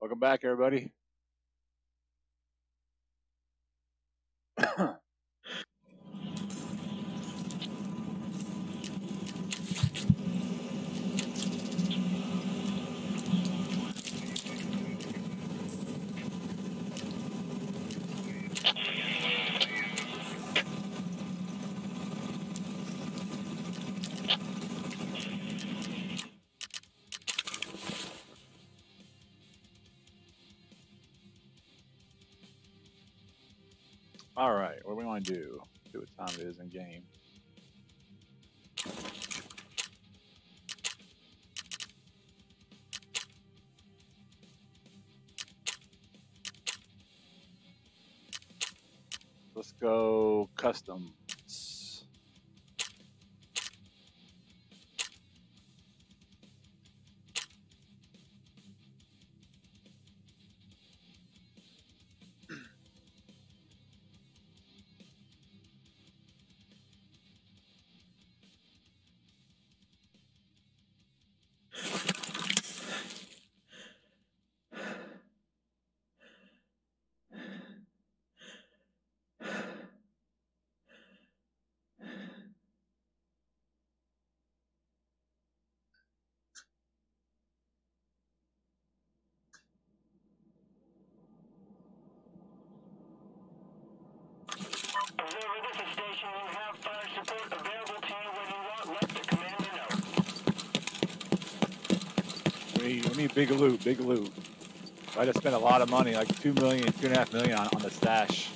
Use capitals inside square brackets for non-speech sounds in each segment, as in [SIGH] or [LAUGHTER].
Welcome back, everybody. Do to do? See what time it is in game. Let's go custom. Know. We, we big loot, big loot. I just spent a lot of money, like two million, two and a half million on, on the stash.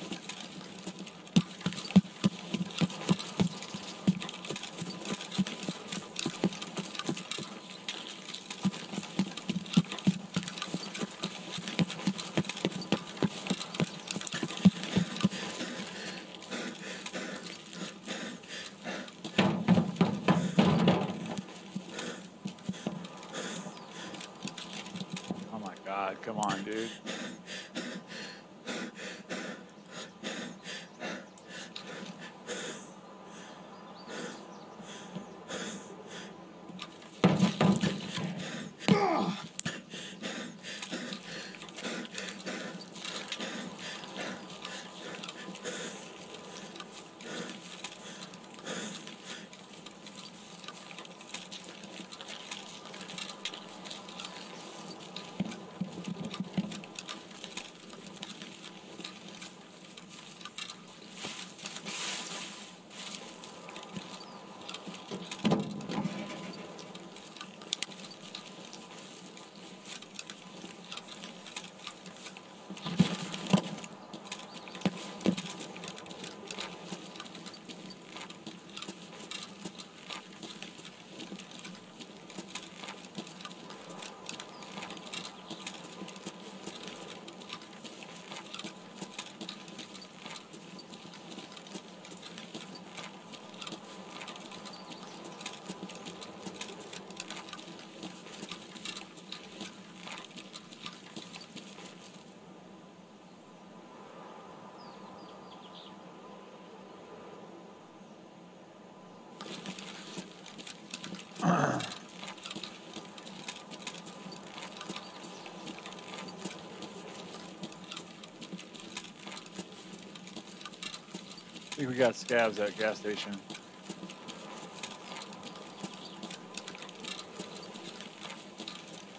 Think we got scavs at gas station.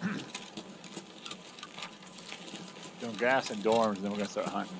[CLEARS THROAT] Doing gas and dorms, then we're gonna start hunting.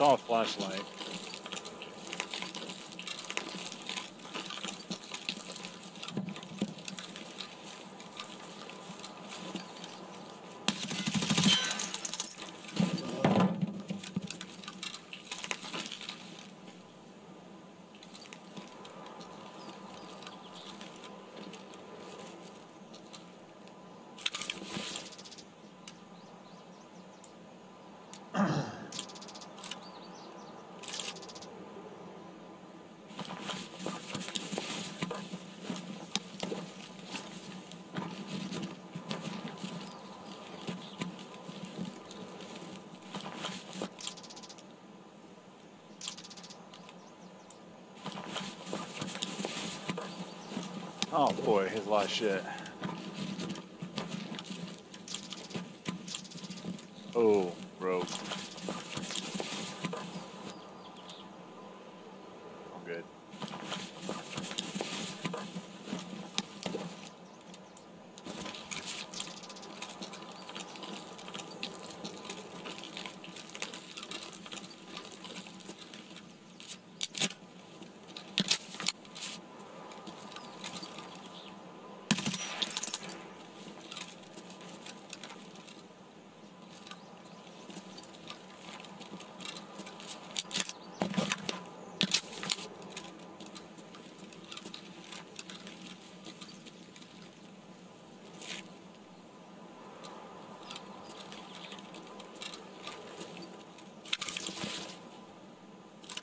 Saw a flashlight. Oh boy, here's a lot of shit. Oh, rope. I'm good.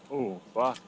Oh, fuck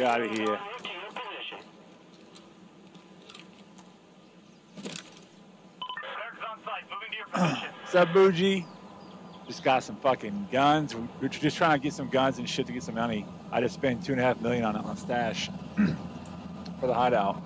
Moving to your position. What's up, Bougie? Just got some fucking guns. We- We're just trying to get some guns and shit to get some money. I just spent two and a half million on on stash [CLEARS THROAT] for the hideout.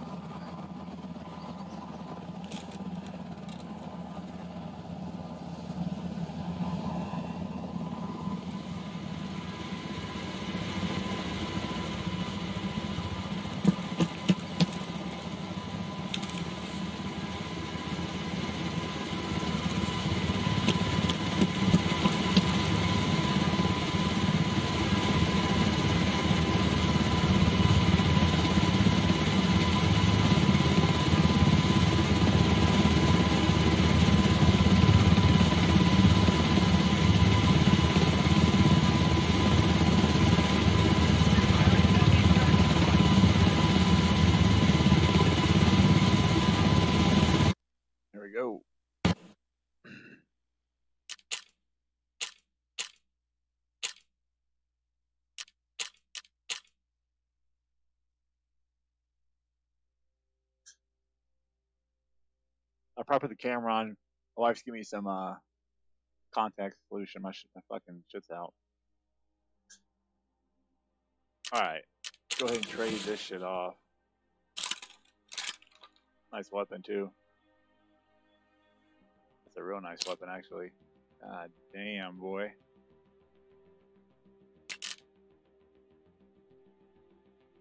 There we go. I probably put the camera on. My wife's giving me some uh contact solution. My, sh- my fucking shit's out. All right, go ahead and trade this shit off. Nice weapon too. It's a real nice weapon, actually. God damn, boy.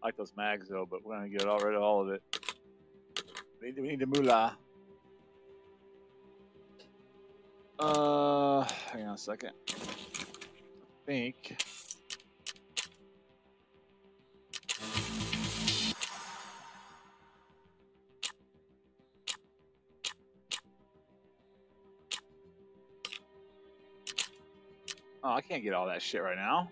I like those mags though, but we're gonna get all rid of all of it. We need, we need the moolah. second. I think. Oh, I can't get all that shit right now.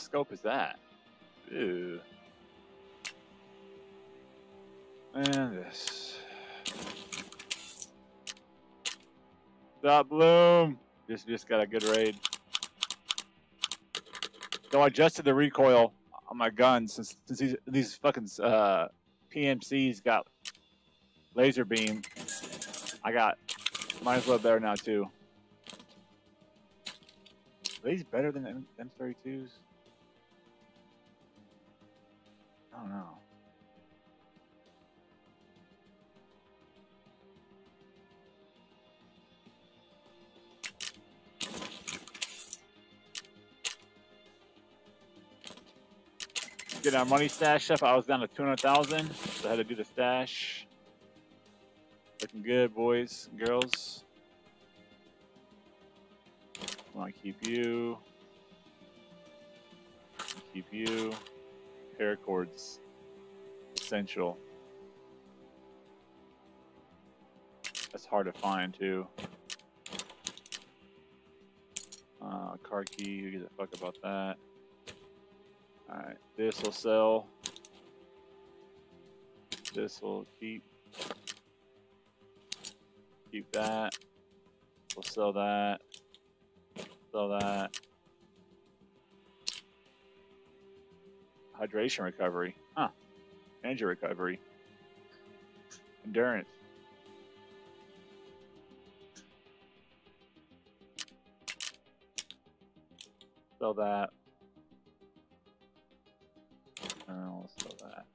Scope is that? Ew. And this. Stop Bloom. Just just got a good raid. So I adjusted the recoil on my gun since since these these fucking uh, PMCs got laser beam. I got might as well better now too. Are these better than M- M32s? Get our money stash up. I was down to 200,000, so I had to do the stash. Looking good, boys and girls. Want to keep you. Keep you. Paracords. Essential. That's hard to find too. Uh, car key. Who gives a fuck about that? Alright, this will sell. This will keep. Keep that. We'll sell that. Sell that. Hydration recovery. Huh. Energy recovery. Endurance. Sell that. That.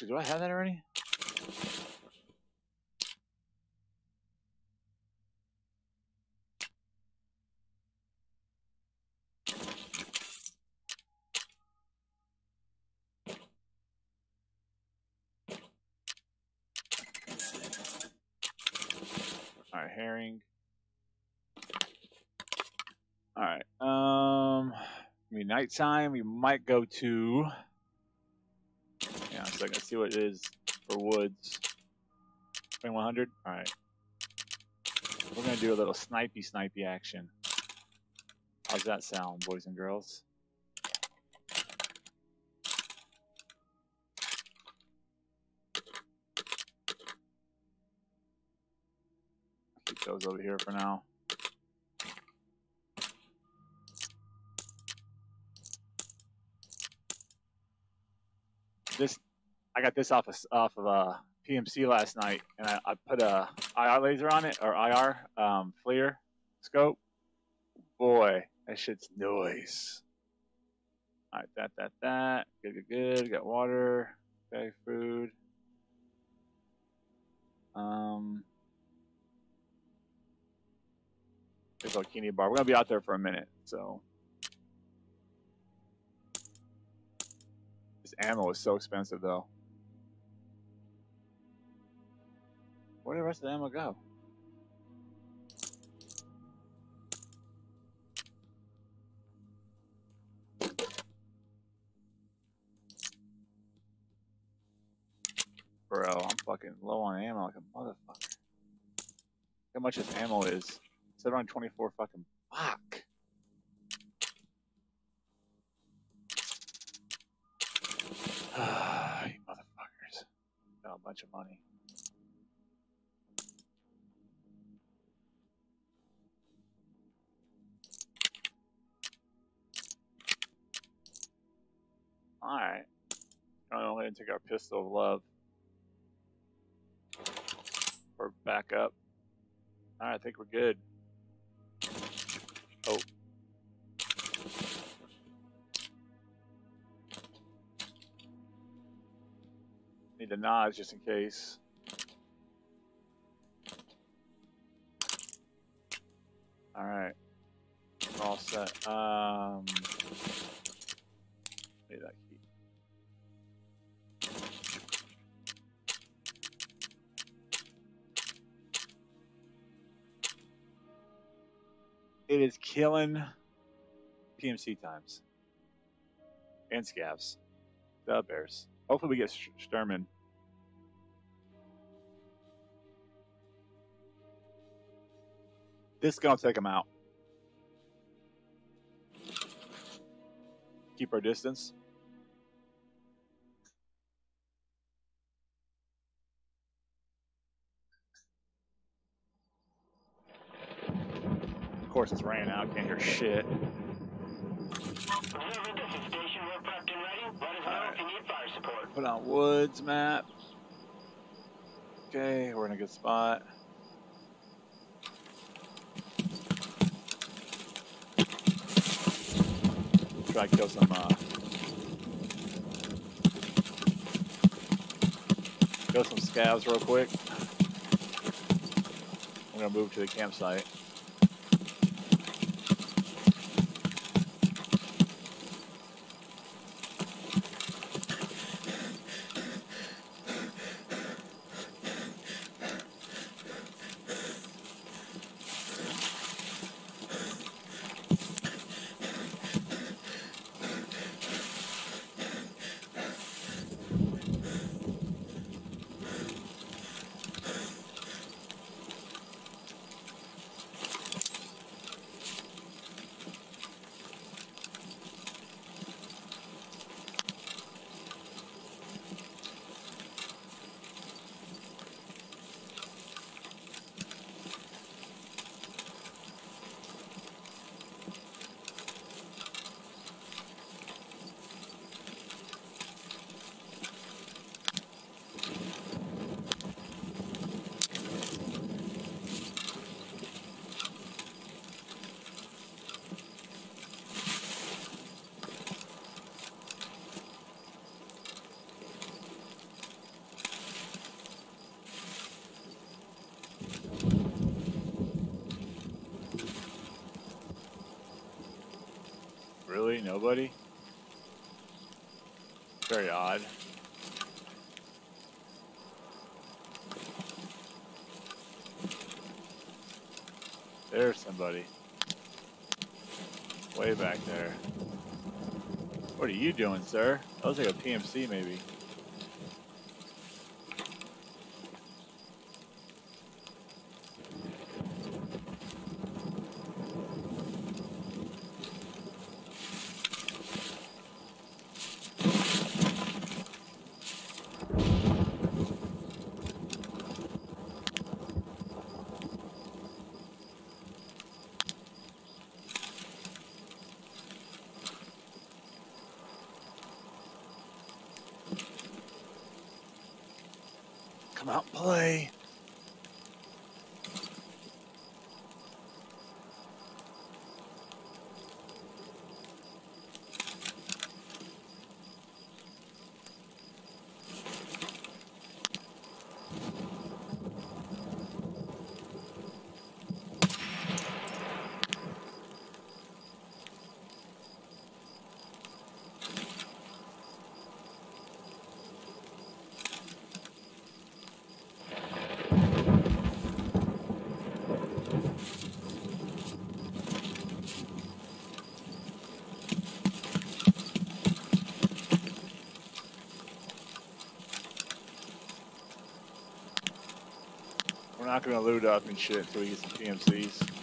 Actually, do I have that already? All right, herring. All right. Um, I mean, nighttime. We might go to. So I can see what it is for woods. 2100. All right. We're gonna do a little snipey snipey action. How's that sound, boys and girls? Keep those over here for now. This, I got this off of off of uh, PMC last night, and I, I put a IR laser on it or IR um, FLIR scope. Boy, that shit's noise. All right, that that that good good good. Got water, okay, food. Um, there's a bikini bar. We're gonna be out there for a minute, so. This ammo is so expensive though. Where did the rest of the ammo go? Bro, I'm fucking low on ammo like a motherfucker. How much this ammo is? It's around 24 fucking fuck. [SIGHS] you motherfuckers. Got a bunch of money. To take our pistol of love. For backup. Alright, I think we're good. Oh. Need the nods just in case. Alright. All set. Um need that It is killing PMC times and scavs. The bears. Hopefully, we get Shturman. This is gonna take him out. Keep our distance. Course, it's raining out. Can't hear shit. Observer, this is station. We're prepped and ready. Let us know Alright. if you need fire support. Put on woods map. Okay, we're in a good spot. Try to kill some uh kill some scavs real quick. I'm gonna move to the campsite. Really? Nobody? Very odd. There's somebody. Way back there. What are you doing, sir? That looks like a PMC, maybe. Gonna loot up and shit until we get some PMCs.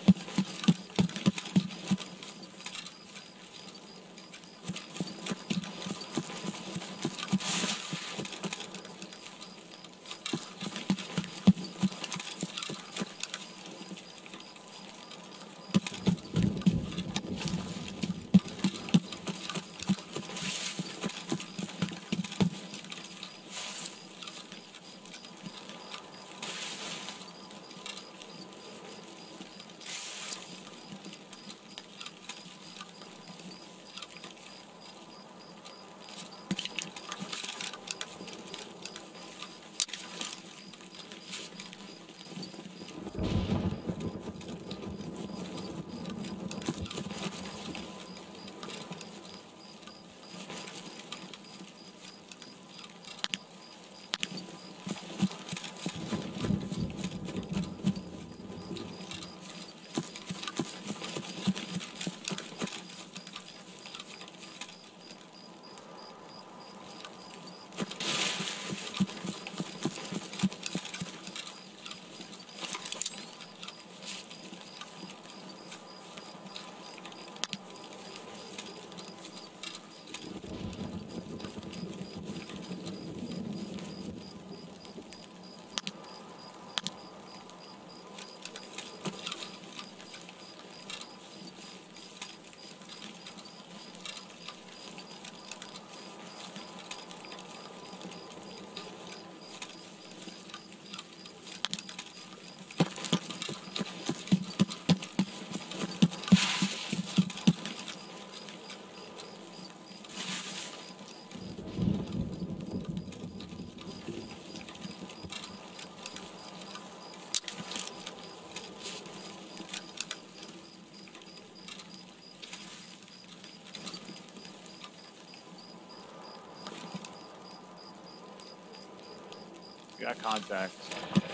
Got contacts.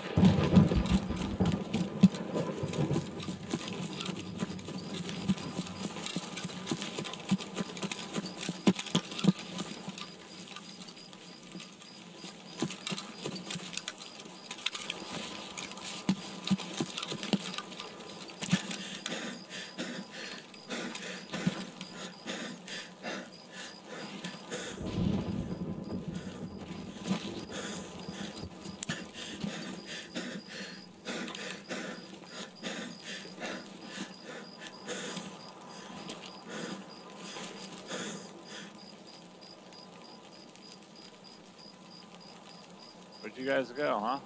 You guys go, huh?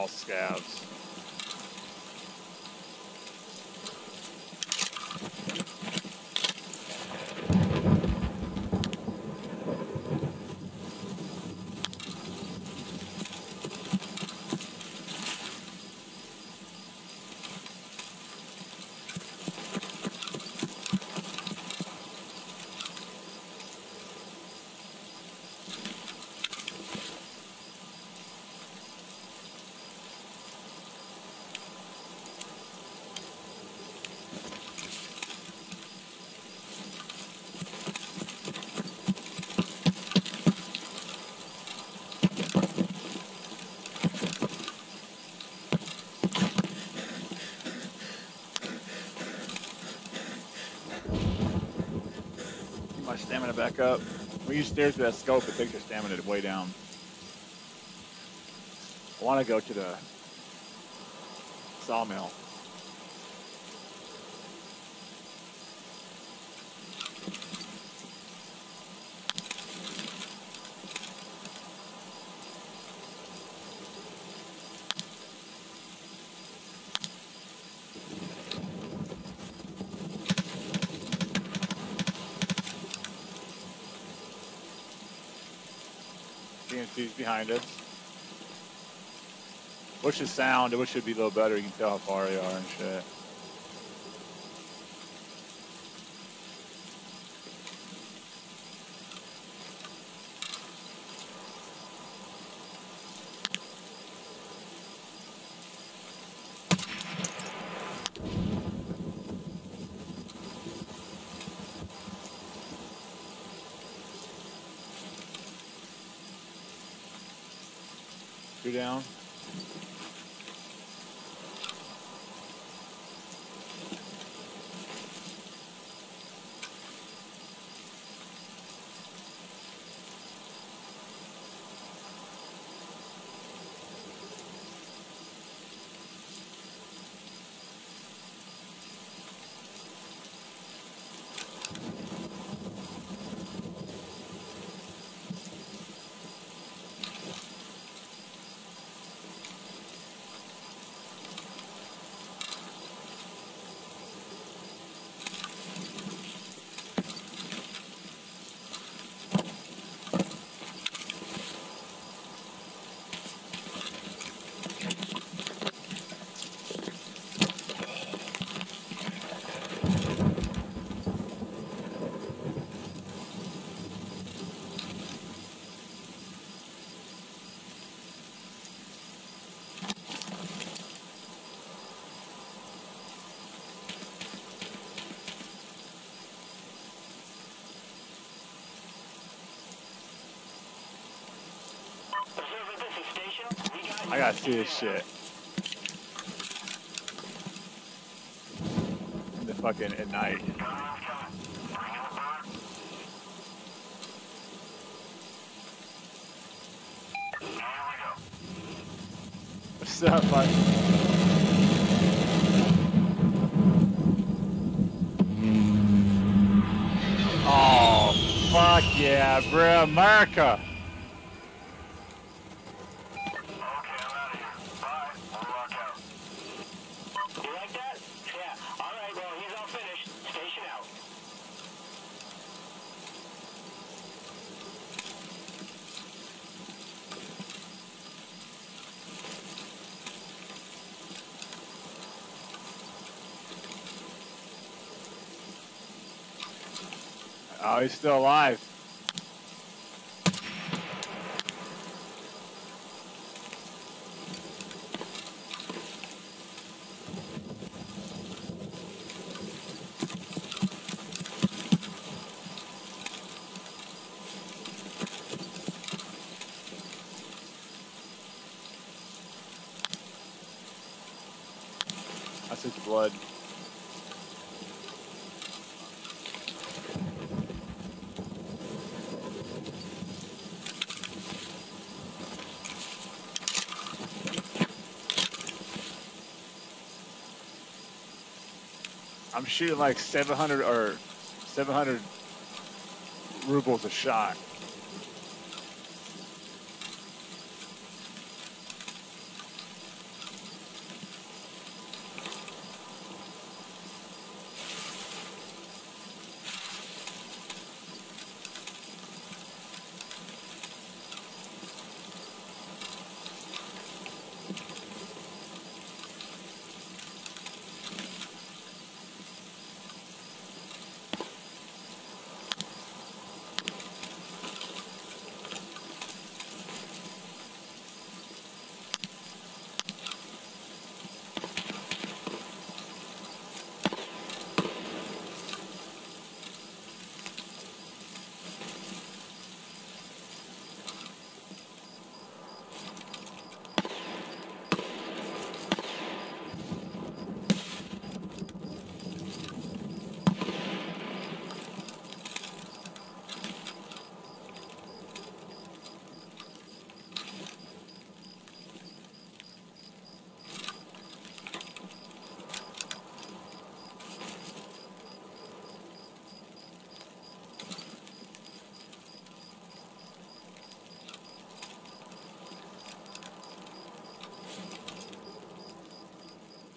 All scavs. Keep my stamina back up. When you stare through that scope, it takes your stamina way down. I want to go to the sawmill. He's behind us. Bush's sound, Bush should be a little better. You can tell how far they are and shit. I gotta see this shit. In The fucking at night. What's up, bud? Oh, fuck yeah, bro, America. You like that? Yeah. All right, well, he's all finished. Station out. Oh, he's still alive. That's his blood. I'm shooting like 700 or 700 rubles a shot.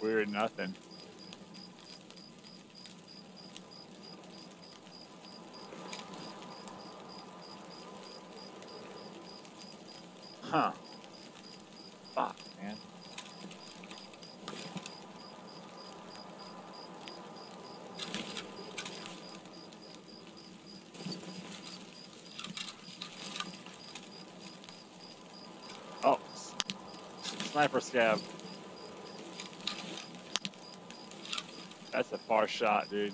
Weird nothing. Huh. Fuck, man. Oh, sniper scav. That's a far shot, dude.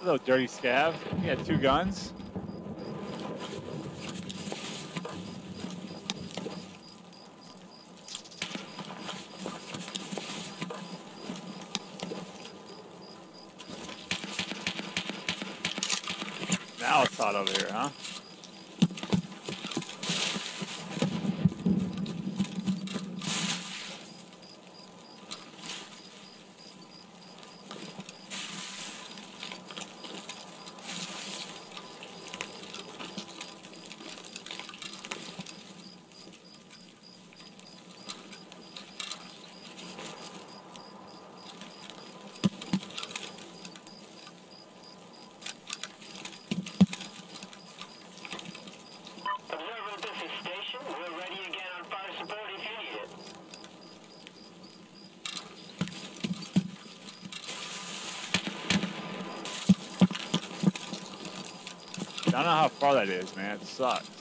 Little dirty scav. He had two guns. Now it's hot over here, huh? Observer, this is station. We're ready again on fire support if you need it. I don't know how far that is, man. It sucks.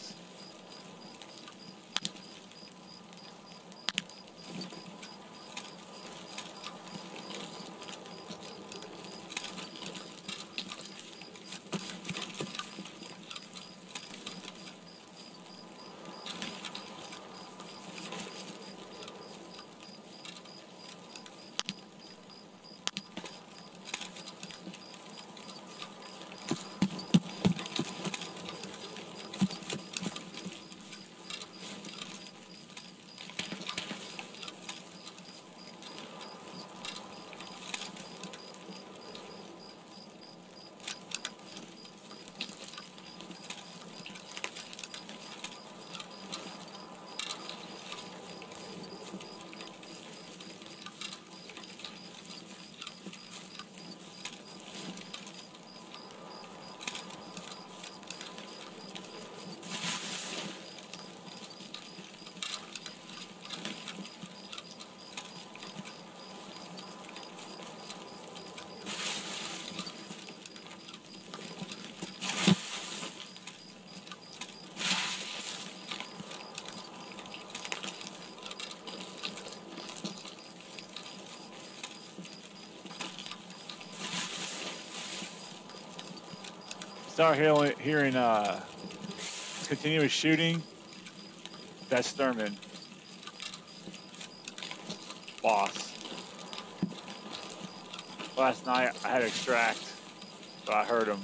Start hearing, hearing uh, continuous shooting. That's Shturman. Boss. Last night I had extract, but I heard him.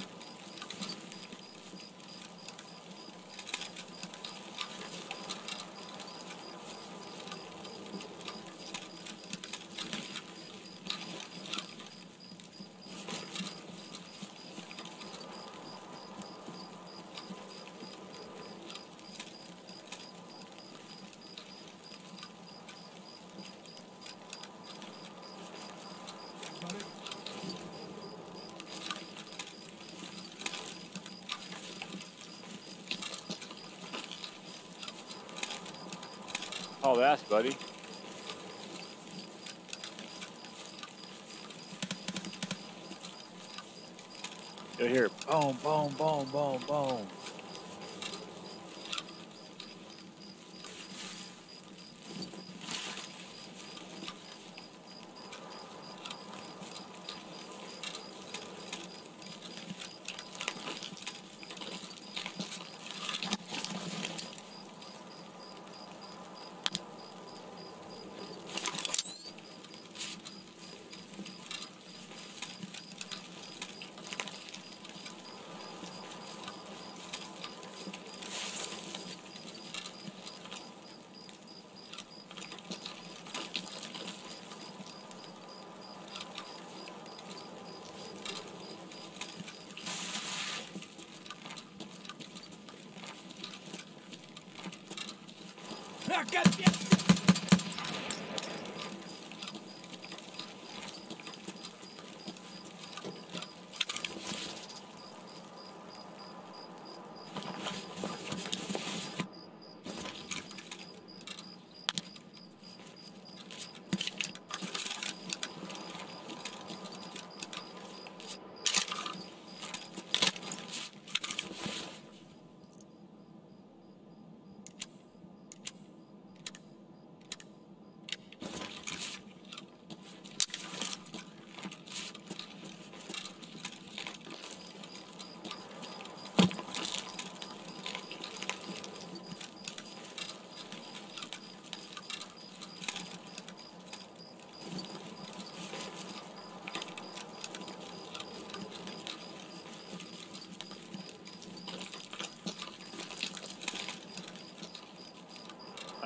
Oh, buddy. You'll boom, boom, boom, boom, boom.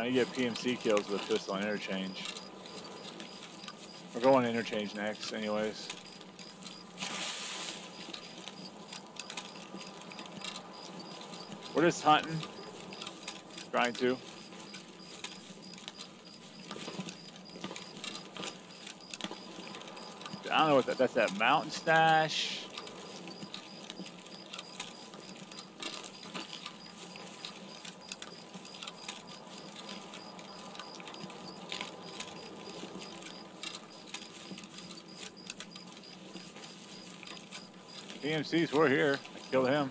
I get PMC kills with pistol and interchange. We're going interchange next, anyways. We're just hunting, trying to. I don't know what that. That's that mountain stash. PMCs, we're here. I killed him.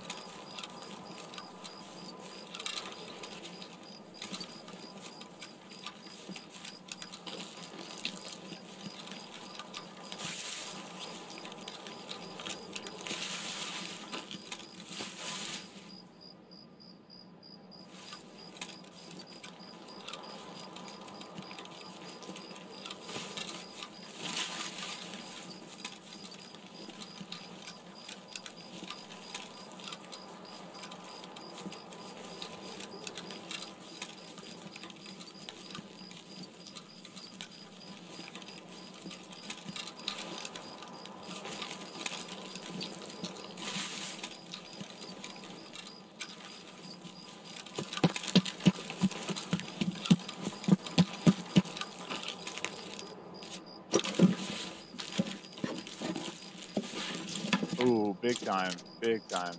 Ooh, big time, big time.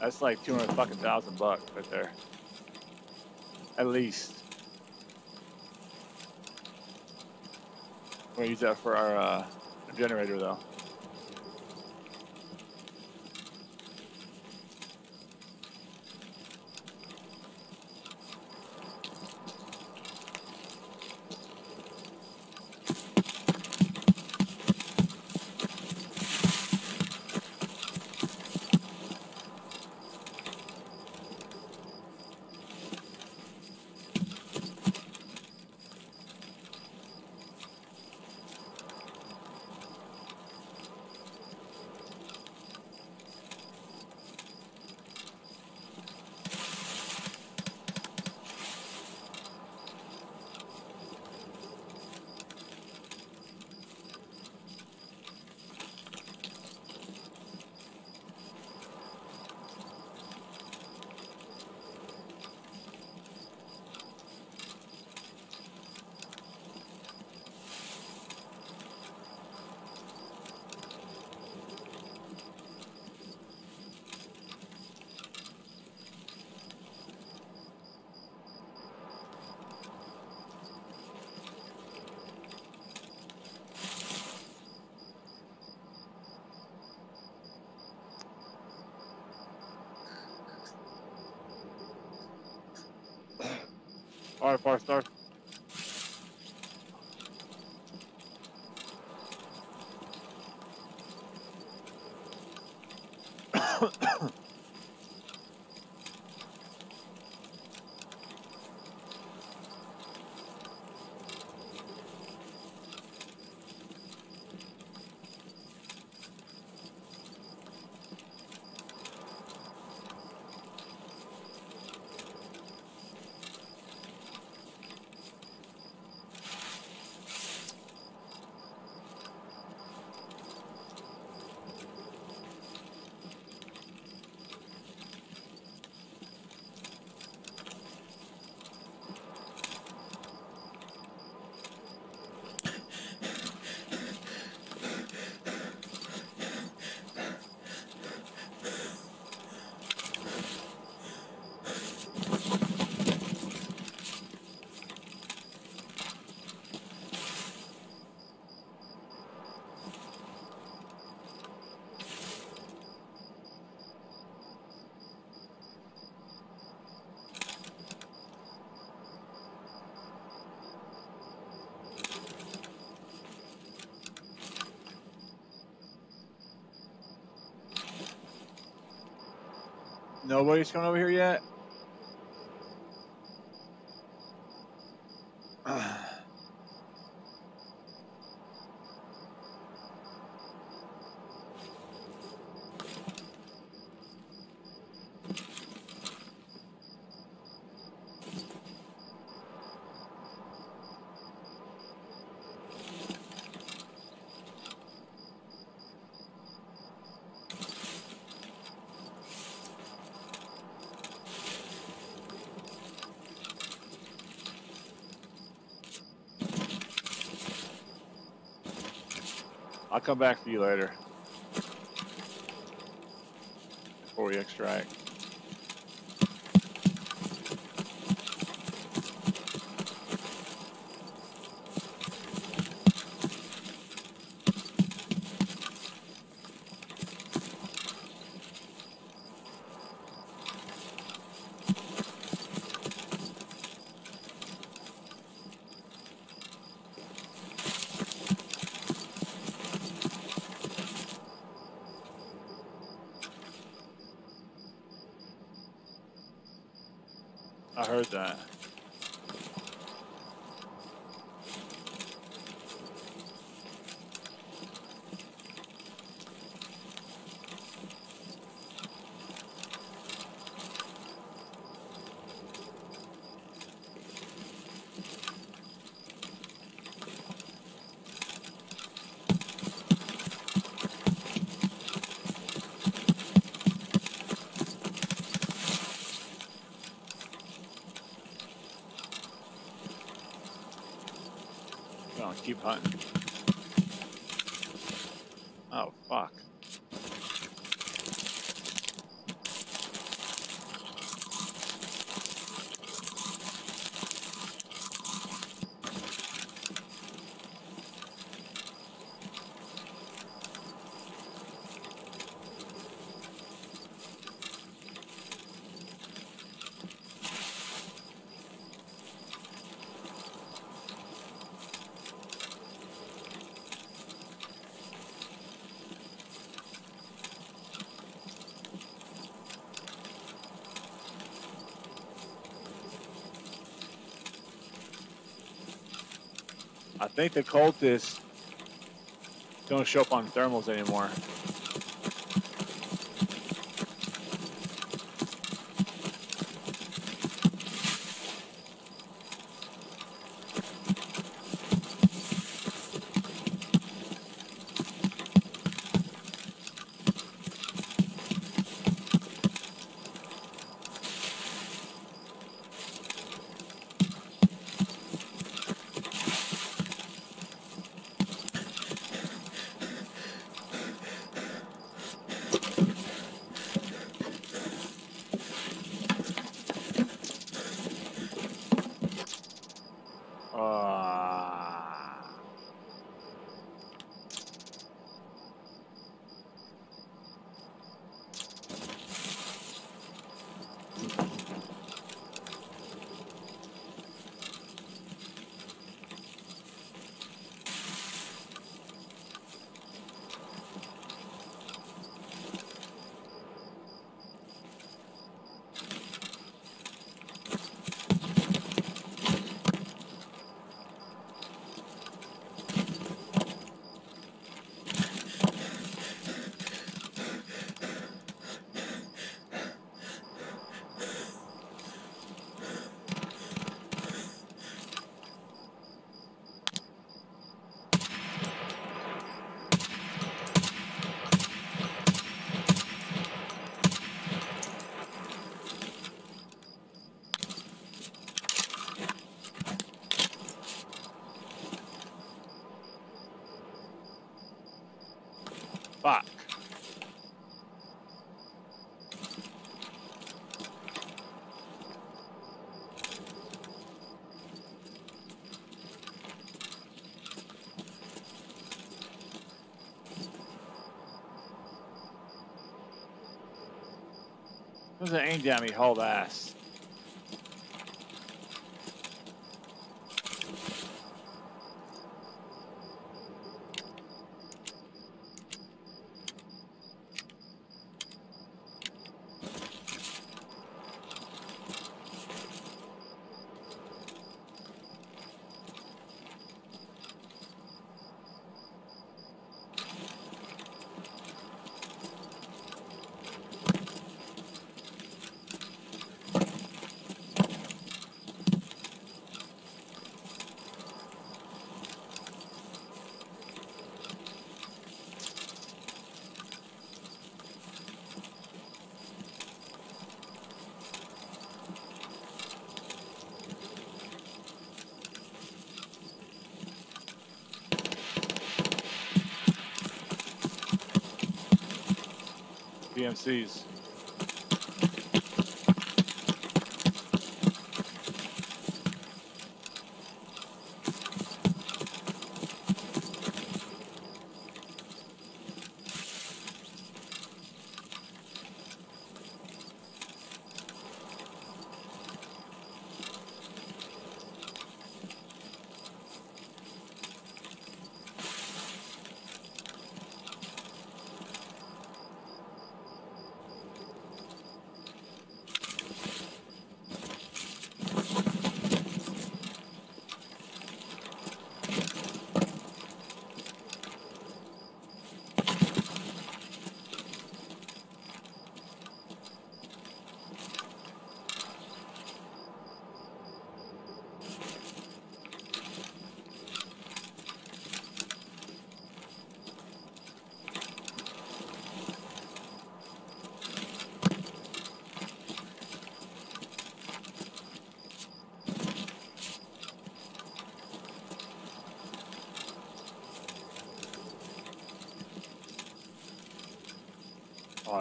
That's like 200 fucking thousand bucks right there. At least. We're gonna use that for our uh, generator though. Right, far star. Nobody's coming over here yet? I'll come back for you later. Before we extract. I heard I think the cultists don't show up on thermals anymore. There's an aimed at me, hauled ass. PMCs.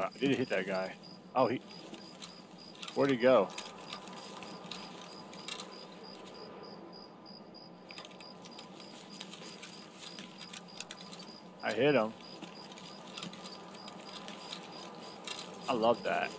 I did hit that guy. Oh, he. Where'd he go? I hit him. I love that.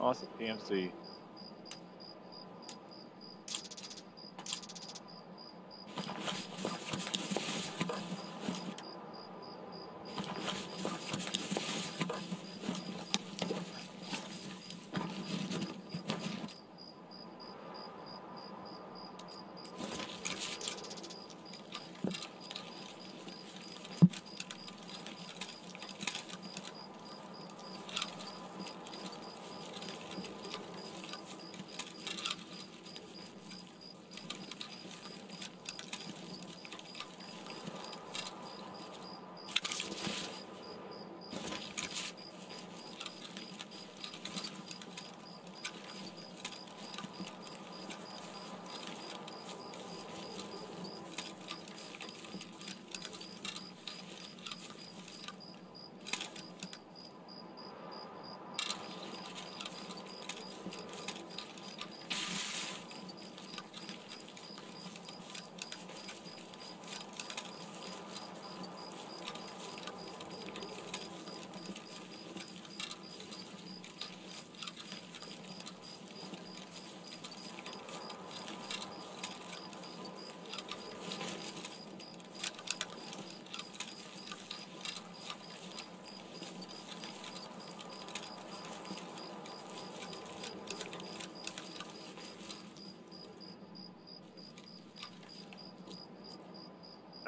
Oh, it's a PMC.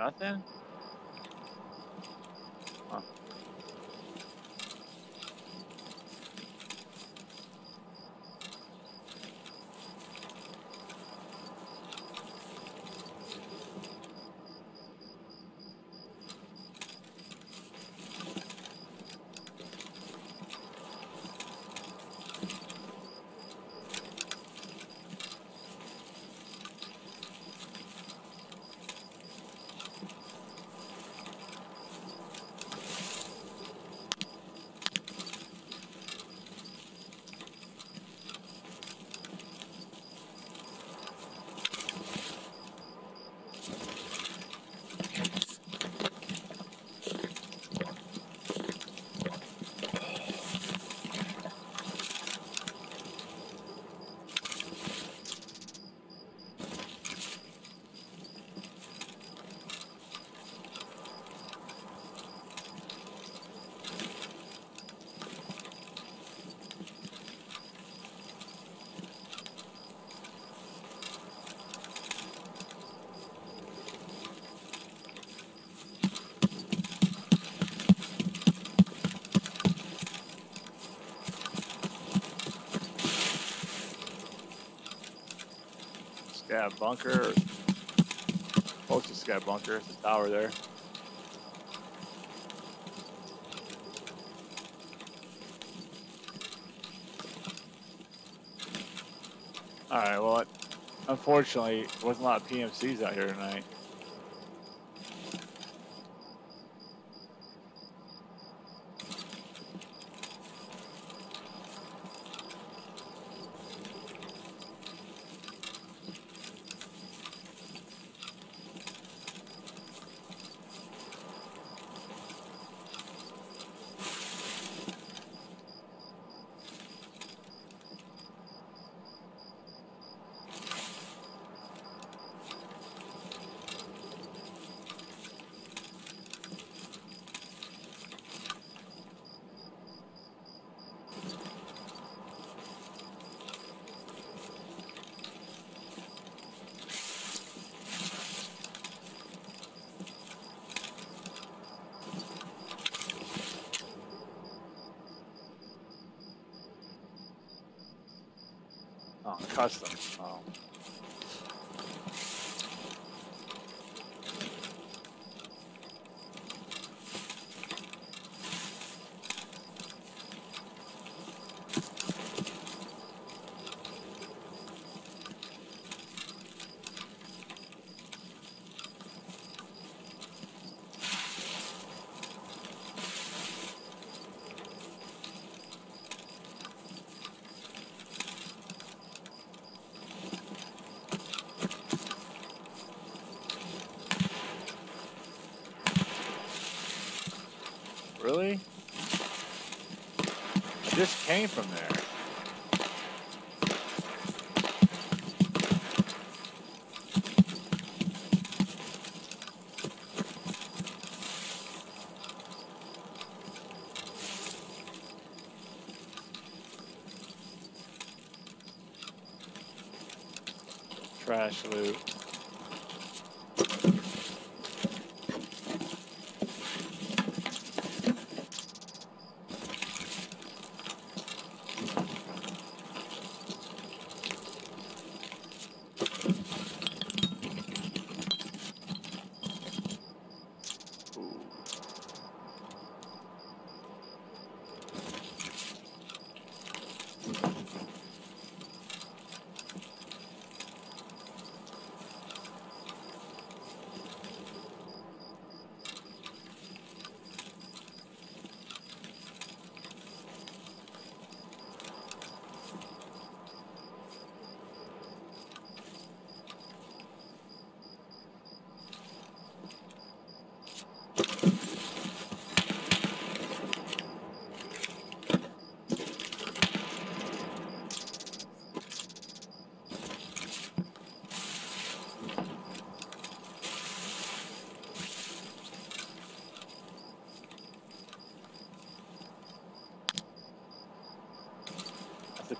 Nothing? Yeah, bunker. Closest guy bunker. It's a tower there. Alright, well, unfortunately, there wasn't a lot of PMCs out here tonight. Custom. Oh. Really? I just came from there. Trash loot.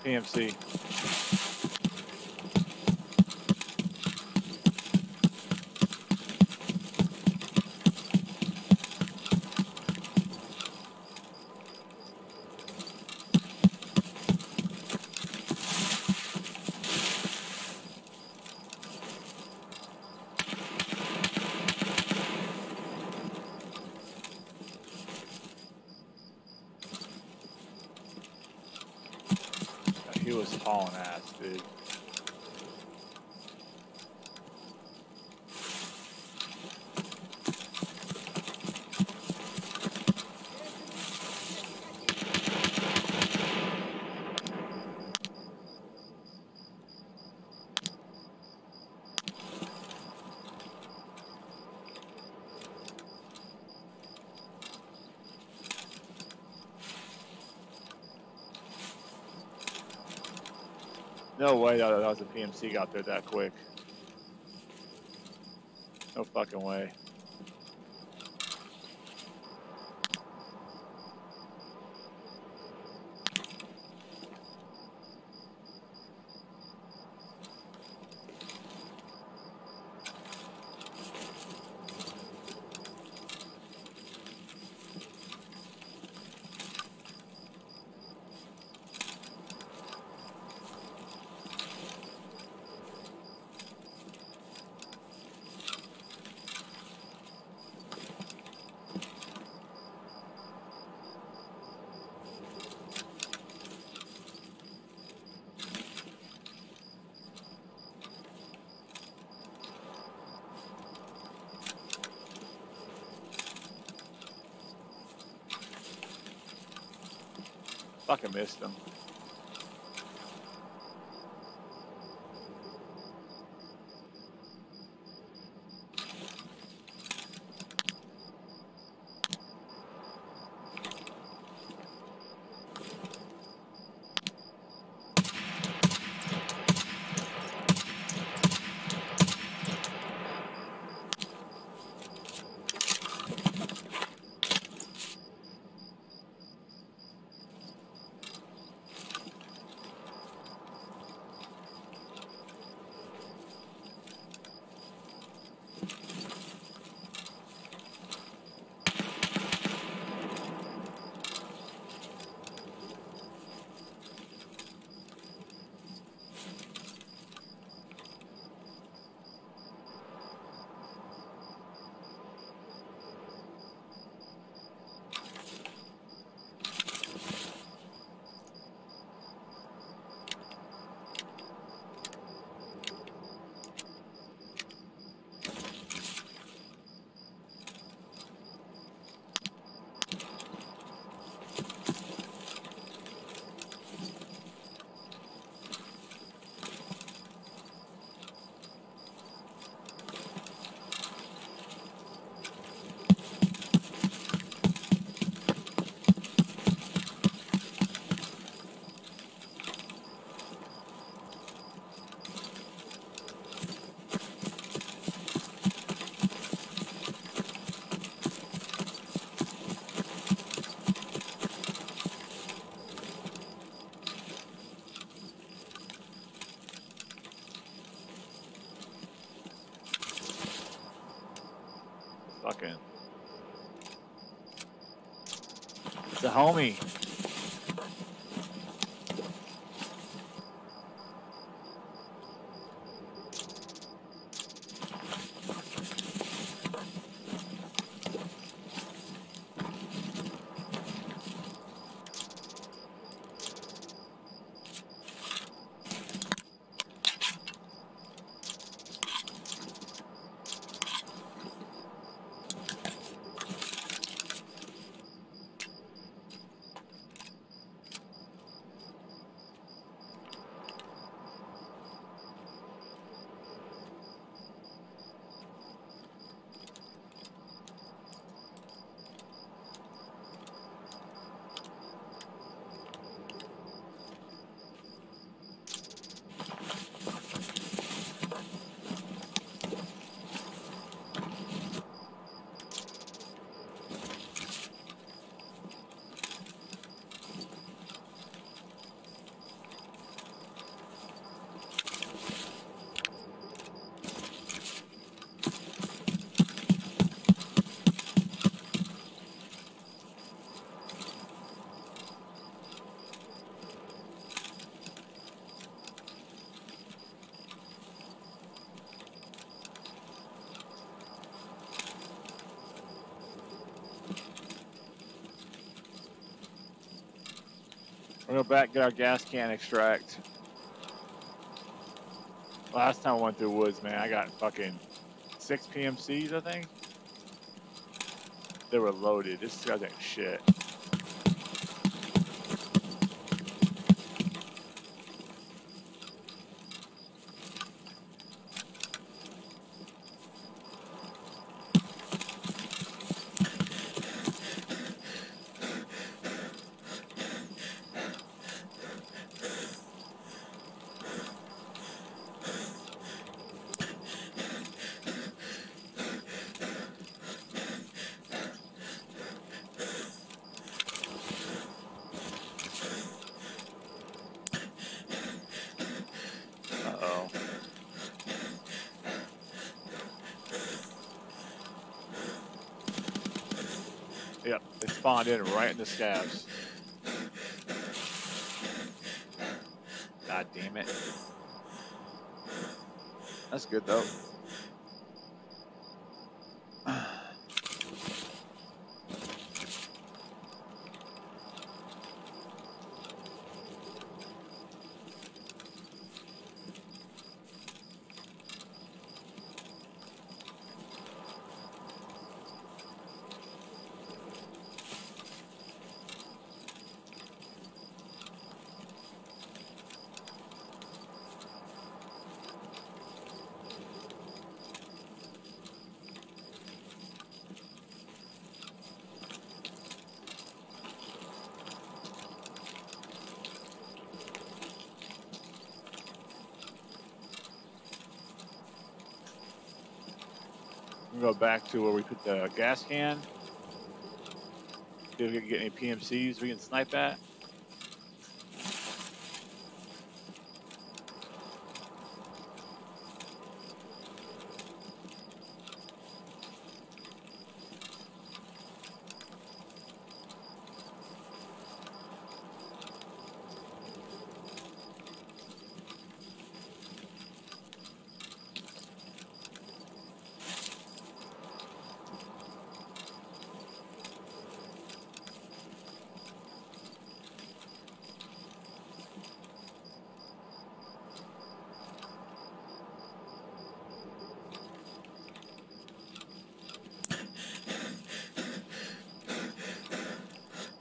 PMC. He was hauling ass, dude. No way that, that was a PMC got there that quick. No fucking way. Fucking missed him. Fucking. It's a homie. We'll go back get our gas can extract. Last time I went through woods, man, I got fucking six PMCs, I think. They were loaded. This guy's ain't shit. Uh-oh. Yep, they spawned in right in the scavs. God damn it. That's good though. Go back to where we put the gas can. See if we can get any PMCs we can snipe at.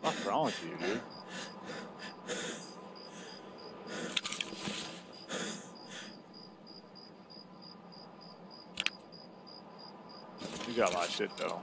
What's wrong with you, dude? Of shit though.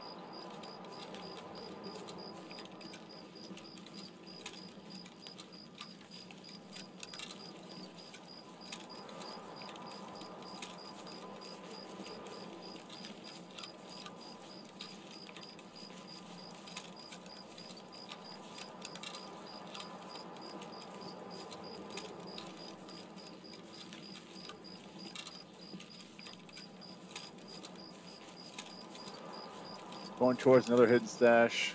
Going towards another hidden stash.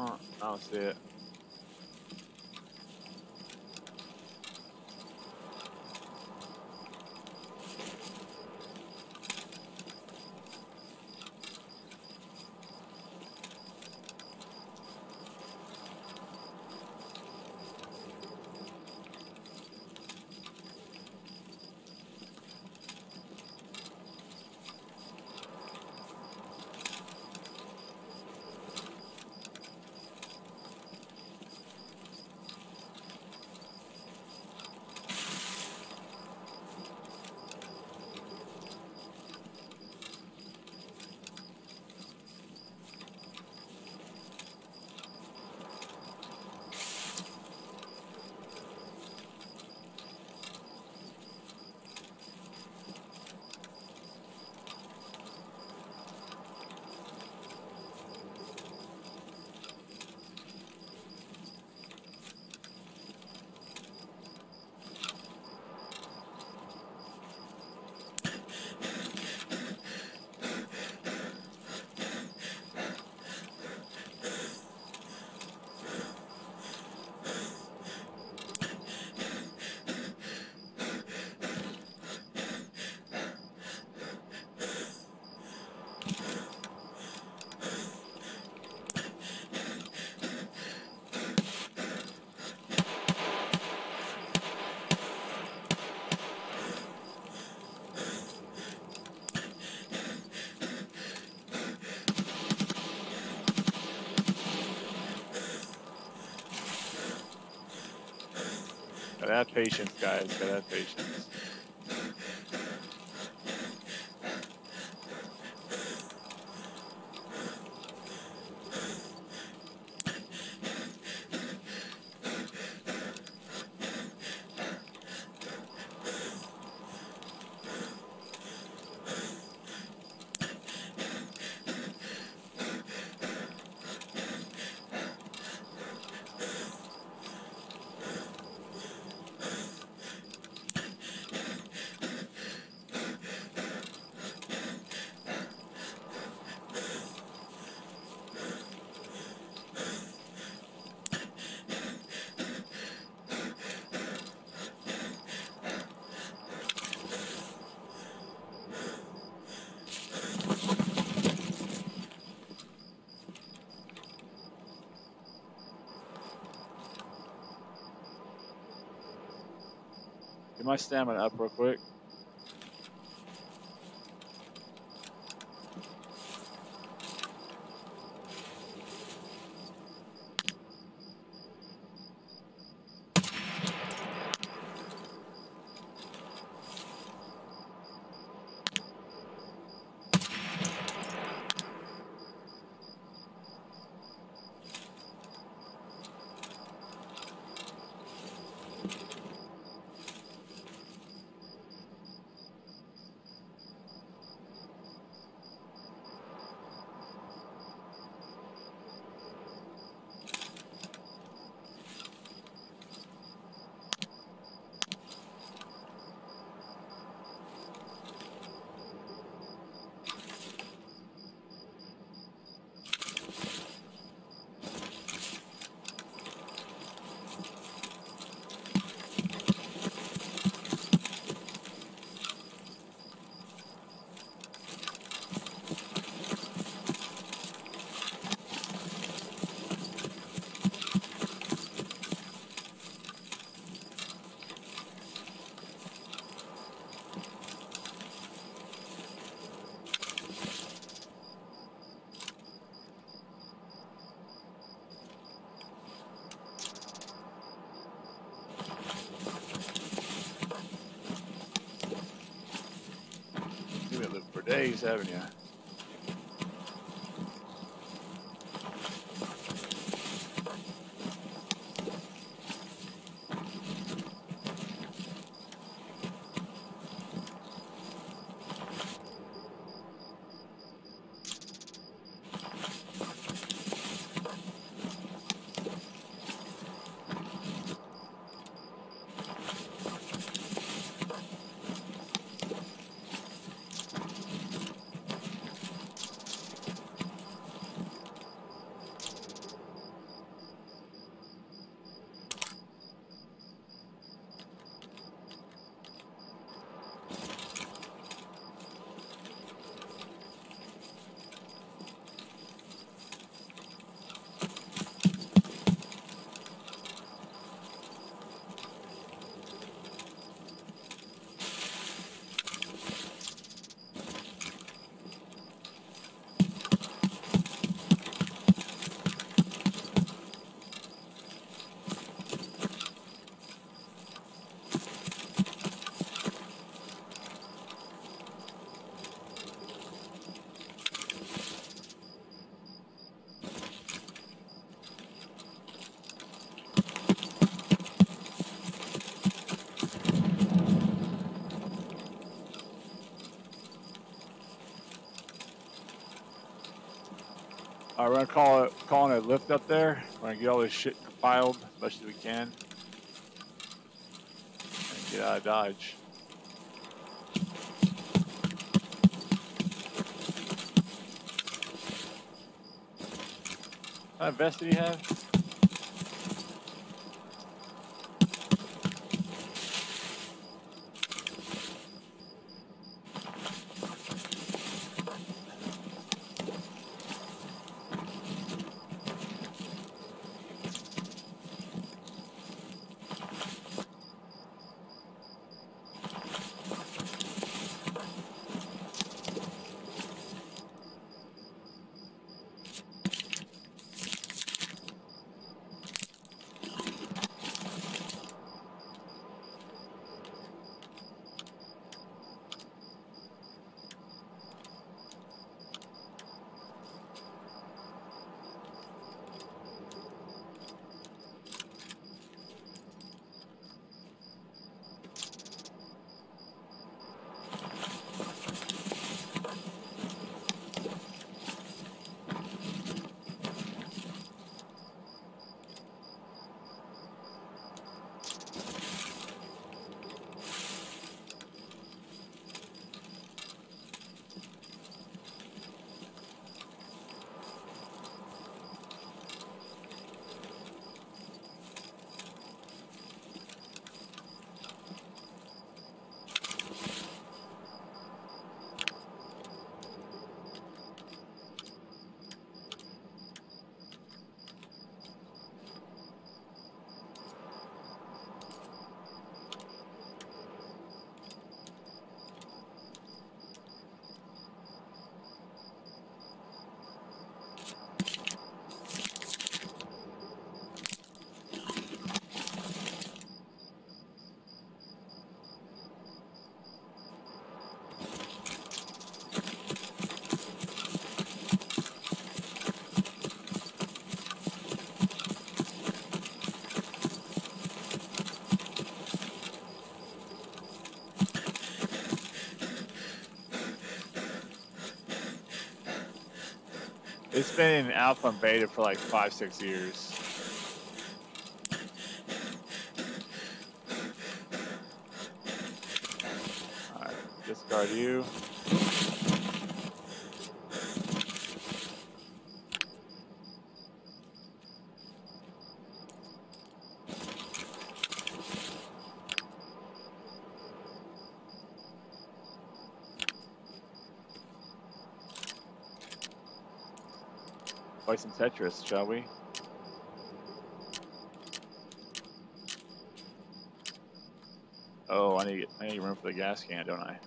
Oh, I don't see it. Gotta have patience, guys. Gotta have patience. My stamina up real quick. You've been looking we're gonna call it calling it lift up there. We're gonna get all this shit compiled as much as we can. And get out of Dodge. Of vest did he have? It's been in alpha and beta for like five, six years. Alright, discard you. Play some Tetris, shall we? Oh, I need, I need room for the gas can, don't I?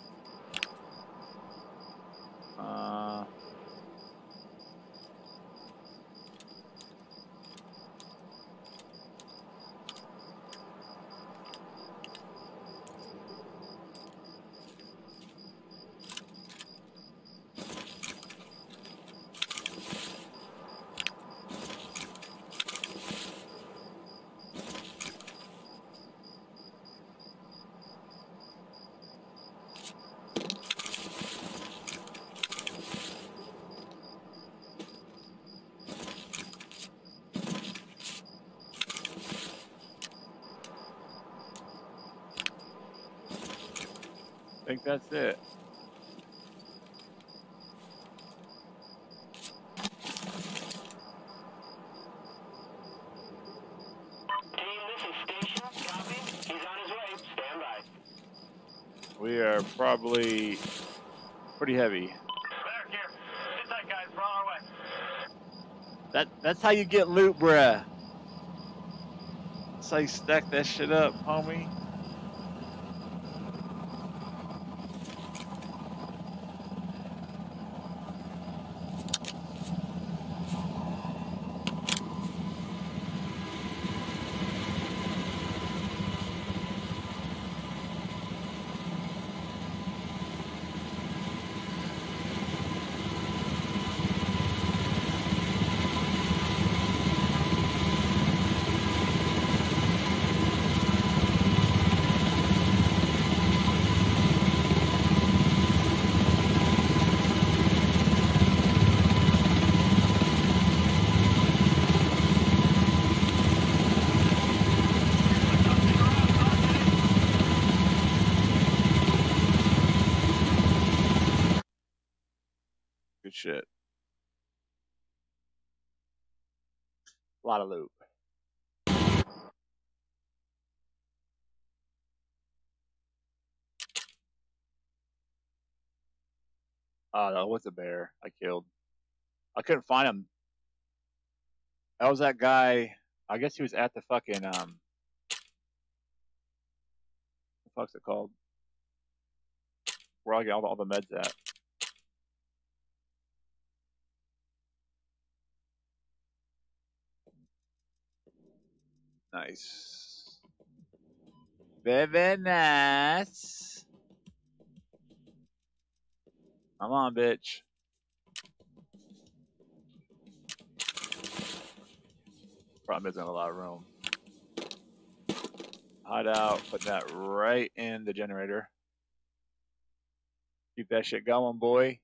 That's it. We are probably pretty heavy. Tight. That that's how you get loot, bruh. That's how you stack that shit up, homie. Good shit. A lot of loot. Oh what's a bear I killed? I couldn't find him. That was that guy. I guess he was at the fucking um. The fuck's it called? Where I get all the, all the meds at. Nice. Very nice. Come Problem isn't a lot of room. Hide out, put that right in the generator. Keep that shit going, boy.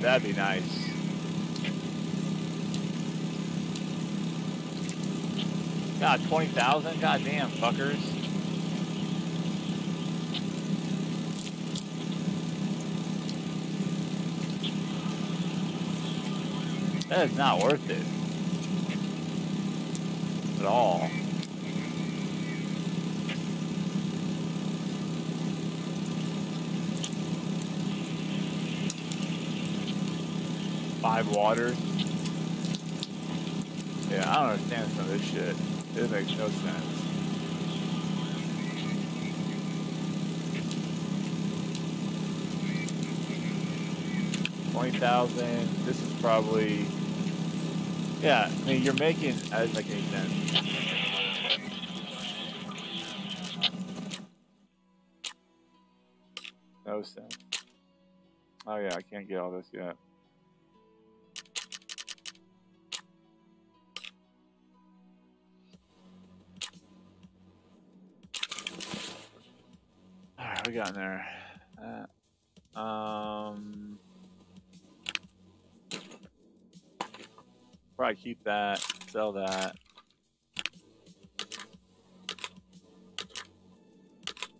That'd be nice. God, 20,000? God damn, fuckers. That is not worth it. At all. Five waters. Yeah, I don't understand some of this shit. It makes no sense. Twenty thousand. This is probably. Yeah, I mean you're making. That doesn't make any sense. No sense. Oh yeah, I can't get all this yet. We got in there. Uh, um, probably keep that, sell that.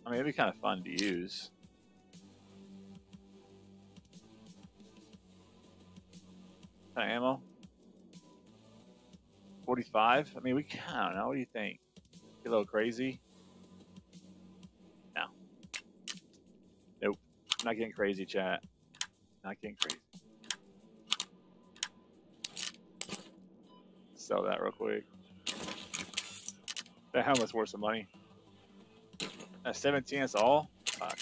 I mean, it'd be kind of fun to use. Kind of ammo? 45? I mean, we I don't know. What do you think? Get a little crazy? No. Nope. Not getting crazy, chat. Not getting crazy. Sell that real quick. That helmet's worth some money. At 17, that's all? Fuck.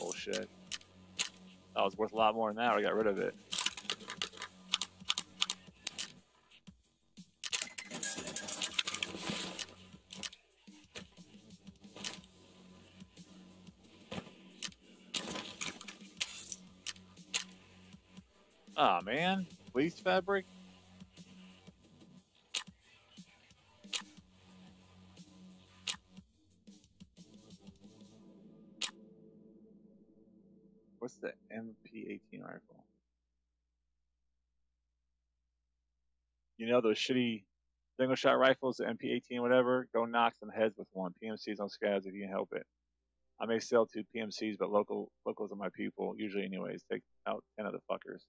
Bullshit. Oh, that was worth a lot more than that. I got rid of it. Fabric. What's the MP18 rifle? You know those shitty single shot rifles, the MP18, whatever. Go knock some heads with one. PMCs on scavs if you can help it. I may sell two PMCs, but local locals are my people usually, anyways. Take out ten of the fuckers.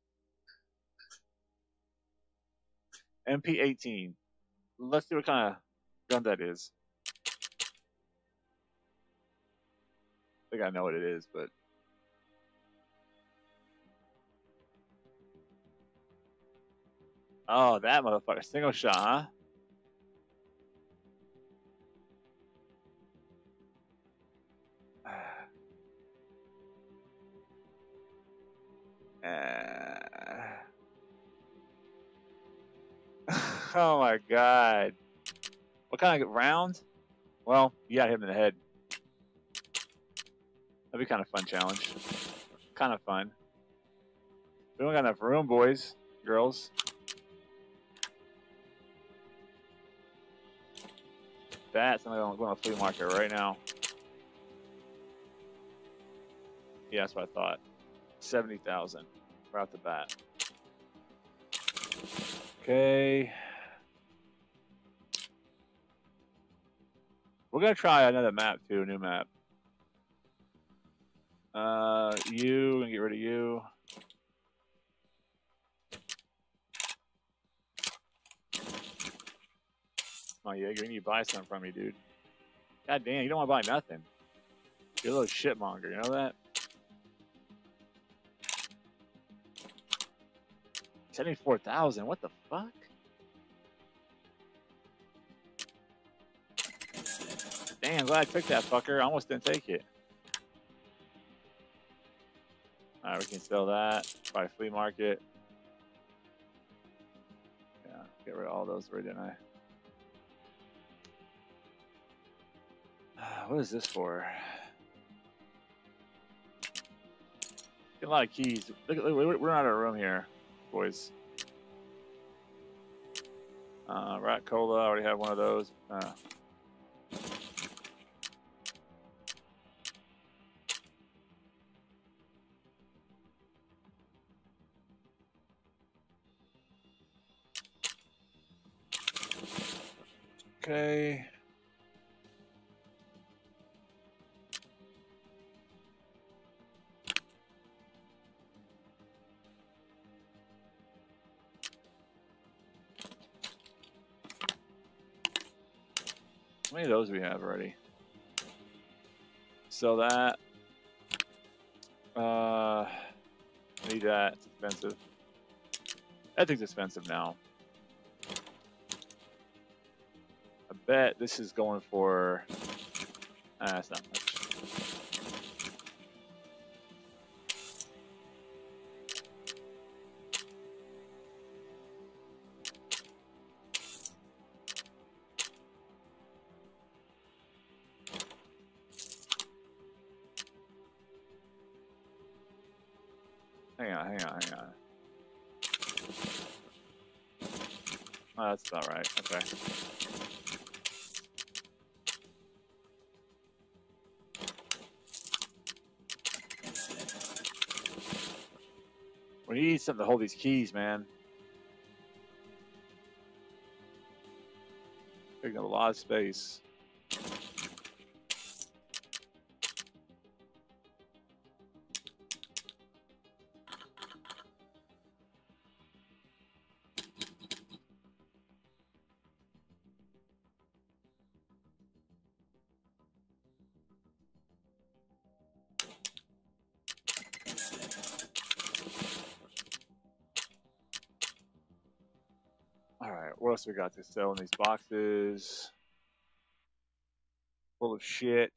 MP18. Let's see what kind of gun that is. I think I know what it is, but oh, that motherfucker, single shot, huh? Uh, [SIGHS] oh my god. What kind of round? Well, you got him in the head. That'd be kind of fun challenge. Kind of fun. We don't got enough room, boys, girls. That's I'm going to flea market right now. Yeah, that's what I thought. 70,000 right off the bat. Okay. We're gonna try another map too, a new map. Uh, you, gonna get rid of you. Oh yeah, you need to buy something from me, dude. God damn, you don't want to buy nothing. You're a little shitmonger, you know that? 74,000, what the fuck? Damn, glad I took that fucker. I almost didn't take it. Alright, we can sell that. Buy flea market. Yeah, get rid of all those, didn't I? What is this for? Get a lot of keys. Look, look we're out of room here, boys. Uh, Rat Cola, I already have one of those. Uh, okay. How many of those we have already? Sell that. Uh, I need that. It's expensive. That thing's expensive now. Bet this is going for. Ah, that's not much. Hang on, hang on, hang on. Oh, that's about right. Okay. Something to hold these keys, man. Taking up a lot of space. Else we got to sell in these boxes? Full of shit.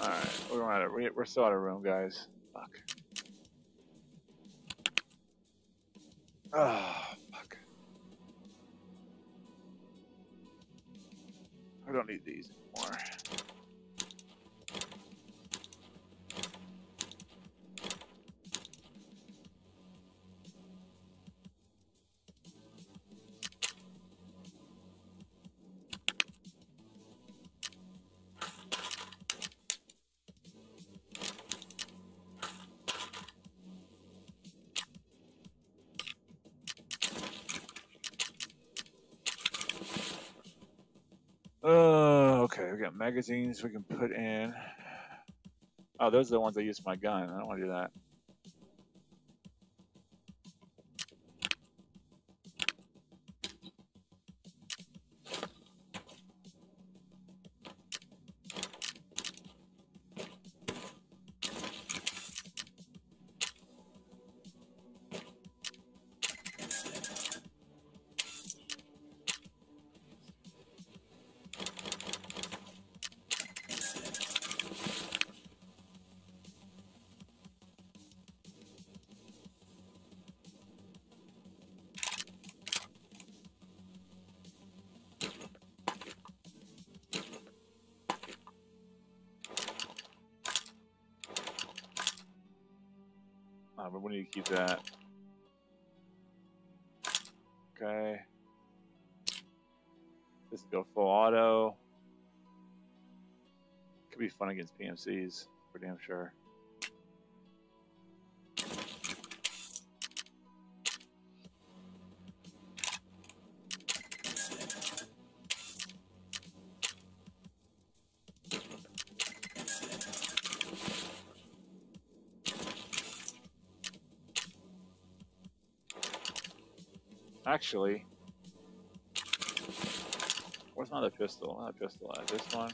Alright, we're out of we're still out of room, guys. Oh, fuck. I don't need these magazines we can put in. Oh, those are the ones I use for my gun. I don't want to do that. Keep that. Okay. This will go full auto. Could be fun against PMCs, for damn sure. Actually, where's my other pistol? Other pistol at this one.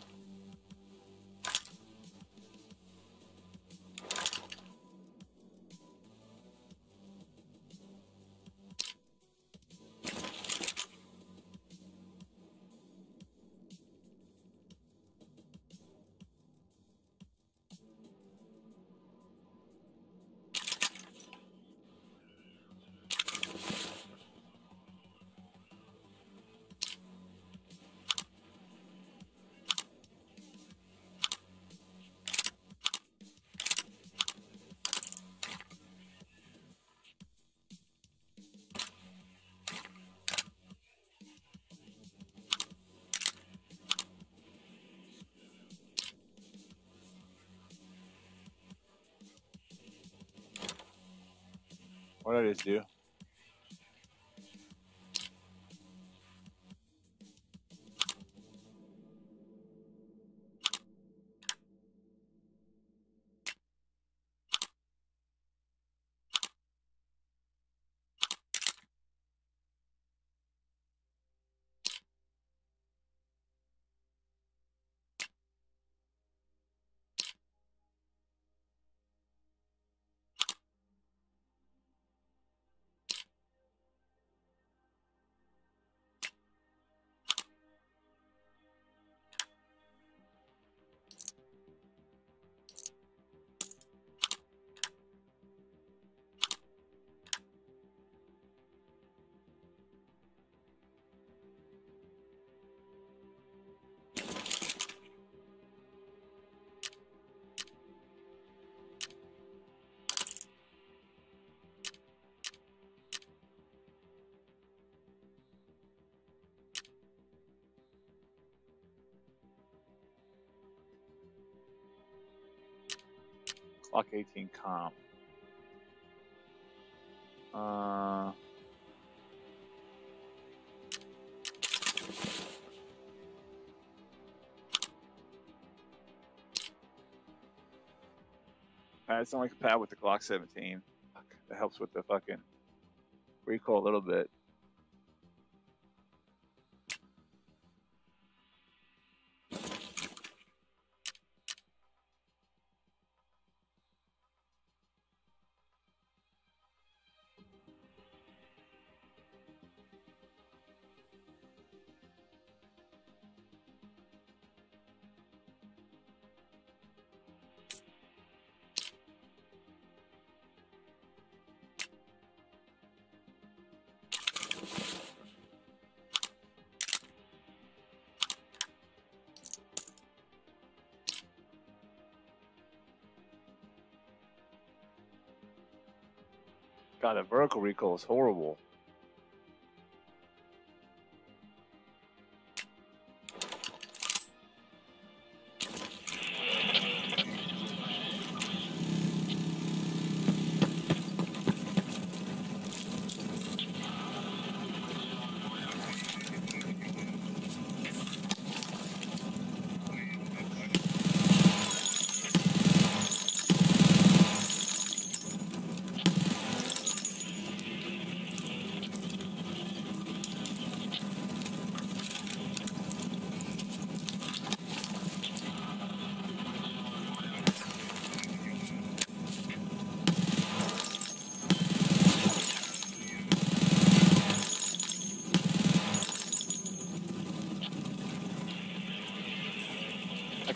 What did I do? 18 comp. Uh, it's a pad with the Glock 17. Fuck, that helps with the fucking recoil a little bit. God, vertical recoil is horrible.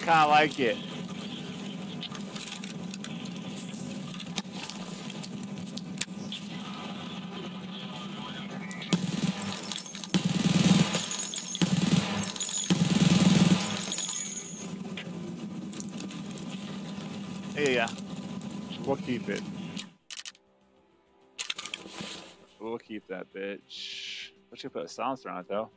Kind of like it. Yeah, yeah. We'll keep it. We'll keep that bitch. I should put a silencer on it though.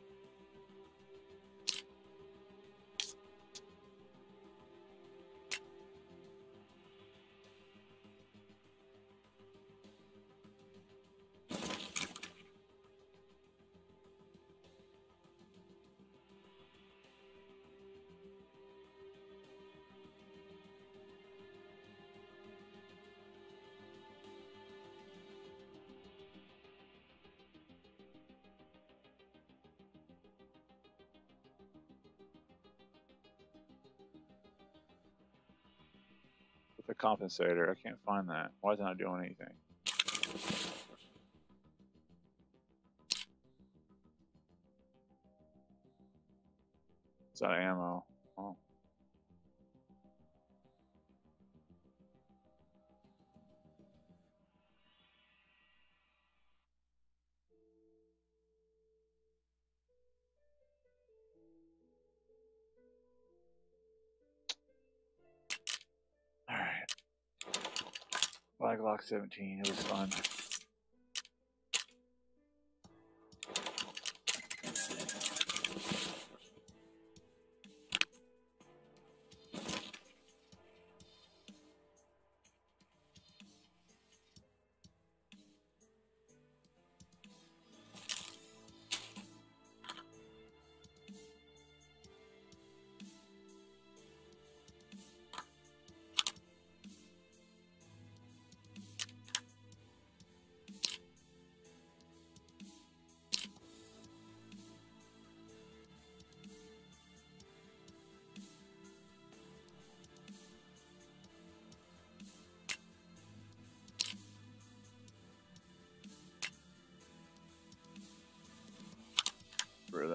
Compensator, I can't find that. Why is it not doing anything? It's out of ammo. Black Lock 17, it was fun.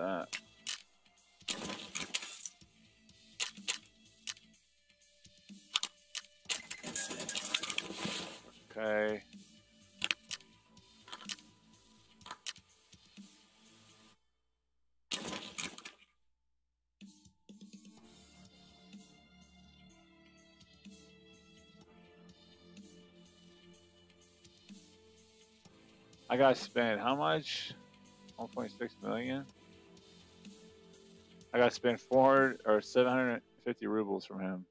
That. Okay. I gotta spend how much? 1.6 million. I gotta spend 400 or 750 rubles from him.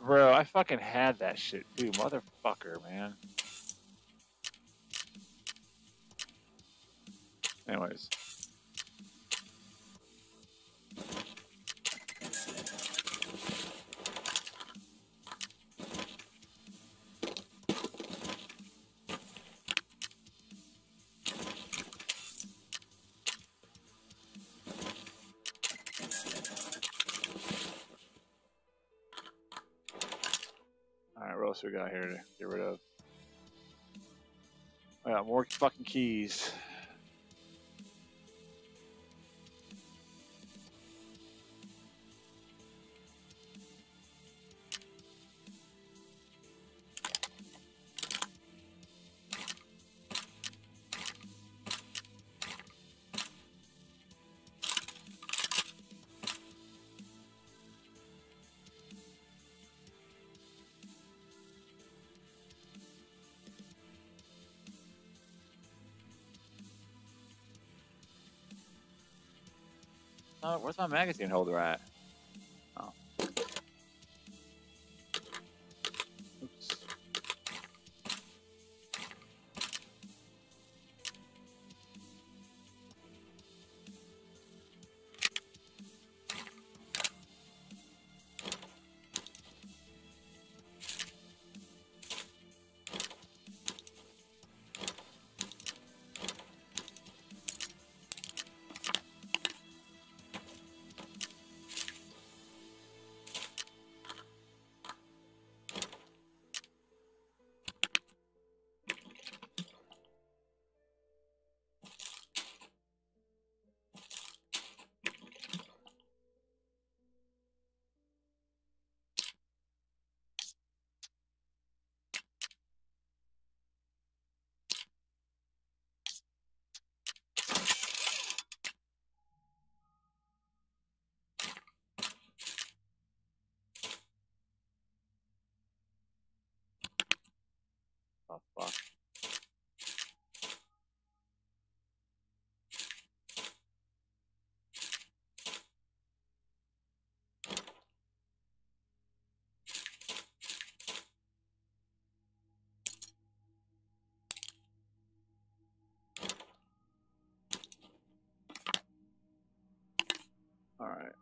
Bro, I fucking had that shit too, motherfucker, man. Got here to get rid of? I got more fucking keys. Where's my magazine holder at?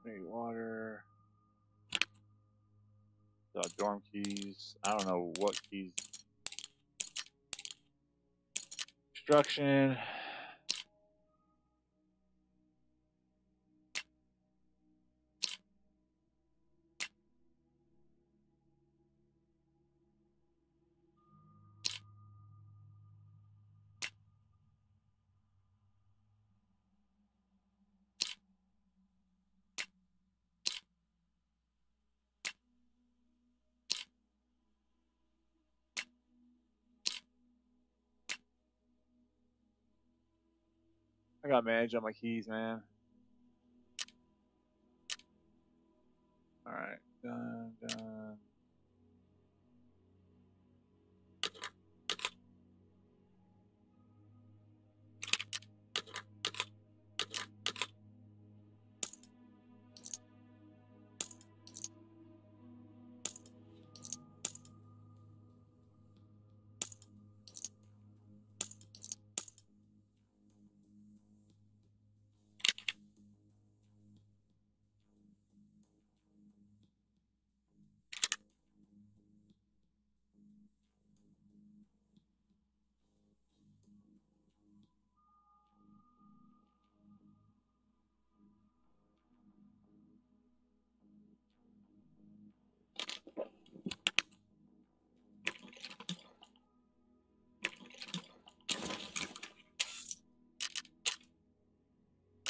Need water. The dorm keys. I don't know what keys Construction. I got manage on my keys, man. Alright, done, done.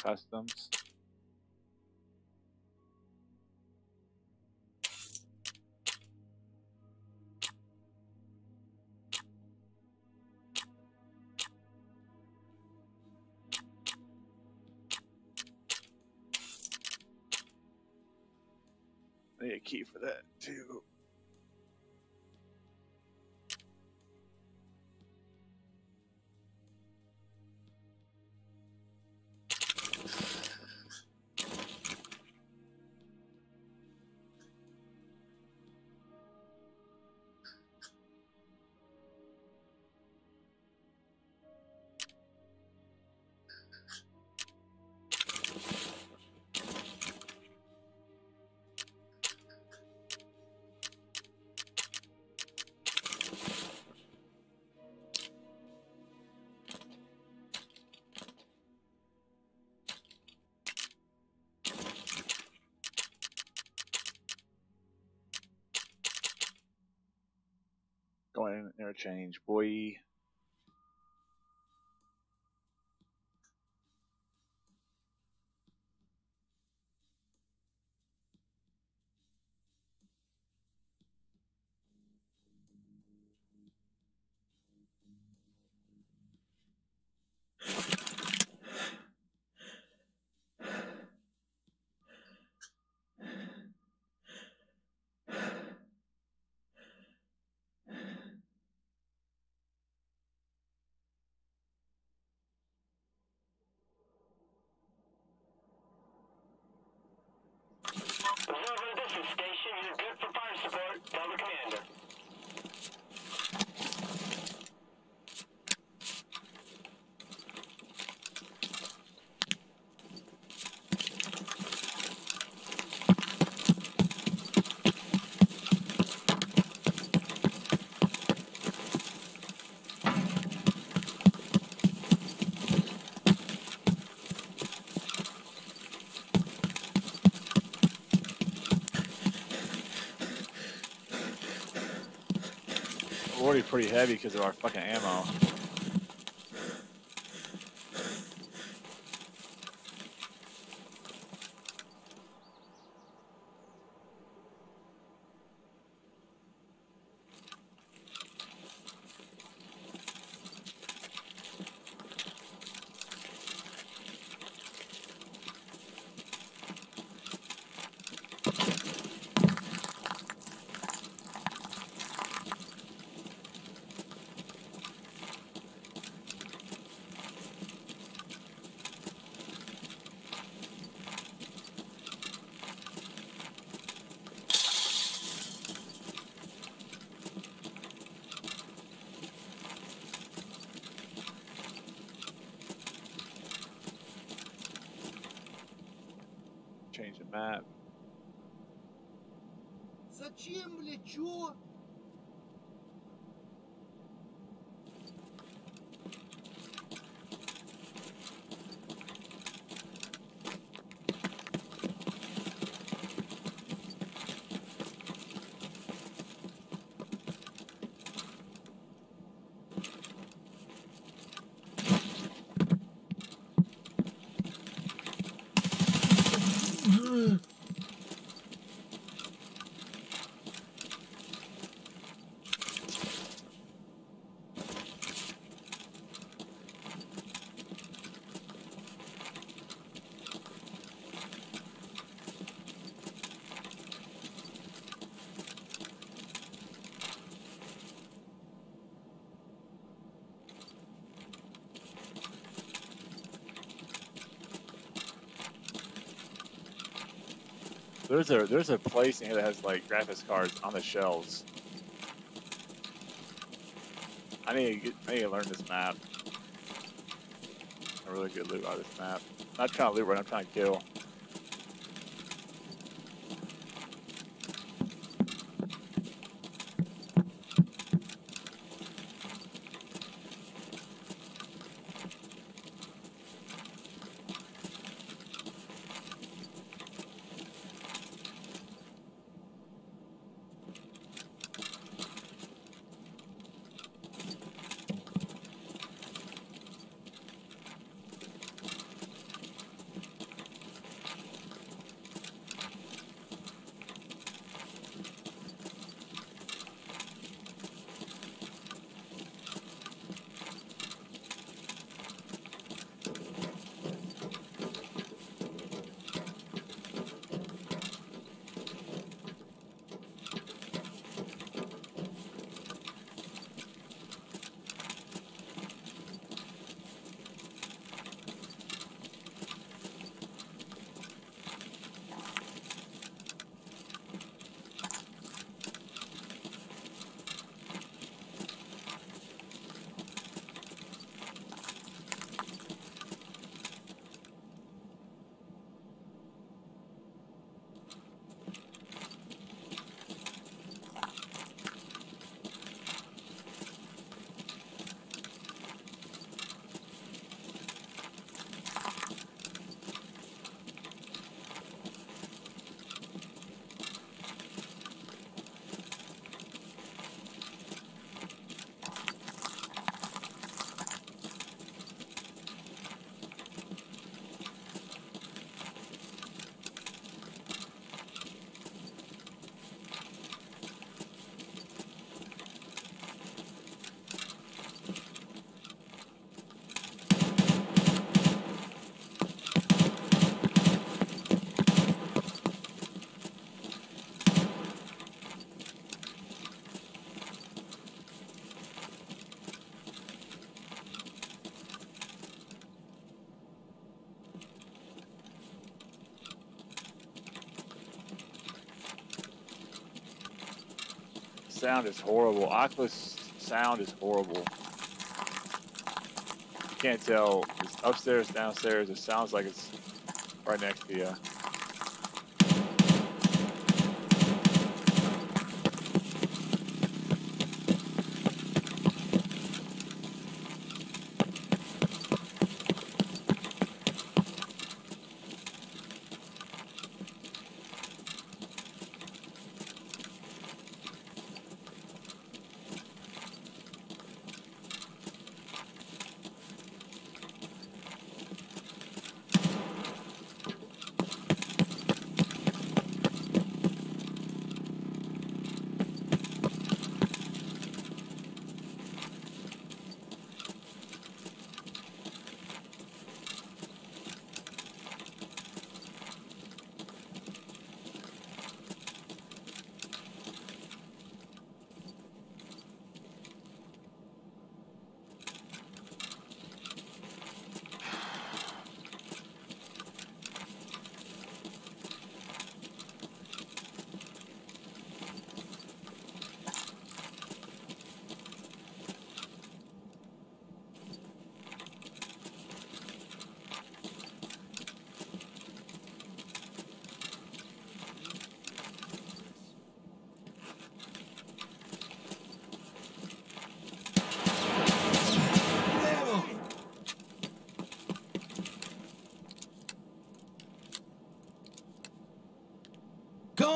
Customs. I need a key for that too. Interchange, boy. Station. You're good for fire support. Tell the commander. We're already pretty heavy because of our fucking ammo. There's a there's a place in here that has like graphics cards on the shelves. I need to get, I need to learn this map. A really good loot out of this map. not trying to loot right, I'm trying to kill. Sound is horrible. Oculus sound is horrible. You can't tell. It's upstairs, downstairs. It sounds like it's right next to you.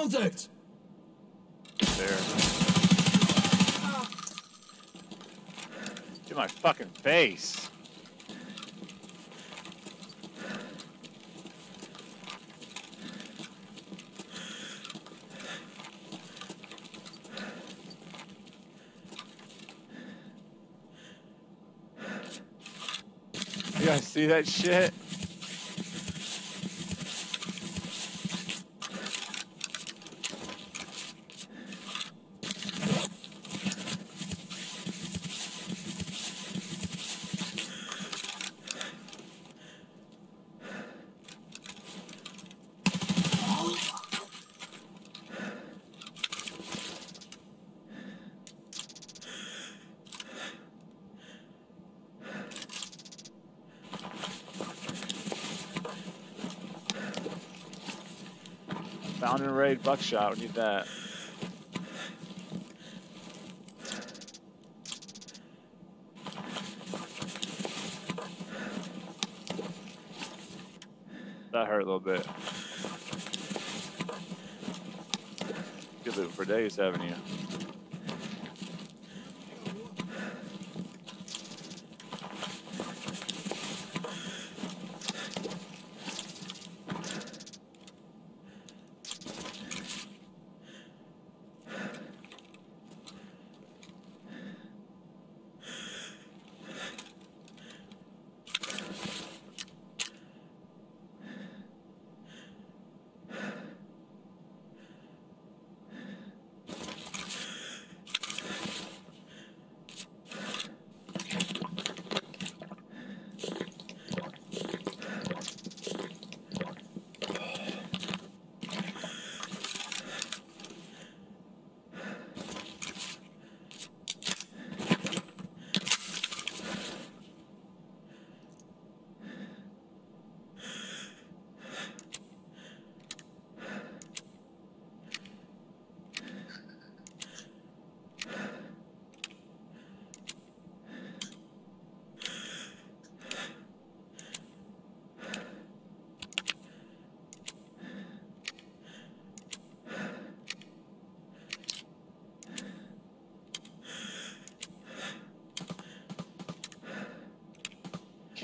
Contact! There. To my fucking face. You guys see that shit? Raid buckshot. We need that. That hurt a little bit. Good loot for days, haven't you?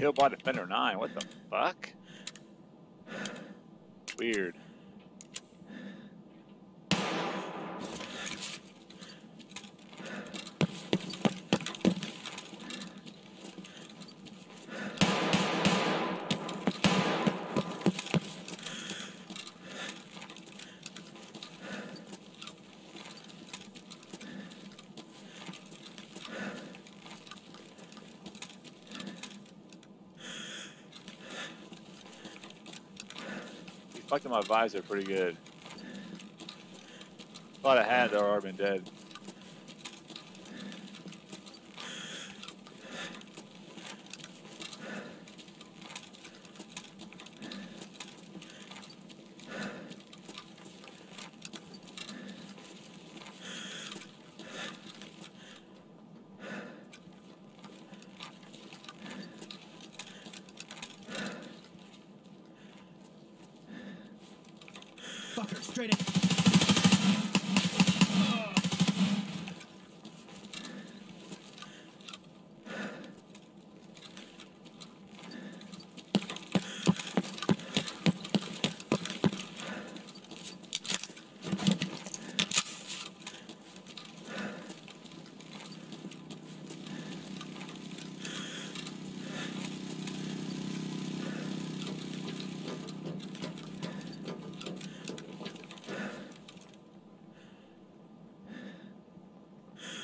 Killed by Defender 9. What the fuck? Weird. In my visor pretty good. Thought I had, though, or I'd been dead. straight at.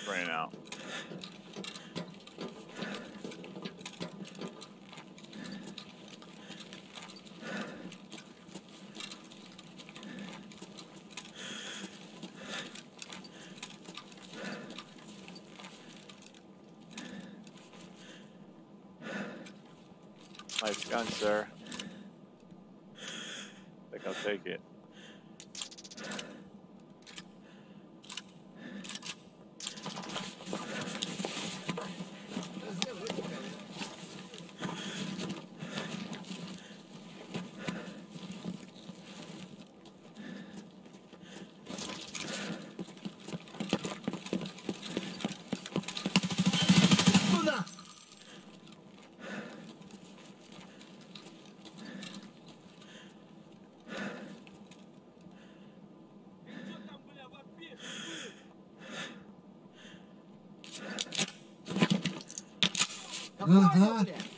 Running out. Nice gun, sir. I think I'll take it. 嗯哼。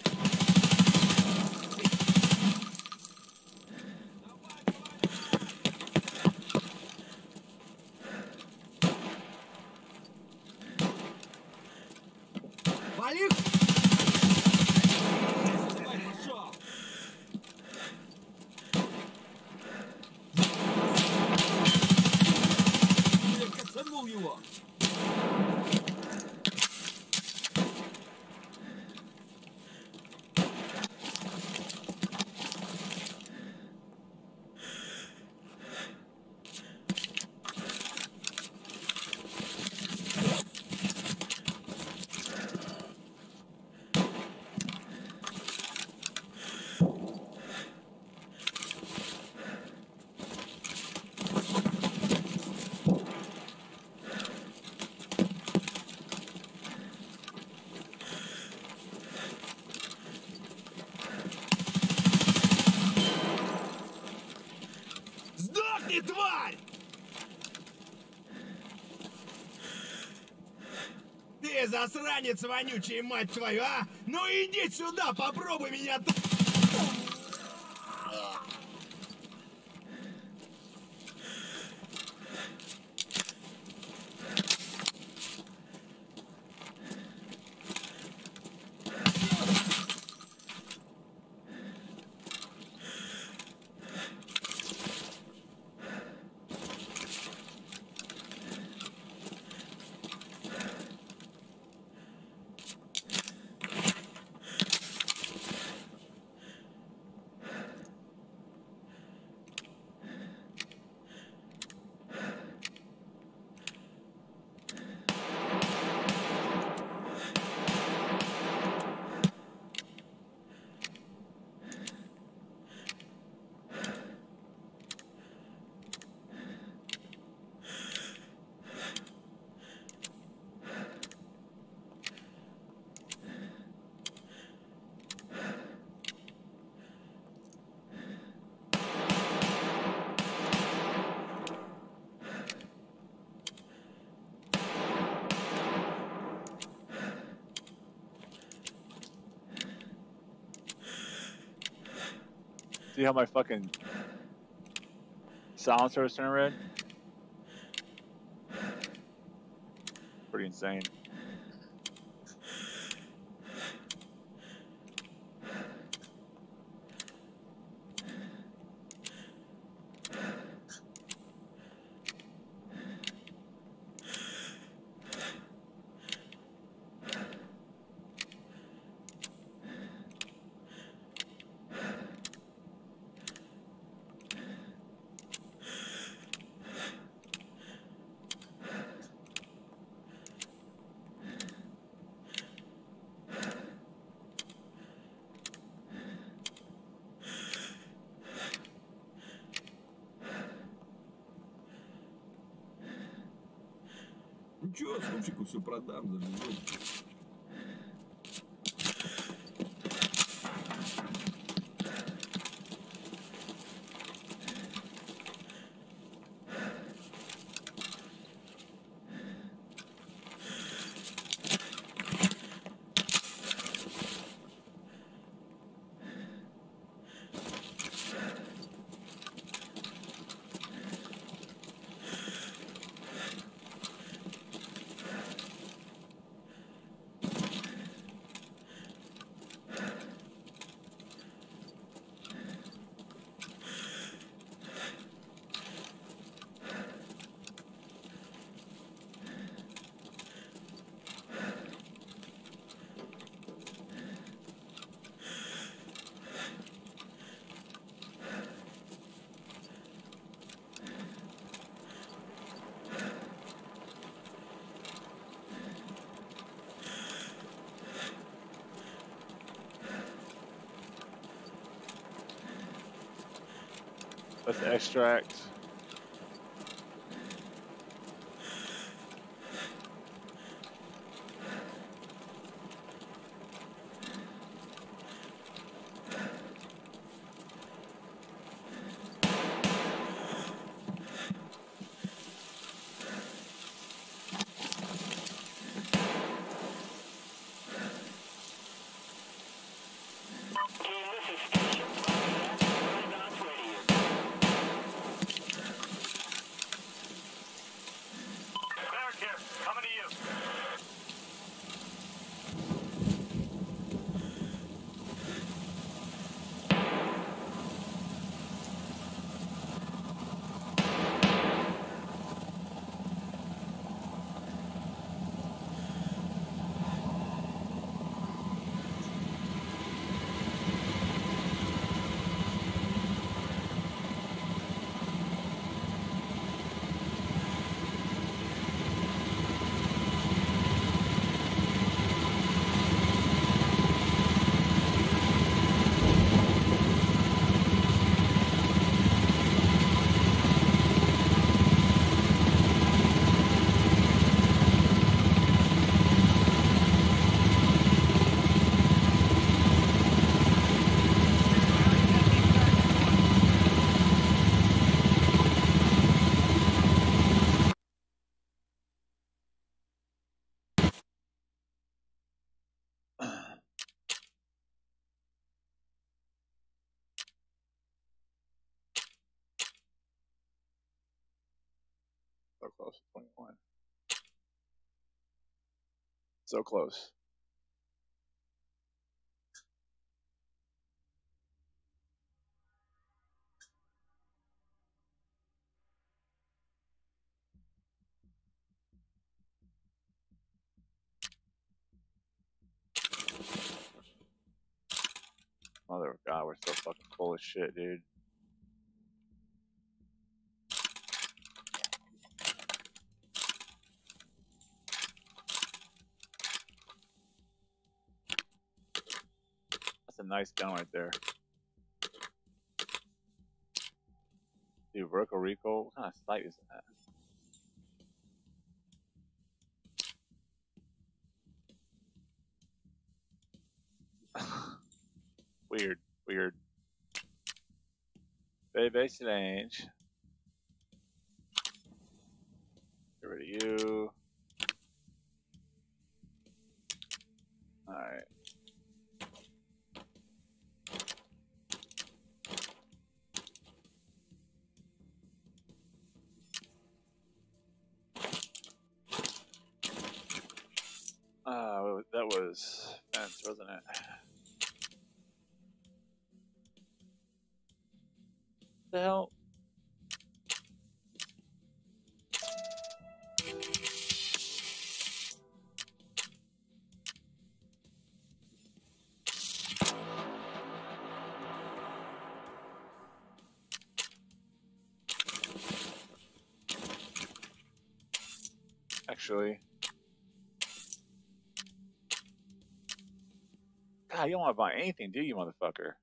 Засранец вонючий, мать твою, а? Ну иди сюда, попробуй меня See how my fucking silencer is turning red? Pretty insane. Ну чё, сумчику все продам, завезу. Let's extract. Team, this is Station. Renaissance Radio. Cleric here. Coming to you. So close. 21. So close. Oh, Mother of God, we're so fucking full of shit, dude. Nice gun right there. Dude, vertical recoil. What kind of sight is that? [LAUGHS] weird, weird. Very base range. Buy anything, do you, motherfucker?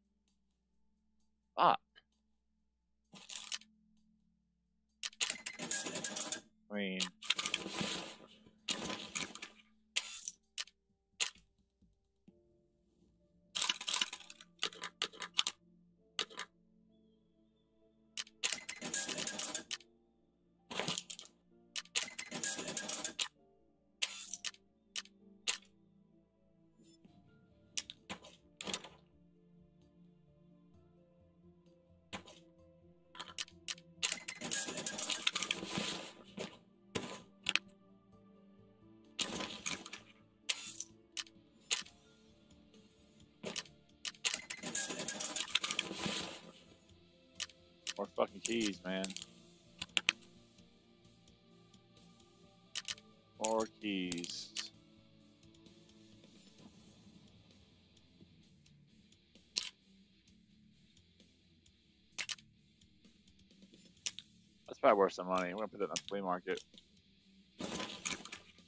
Probably worth some money. We're gonna put that in the flea market.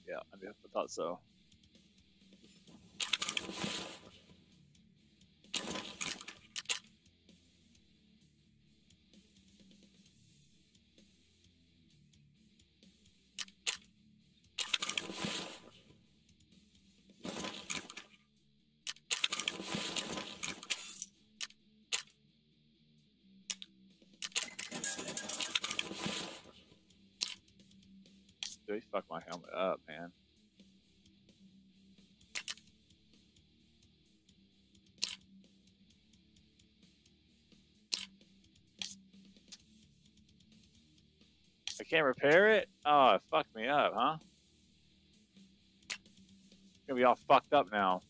Yeah, I thought so. Can't repair it? Oh, it fucked me up, huh? Gonna be all fucked up now.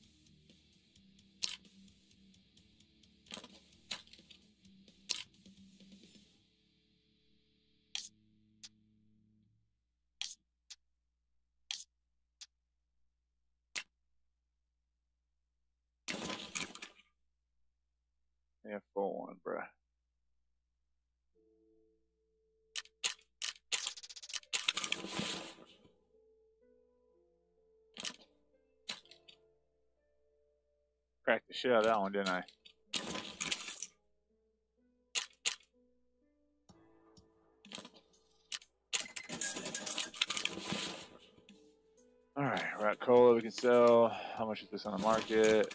Shit out of that one, didn't I? Alright, we're at cola we can sell. How much is this on the market?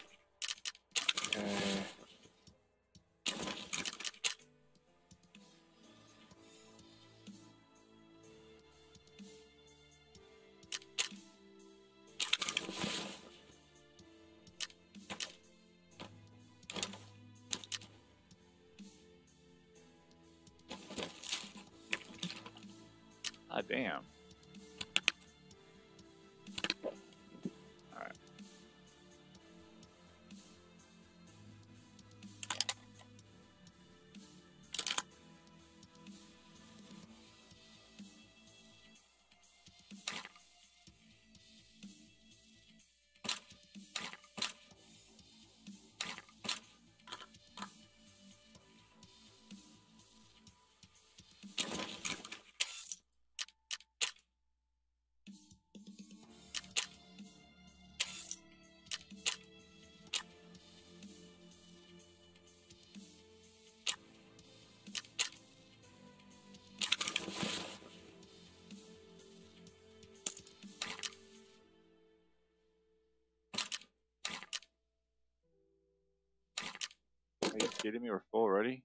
Are you kidding me? We're full already?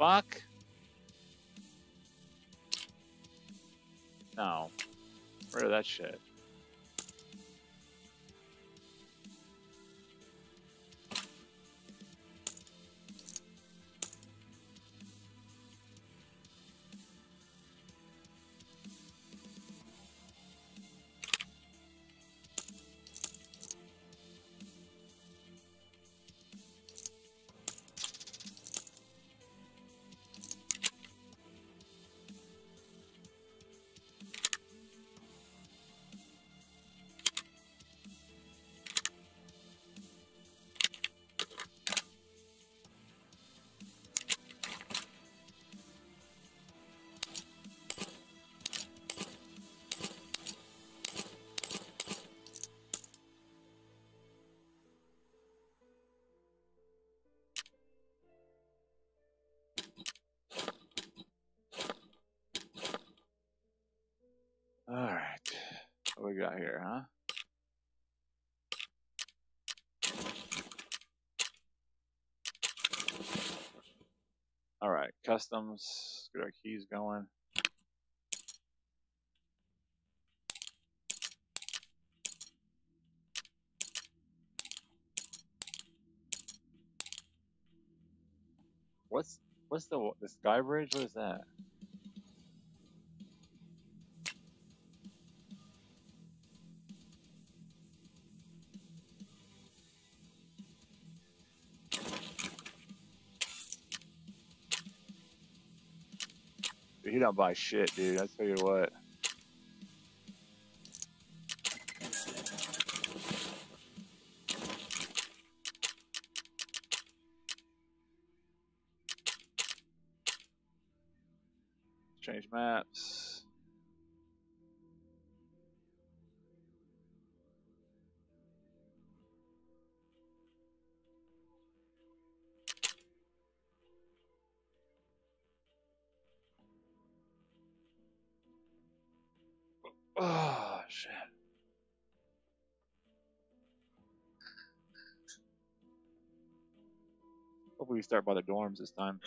Fuck? No. Rid of that shit. We got here, huh? All right, customs. Get our keys going. What's what's the the sky bridge? What is that? Don't buy shit, dude. I tell you what. We start by the dorms this time.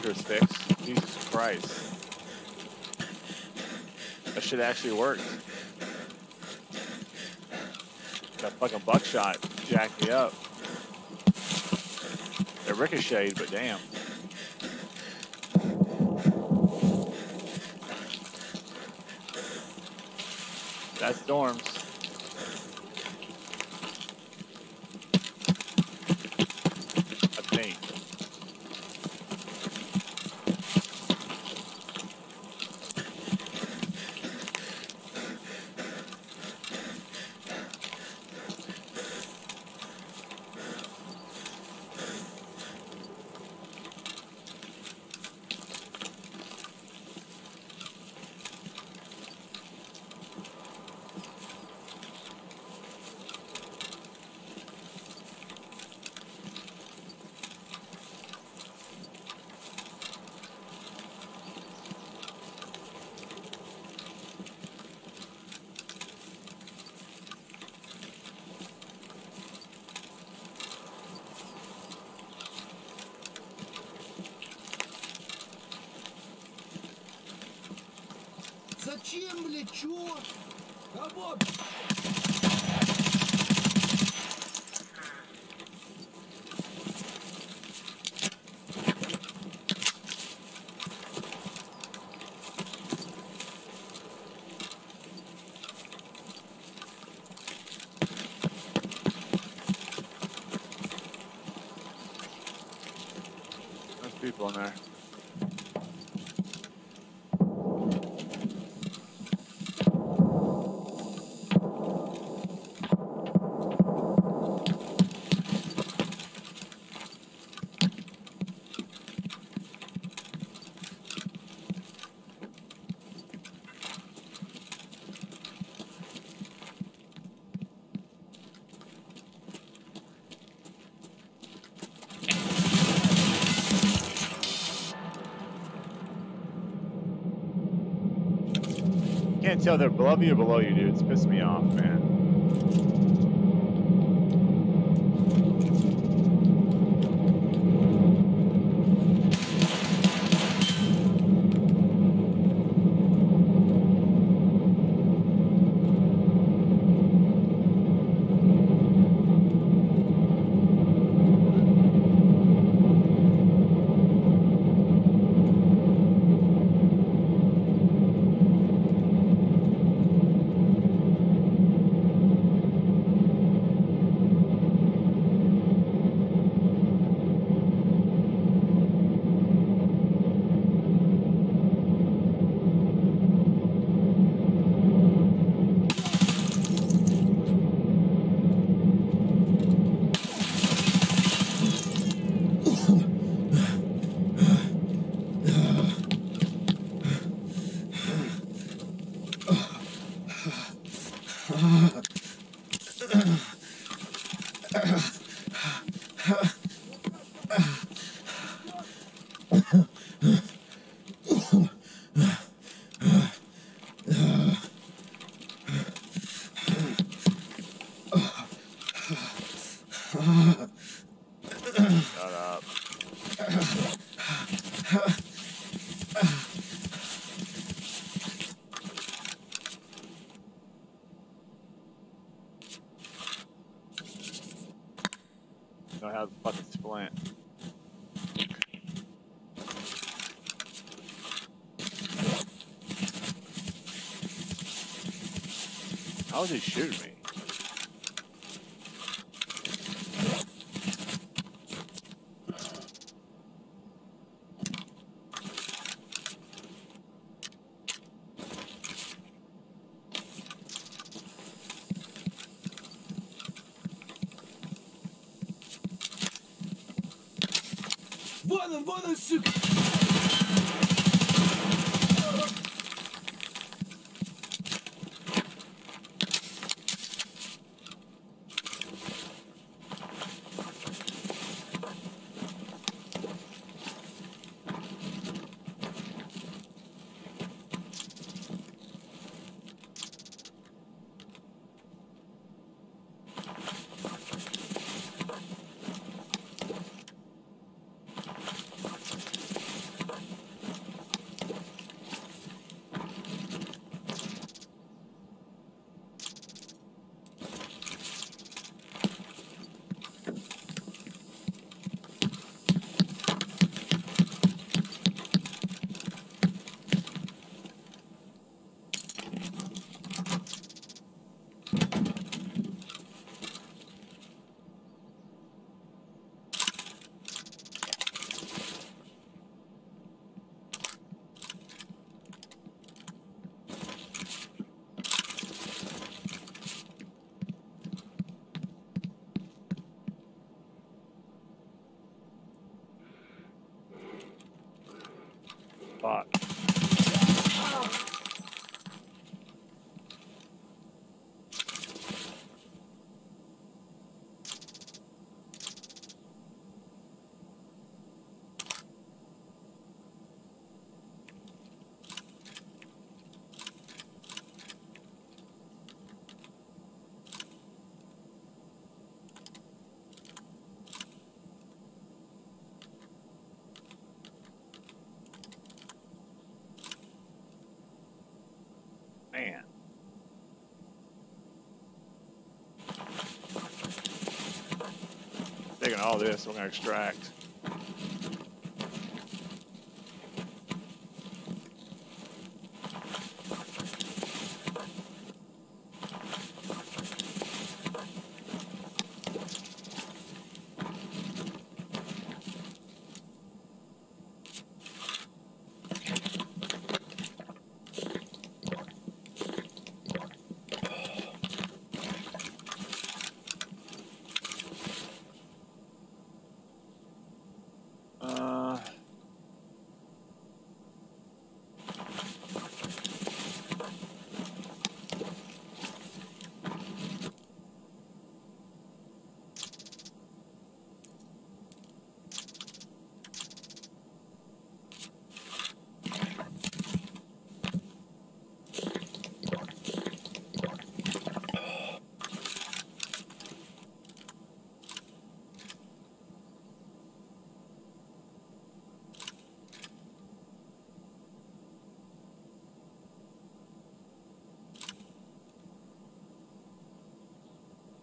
Fixed. Jesus Christ. That shit actually worked. That fucking buckshot jacked me up. It ricocheted, but damn. That's dorms. Tell they're above you or below you, dude. It's pissing me off, man. Don't have fucking splint. How is it shooting me? Voilà, voilà ce. Taking all oh, this, we're gonna extract. Uh,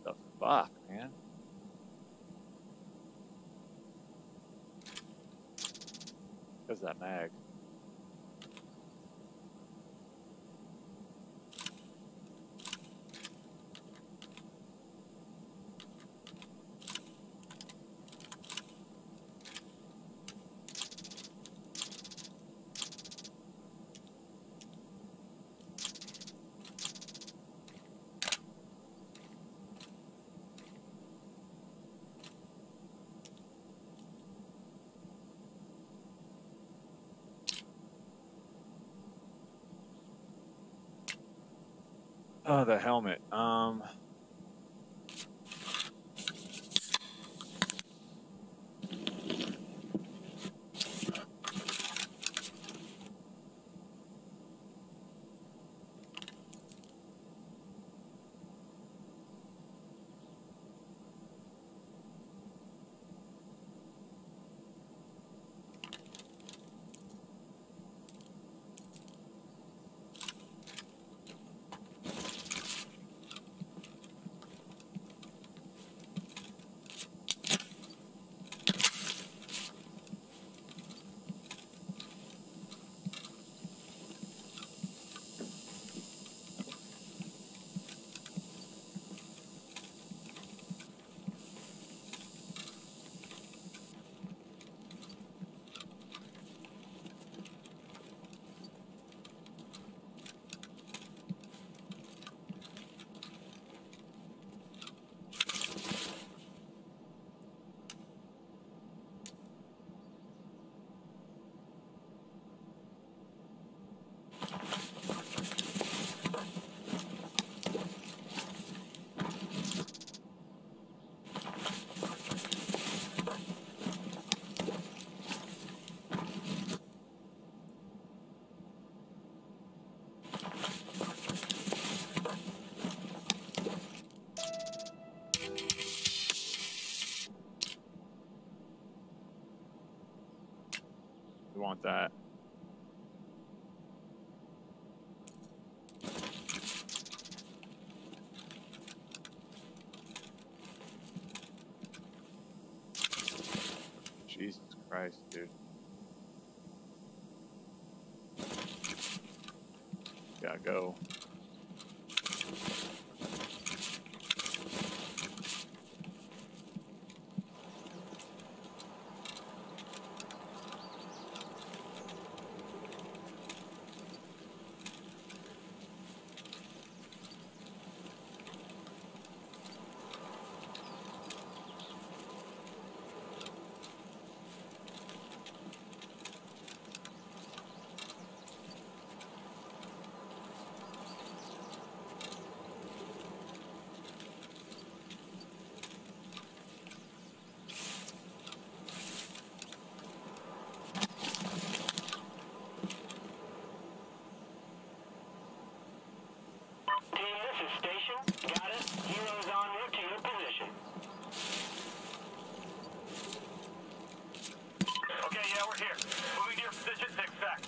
the fuck, man? Because that mag. Oh, the helmet. Um. Want that. Jesus Christ, dude. Gotta go. Station. Got it. Heroes en route to your position. Okay, yeah, we're here. Moving to your position, six sec.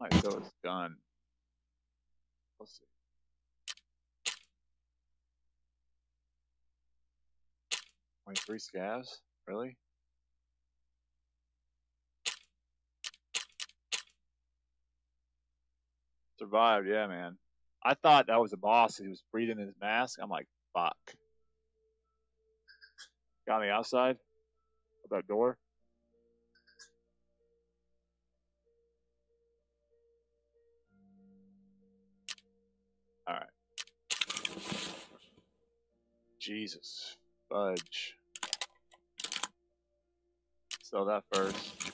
Might throw his gun. We'll see. Only three scavs? Really? Survived, yeah, man. I thought that was a boss. He was breathing his mask. I'm like, fuck. Got the outside of that door. All right. Jesus, fudge. Sell that first.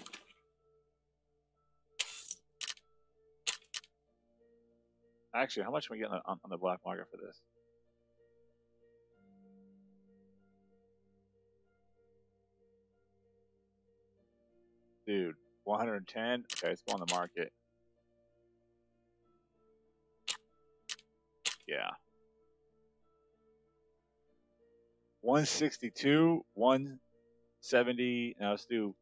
Actually, how much am we getting on, on the black market for this? Dude, 110. Okay, go on the market. Yeah. 162, 170. Now let's do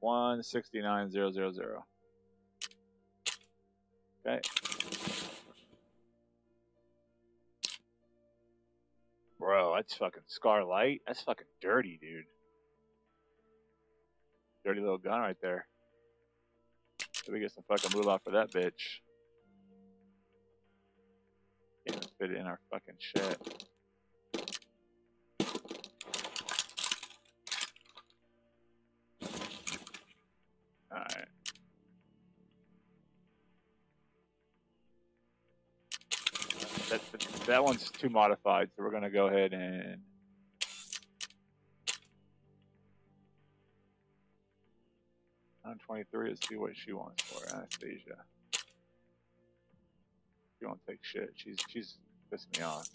169,000. Okay. Bro, that's fucking Scarlight. That's fucking dirty, dude. Dirty little gun right there. Let me get some fucking moolah for that bitch. Can't fit it in our fucking shit. That, one's too modified, so we're gonna go ahead and on 23 let's see what she wants for Anastasia. She won't take shit. She's she's pissed me off.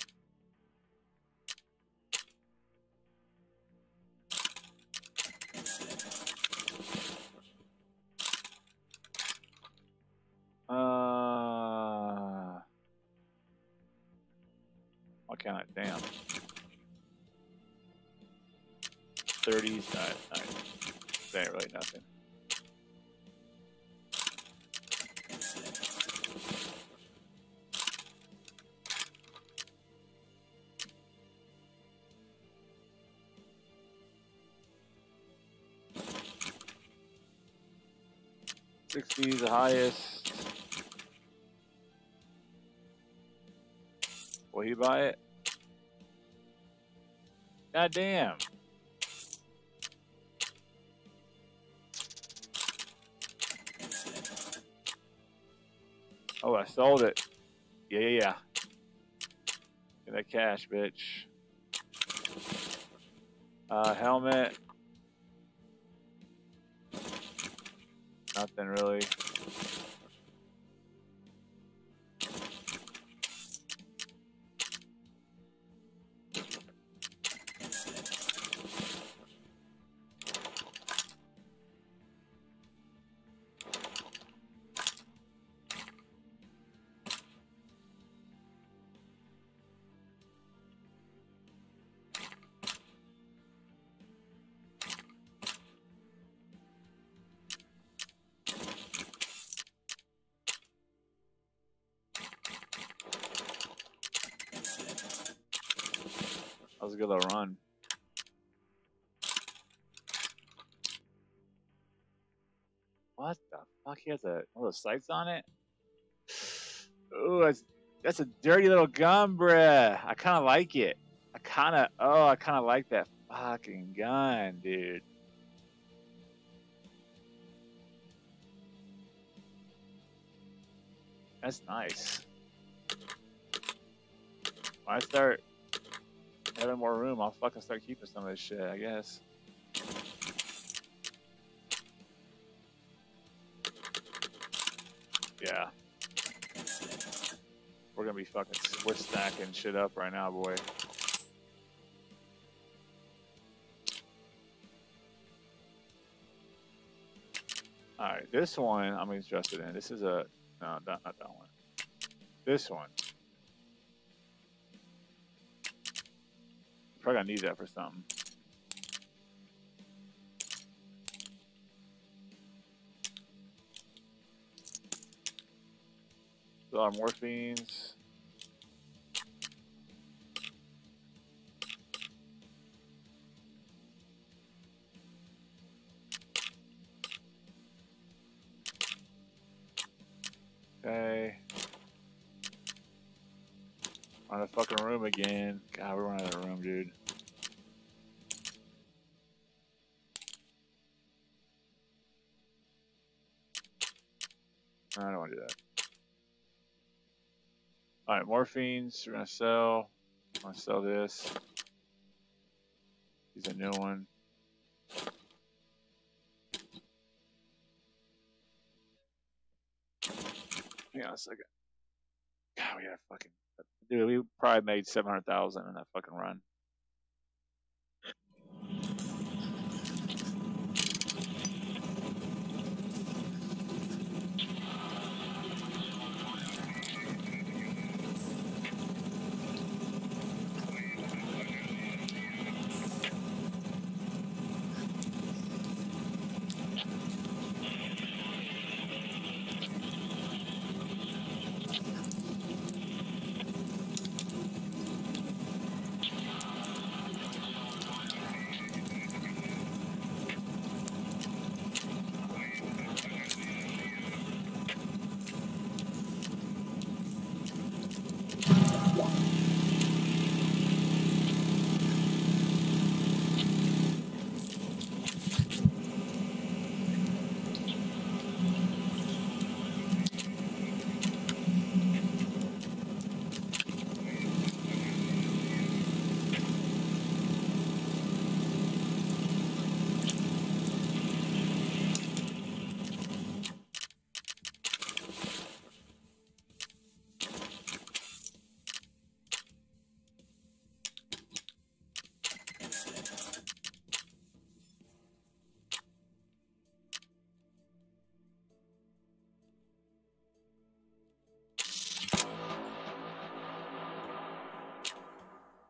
Why can't I? Damn. 30s, alright, alright. That ain't really nothing. 60 is the highest. Will he buy it? God damn. Oh, I sold it. Yeah, yeah, yeah. Get that cash, bitch. Uh, helmet. Nothing really. Sights on it. Ooh, that's that's a dirty little gun, bruh. I kind of like it. I kind of oh, I kind of like that fucking gun, dude. That's nice. When I start having more room, I'll fucking start keeping some of this shit, I guess. Be fucking, we're stacking shit up right now, boy. Alright, this one I'm interested in. This is a, no, not, not that one. This one. Probably gonna need that for something. Lot of morphines. Fucking room again. God, we're running out of room, dude. I don't want to do that. All right, morphines. We're gonna sell. I'm gonna sell this. He's a new one. Hang on a second. God, we got fucking dude. We probably made seven hundred thousand in that fucking run.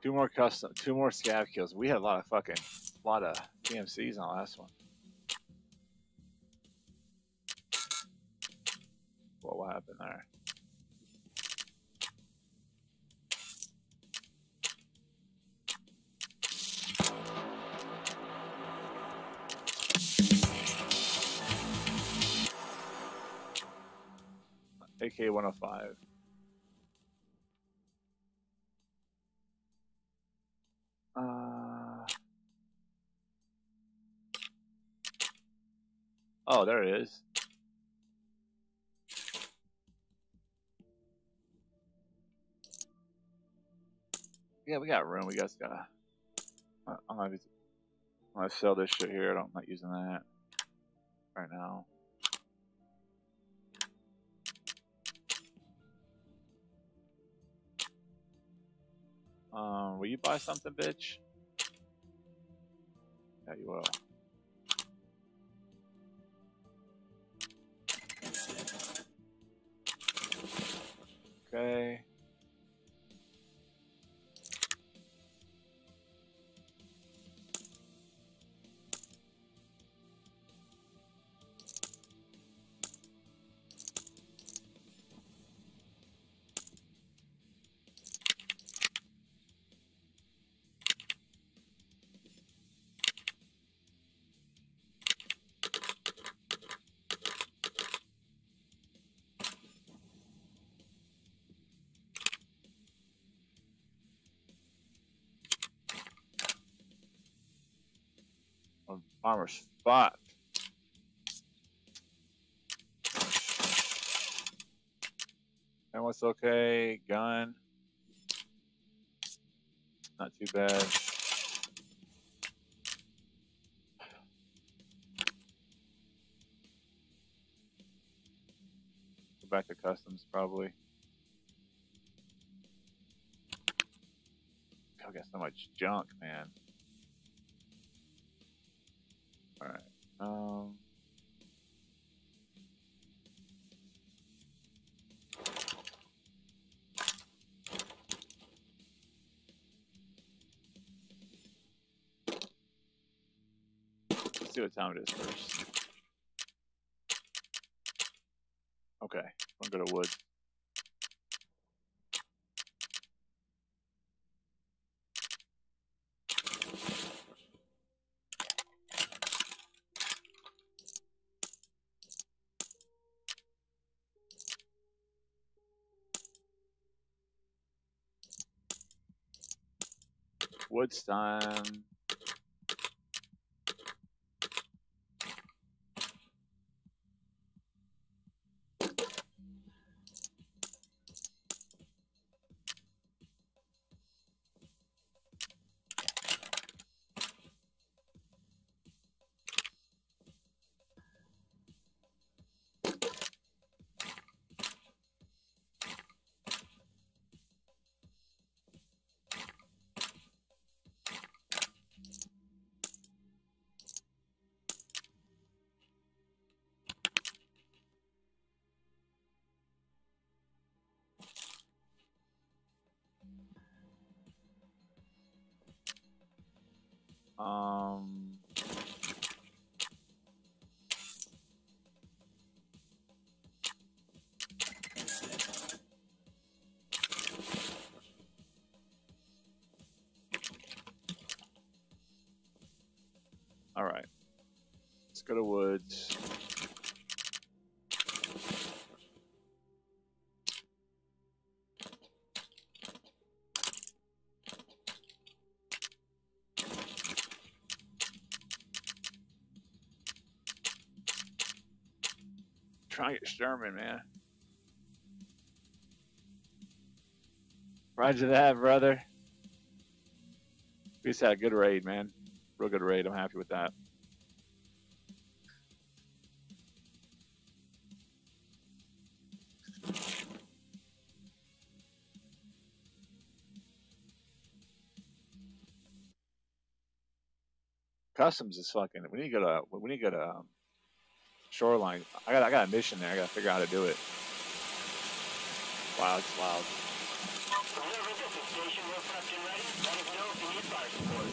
Two more custom, two more scav kills. We had a lot of fucking, a lot of PMCs on the last one. What what happened there? AK-105. Oh, there it is. Yeah, we got room. We just gotta. I- I'm gonna, I'm gonna sell this shit here. I'm not using that right now. Um, will you buy something, bitch? Yeah, you will. Okay. Farmer spot. And what's okay? Gun. Not too bad. Go back to customs probably. I got so much junk, man. Time it is first. Okay, I'm gonna go to wood. Wood's time. Let's go to woods. Try get Shturman, man. Roger that, brother. We just had a good raid, man. Real good raid. I'm happy with that. Customs is fucking. We need to go to. We need to go to um, shoreline. I got. I got a mission there. I got to figure out how to do it. Wow, it's wild. Observer, this is station. We're prepped and ready. Let us know if you need fire support.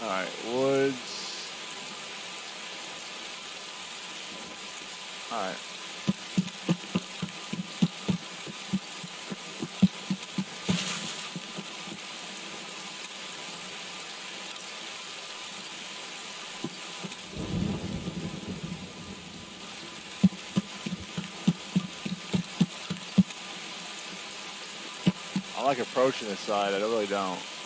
All right, woods. All right. I like approaching this side. I really don't.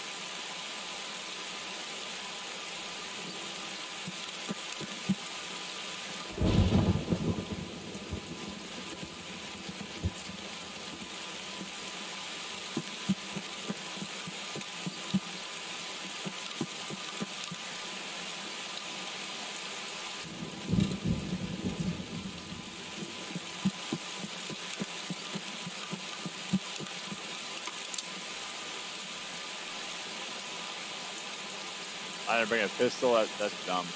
I didn't bring a pistol. That, that's dumb.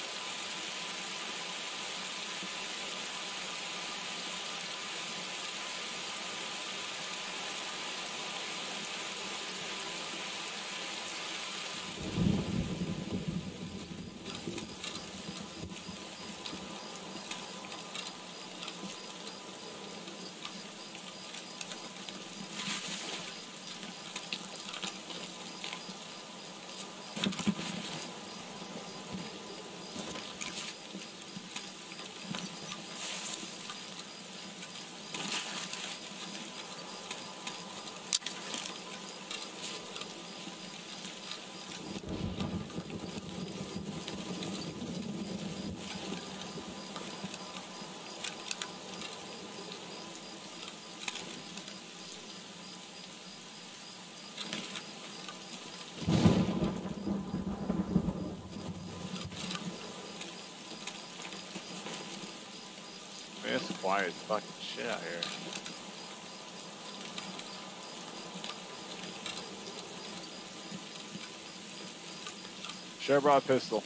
Man, it's quiet as fucking shit out here. Brought pistol.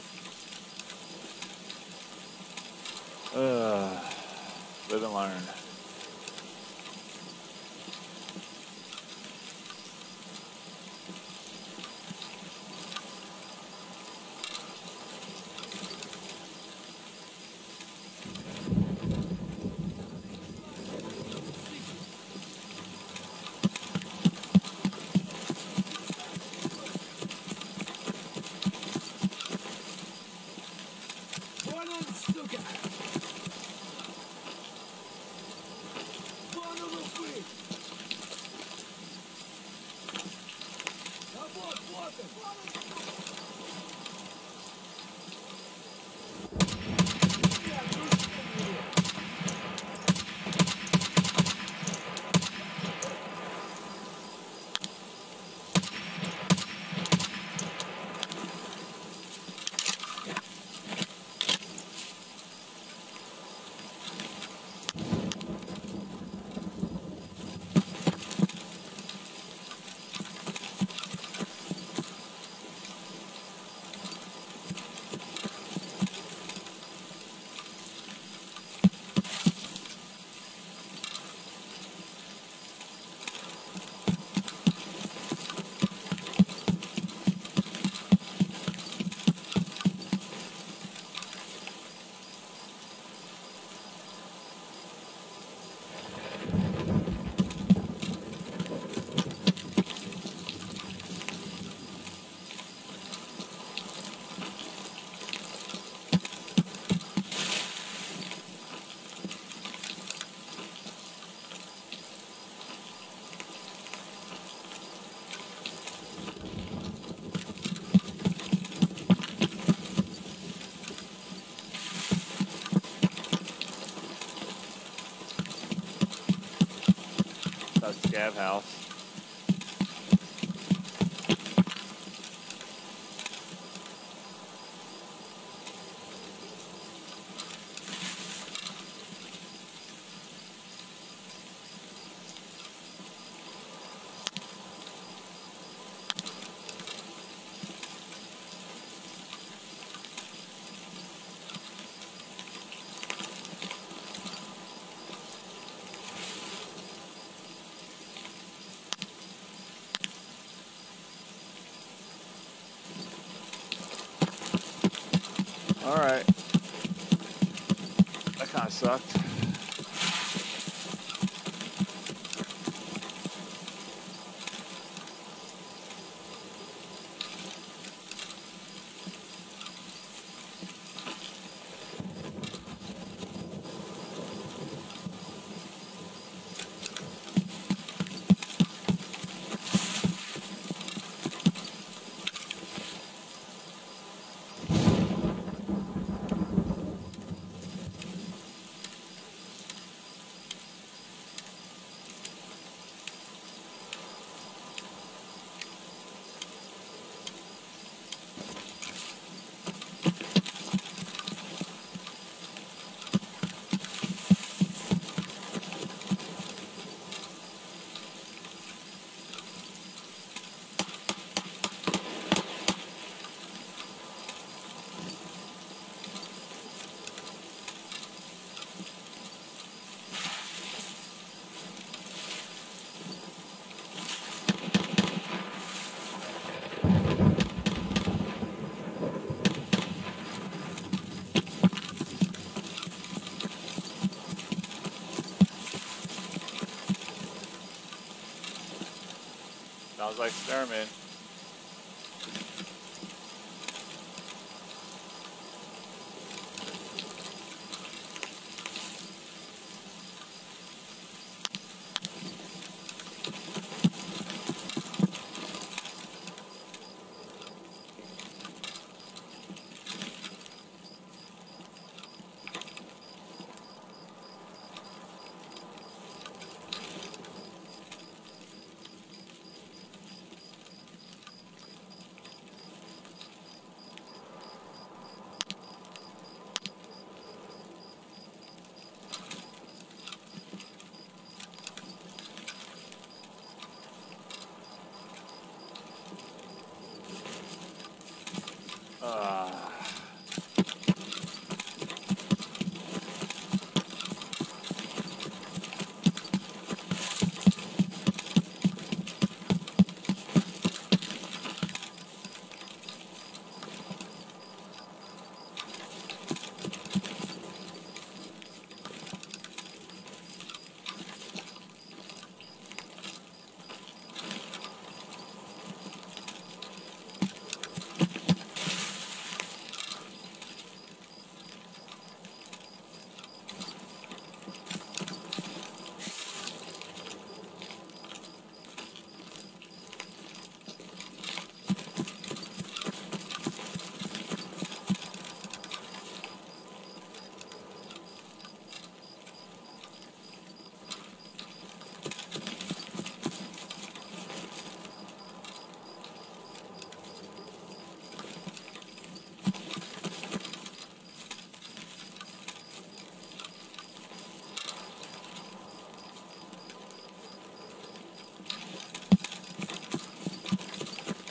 Scav House. Alright. That kind of sucked. Sounds like Shturman. Uh,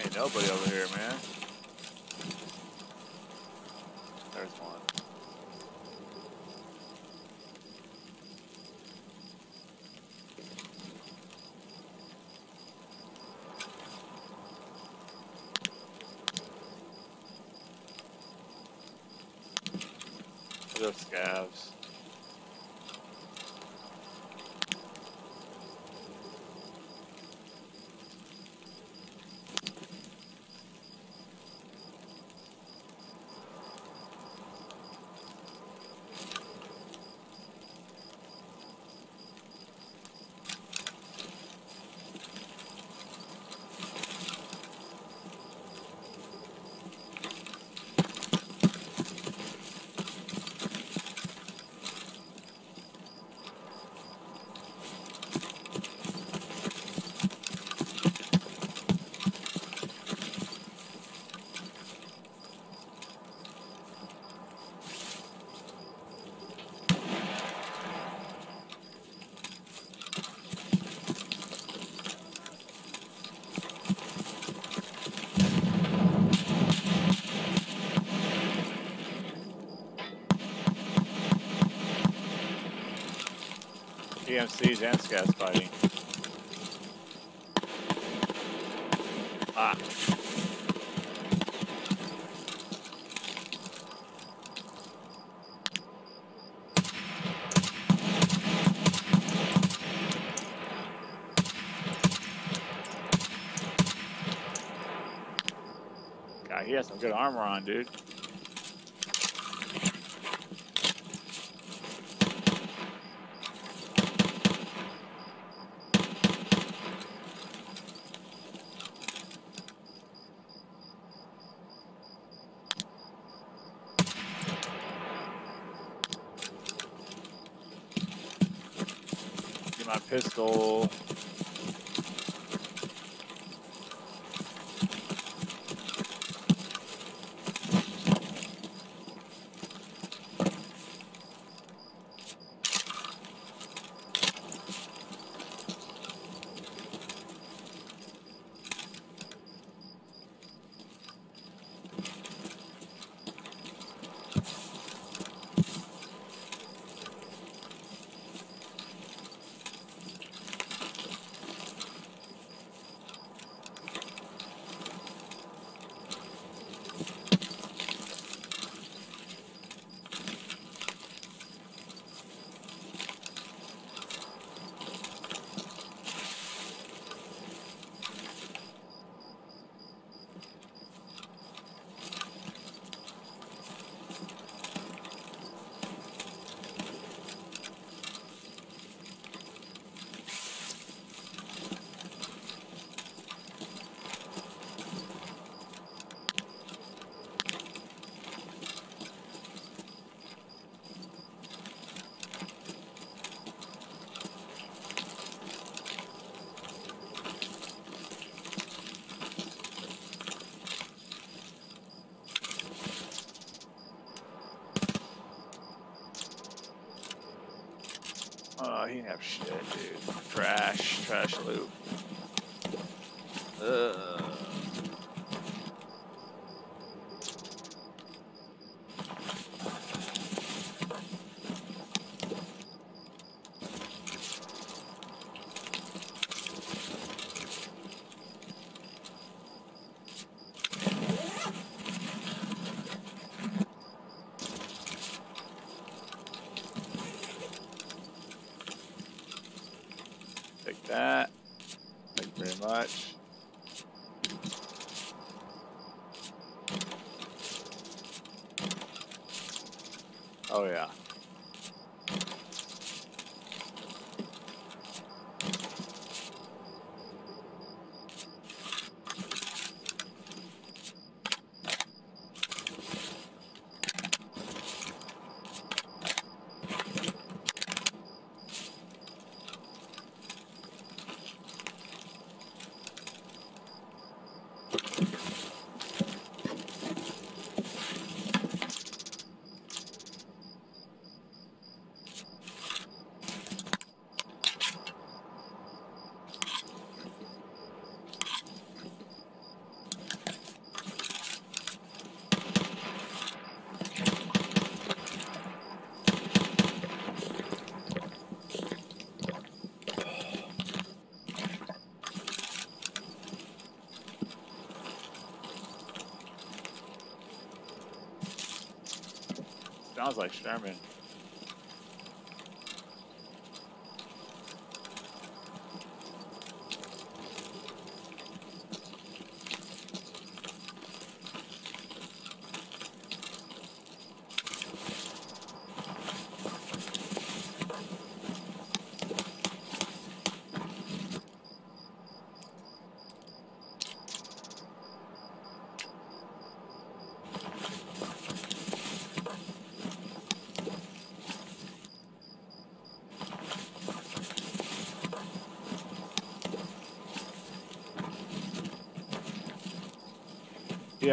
ain't nobody over here, man. There's one. Those fighting. Ah. God, he has some good armor on, dude. Get have shit, dude. Sounds like Shturman.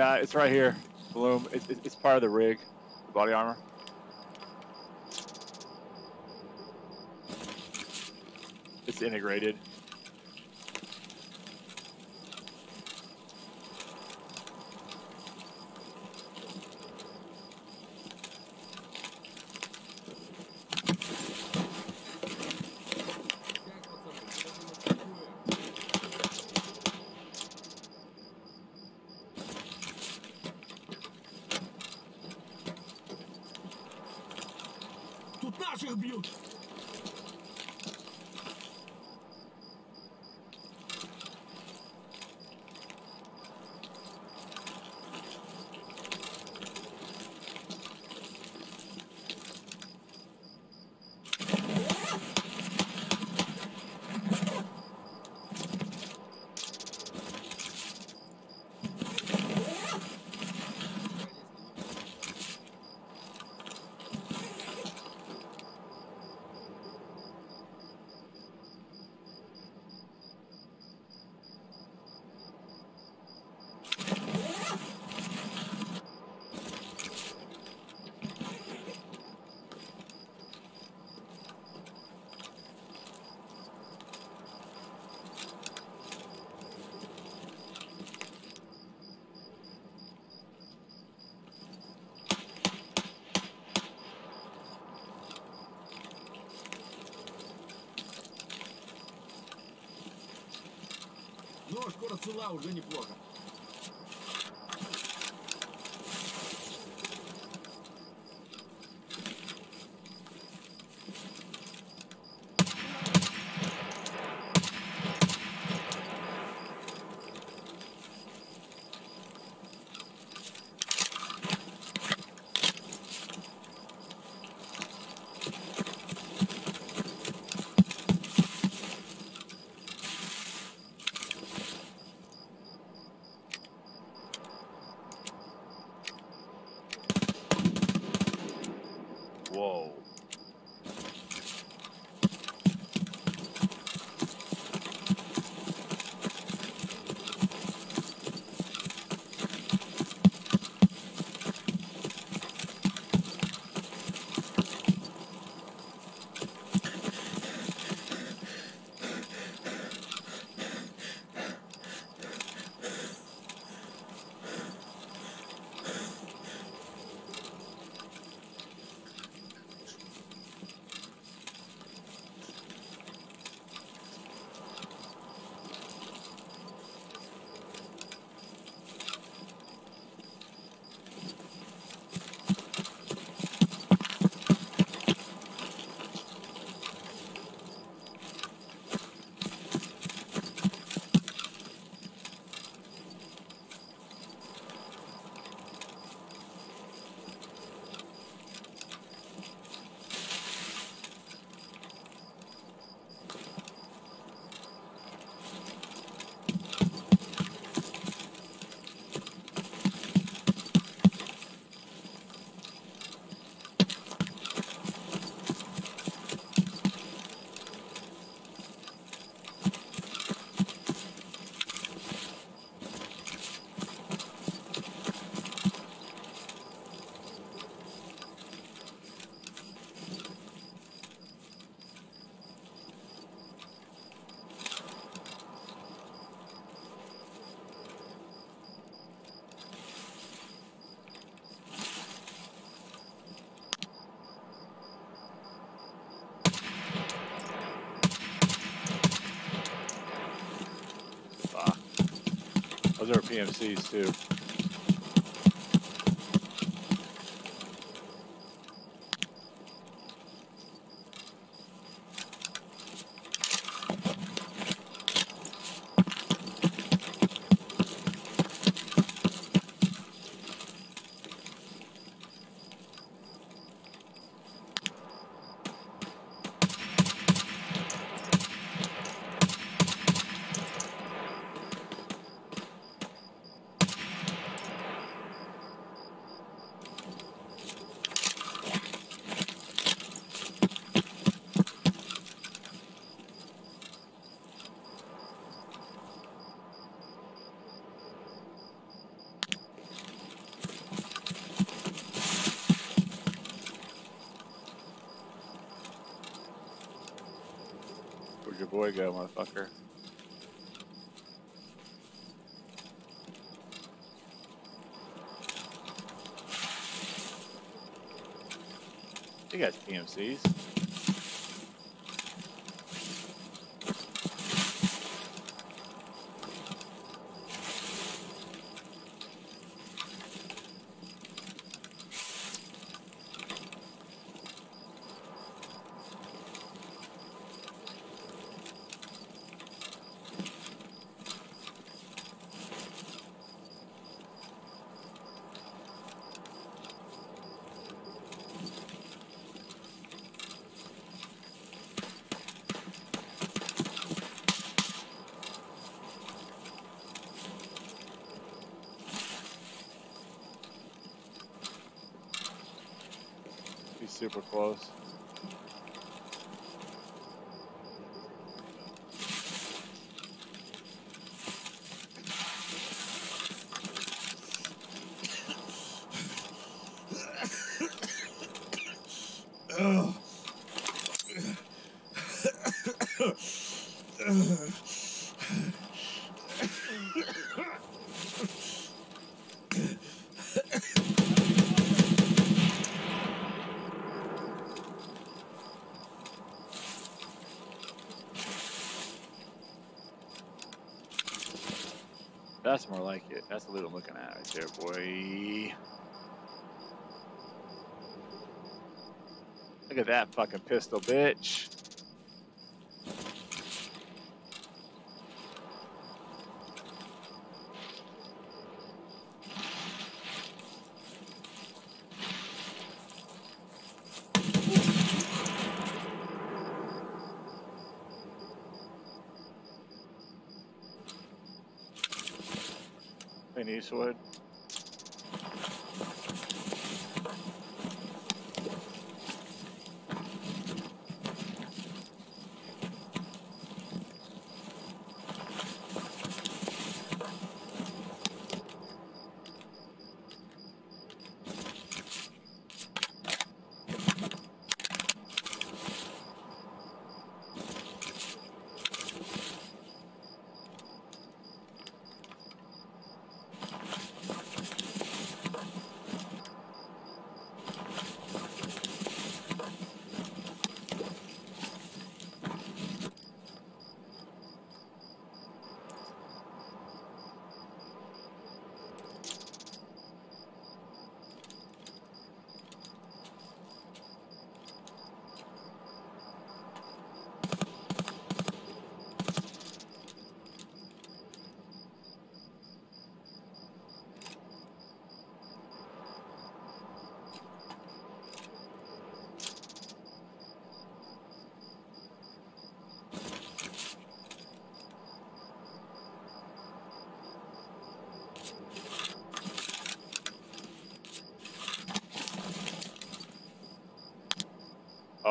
Yeah, it's right here. Bloom. It's, it's, it's part of the rig, the body armor. It's integrated. Уже неплохо. Are PMCs too. Where'd your boy go, motherfucker? You guys PMCs. Super close. That's more like it. That's the loot I'm looking at right there, boy. Look at that fucking pistol, bitch. Clint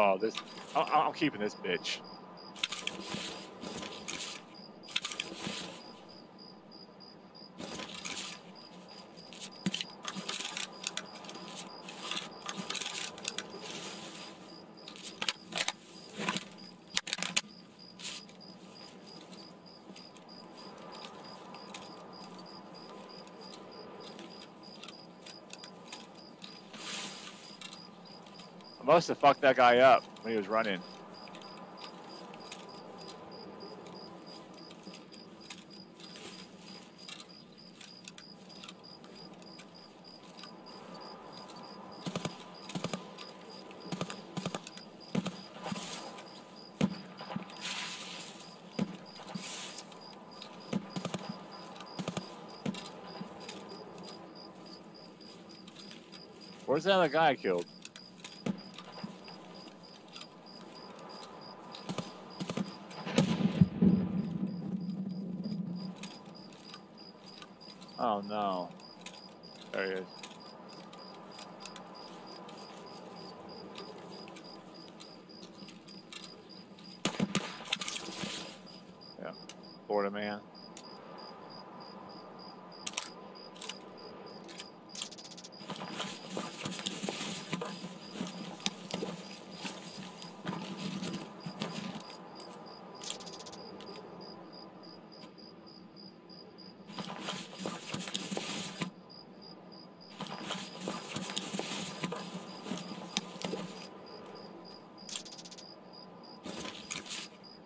Oh, this. I- I'm keeping this bitch. Must have fucked that guy up when he was running. Where's that other guy I killed? Oh no. There he is. Yeah, Florida man.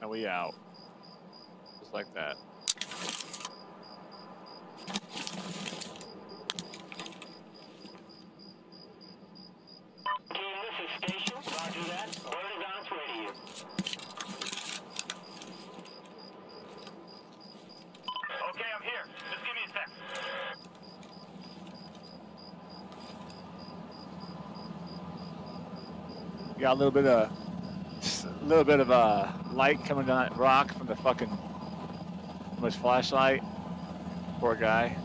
And we out. Just like that. Team, this is Station. Roger that. Word is on its way to you. Okay, I'm here. Just give me a sec. Got a little bit of, a little bit of uh, light coming down that rock from the fucking, from his flashlight. Poor guy.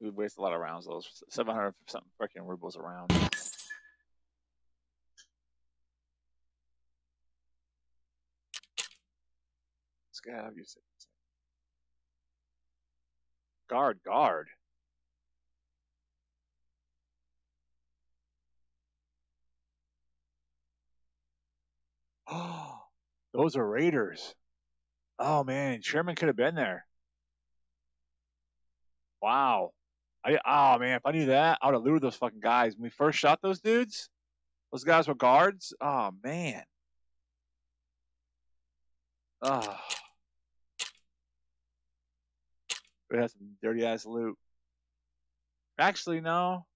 We wasted a lot of rounds. Those 700 something freaking rubles a around. Scav, you. Guard, guard. Oh, [GASPS] those are raiders. Oh man, Shturman could have been there. Wow. I oh man, if I knew that, I would have lured those fucking guys. When we first shot those dudes, those guys were guards. Oh man. Oh. We had some dirty ass loot. Actually, no.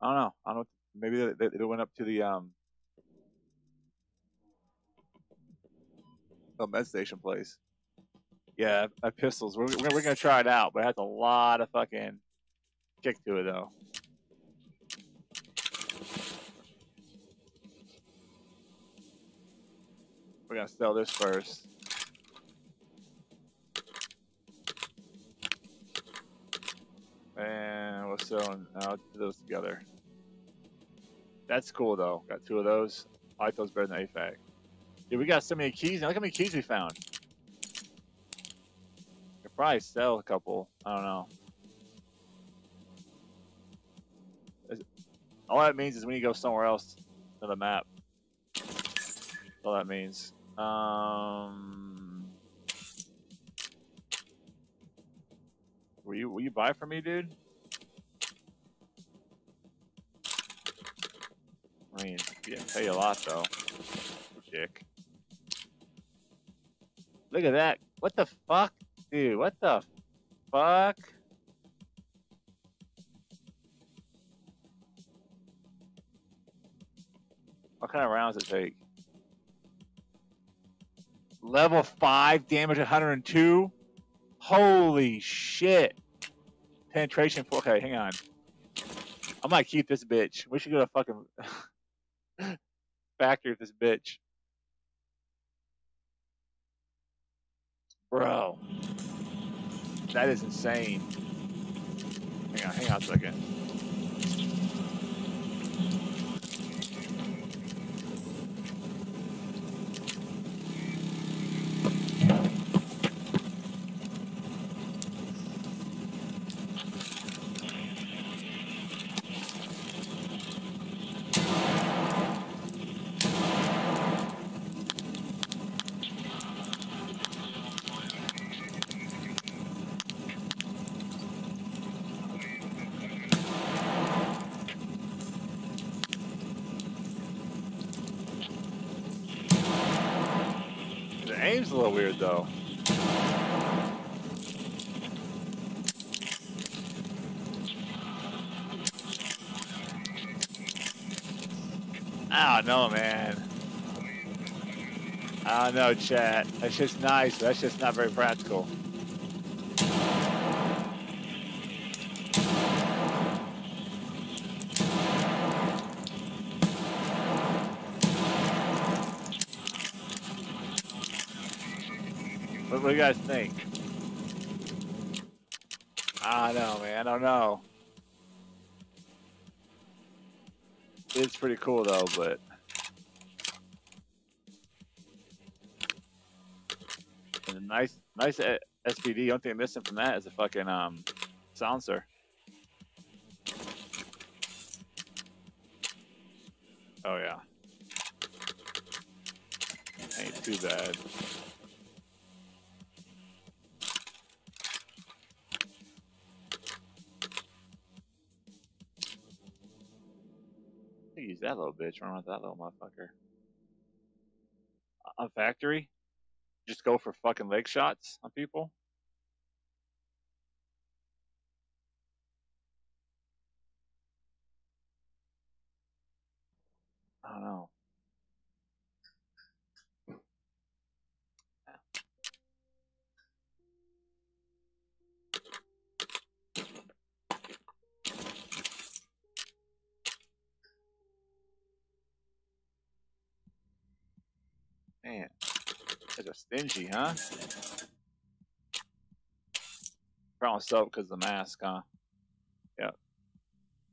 I don't know. I don't know. Maybe they, they, they went up to the um the med station place. Yeah, uh, pistols. We're, we're, we're gonna try it out, but it has a lot of fucking kick to it though. We're gonna sell this first. And we'll sell now do those together. That's cool though. Got two of those. I like those better than AFAK. Dude, we got so many keys now. Look how many keys we found. Probably sell a couple. I don't know. All that means is when you go somewhere else to the map. All that means. Um, will you will you buy for me, dude? I mean, you didn't pay a lot though. Dick. Look at that. What the fuck? Dude, what the fuck? What kind of rounds it take? Level 5, damage 102? Holy shit. Penetration 4. Okay, hang on. I might keep this bitch. We should go to fucking [LAUGHS] factory with this bitch. Bro. That is insane. Hang on, hang on a second. a little weird though. I don't know, man. Know, chat. That's just nice, that's just not very practical. What, what do you guys think? I don't know, man. I don't know. It's pretty cool though, but nice uh, SPD. Only thing missing from that is a fucking um silencer. Oh yeah, ain't too bad. Use that little bitch. Run with that little motherfucker. A factory, just go for fucking leg shots on people. I don't know. Man, stingy, huh? Probably so because of the mask, huh? Yeah.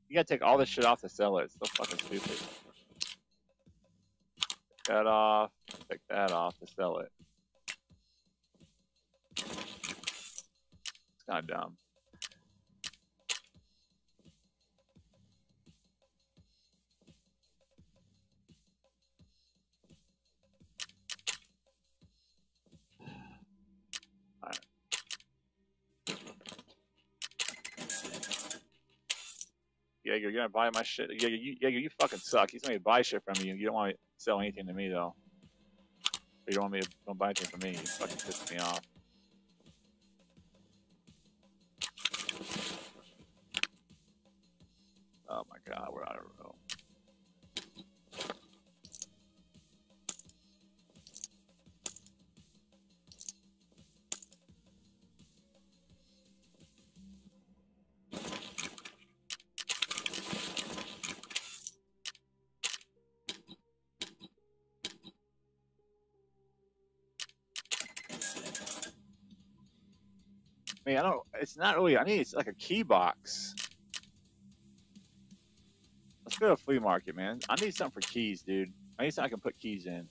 You gotta take all this shit off to sell it. It's so fucking stupid. Take that off. Take that off to sell it. It's kind of dumb. Yeah, you're gonna buy my shit. Yeah, you, yeah, you fucking suck. He's gonna buy shit from you. You don't want to sell anything to me though. You don't want me to don't buy anything from me. You fucking piss me off. Oh my god, we're out of room. Mean, I don't. It's not really. I need it's like a key box. Let's go to a flea market, man. I need something for keys, dude. I need something I can put keys in.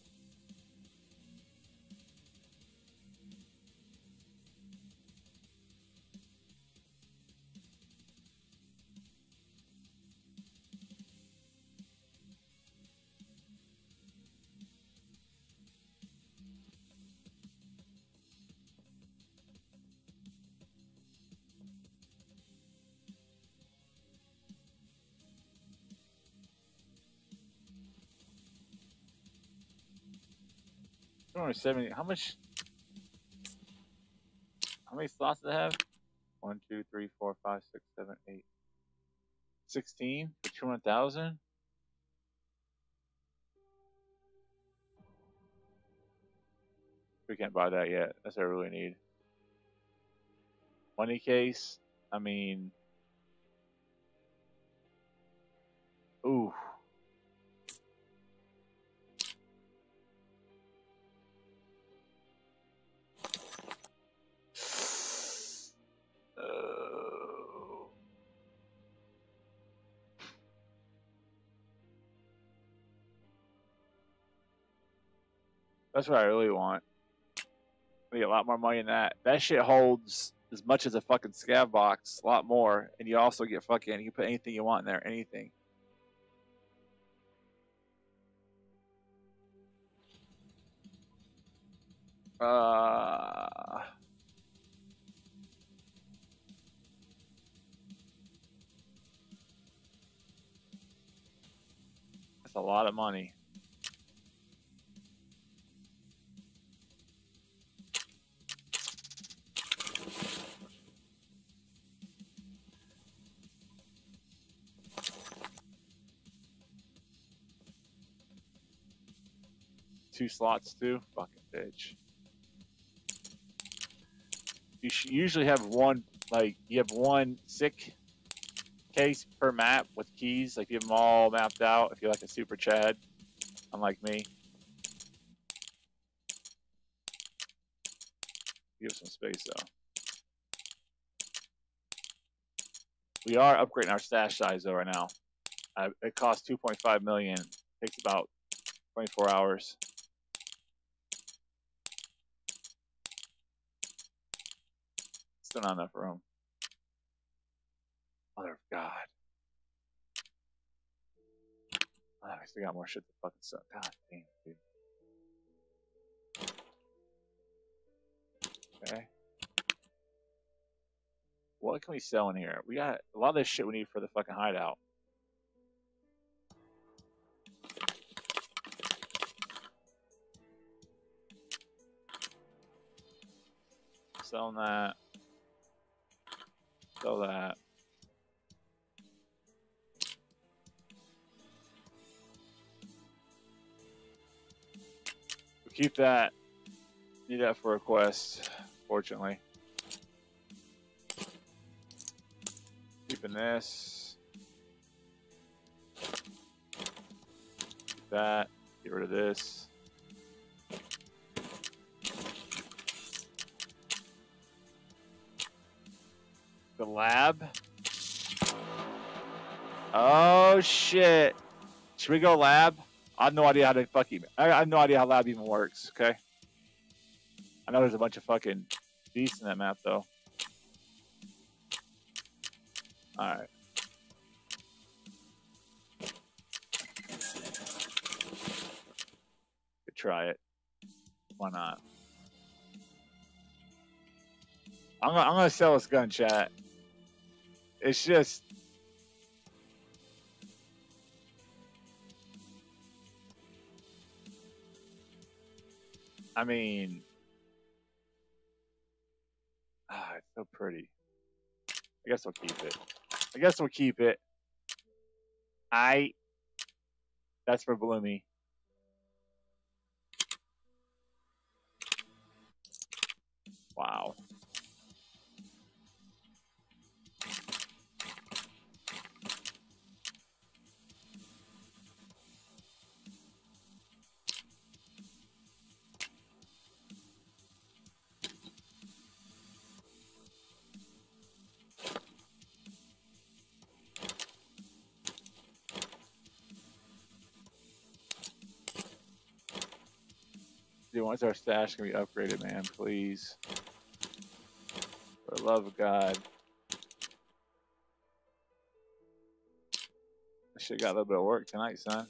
Only seventy. How much? How many slots do they have? One, two, three, four, five, six, seven, eight. Sixteen for two hundred thousand. We can't buy that yet. That's what I really need. Money case. I mean. Ooh. That's what I really want. I need a lot more money than that. That shit holds as much as a fucking scav box, a lot more, and you also get fucking you can put anything you want in there, anything. Uh That's a lot of money. Two slots too. Fucking bitch. You usually have one, like, you have one SICC case per map with keys. Like, you have them all mapped out if you're like a super Chad, unlike me. Give some space though. We are upgrading our stash size though right now. Uh, it costs 2.5 million. Takes about 24 hours. Still not enough room. Mother of God. Oh, I still got more shit to fucking suck. God damn, dude. Okay. What can we sell in here? We got a lot of this shit we need for the fucking hideout. Selling that. Sell that. We'll keep that. Need that for a quest, fortunately. Keeping this. That. Get rid of this. The lab. Oh shit. Should we go lab? I have no idea how to fucking. I have no idea how lab even works. Okay. I know there's a bunch of fucking beasts in that map though. All right. Could try it. Why not? I'm gonna, I'm gonna sell this gun, chat. It's just. I mean, ah, it's so pretty. I guess we'll keep it. I guess we'll keep it. I. That's for Bloomy. Wow. Once our stash can be upgraded, man, please. For the love of God. I should got a little bit of work tonight, son.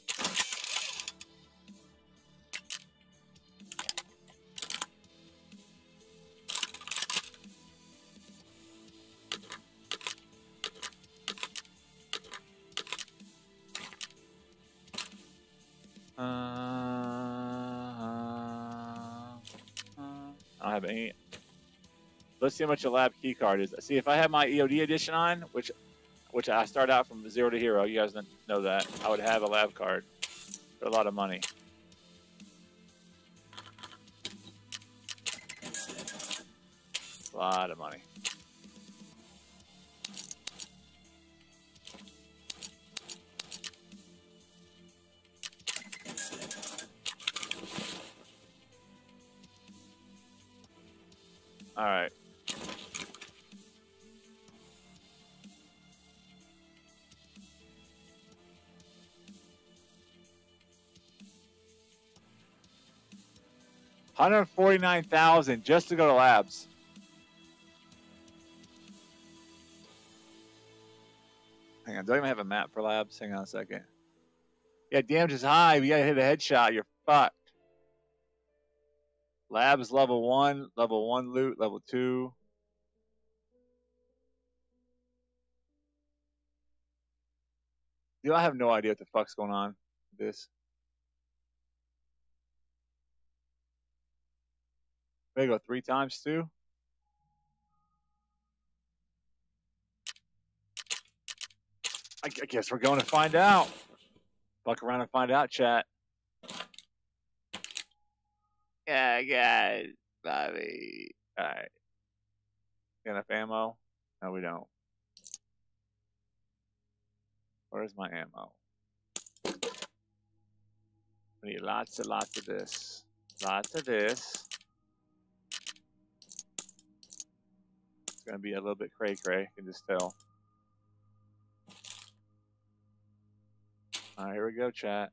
See how much a lab key card is. See if I have my EOD edition on, which which I start out from zero to hero. You guys know that. I would have a lab card for a lot of money. A lot of money. 149,000 just to go to labs. Hang on, do I even have a map for labs? Hang on a second. Yeah, damage is high. You gotta hit a headshot. You're fucked. Labs level one, level one loot, level two. Dude, I have no idea what the fuck's going on with this. They go three times two. I, I guess we're going to find out. Fuck around and find out, chat. Yeah, guys, Bobby. All right. Got enough ammo? No, we don't. Where's my ammo? We need lots and lots of this. Lots of this. It's gonna be a little bit cray cray, I can just tell. Alright, here we go, chat.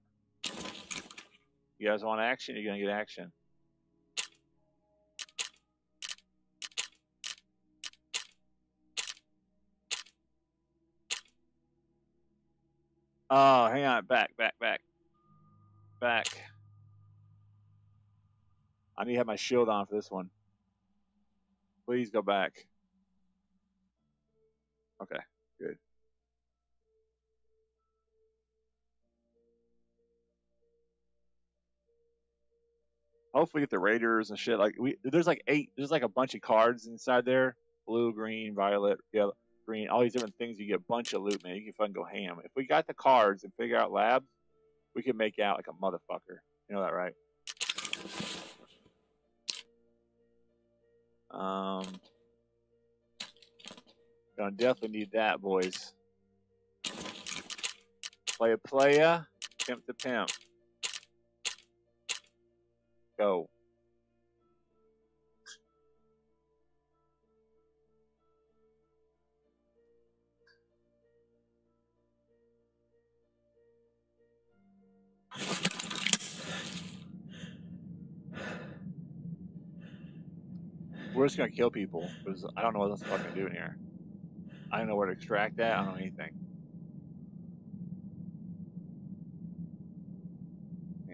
You guys want action? You're gonna get action. Oh, hang on. Back, back, back. Back. I need to have my shield on for this one. Please go back. Okay, good. Hopefully get the Raiders and shit. Like we there's like eight there's like a bunch of cards inside there. Blue, green, violet, yellow, green, all these different things. You get a bunch of loot, man. You can fucking go ham. If we got the cards and figure out labs, we can make out like a motherfucker. You know that, right? Um, gonna definitely need that, boys. Play a playa, pimp the pimp. Go. We're just gonna kill people because I don't know what else fucking do in here. I don't know where to extract that. I don't know anything.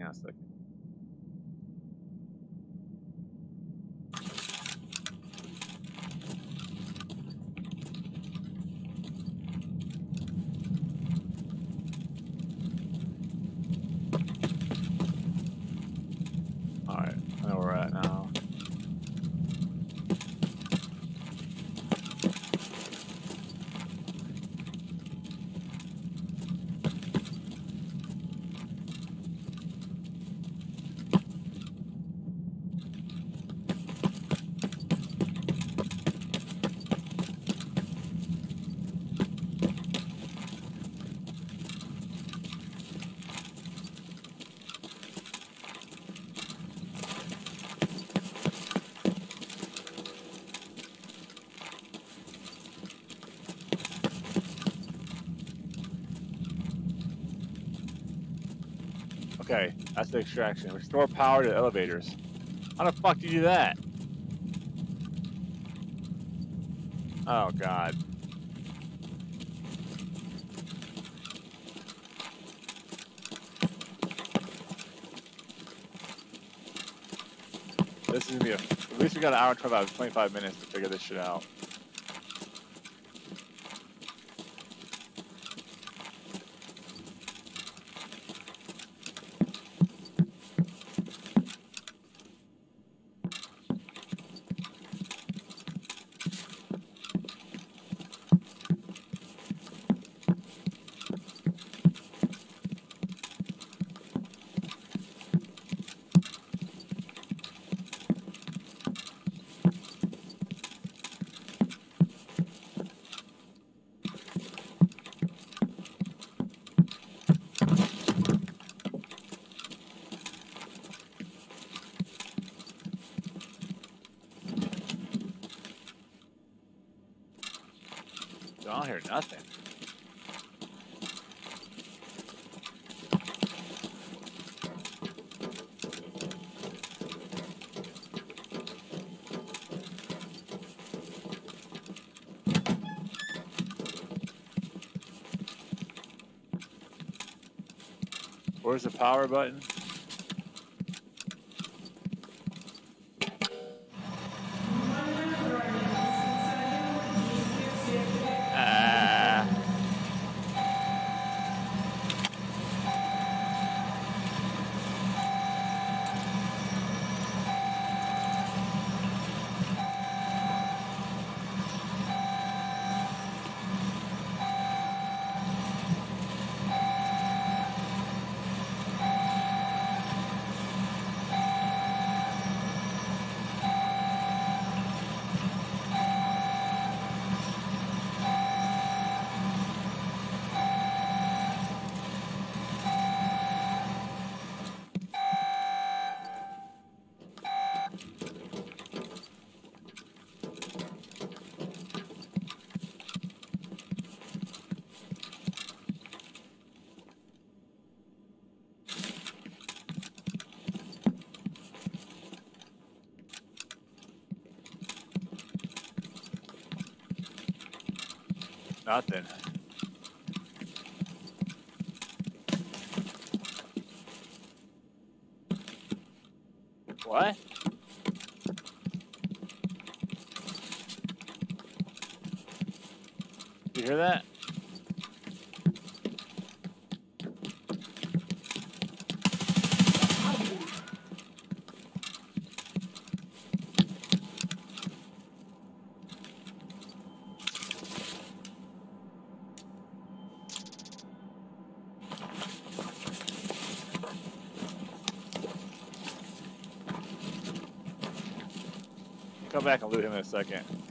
On a second. The extraction. Restore power to elevators. How the fuck do you do that? Oh god. This is gonna be a. At least we got an hour and 25, 25 minutes to figure this shit out. Where's the power button? Nothing. What? You hear that? Back and loot him in a second.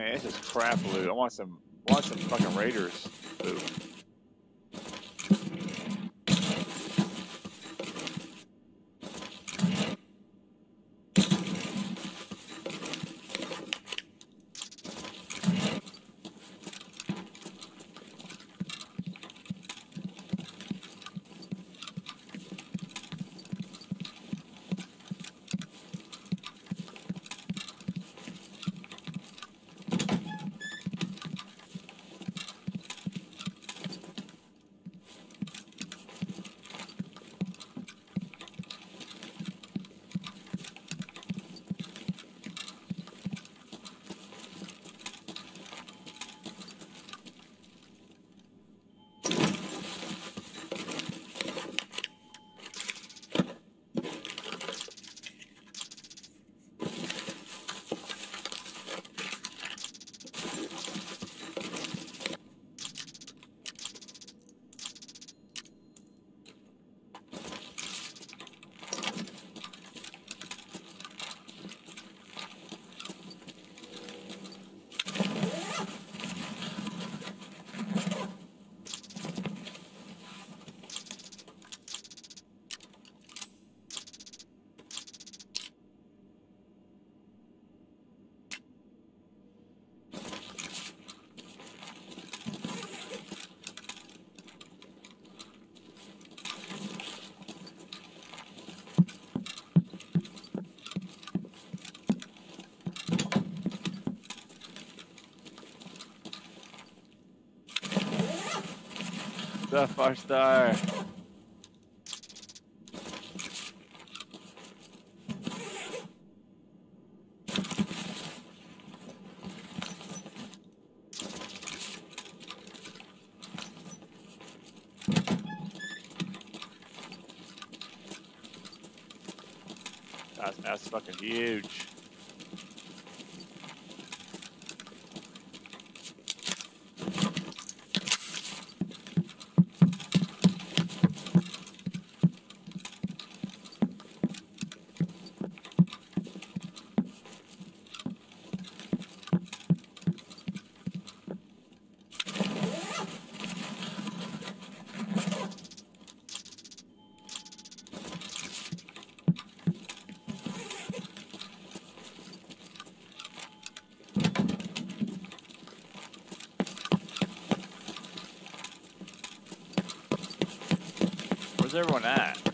Man, this is crap loot. I want some, I want some fucking raiders loot. The our star. That's, that's fucking huge. Everyone at?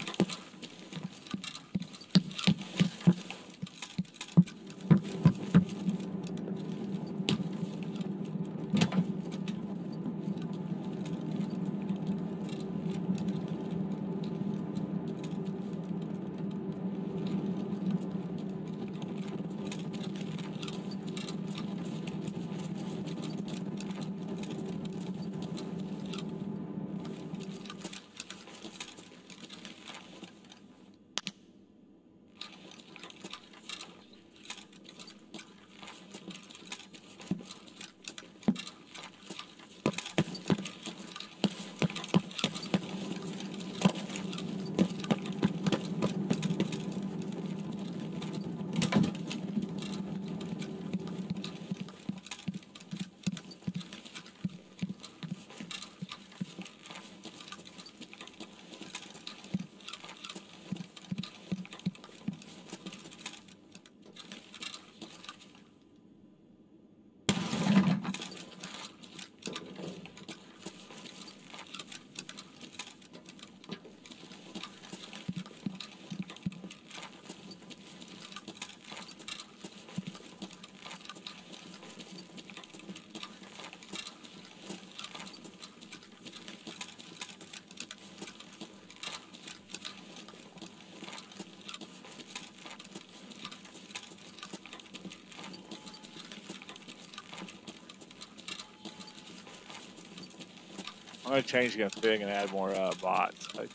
I'm gonna change the config and add more uh, bots. Like,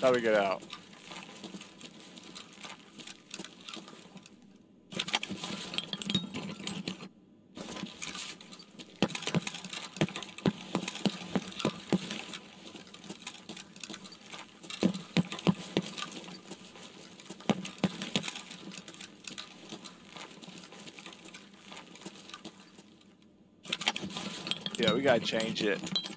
How we get out. Yeah, we gotta change it.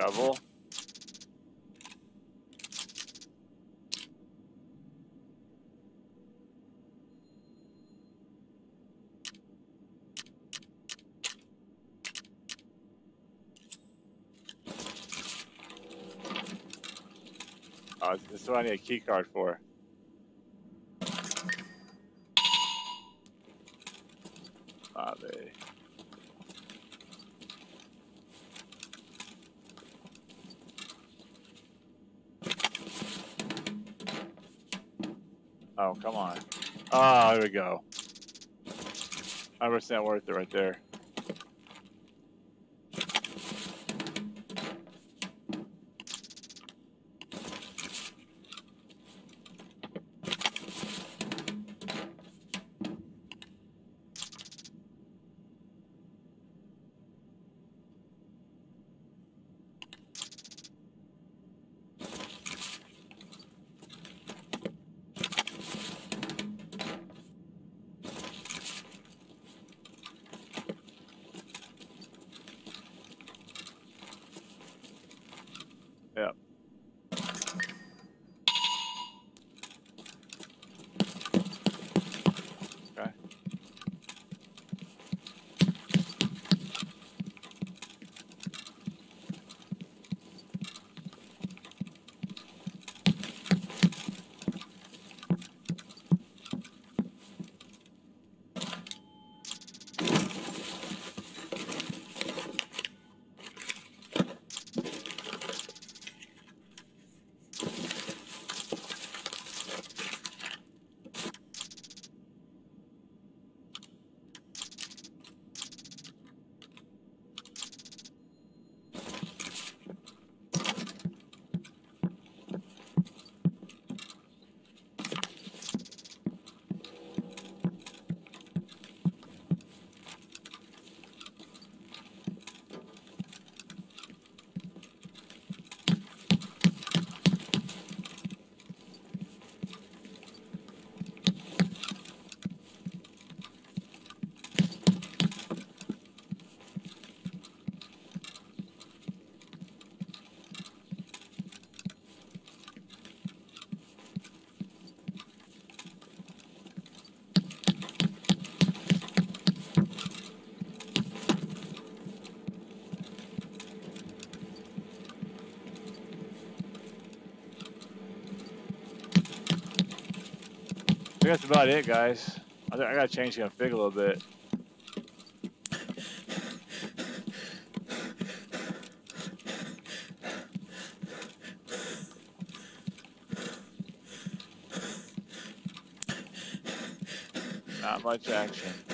Shovel. Oh, this is what I need a key card for. Oh, come on. Oh, there we go. 100% worth it right there. That's about it, guys. I, I gotta change the config a little bit. Not much action.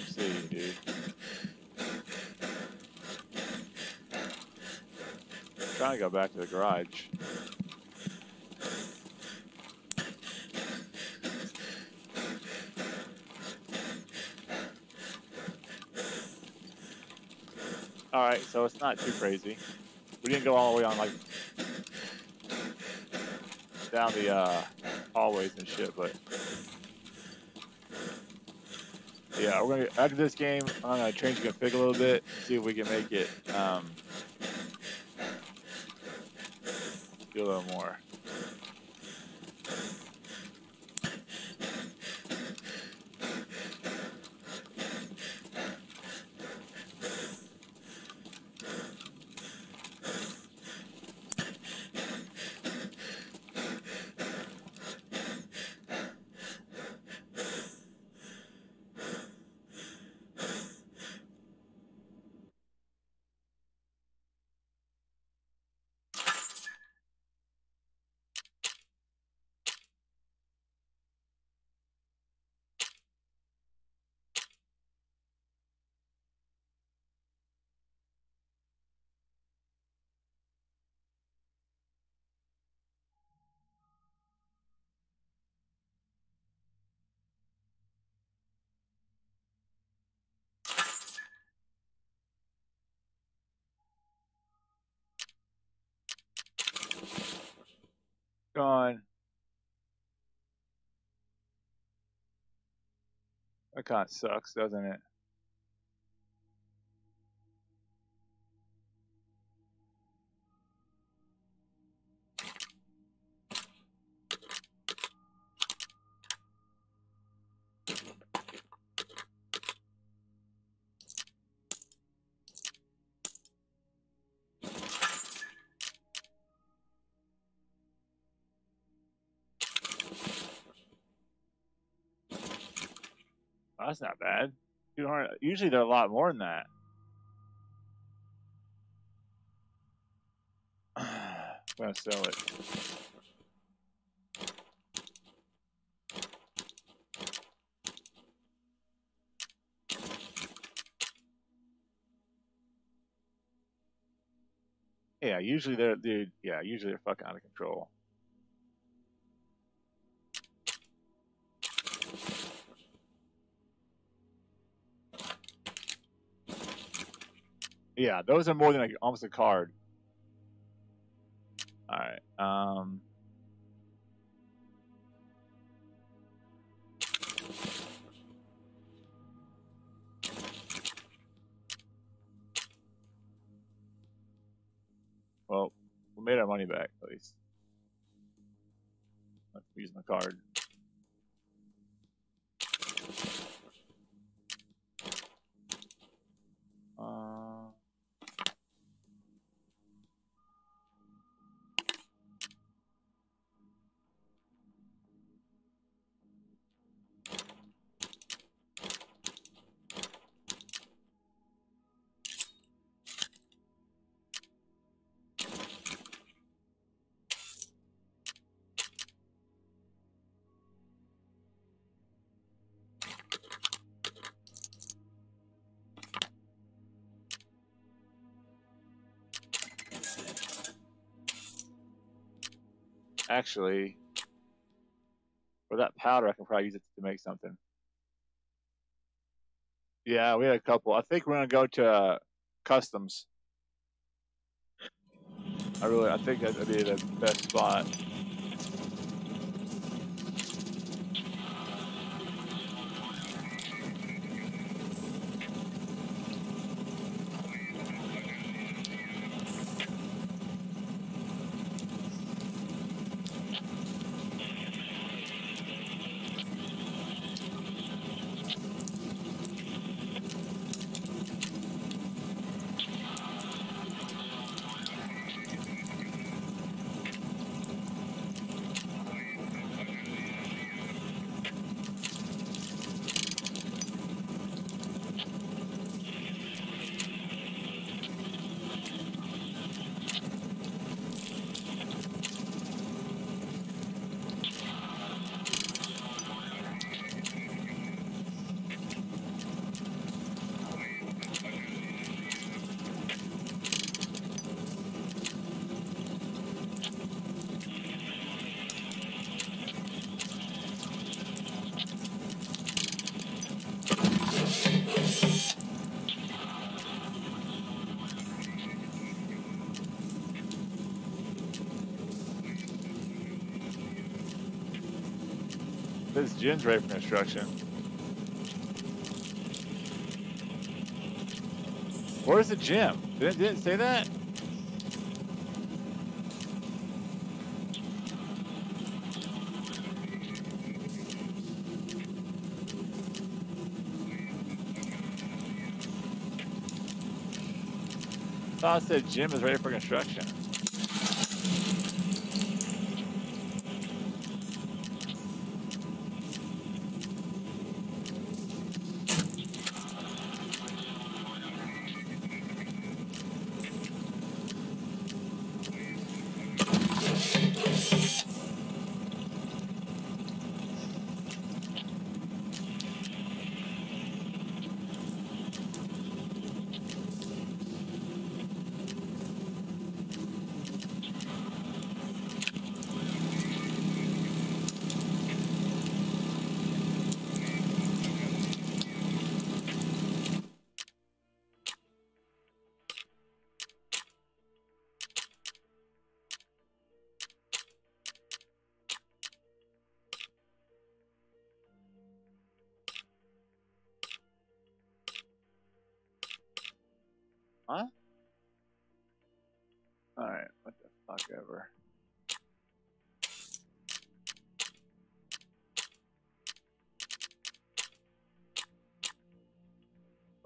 One PMC, dude. trying to go back to the garage. Alright, so it's not too crazy. We didn't go all the way on like down the uh, hallways and shit, but yeah, we're gonna after this game, I'm gonna change the config a little bit, see if we can make it um, do a little more. Gone. That kind of sucks, doesn't it? That's not bad. 200. Usually they're a lot more than that. I'm [SIGHS] gonna sell it. Yeah, usually they're dude. Yeah, usually they're fucking out of control. Yeah, those are more than like almost a card. All right. Um. Well, we made our money back at least. Let's use my card. Actually, for that powder, I can probably use it to make something. Yeah, we had a couple. I think we're gonna go to uh, customs. I really, I think that'd be the best spot. Gin's ready for construction. Where's the gym? Didn't, didn't it say that? thought it said gym is ready for construction.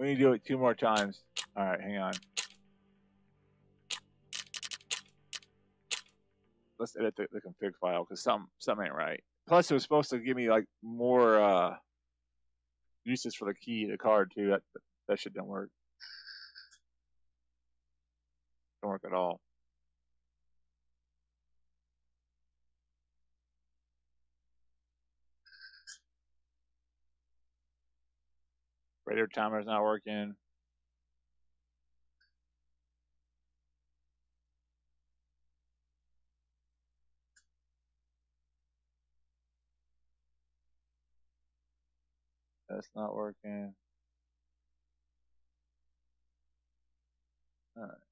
We need to do it two more times. Alright, hang on. Let's edit the, the config file because some something ain't right. Plus, it was supposed to give me like more uh uses for the key, the card too. That that shit didn't work. Don't work at all. Radio timer's not working. That's not working. Alright.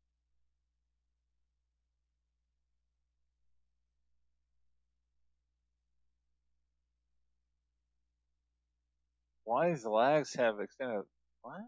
Why does the lags have extended? What?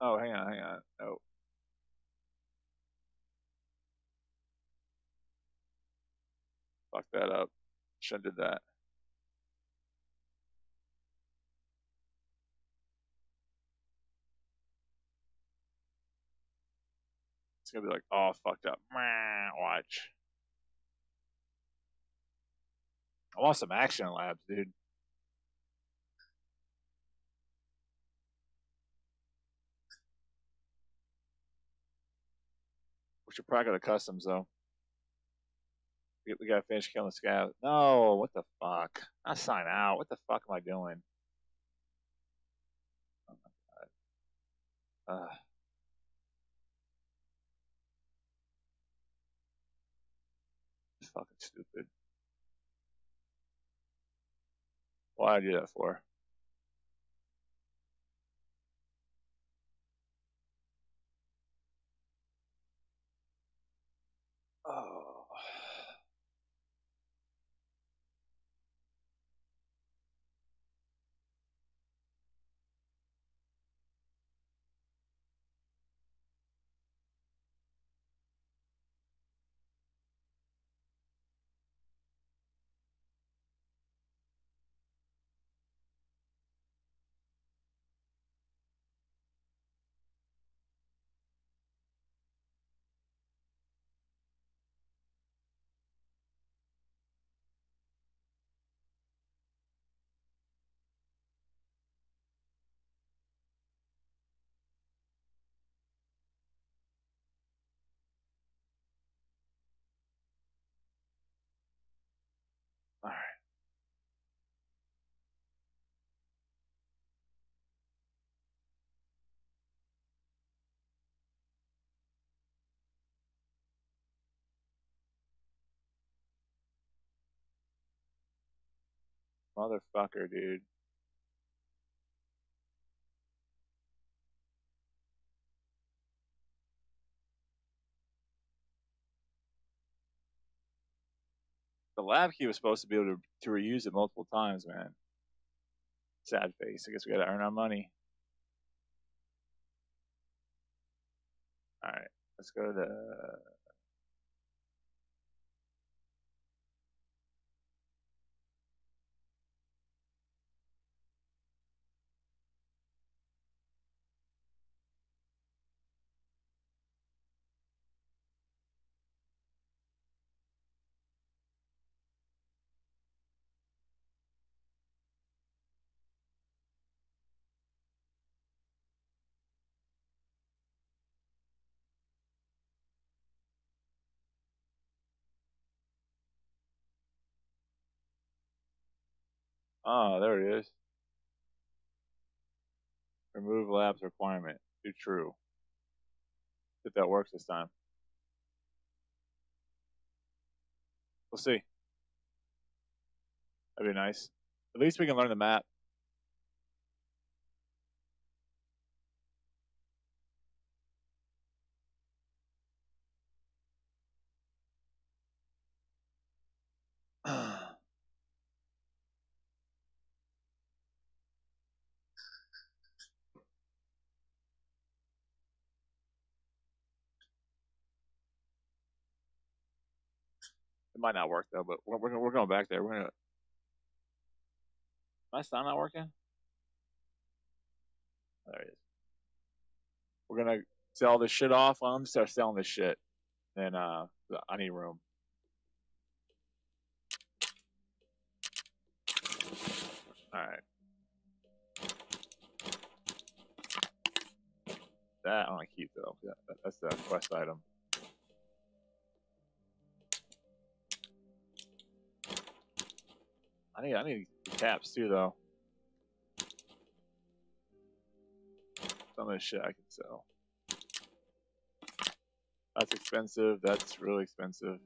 Oh, hang on, hang on. No. Fuck that up. Shouldn't have did that. It's gonna be like all fucked up. Watch. I want some action labs, dude. Should probably go to customs though. We, we gotta finish killing the scav. No, what the fuck? I sign out. What the fuck am I doing? Oh my god. Uh, fucking stupid. Why I do that for? Oh. All right. Motherfucker, dude. The lab key was supposed to be able to, to reuse it multiple times, man. Sad face. I guess we gotta earn our money. Alright, let's go to Oh, there it is. Remove labs requirement. Do true. If that works this time. We'll see. That'd be nice. At least we can learn the map. It might not work though, but we're we're, we're going back there. We're gonna. My sound not working? There it is. We're gonna sell this shit off. I'm gonna start selling this shit. And uh, I need room. All right. That I want to keep though. Yeah, that- that's the quest item. I need I need caps too though. Some of this shit I can sell. That's expensive. That's really expensive.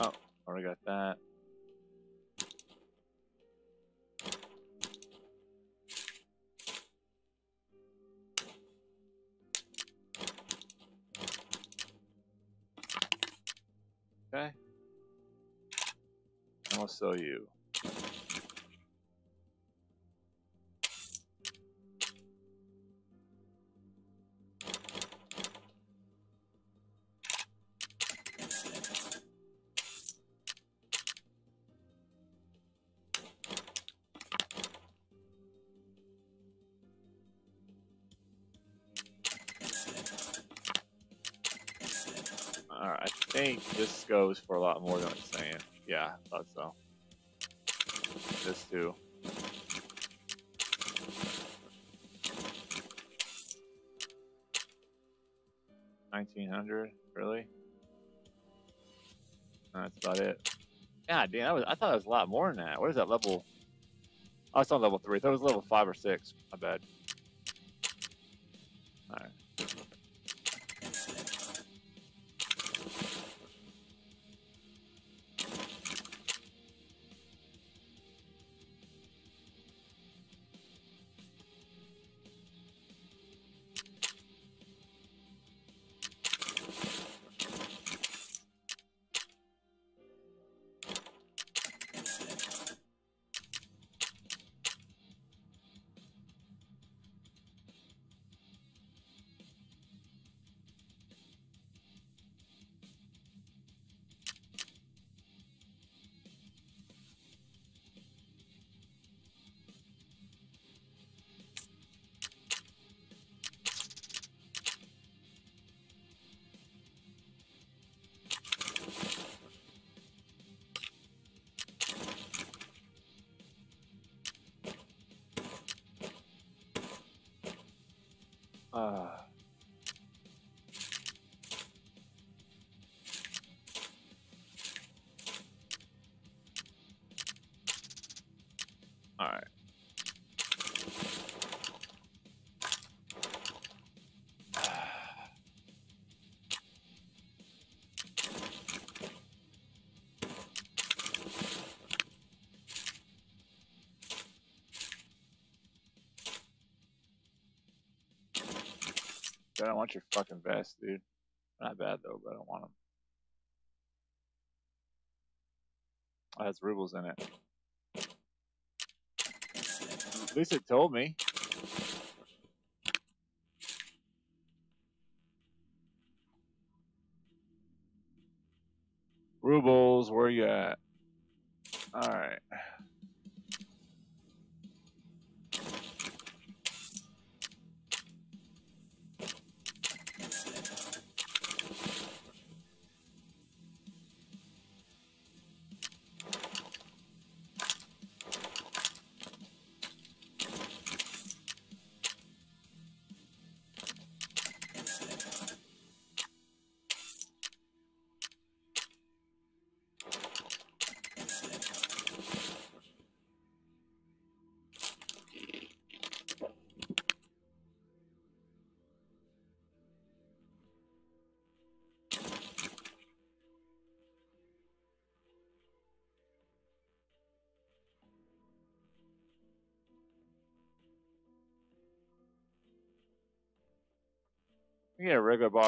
Oh, already got that. We'll sell you. Think this goes for a lot more than it's saying. Yeah, I thought so. This too. Nineteen hundred, really? That's about it. God damn, that was, I thought it was a lot more than that. What is that level? It's on level three. I thought it was level five or six. My bad. I don't want your fucking vest, dude. Not bad though, but I don't want them. It has rubles in it. At least it told me.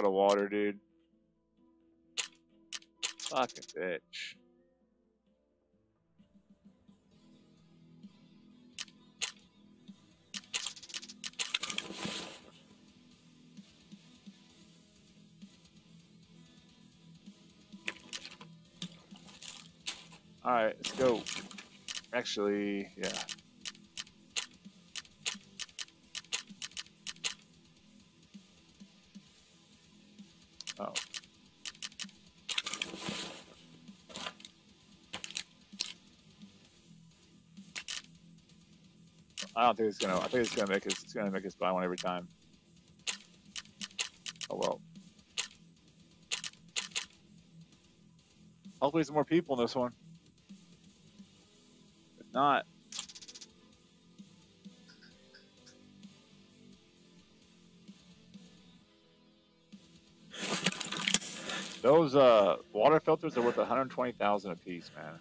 Bottle of water, dude. Fucking bitch. Alright, let's go. Actually, yeah. Don't think it's gonna. I think it's gonna make us. It's gonna make us buy one every time. Oh well. Hopefully, some more people in this one. If not, those uh water filters are worth 120,000 a piece, man.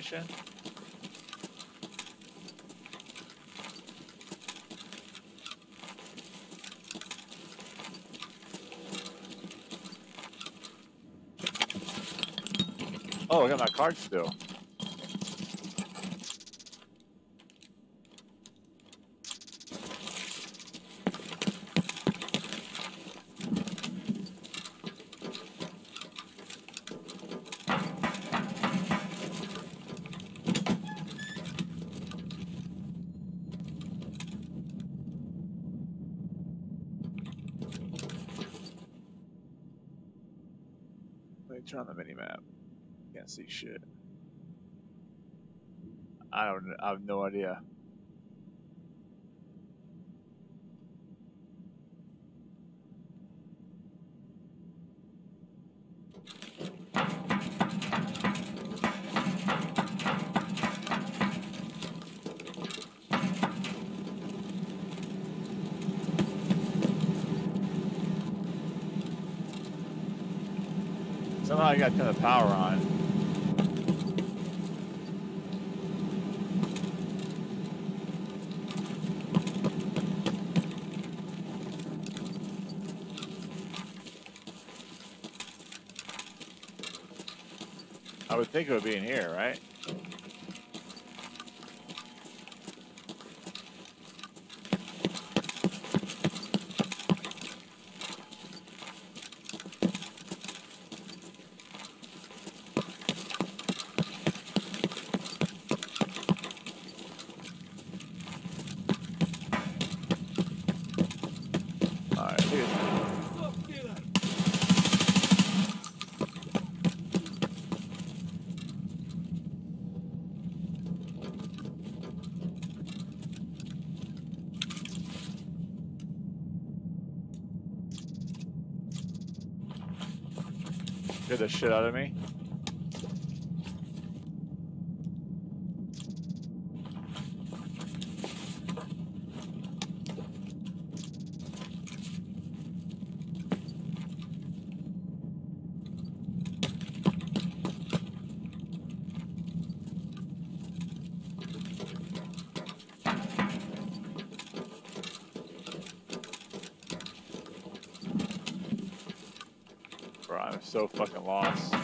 Station? Oh, I got my card still. Let me turn on the mini map. Can't see shit. I don't. I have no idea. Somehow I got turn the power on. I would think it would be in here, right? Shit out of me. Bro, I'm so fucking lost.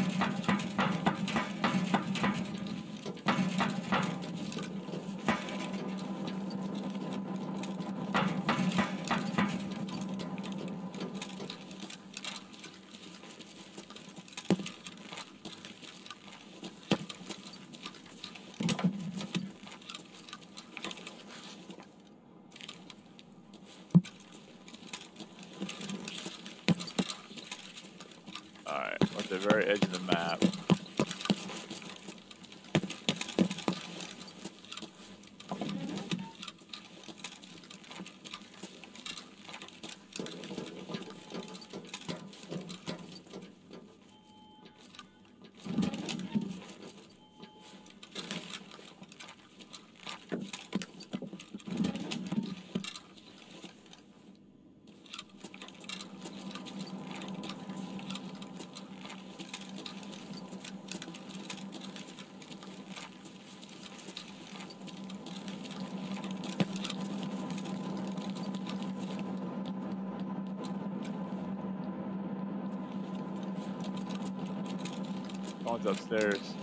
Alright, we're at the very edge of the map. Phone's upstairs.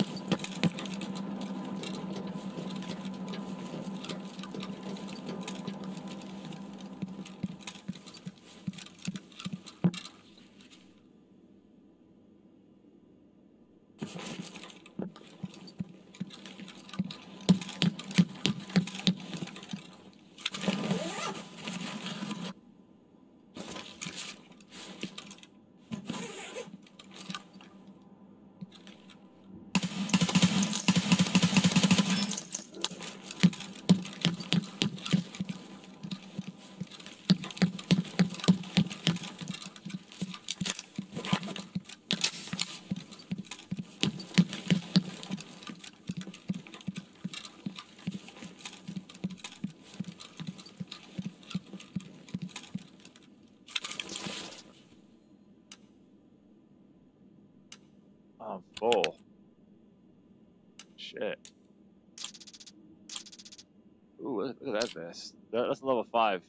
Look at that vest. That- That's level five.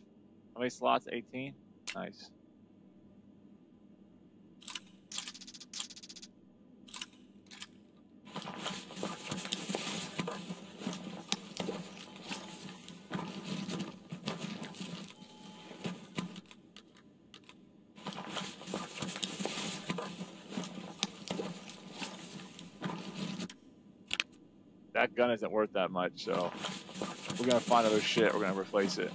How many slots? 18? Nice. That gun isn't worth that much, so we're gonna find other shit. We're gonna replace it.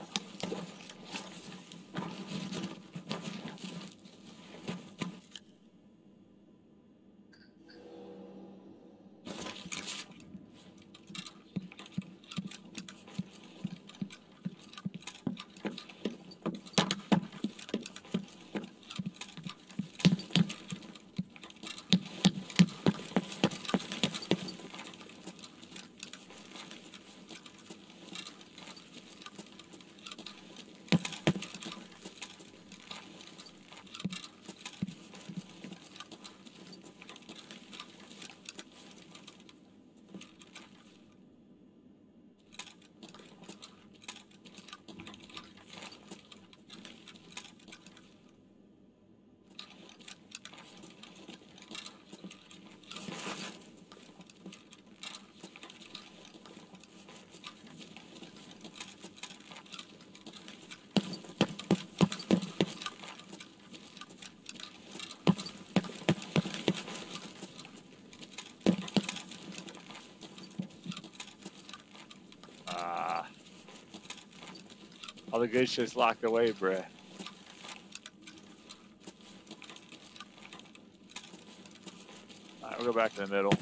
The good shit's locked away, bruh. Alright, we'll go back to the middle.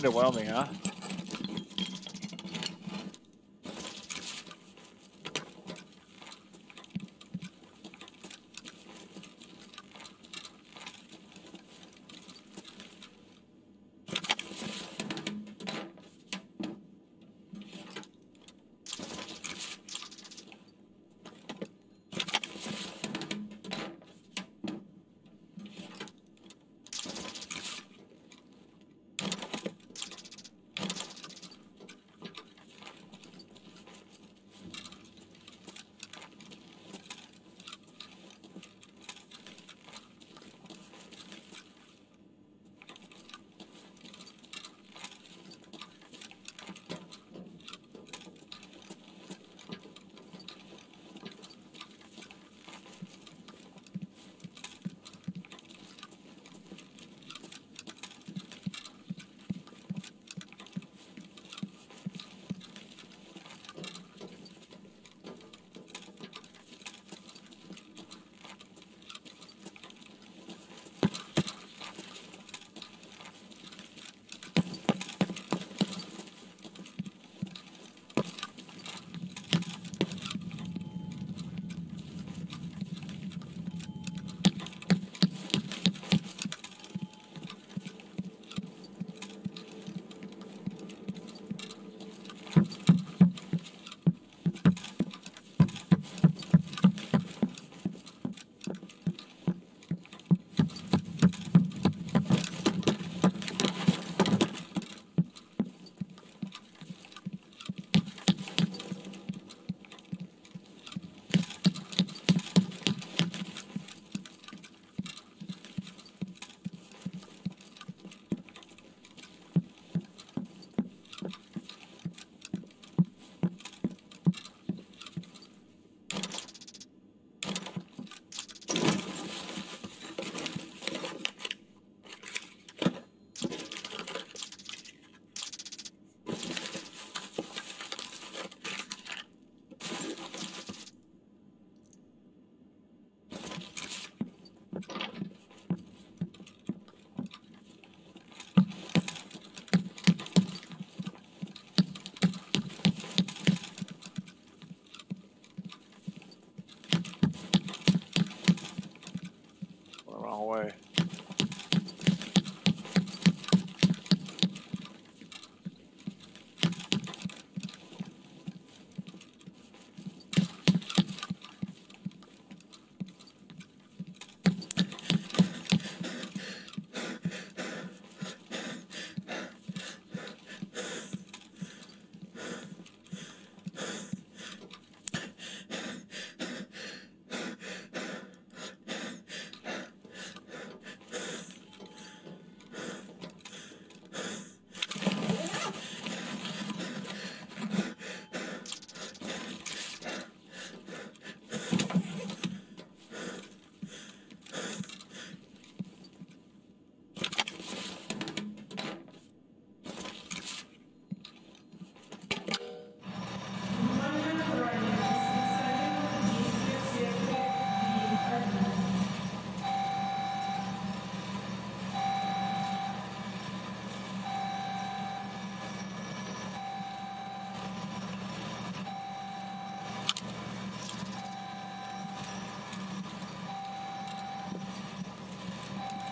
Underwhelming, huh?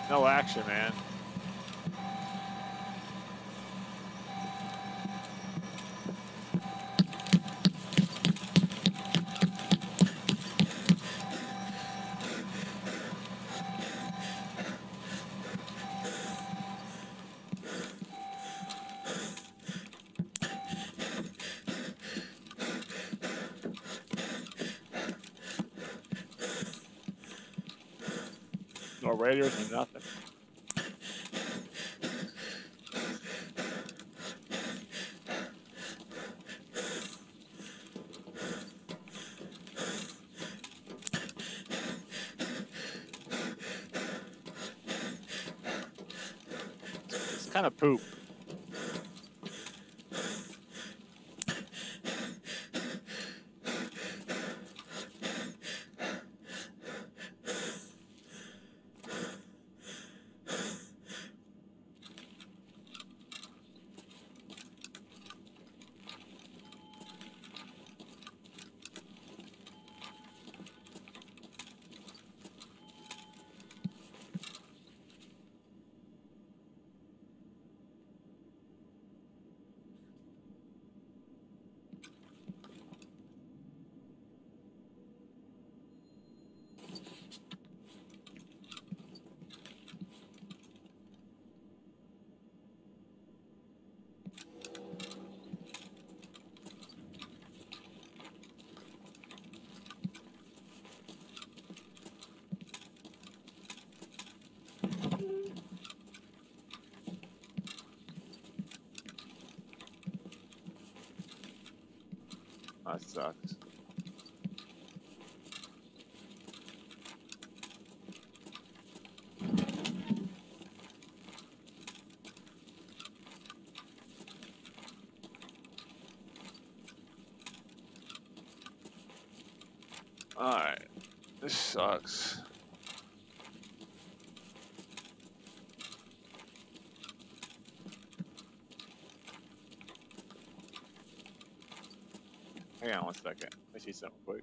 No action, man. Nothing. It's kind of poop. That sucks. Alright. This sucks. Hang on one second. Let me see something quick.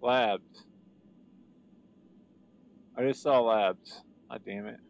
Labs. I just saw labs. God damn it.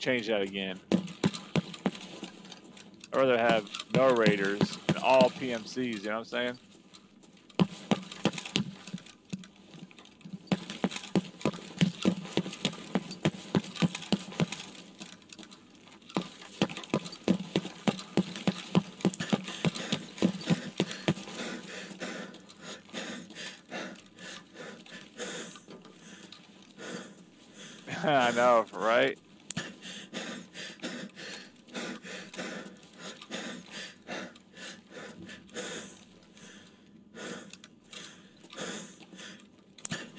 Change that again. I'd rather have no raiders and all PMCs, you know what I'm saying? I know, right?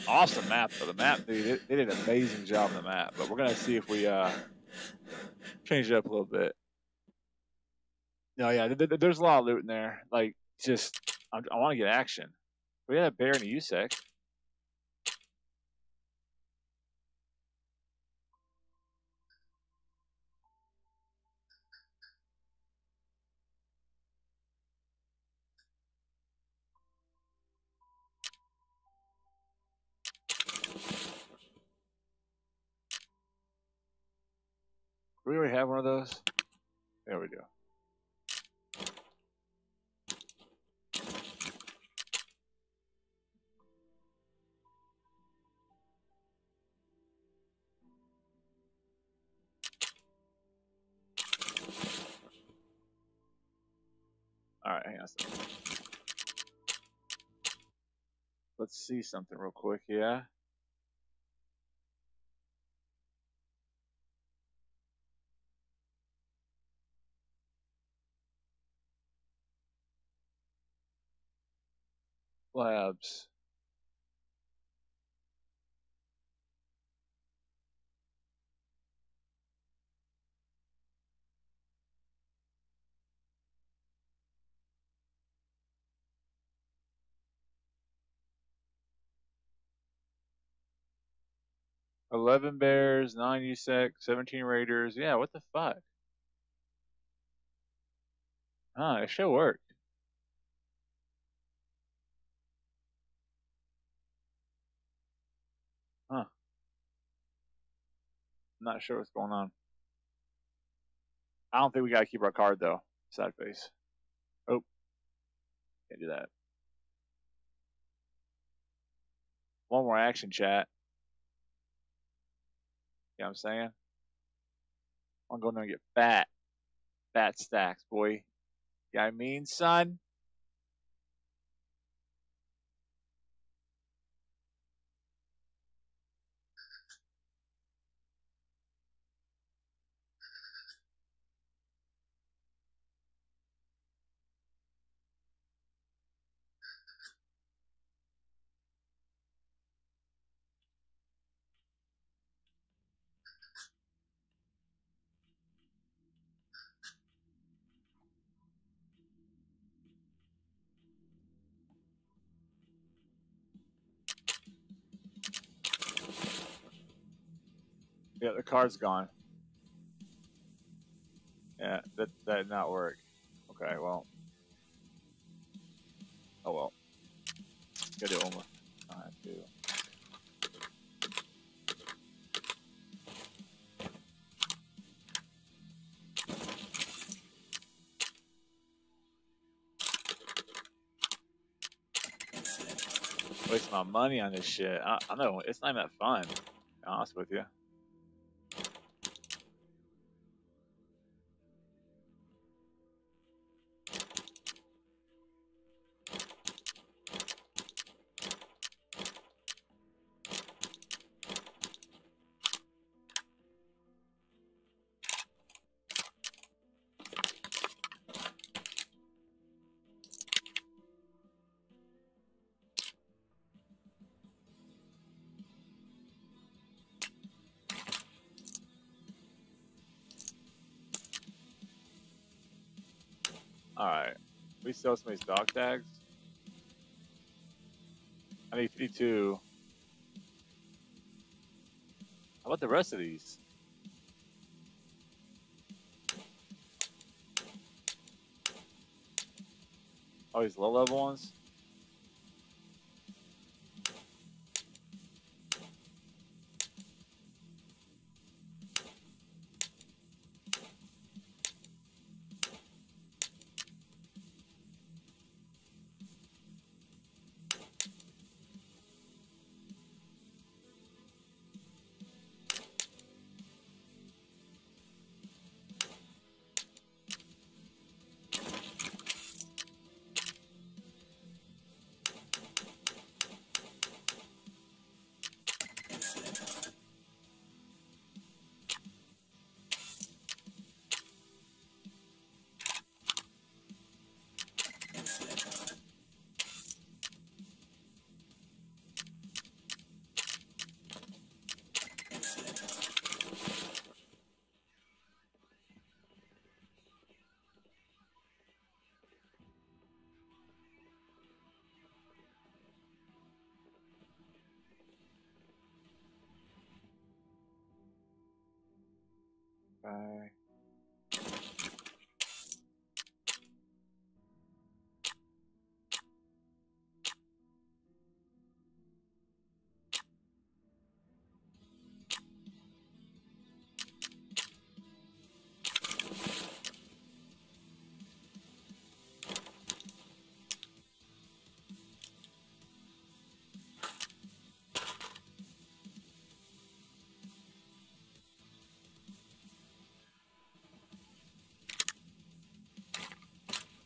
Awesome map, though. The map, dude, they, they did an amazing job on the map. But we're gonna see if we uh change it up a little bit. No, yeah, th- th- there's a lot of loot in there. Like, just I'm, I want to get action. We had a bear and a USEC. Something real quick, yeah? Labs. Eleven bears, nine USEC, seventeen raiders. Yeah, what the fuck? Huh, it should work. Huh. I'm Not sure what's going on. I don't think we gotta keep our card though. Side face. Oh. Can't do that. One more action chat. Know what I'm saying? I'm going to get fat. Fat stacks, boy. You know what I mean, son? Card's gone. Yeah, that that did not work. Okay, well. Oh well. Gotta do one more time too. Waste my money on this shit. I, I know it's not even that fun. To honest with you. Sell some of these dog tags. I need 52. How about the rest of these? Oh, these low level ones? Bye.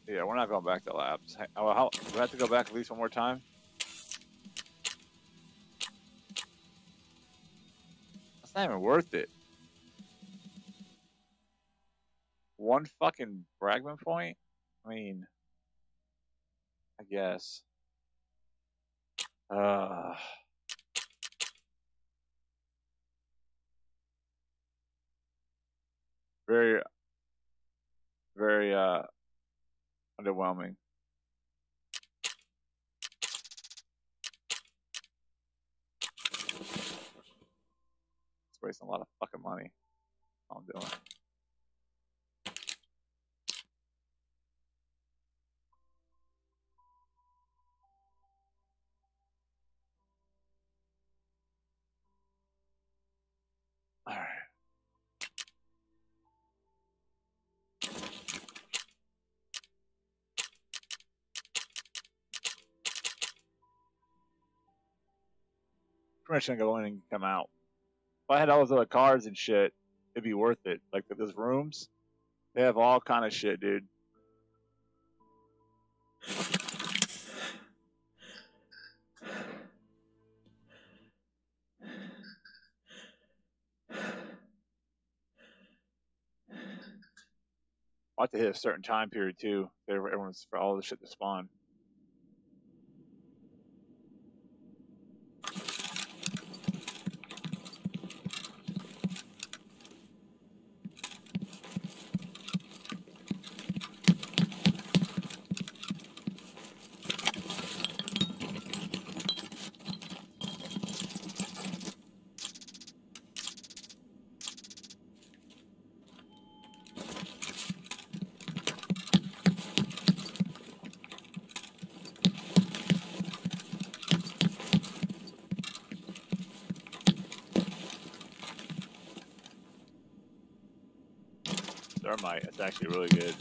Yeah, we're not going back to labs. Oh, how, do we have to go back at least one more time? That's not even worth it. One fucking fragment point? I mean, I guess. Uh, very, very, uh, underwhelming. It's wasting a lot of fucking money. I'm doing. Much gonna go in and come out. If I had all those other cars and shit, it'd be worth it. Like those rooms, they have all kind of shit, dude. I have to hit a certain time period too. Everyone's for all the shit to spawn. That's actually really good.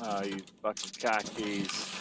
Oh, you fucking cockies.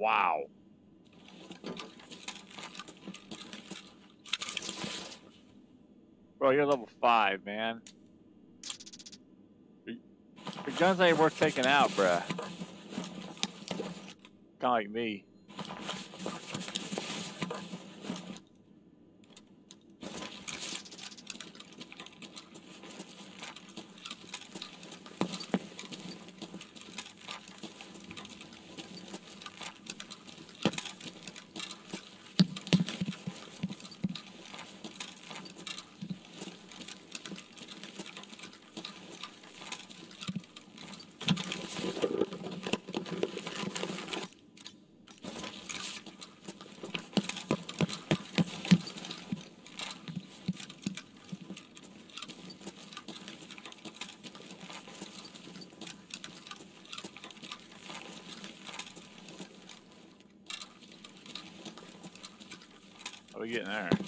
Wow. You're level five, man. Your your guns ain't worth taking out, bruh. Kinda like me. Getting there?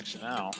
Action now.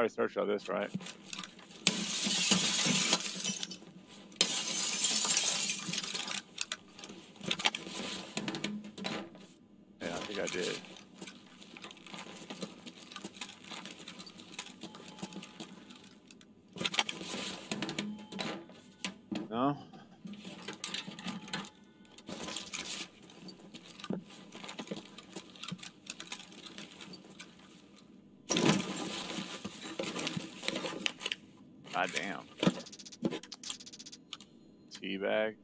Already searched all this, right? Yeah, I think I did. No? God damn. Teabag.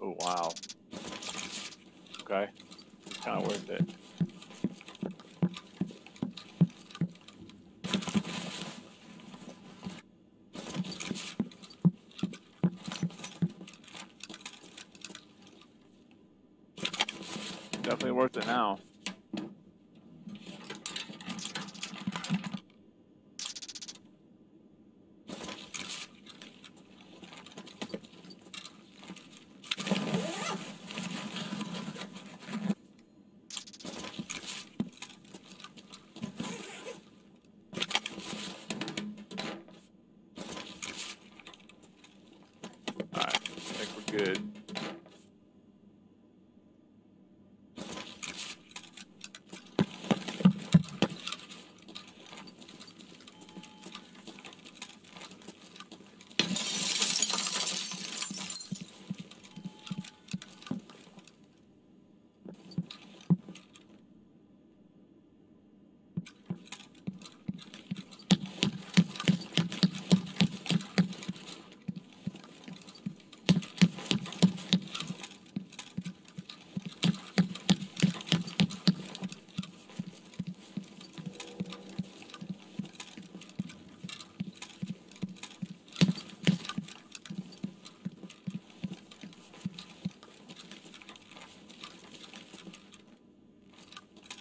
Oh wow. Okay. It's kinda worth it. Definitely worth it now. Alright, I think we're good.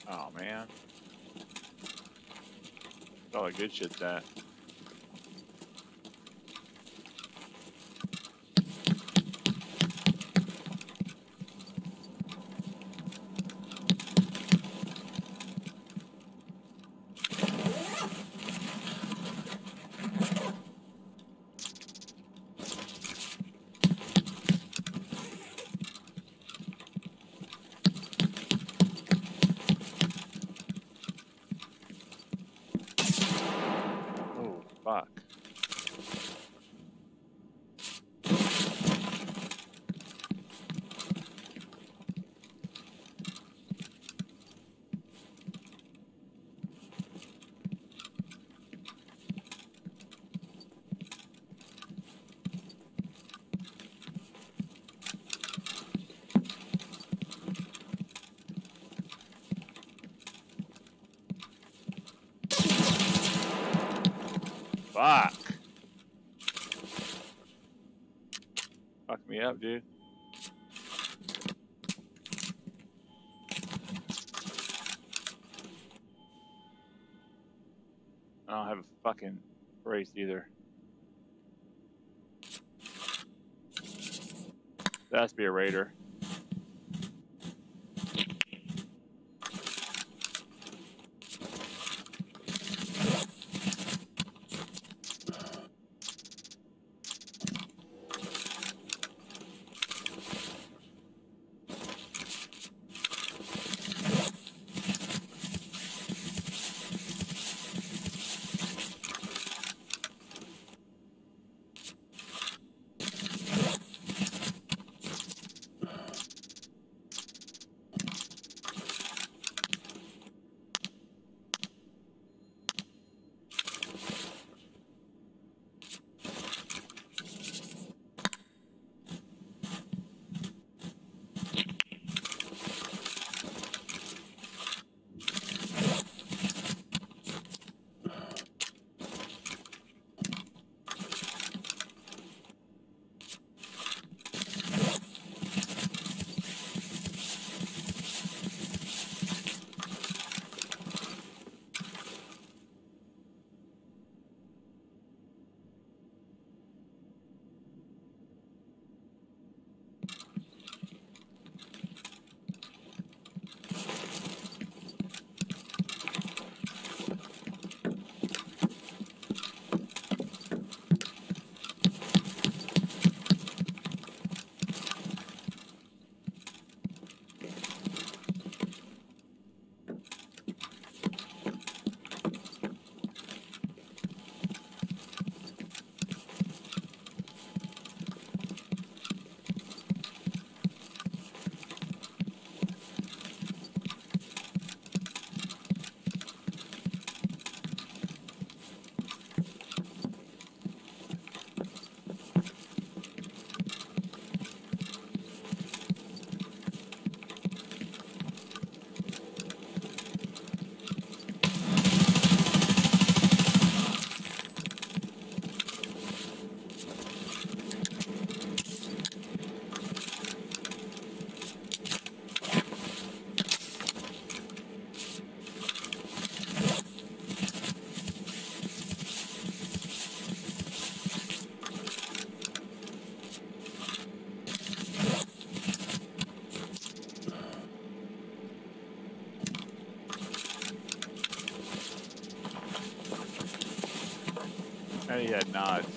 Oh man. The good shit's at. Oh, fuck. Fuck. Dude. I don't have a fucking brace either. That has to be a raider. Had nods.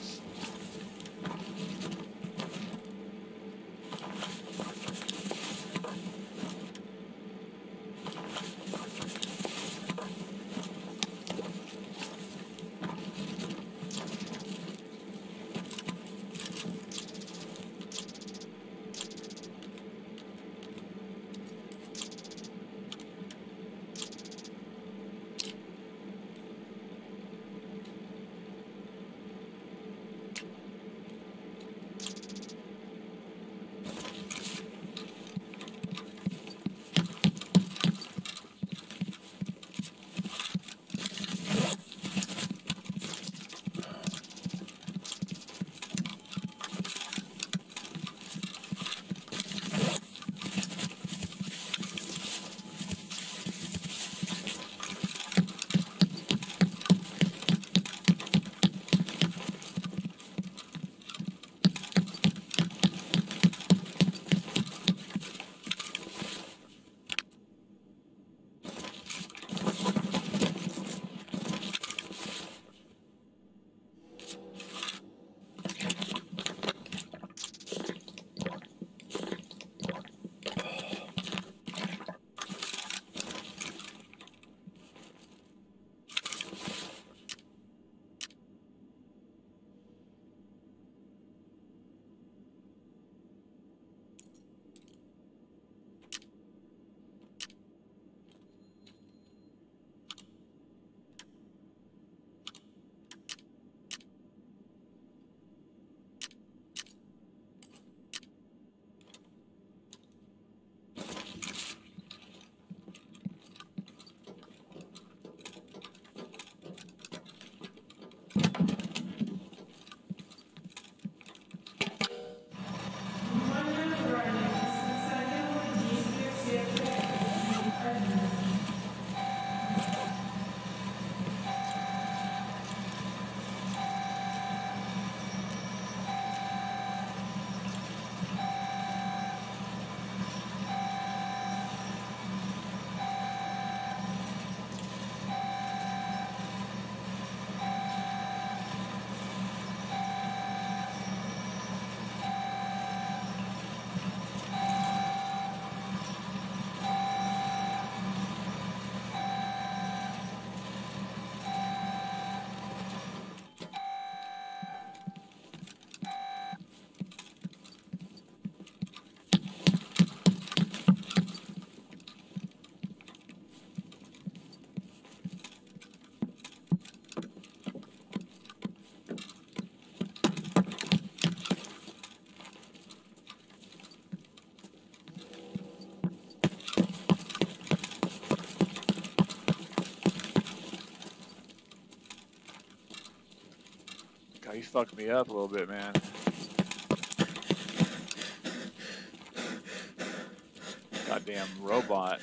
Fucked me up a little bit, man. Goddamn robot.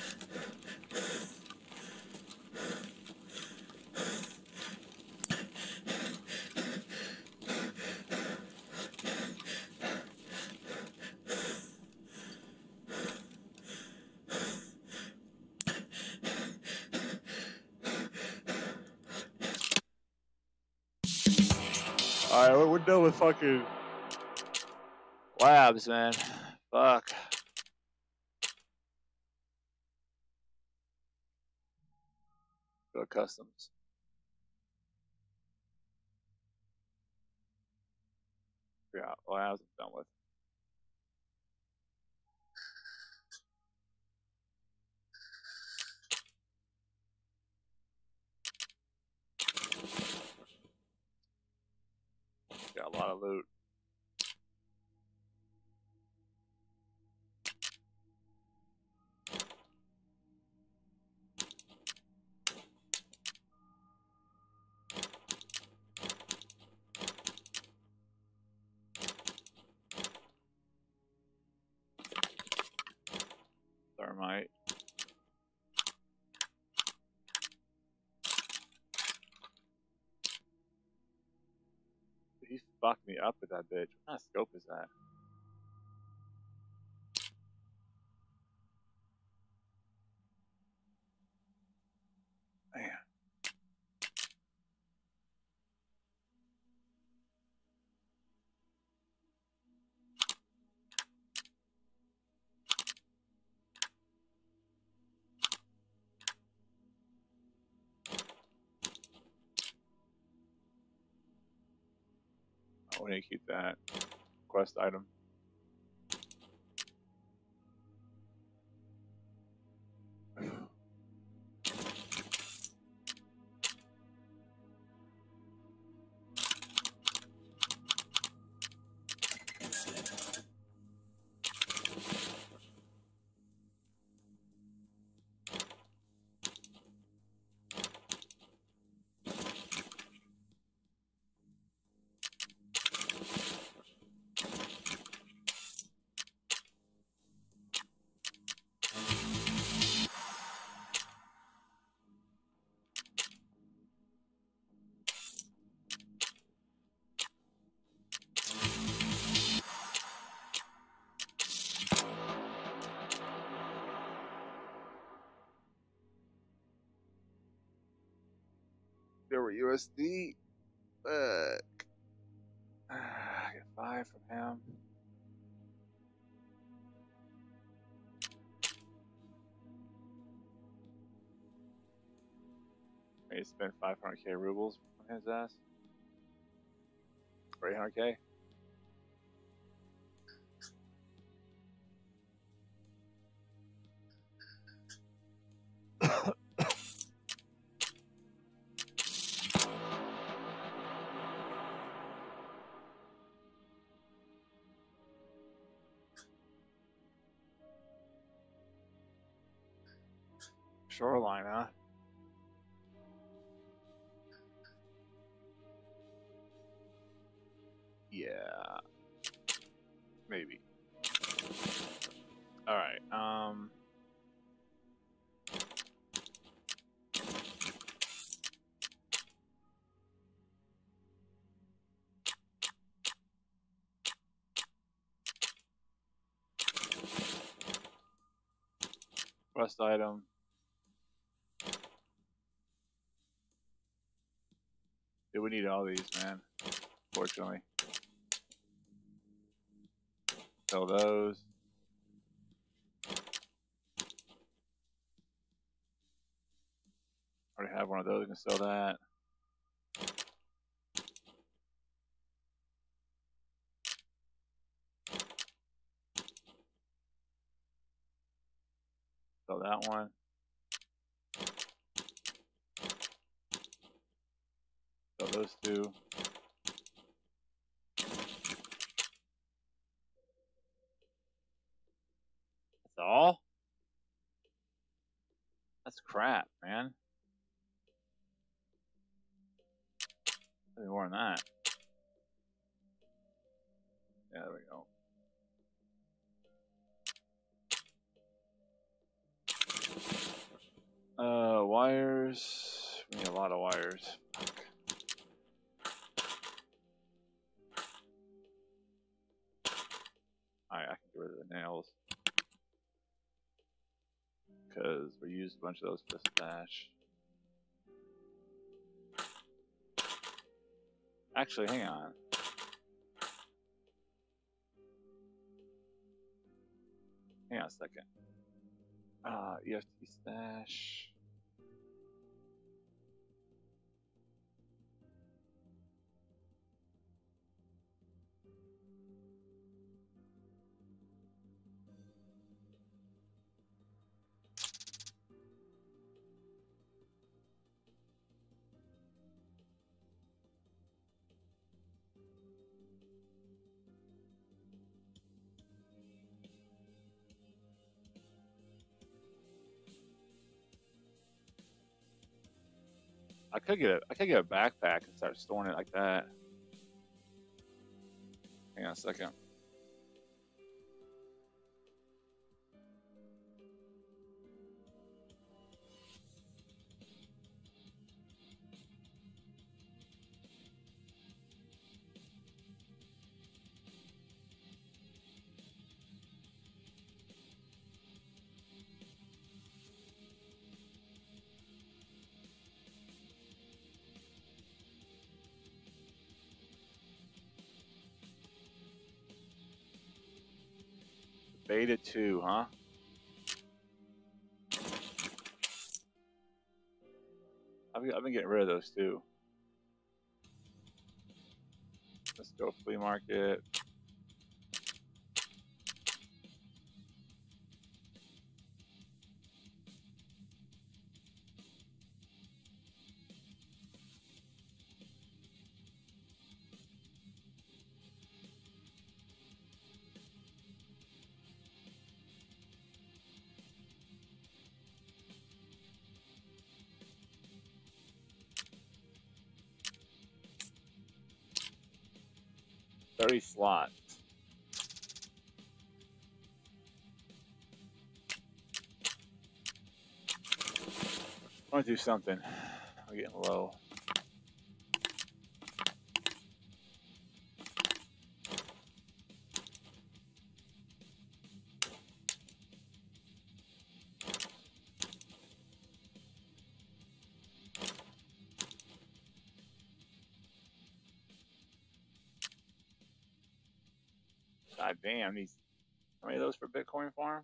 We're, we're done with fucking labs, man. Fuck. Go to customs. of scope is that? Man. I want to keep that quest item. Were USD. Fuck. Ah, I get five from him. He spent 500k rubles on his ass. Or 800k. Quest item. Yeah, we need all these, man. Fortunately. Sell those. Already have one of those, I can sell that. Sell that one. Sell those two. Those for stash. Actually, hang on. Hang on a second. Uh, EFT stash. Could get a, I could get a backpack and start storing it like that. Hang on a second. Beta 2, huh? I've, I've been getting rid of those too. Let's go flea market. Slots. I want to do something. I'm getting low. Damn, these. How many of those for Bitcoin farm?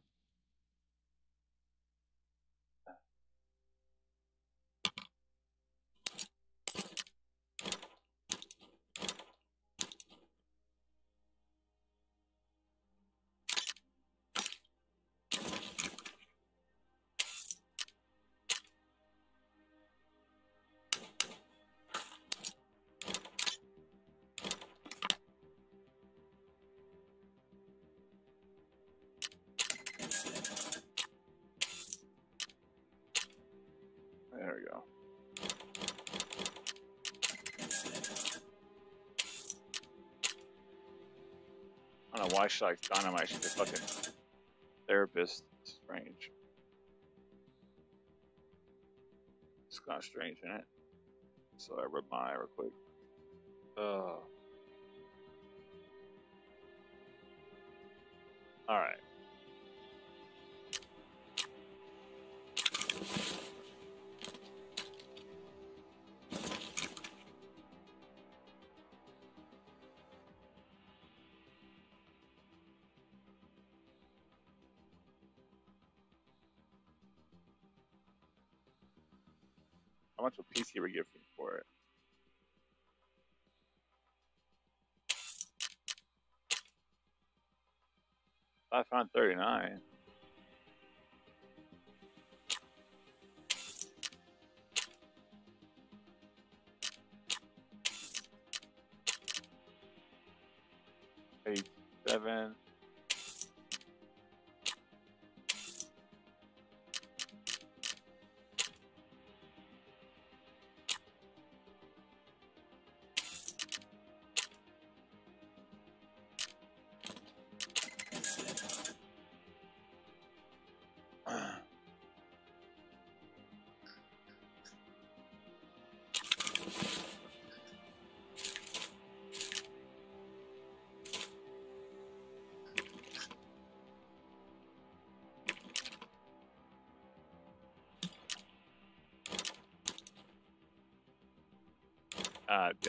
Likes dynamite. She's a fucking therapist. Strange. It's kind of strange, isn't it? So I rub my eye real quick. How much will PC give me for it? I found 39.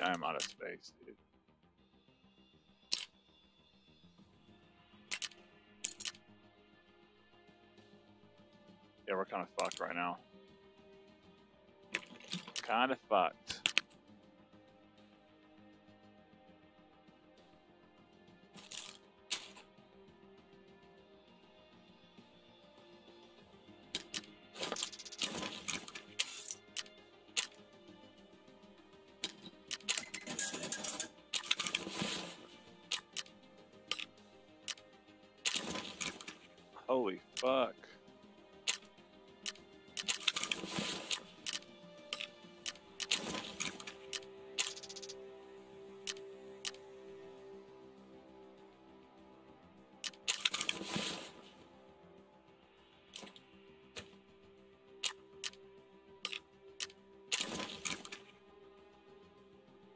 Ah, I'm out of space, dude. Yeah, we're kind of fucked right now. Kind of fucked.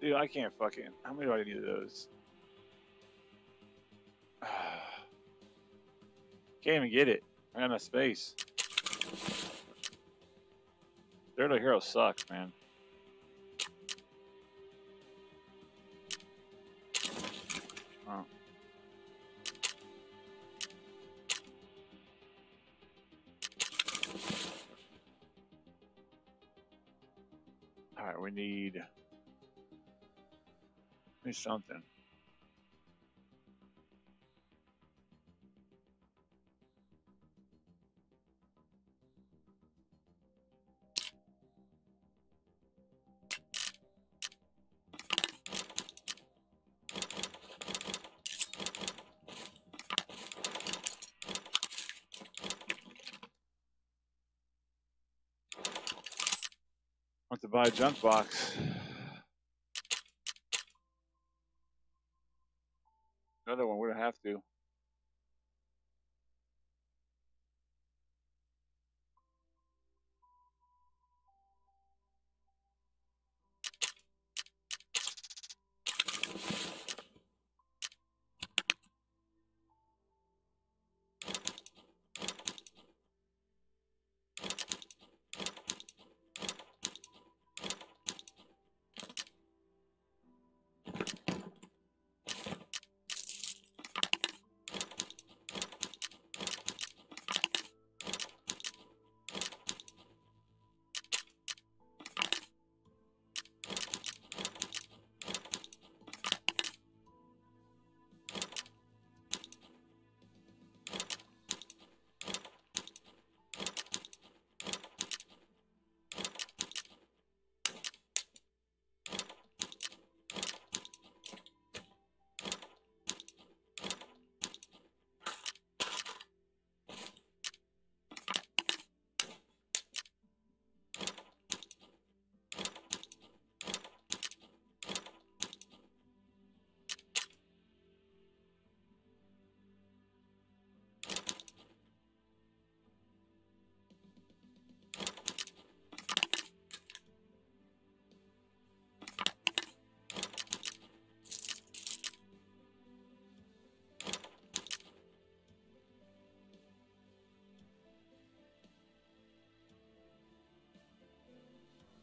Dude, I can't fucking. How many do I need of those? [SIGHS] Can't even get it. I got enough space. Daredevil Hero sucks, man. something. to buy a junk box.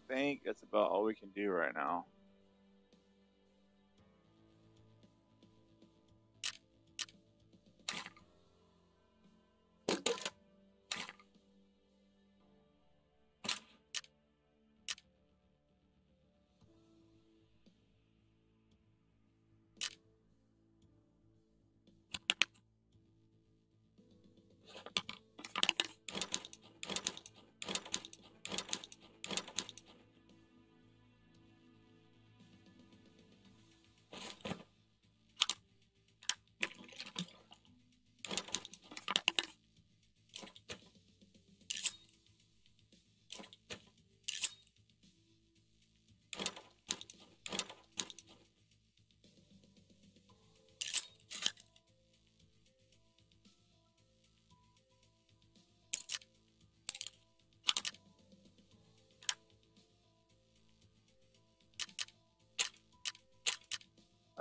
Think that's about all we can do right now.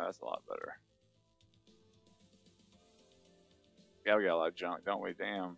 That's a lot better. Yeah, we got a lot of junk, don't we? Damn.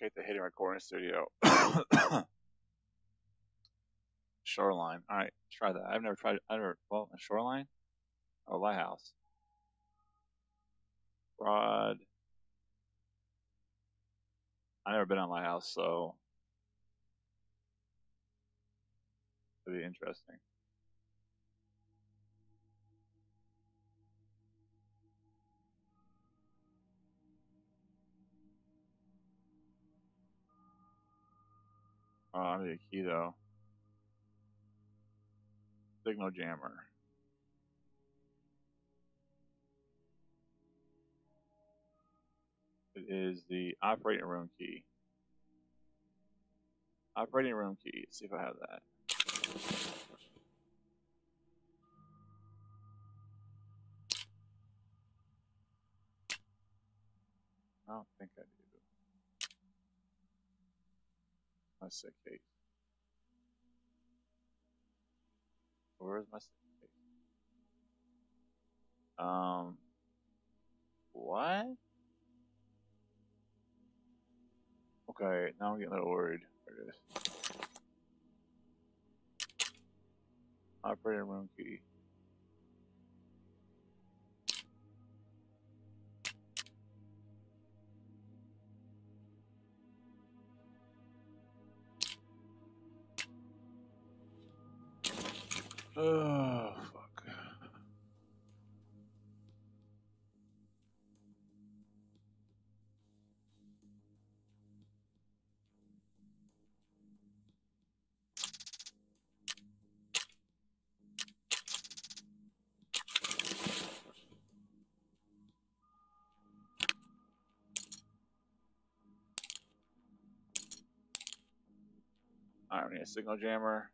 Locate the hidden recording studio. [COUGHS] shoreline. All right, try that. I've never tried. I never. Well, a shoreline. Oh, lighthouse. Broad. I've never been on lighthouse, so it'll be interesting. Oh, I need a key though. Signal jammer. It is the operating room key. Operating room key. Let's see if I have that. I don't think I do. That's a case. Where's my save? Um, what? Okay, now I'm getting a little worried. There it is. Operator room key. Oh, fuck. Alright, we need a signal jammer.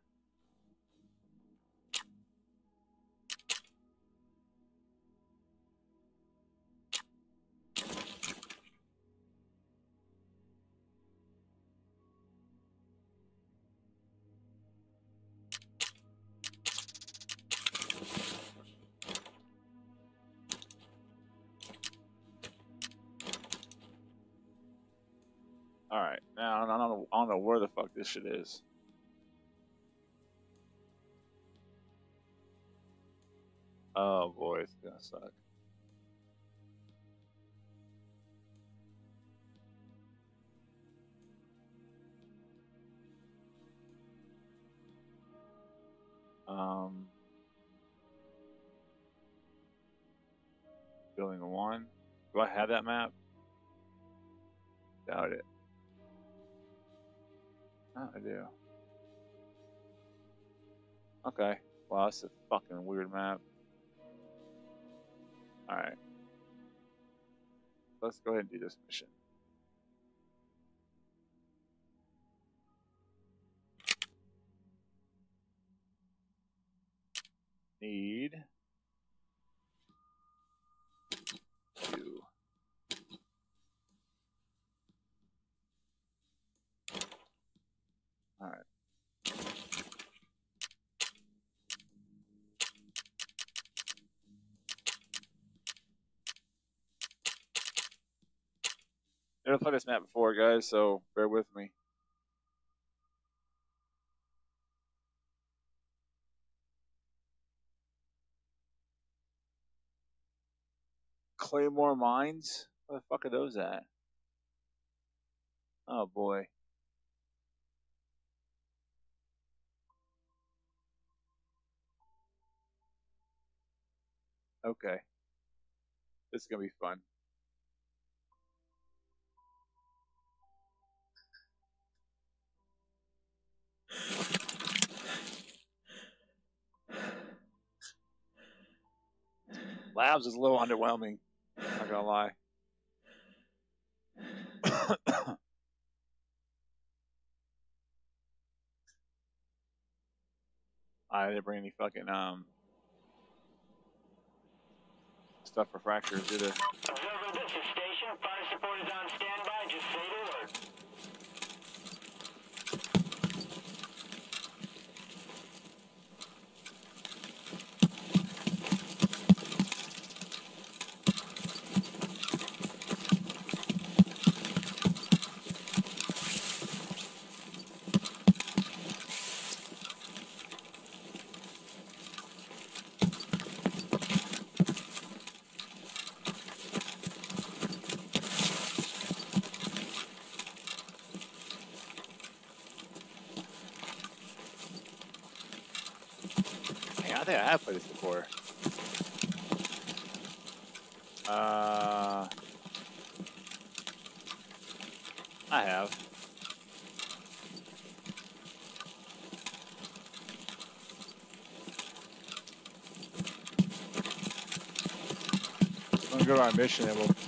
This shit is. Oh boy, it's gonna suck. Um, building a one. Do I have that map? Doubt it. I do. Okay. Wow, that's a fucking weird map. Alright. Let's go ahead and do this mission. Need you. Alright. Never played this map before, guys, so bear with me. Claymore Mines? Where the fuck are those at? Oh boy. Okay. This is gonna be fun. Labs is a little underwhelming. Not gonna lie. I didn't bring any fucking um stuff for fractures either. Observer, this is station. Fire support is on standby. Just stay alert. Man, I think I have played this before. Uh, I have. I'm gonna go to mission and we'll.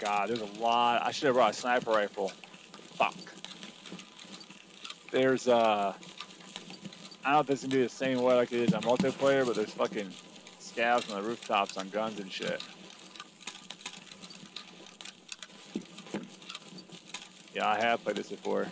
God, there's a lot. I should have brought a sniper rifle. Fuck. There's uh I don't know if this is gonna be the same way like it is on multiplayer, but there's fucking scavs on the rooftops on guns and shit. Yeah, I have played this before.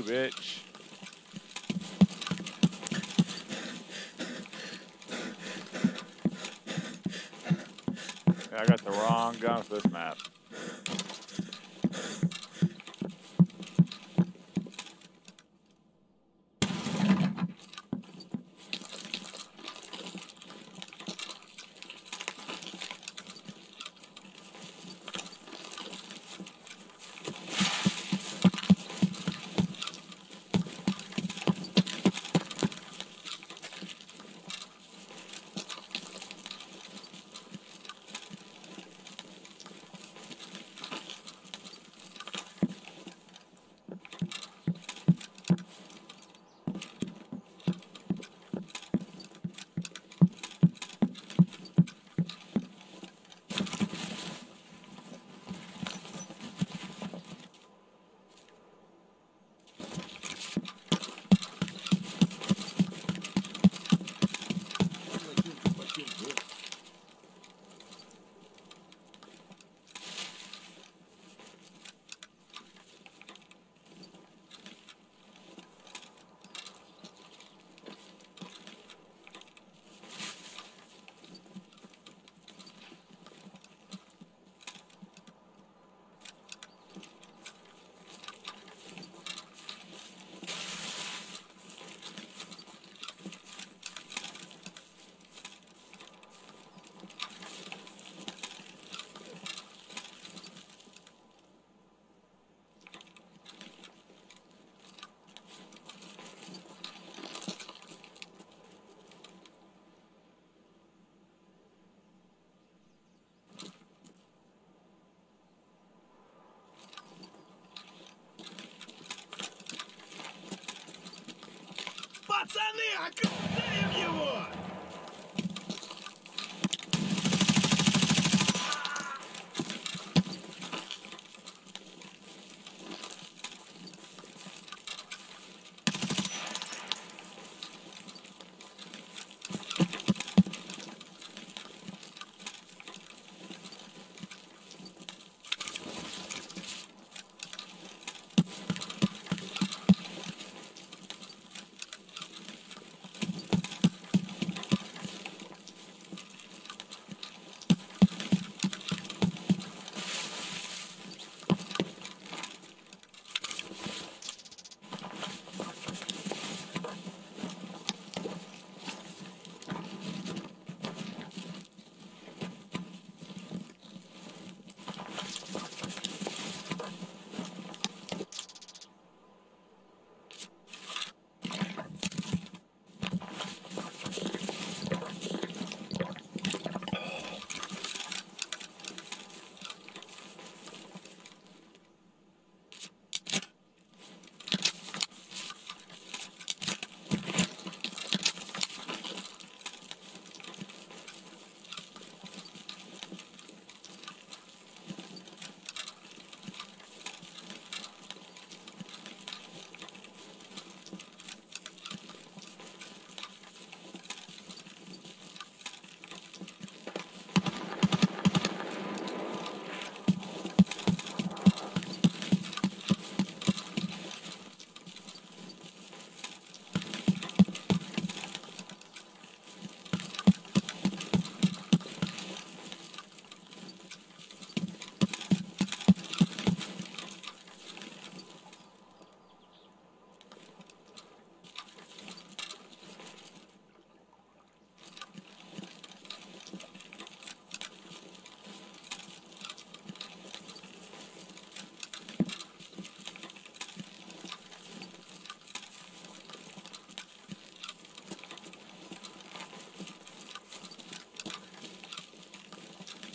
Fuck bitch. Пацаны, окружаем его!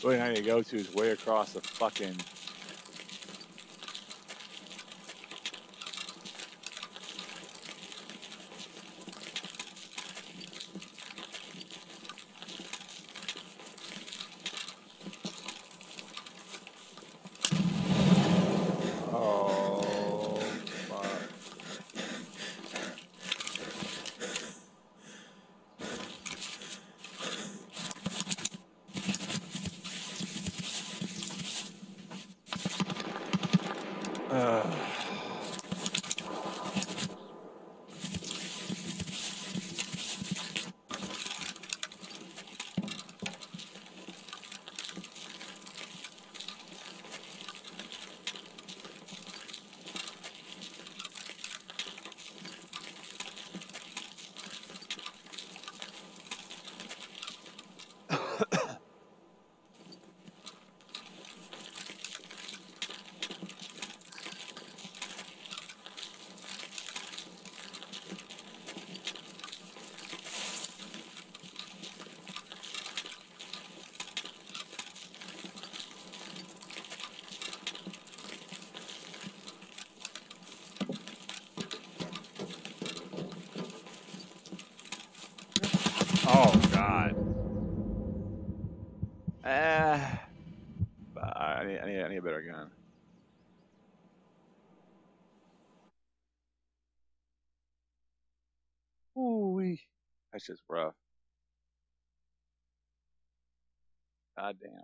I need to go to is way across the fucking. Oh, fuck. Ugh. Oh God. Ah. But I need, I need, I need a better gun. Ooh, that's just rough. God damn.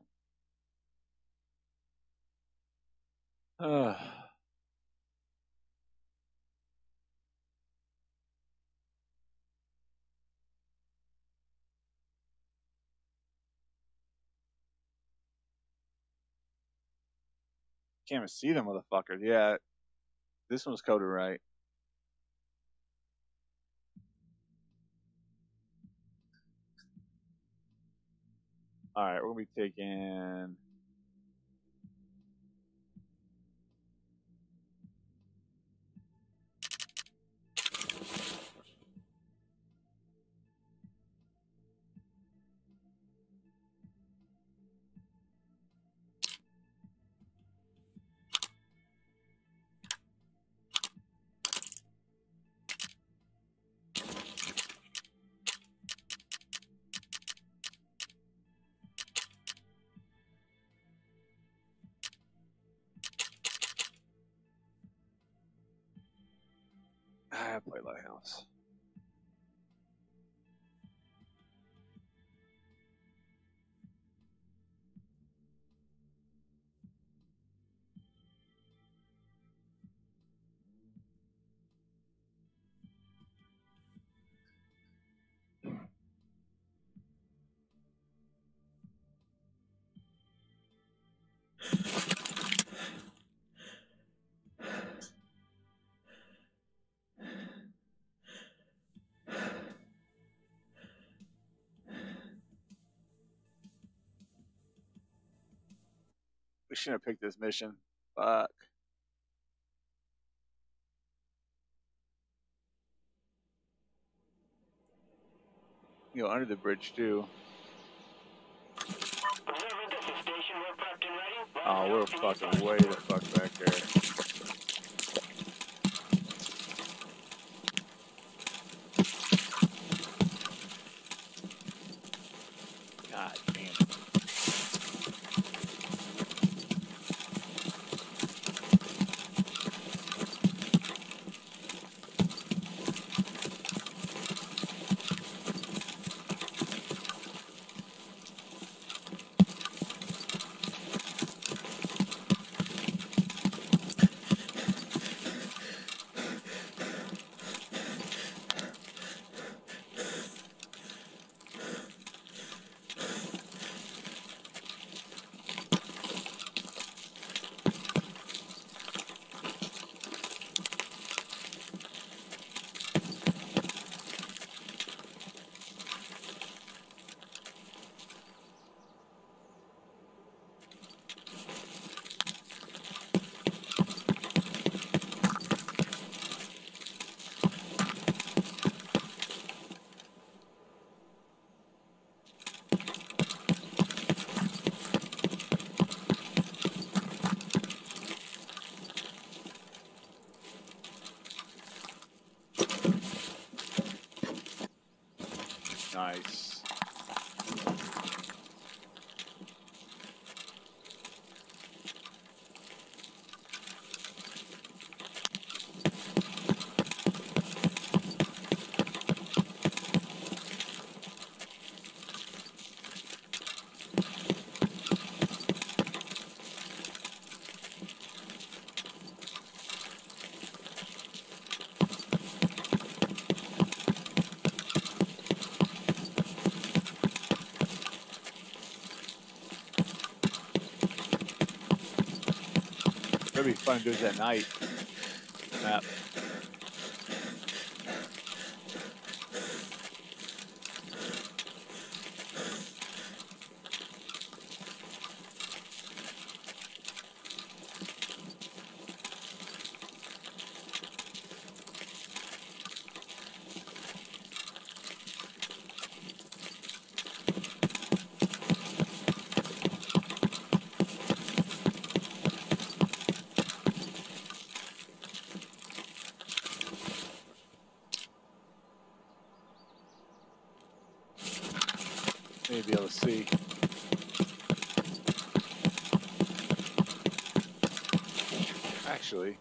Ugh. [SIGHS] Can't even see them motherfuckers. Yeah, this one's coded right. Shouldn't have picked this mission. Fuck. You know, under the bridge too. Observer, this is station. We're prepped and ready. Oh, we're fucking way the fuck back there. Fun to do this at night. Map. Maybe able to see. Actually.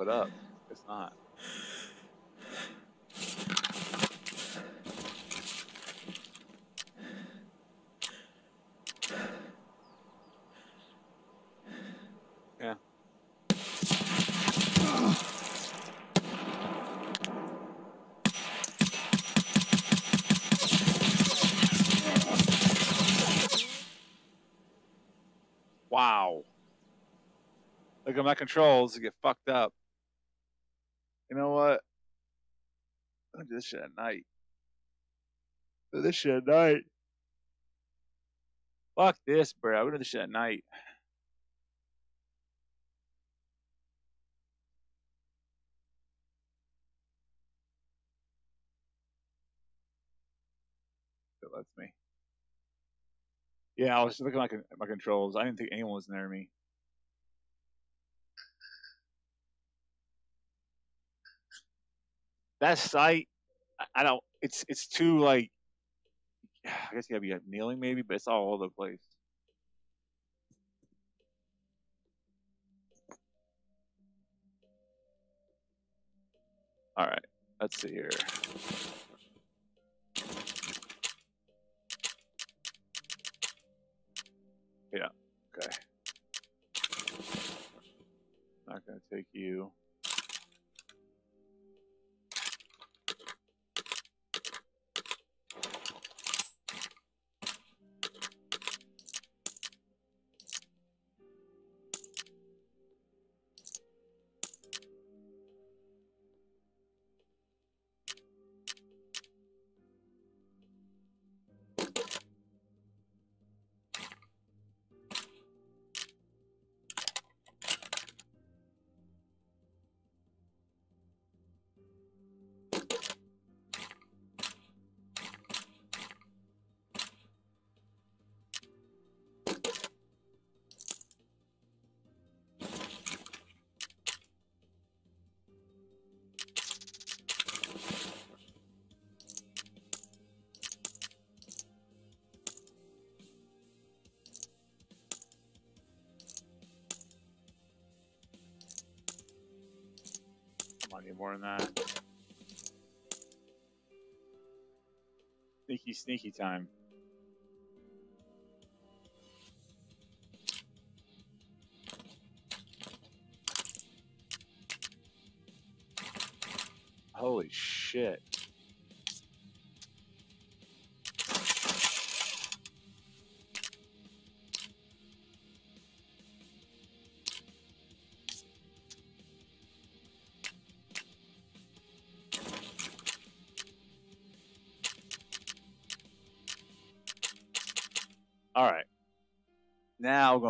It up. It's not. Yeah. Wow. Look at my controls to get fucked up. You know what? I'm gonna do this shit at night. Do this shit at night. Fuck this, bro. I'm gonna do this shit at night. It lets me. Yeah, I was looking at my, at my controls. I didn't think anyone was near me. That site, I, I don't. It's it's too like. [SIGHS] I guess you gotta be like, kneeling maybe, but it's all over the place. All right, let's see here. On, that. Sneaky, sneaky time.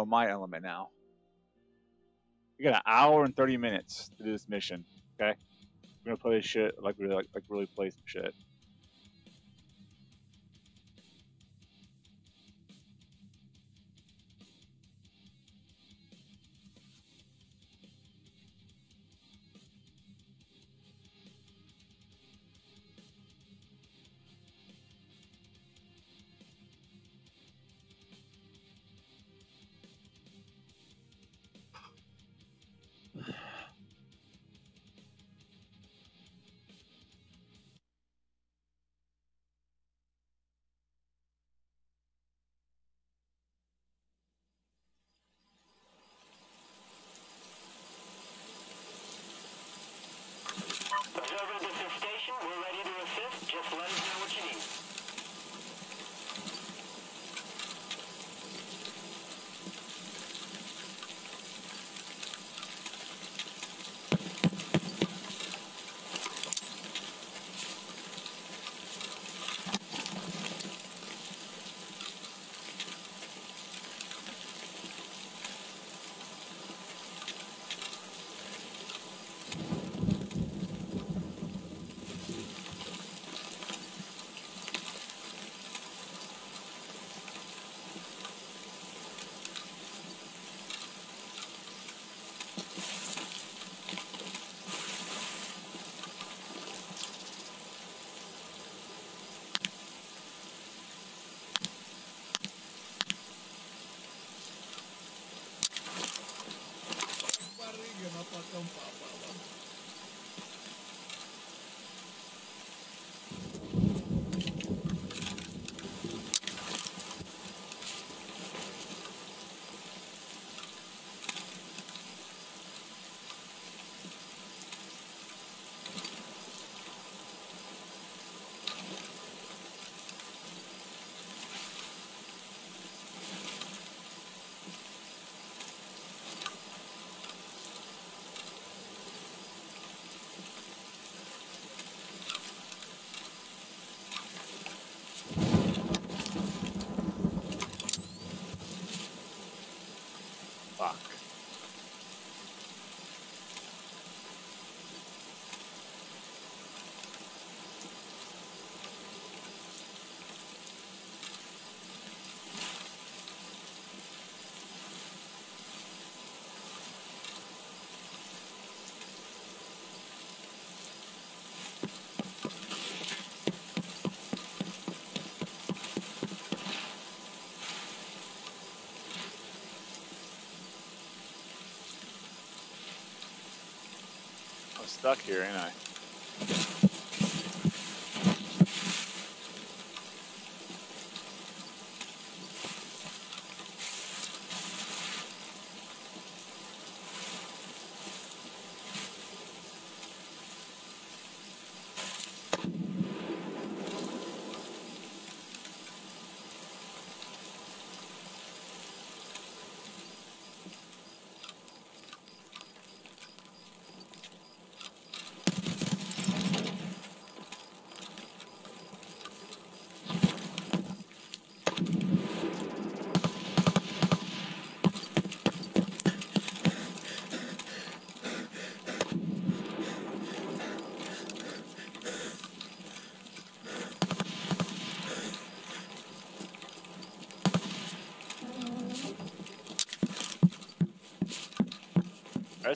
My element now. We got an hour and 30 minutes to do this mission. Okay. We're gonna play this shit like really like, like really play some shit. Stuck here, ain't I?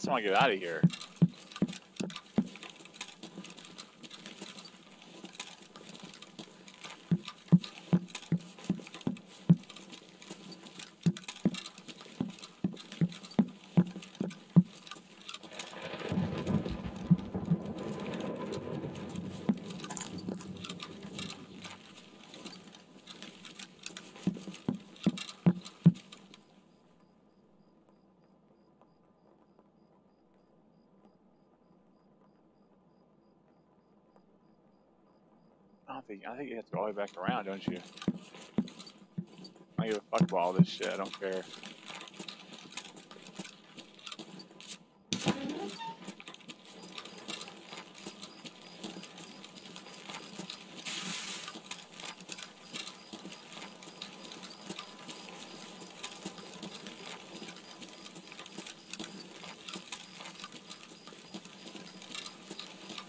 Just want to get out of here. I think you have to go all the way back around, don't you? I give a fuck about all this shit. I don't care.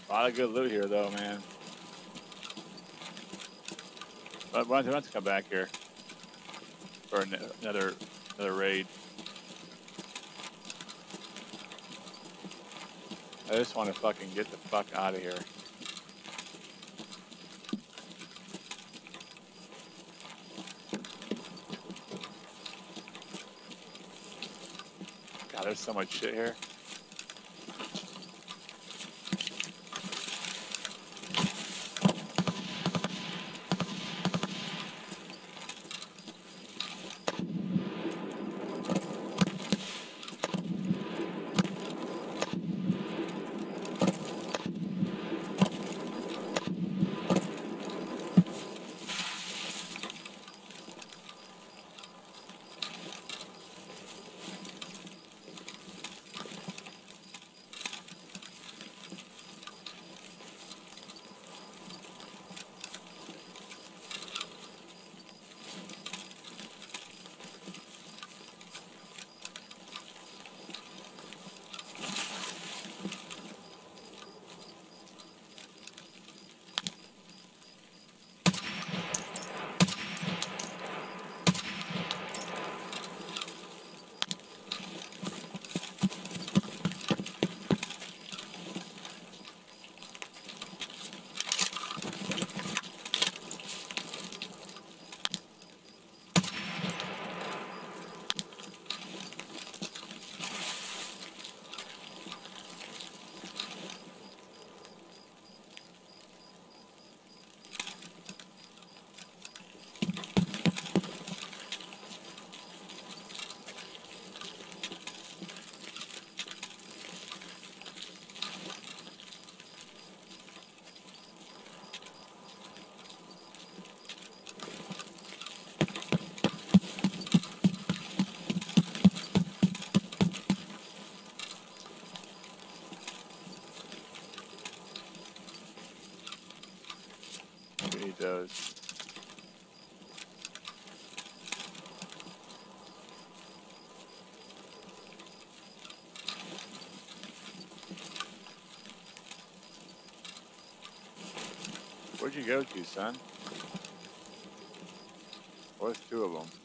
A lot of good loot here, though, man. But why don't you come back here for an- another another raid? I just want to fucking get the fuck out of here. God, there's so much shit here. Where'd you go to, son? Where's two of them?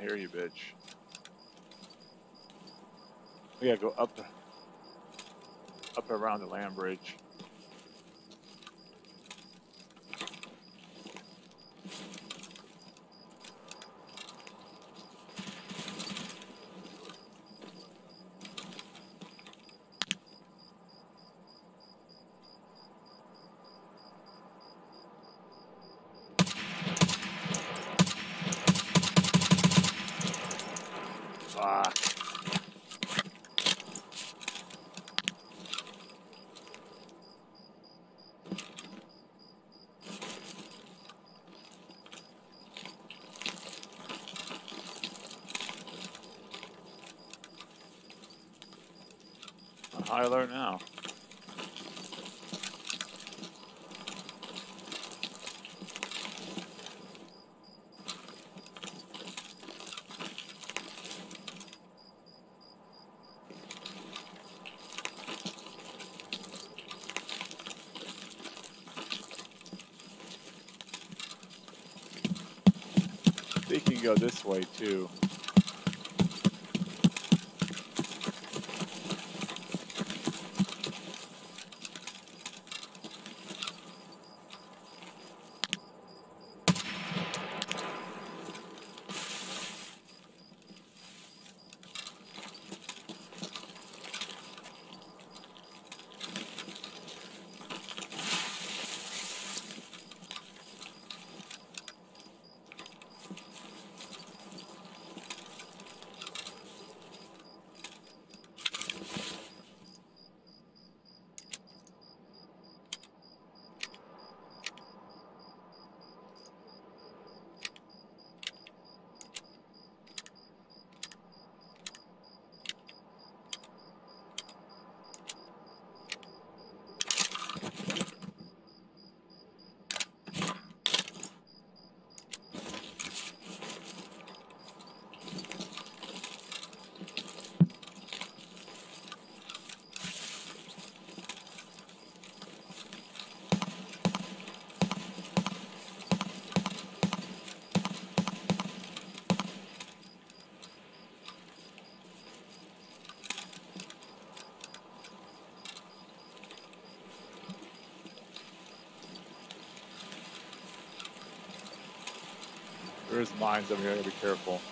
I hear you, bitch. We gotta go up, up around the land bridge. Fuck. On high alert now. They can go this way too. There's mines over here. Gotta be careful.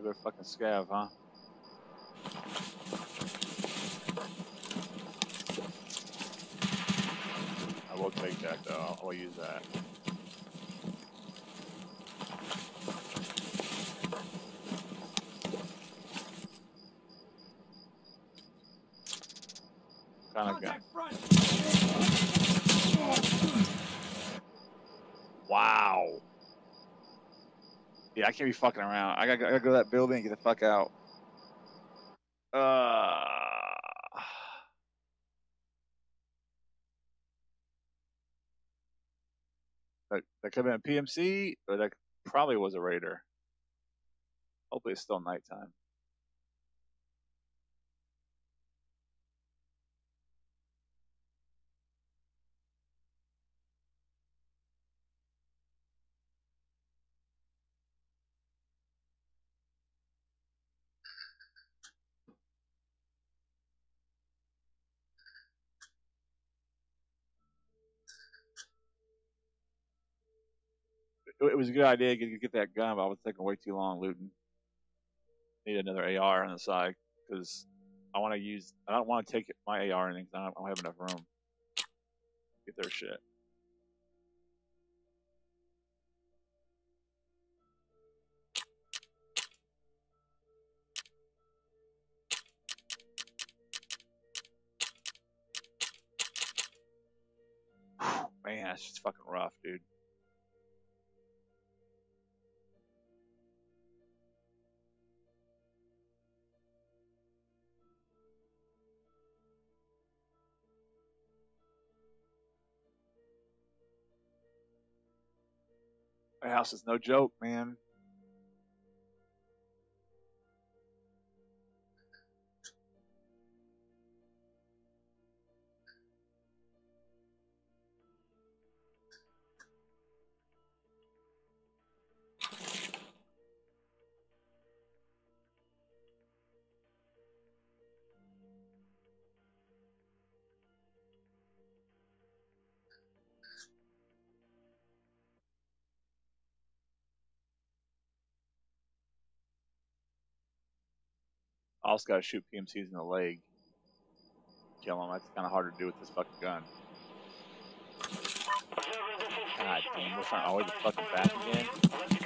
Regular fucking scav, huh? I will take that though. I'll, I'll use that. Kind of gun. Wow. Yeah, I can't be fucking around. I gotta, I gotta go to that building and get the fuck out. Uh. That, that could have been a PMC, or that probably was a raider. Hopefully, it's still nighttime. A good idea to get, that gun, but I was taking way too long looting. Need another AR on the side because I want to use. I don't want to take my AR and. I don't, I don't have enough room. Get their shit. Man, that's just fucking rough, dude. House is no joke, man. I also got to shoot PMCs in the leg. Kill them. That's kind of hard to do with this fucking gun. God damn, this aren't always the fucking back again.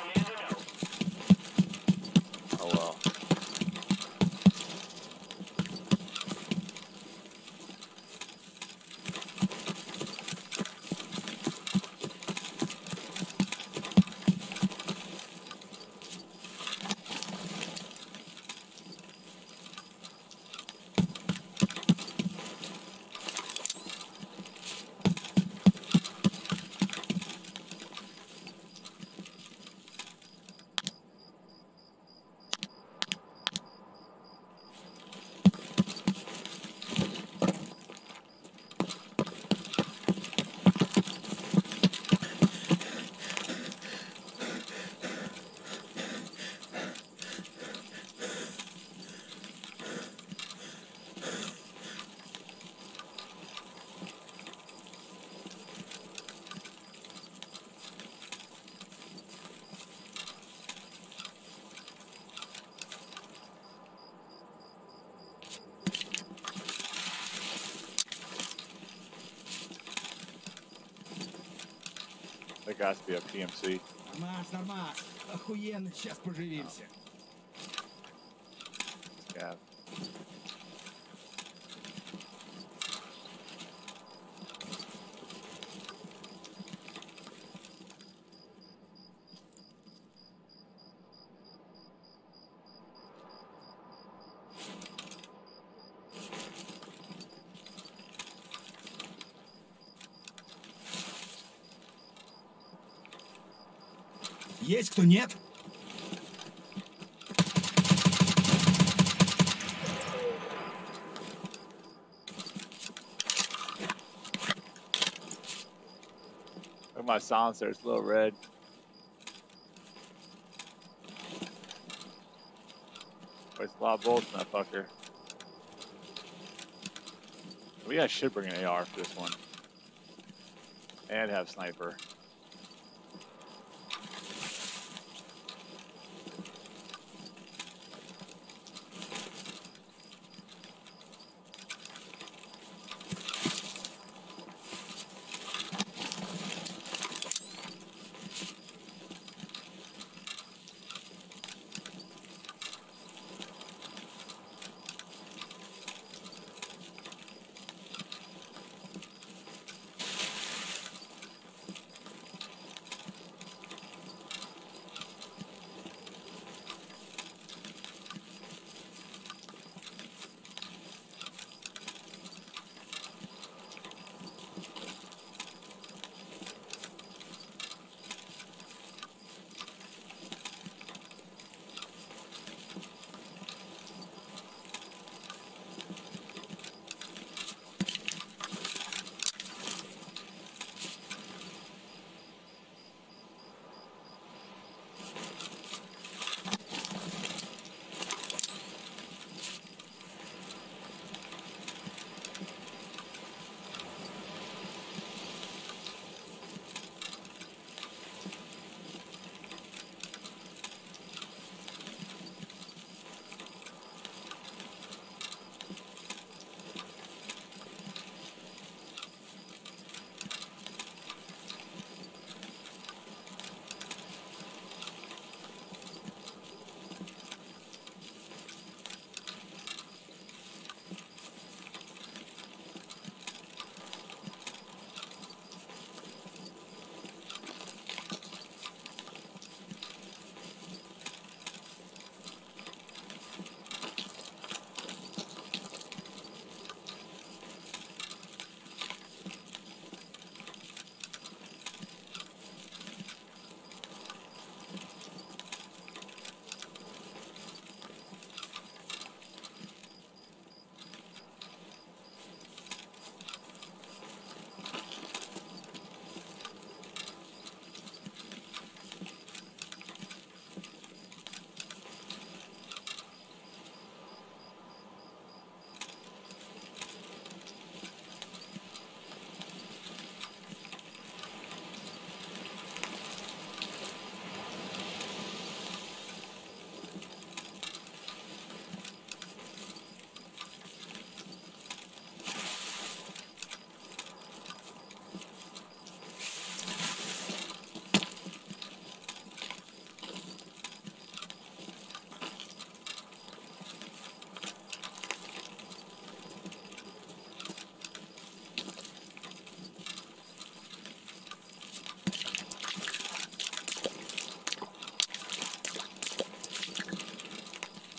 Каспия, а PMC. Макс, нормас, охуенно, сейчас поживимся. Есть кто нет? Look at my silencer, it's a little red. There's a lot of bullets in that fucker. We guys should bring an AR for this one. And have sniper.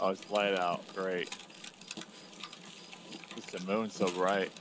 Oh, it's light out. Great. The moon so bright.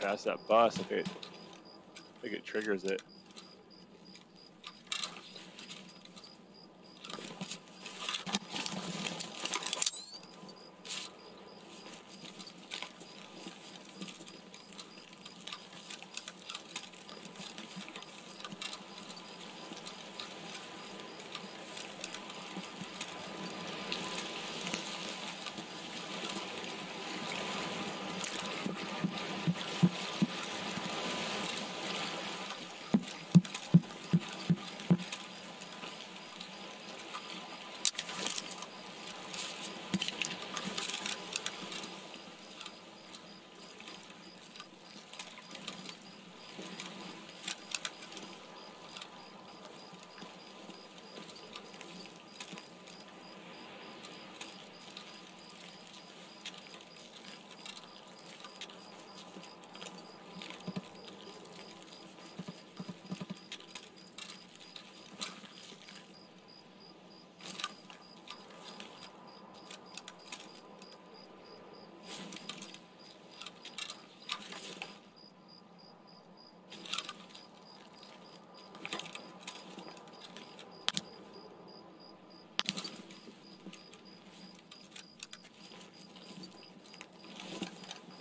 That's that bus. If it, if it triggers it.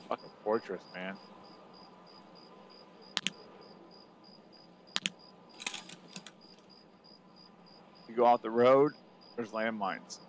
Fucking fortress, man. You go off the road, there's landmines.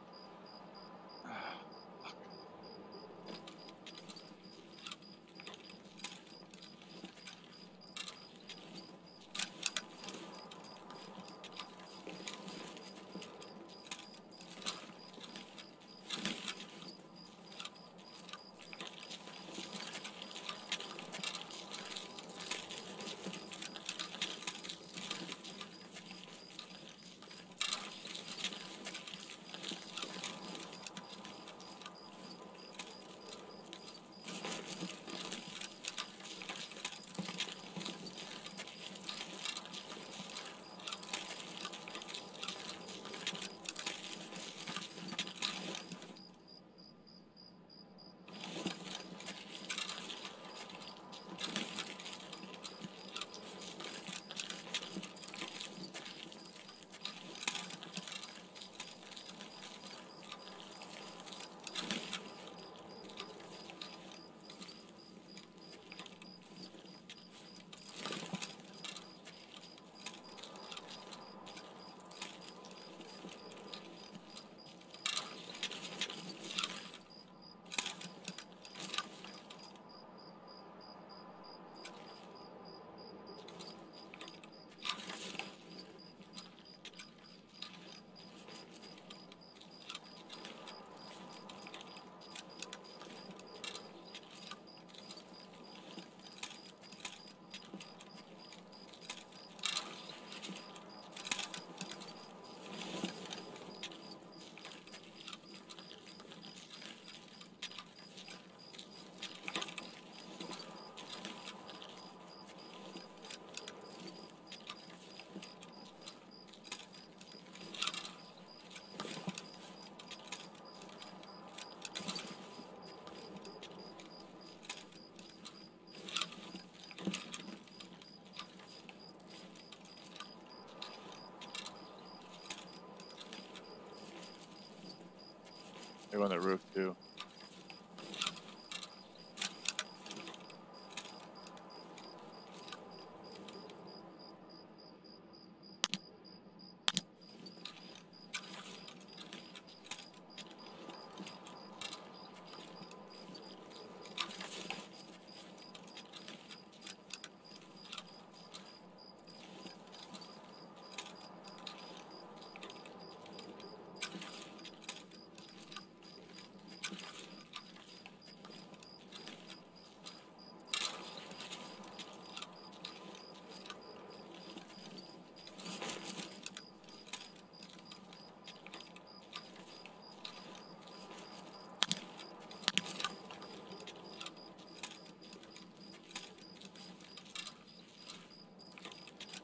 They're on the roof too.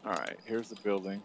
All right, here's the building.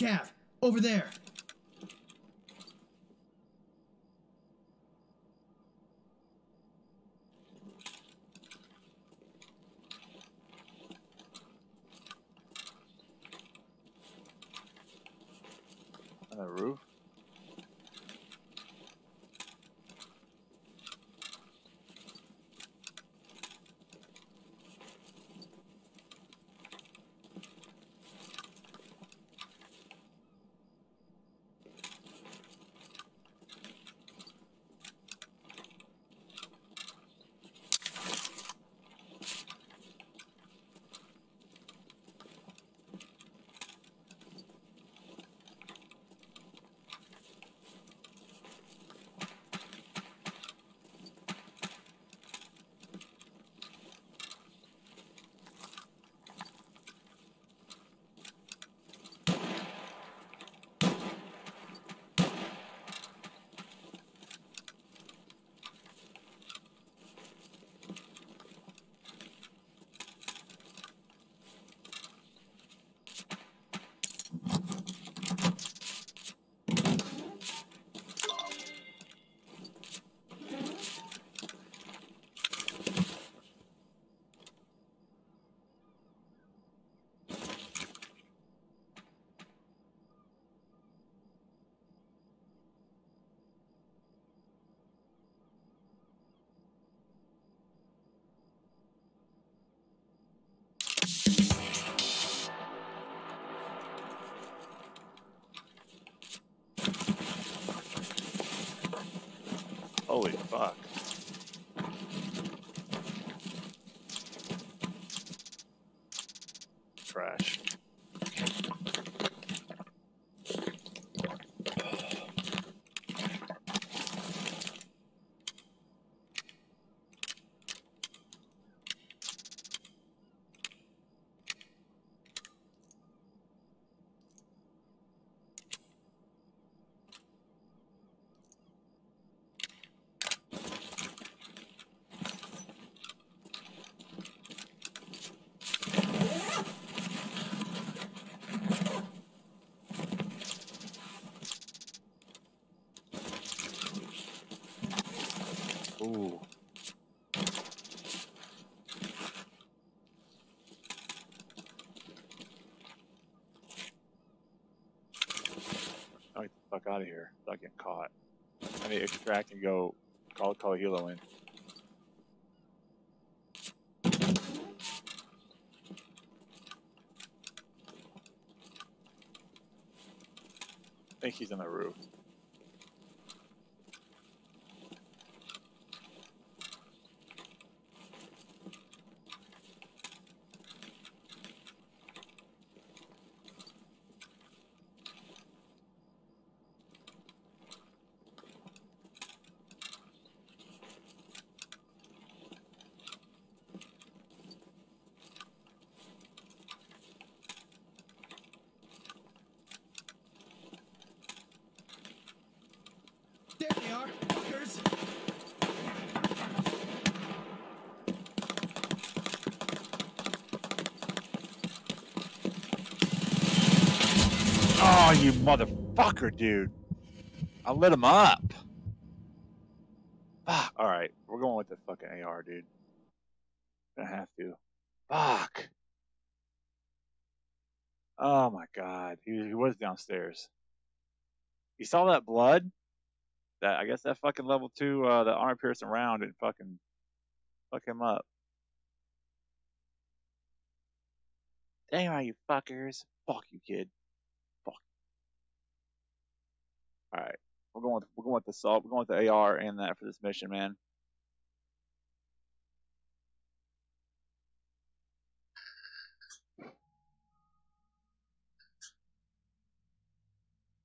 Scav, over there. On the roof. Holy fuck. Trash. Ooh. I'll get the fuck out of here. Without getting caught. I need to extract and go call call Hilo in. I think he's on the roof. There they are, fuckers. Oh, you motherfucker, dude. I lit him up. Fuck. All right, we're going with the fucking AR, dude. Gonna have to. Fuck. Oh my god, he, he was downstairs. He saw that blood? That I guess that fucking level two, uh, the armor piercing round and fucking fuck him up. Damn, you fuckers. Fuck you, kid. Fuck. All right, we're going with we're going with the salt. We're going with the AR and that for this mission, man.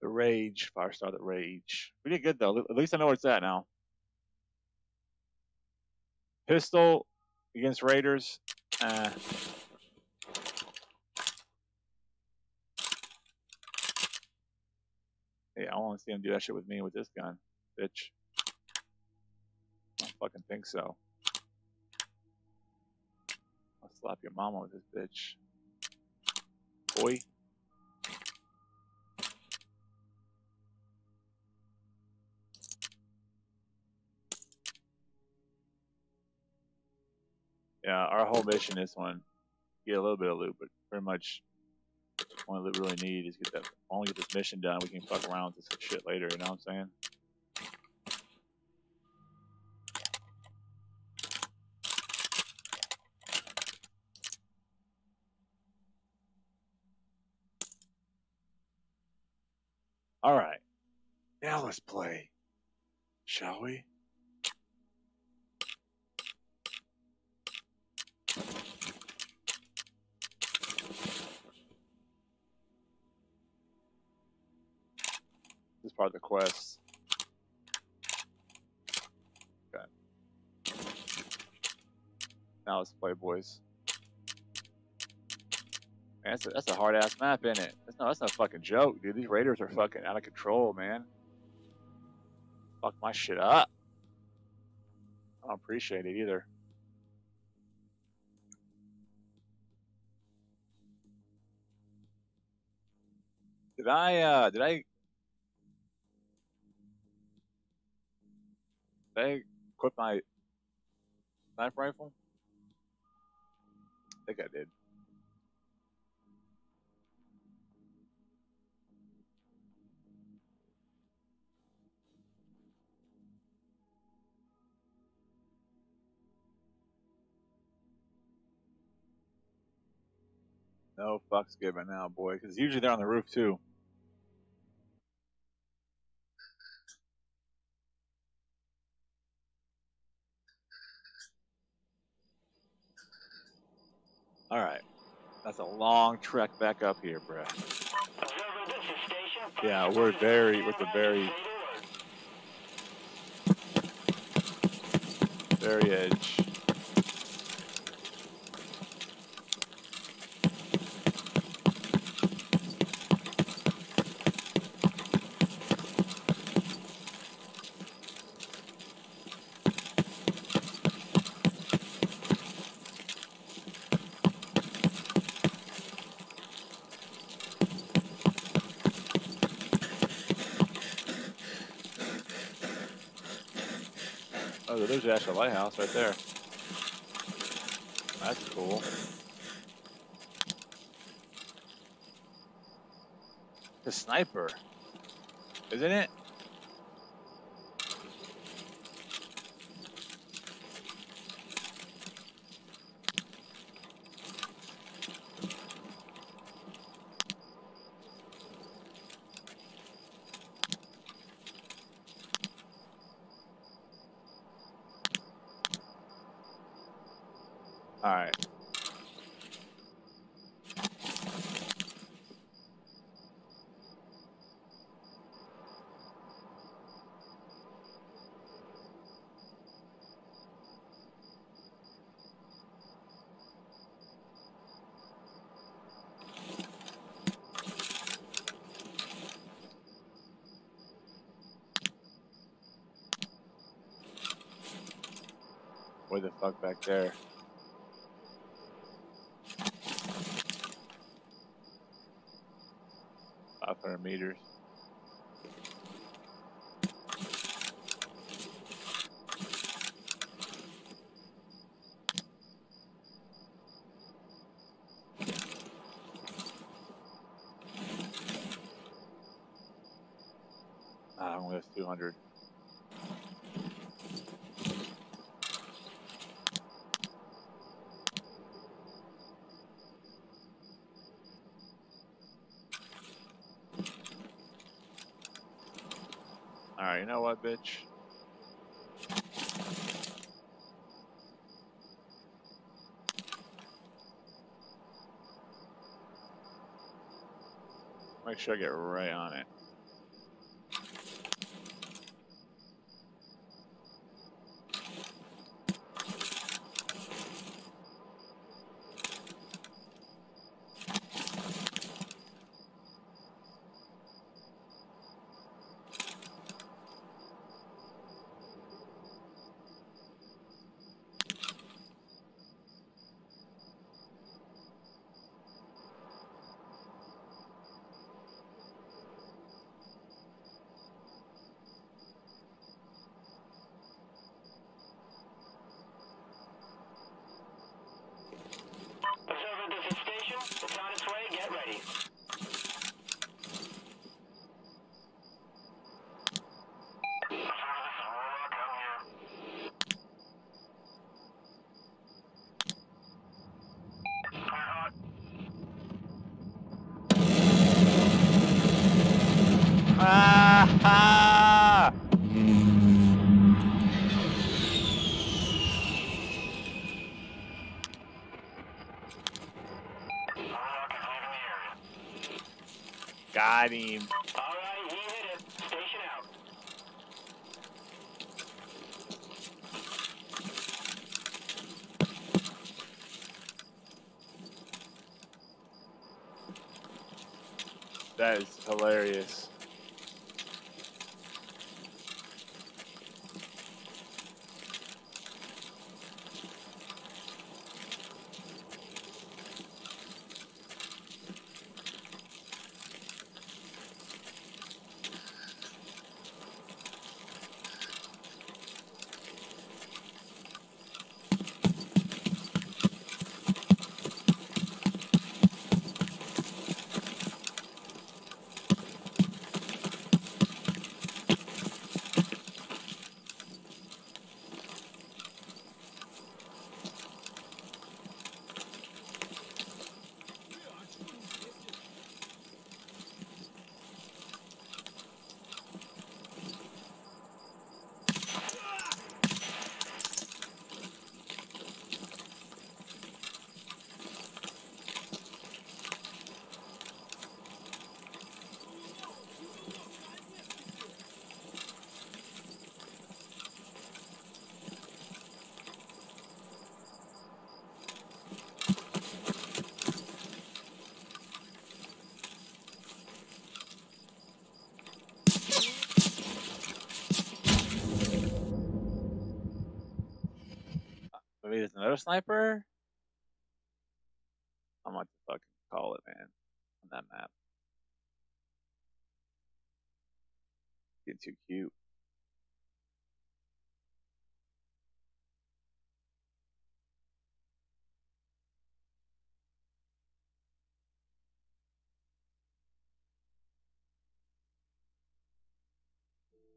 The rage, Firestar. The rage. We did good though. At least I know where it's at now. Pistol against Raiders. Uh, yeah, I want to see him do that shit with me with this gun, bitch. I fucking think so. I'll slap your mama with this bitch. Boy. Yeah, our whole mission this one, get a little bit of loot, but pretty much only we really need is get that only get this mission done. We can fuck around with this shit later. You know what I'm saying? Let's play, shall we? This is part of the quest. Okay. Now let's play, boys. Man, that's a, that's a hard ass map, isn't it? That's no, that's not a fucking joke, dude. These raiders are fucking out of control, man. Fuck my shit up. I don't appreciate it either. Did I, uh, did I, did I equip my sniper rifle? I think I did. No fucks given now, boy, because usually they're on the roof too. All right, that's a long trek back up here, station. Yeah, we're very with the very very edge. Actual lighthouse right there. That's cool. The sniper, isn't it? All right. Way the fuck back there? Five hundred meters. Ah, only has two hundred. You bitch? Make sure I get right on it. Got him. All right, he hit it. Station out. That is hilarious. Maybe there's another sniper? I'm to fucking call it, man. On that map. Getting too cute.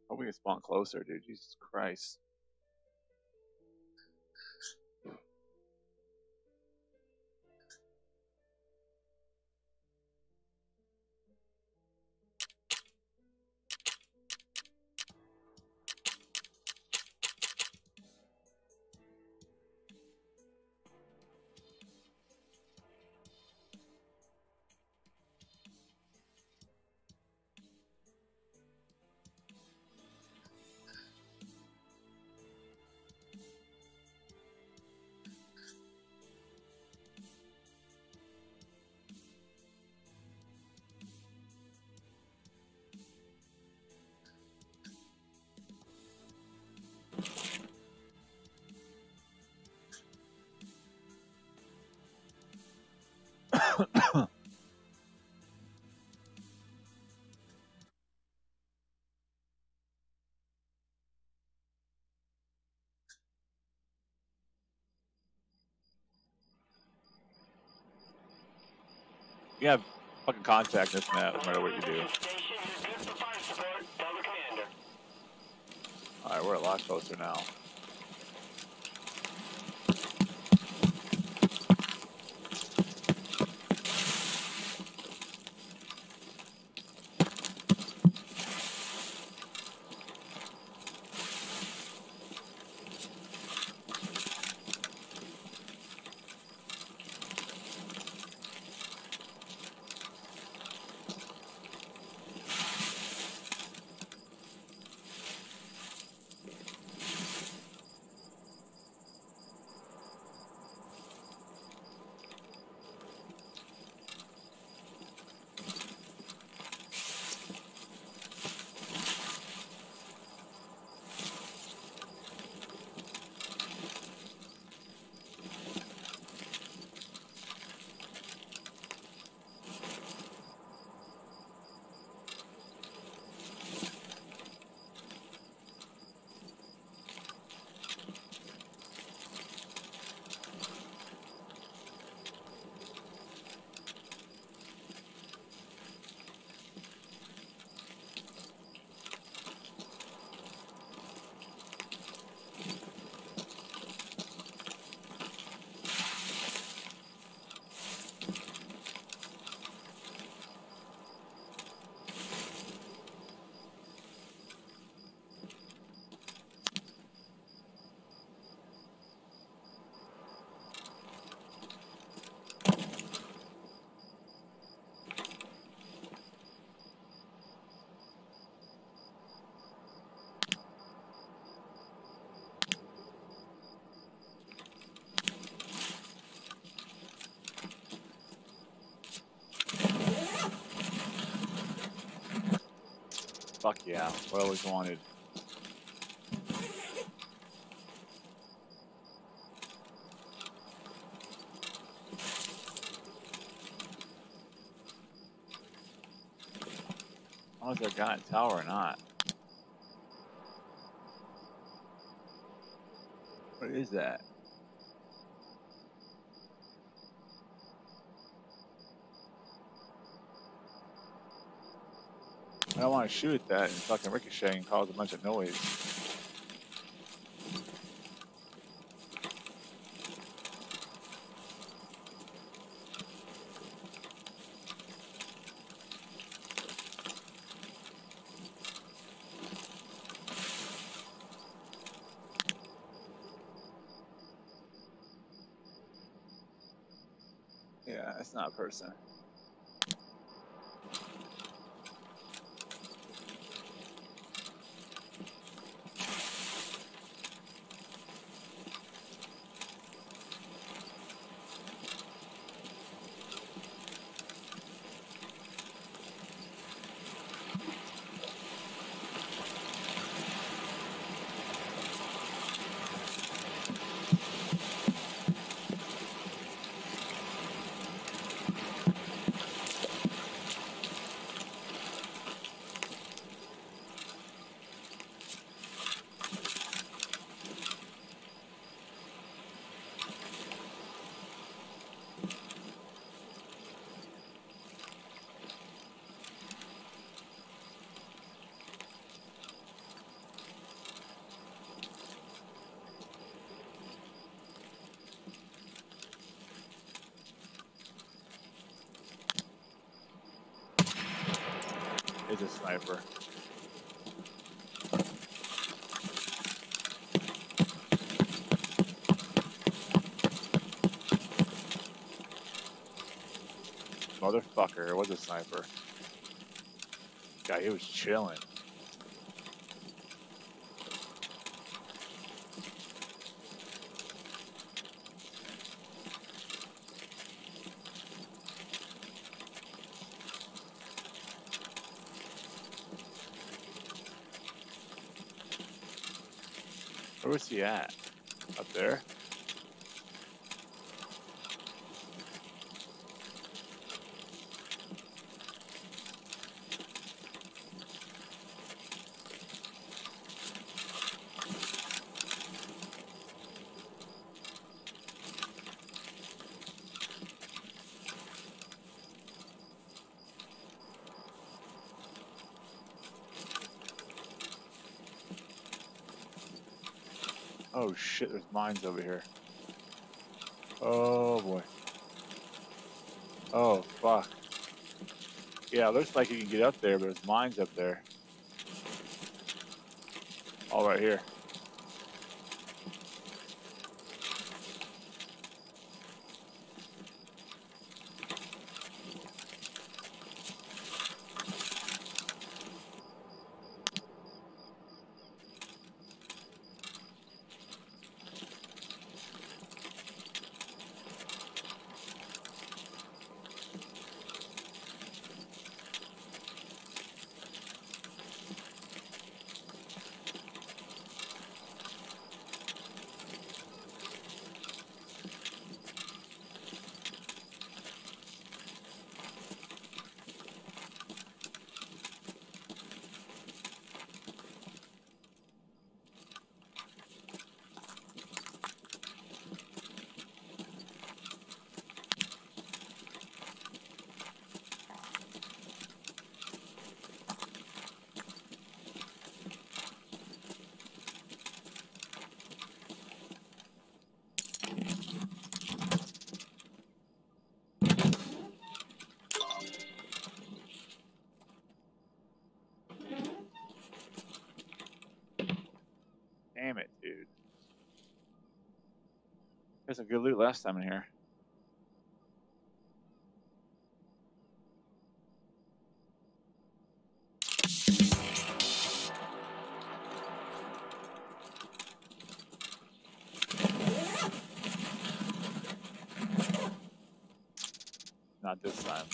Hope we can spawn closer, dude. Jesus Christ. Fucking contact this map, no matter what you do. Alright, we're good for fire support. Fuck yeah. What I always wanted. Oh, is there a guy in tower or not? What is that? I don't want shoot at that and fucking ricochet and cause a bunch of noise. Yeah, it's not a person. It's a sniper. Motherfucker, it was a sniper. Guy, he was chilling. He at? Up there? Oh shit, there's mines over here. Oh boy. Oh fuck. Yeah, looks like you can get up there, but there's mines up there. All right here. Damn it, dude. Got some good loot last time in here. Not this time.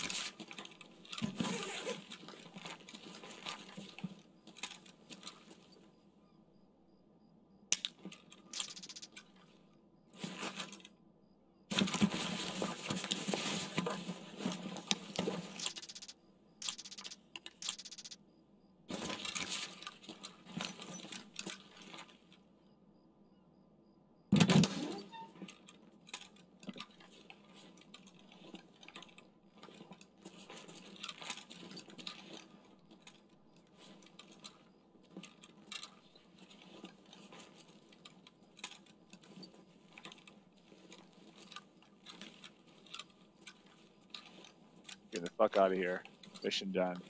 Get the fuck out of here. Mission done.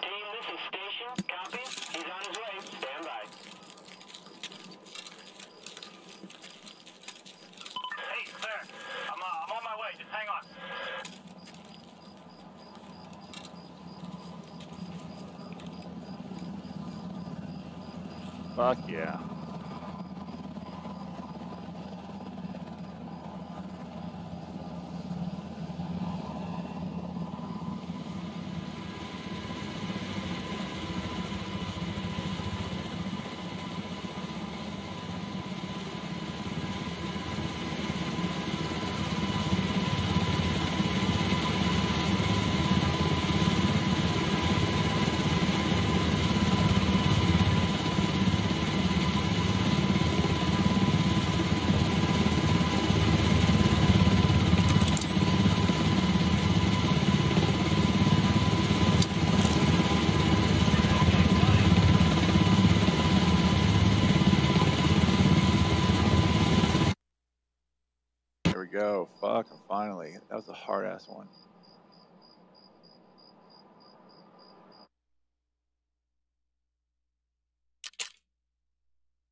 Team, this is Station. Copy. He's on his way. Stand by. Hey, sir. I'm, uh, I'm on my way. Just hang on. Fuck yeah. Go. Fuck, finally. That was a hard ass one.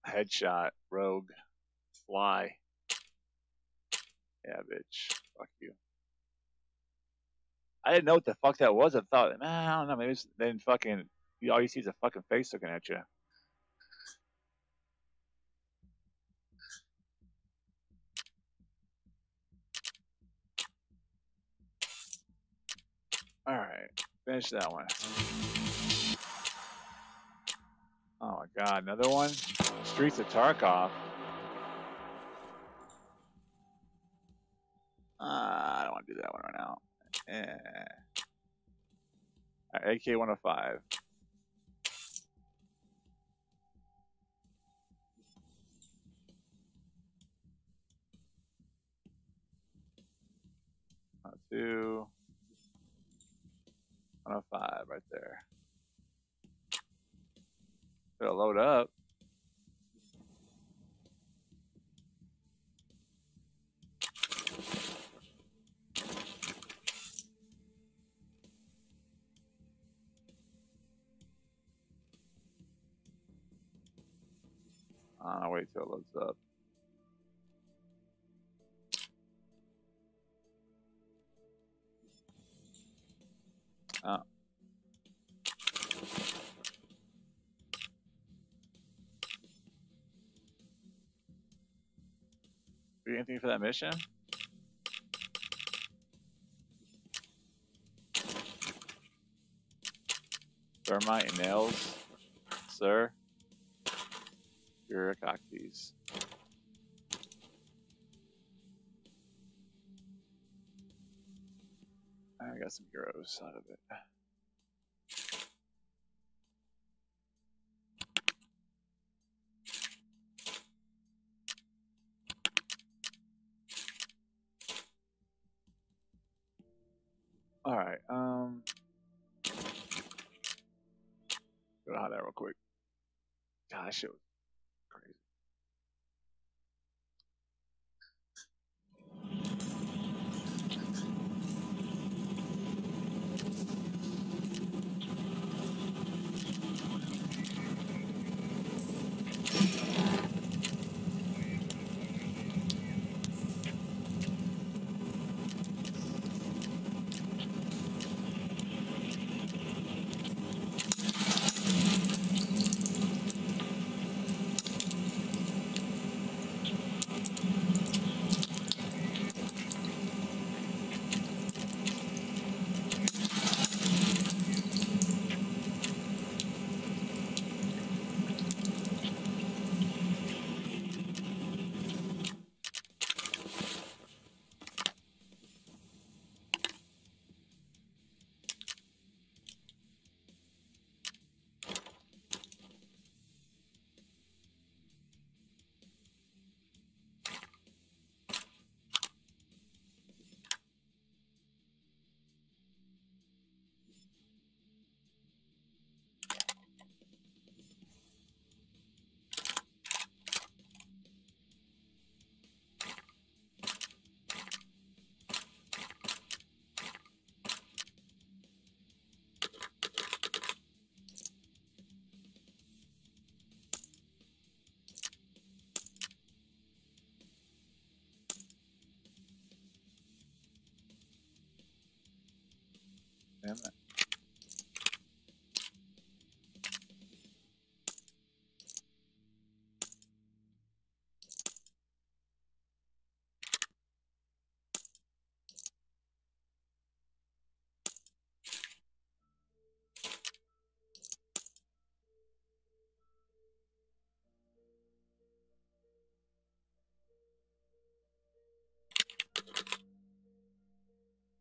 Headshot, rogue, fly. Yeah, bitch. Fuck you. I didn't know what the fuck that was. I thought, man, I don't know. Maybe it's then fucking. All you see is a fucking face looking at you. All right, finish that one. Oh my god, another one? Streets of Tarkov. Uh, I don't want to do that one right now. Eh. AK 105. Uh, Two. 105 right there. It'll load up. Uh, wait till it loads up. Oh. Do anything for that mission? Thermite and nails, sir. You're I got some euros out of it. All right. Um, go to that real quick. God, that shit was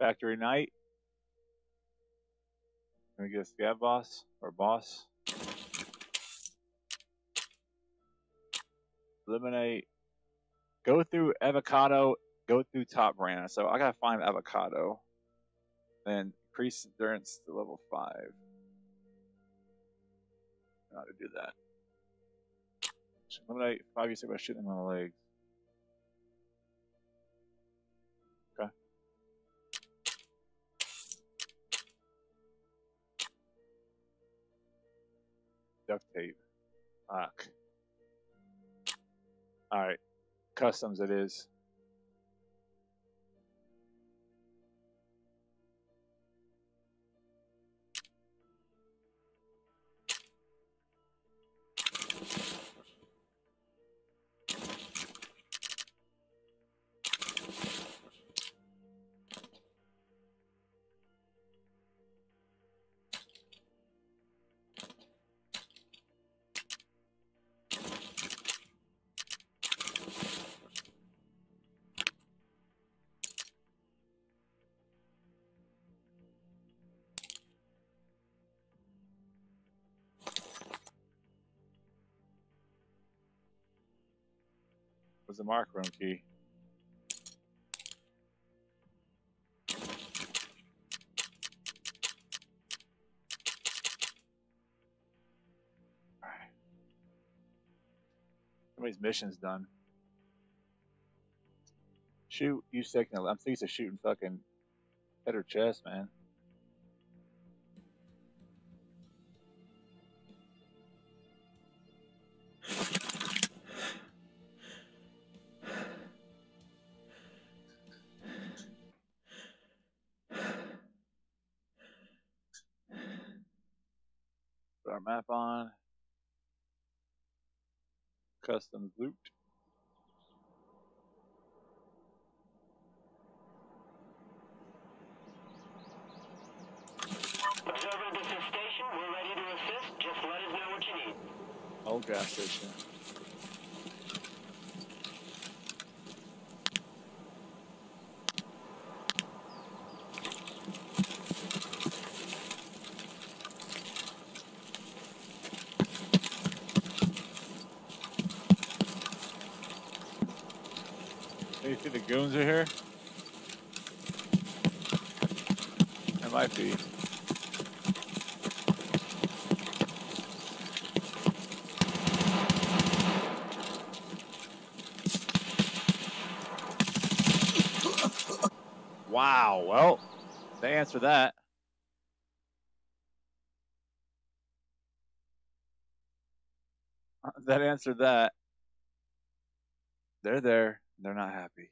Factory night. Can we get a scav boss or boss? Eliminate. Go through avocado. Go through top brand. So I gotta find avocado. Then increase endurance to level five. How to do that? Eliminate five you say by shooting in legs. Duct tape. Fuck. Alright. Customs it is. Was the mark room key? Somebody's mission's done. Shoot, you second. I'm thinking of shooting fucking head or chest, man. Map on. Custom loot. Observer, this is station. We're ready to assist. Just let us know what you need. Old gas station. Goons are here? It might be. Wow. Well, they answer that. [LAUGHS] That answered that. They're there. They're not happy.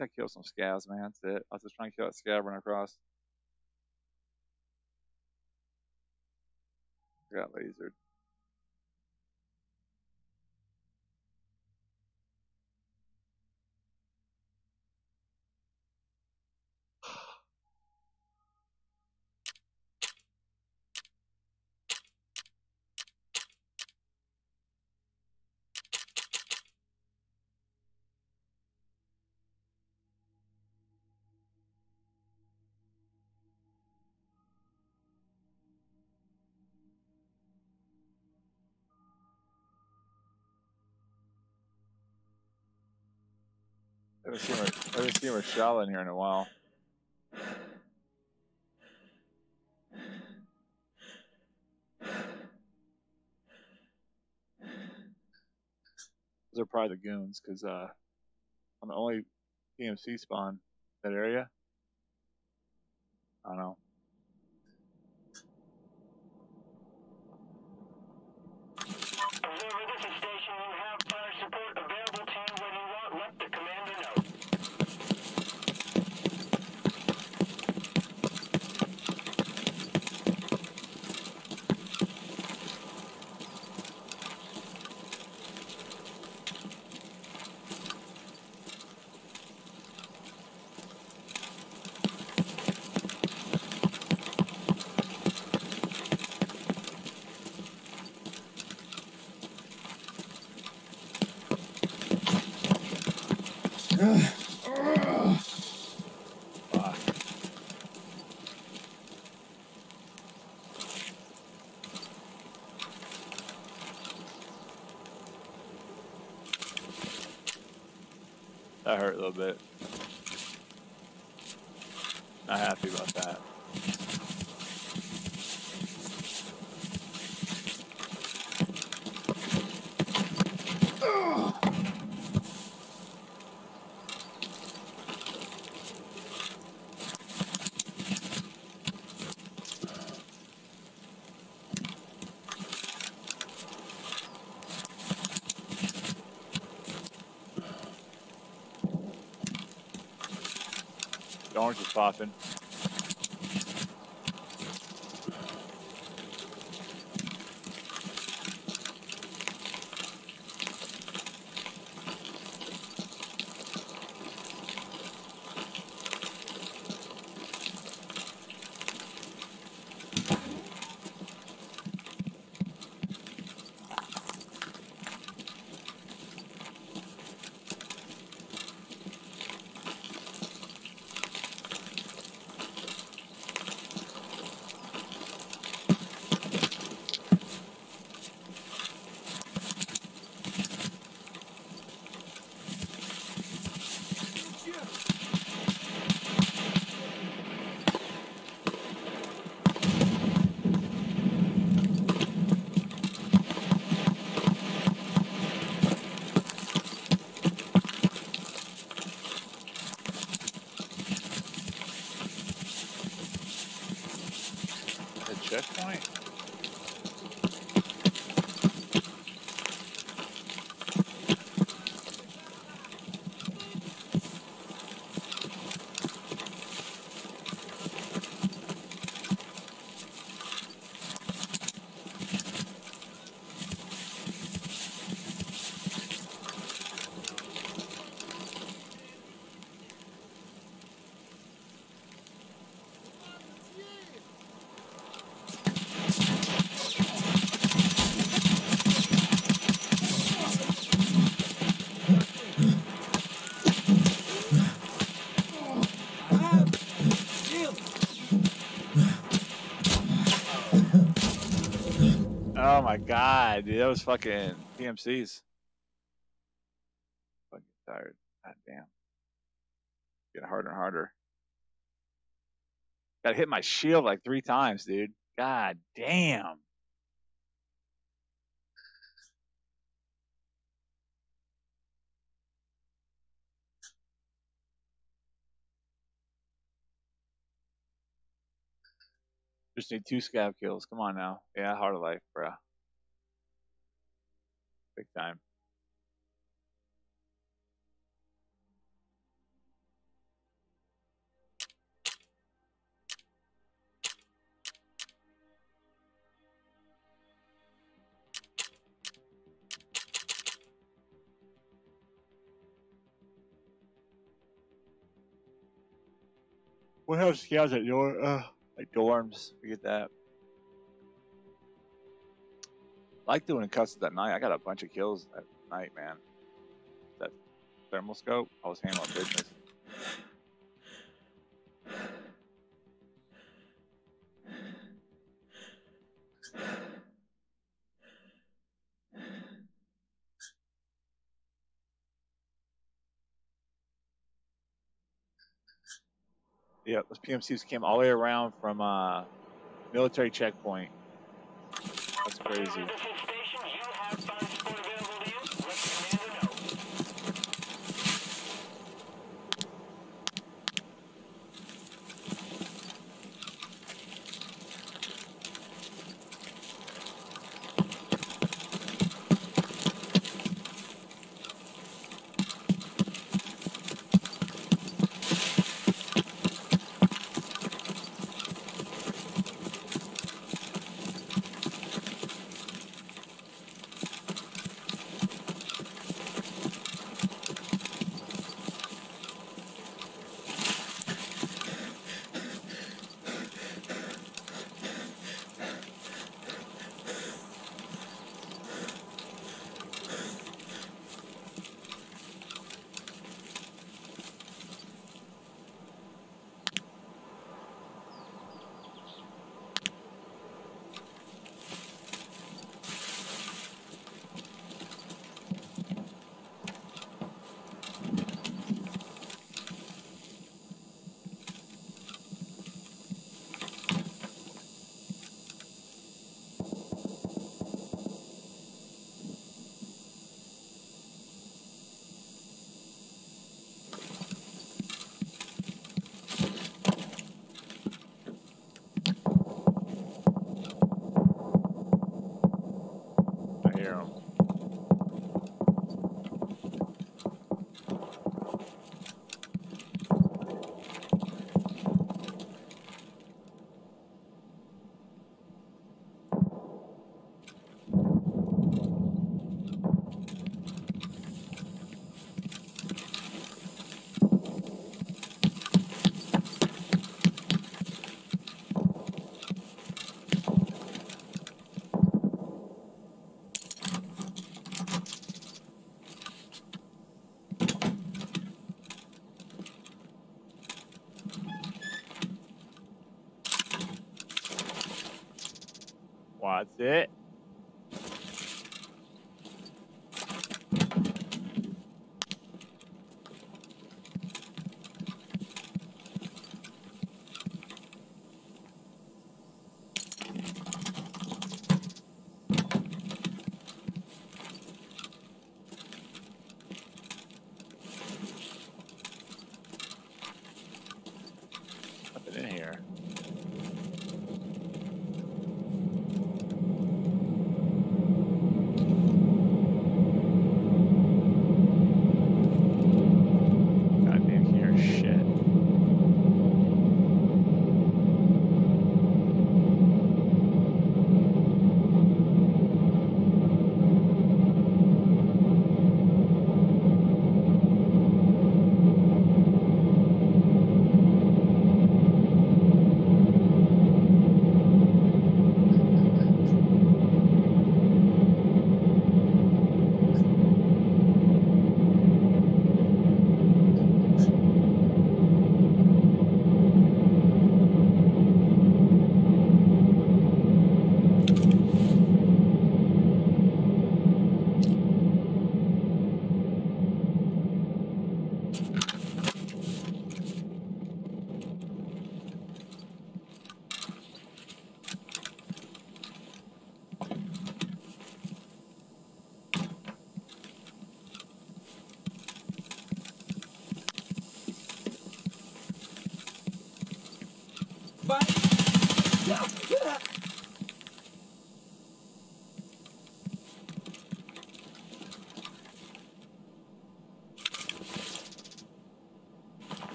Gotta kill some scavs, man. That's it. I was just trying to kill that scav run across. Got lasered. I haven't seen, I haven't seen in here in a while. Those are probably the goons, because uh, I'm the only PMC spawn in that area. I don't know. Hurt a little bit. Not happy about that. The orange is popping. The checkpoint? Oh my god, dude, that was fucking PMCs. Fucking tired. God damn. Getting harder and harder. Got to hit my shield like three times, dude. God damn. Just need two scav kills. Come on now. Yeah, hard of life, Have scouts at your uh, like dorms? Forget that. Like doing customs at night. I got a bunch of kills at night, man. That thermal scope, I was handling business. PMCs came all the way around from uh, military checkpoint. That's crazy.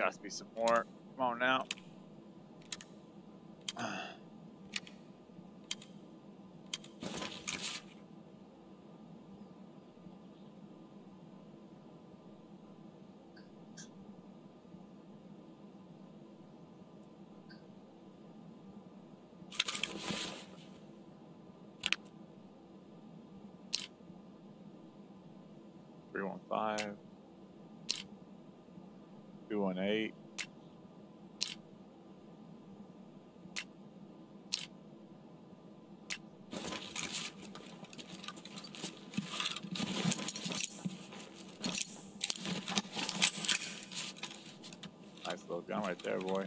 Gotta be some more. Come on now. Three one five. Two one eight. Nice little gun right there, boy.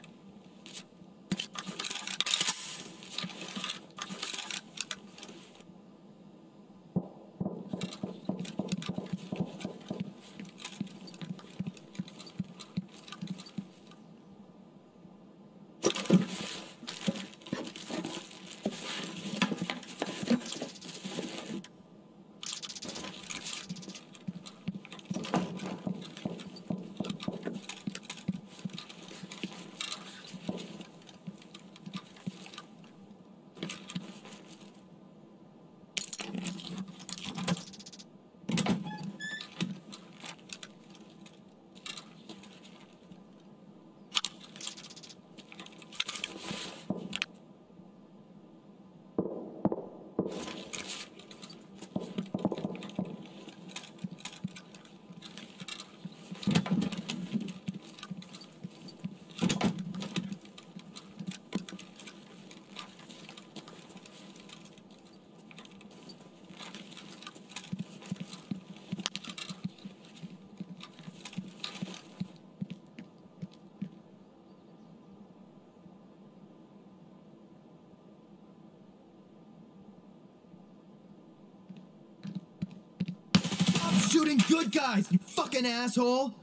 Stop shooting good guys, you fucking asshole!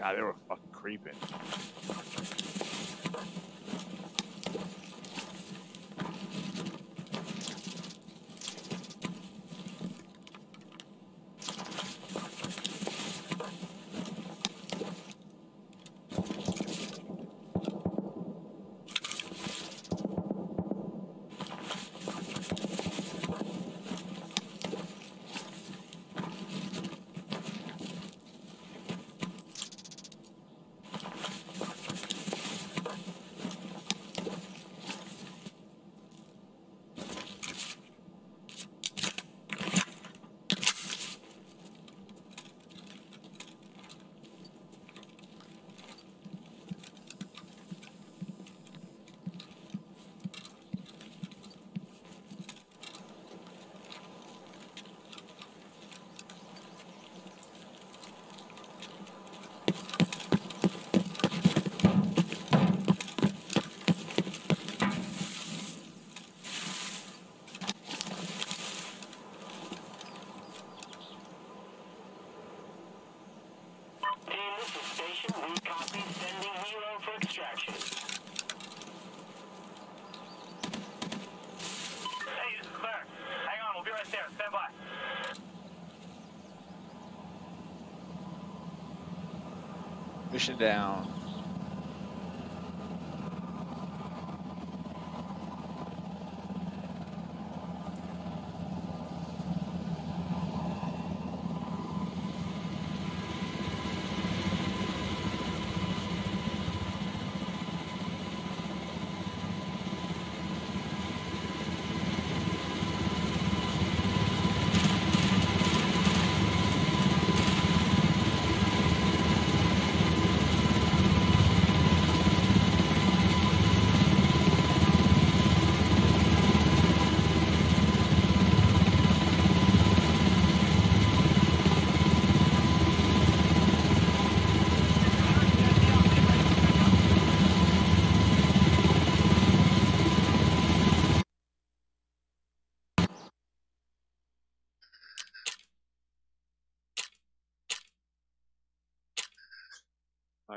God, they were fucking creeping. Team, this is Station. We copy. Sending Hero extraction. Hey, this is Claire. Hang on, we'll be right there. Stand by. Mission down.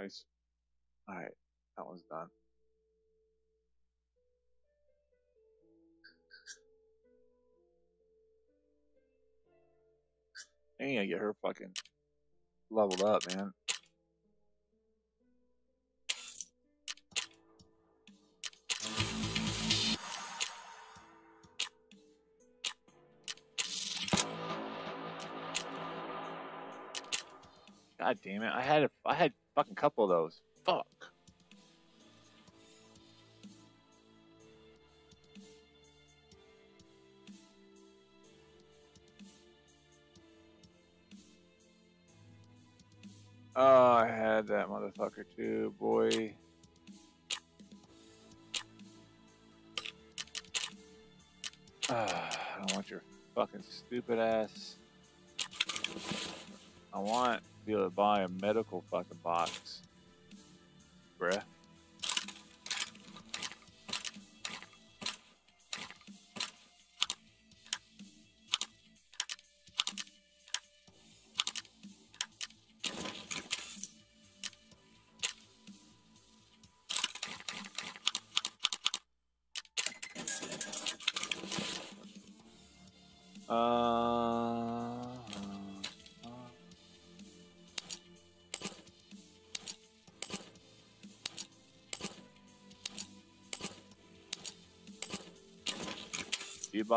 Nice. Alright, that one's done. I get her fucking leveled up, man. God damn it! I had a, I had fucking couple of those. Fuck. Oh, I had that motherfucker too, boy. Ah, I don't want your fucking stupid ass. I want be able to buy a medical fucking box.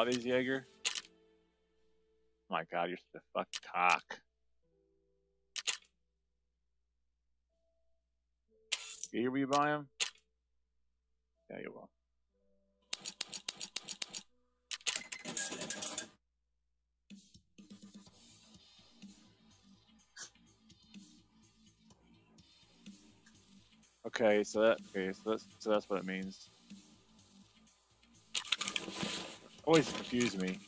These, Jaeger? Oh my God, you're such a fuck cock. Jaeger, will you buy them? Yeah, you will. Okay, so that okay, so that's so that's what it means. Always confuse me.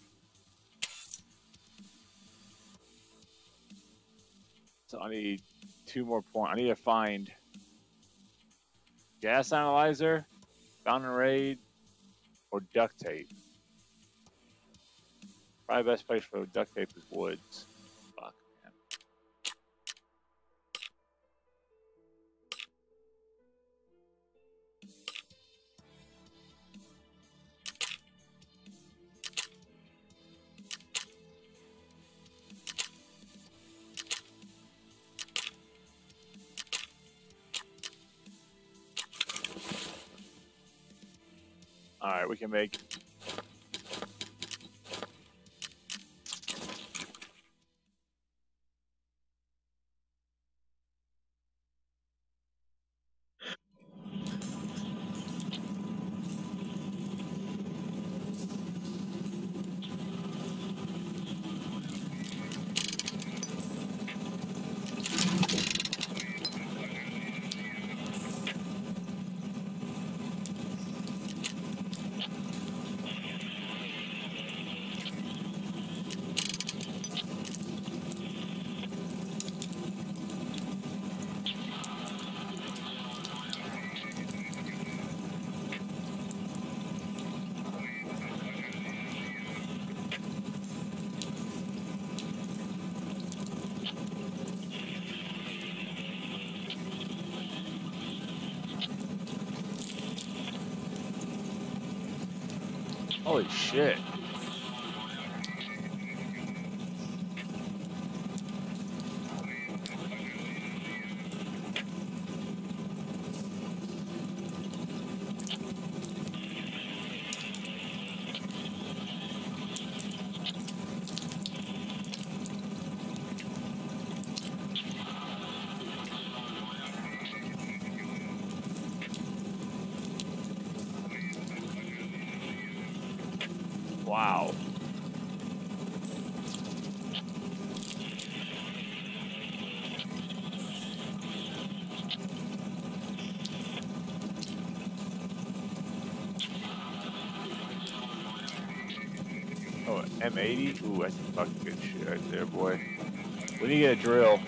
So I need two more points. I need to find gas analyzer, found in raid, or duct tape. Probably best place for duct tape is woods. Can make. Holy shit. Eighty. Ooh, that's some fucking good shit right there, boy. We need to get a drill.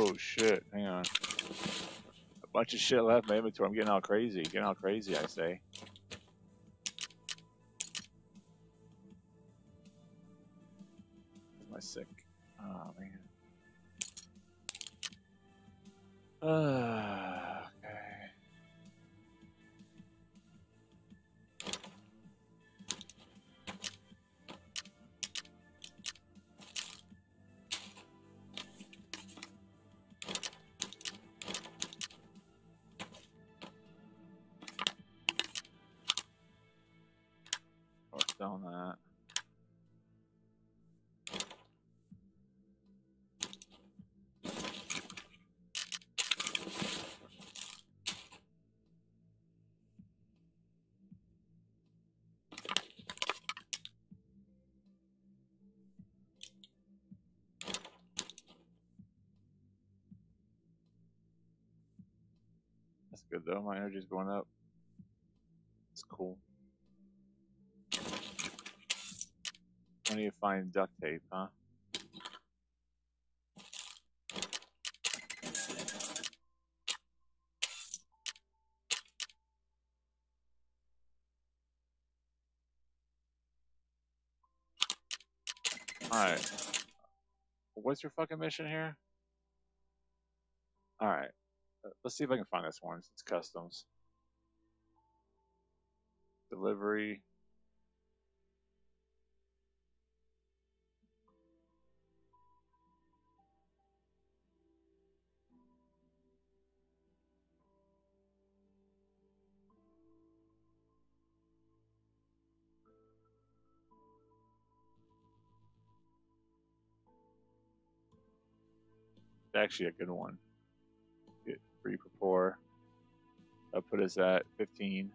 Oh shit! Hang on. A bunch of shit left in my inventory. I'm getting all crazy. Getting all crazy. I say. though. My energy's going up. It's cool. I need to find duct tape, huh? Alright. What's your fucking mission here? Alright. Let's see if I can find this one. It's customs. Delivery. Actually, a good one. Get free rapport. I'll put us at 15.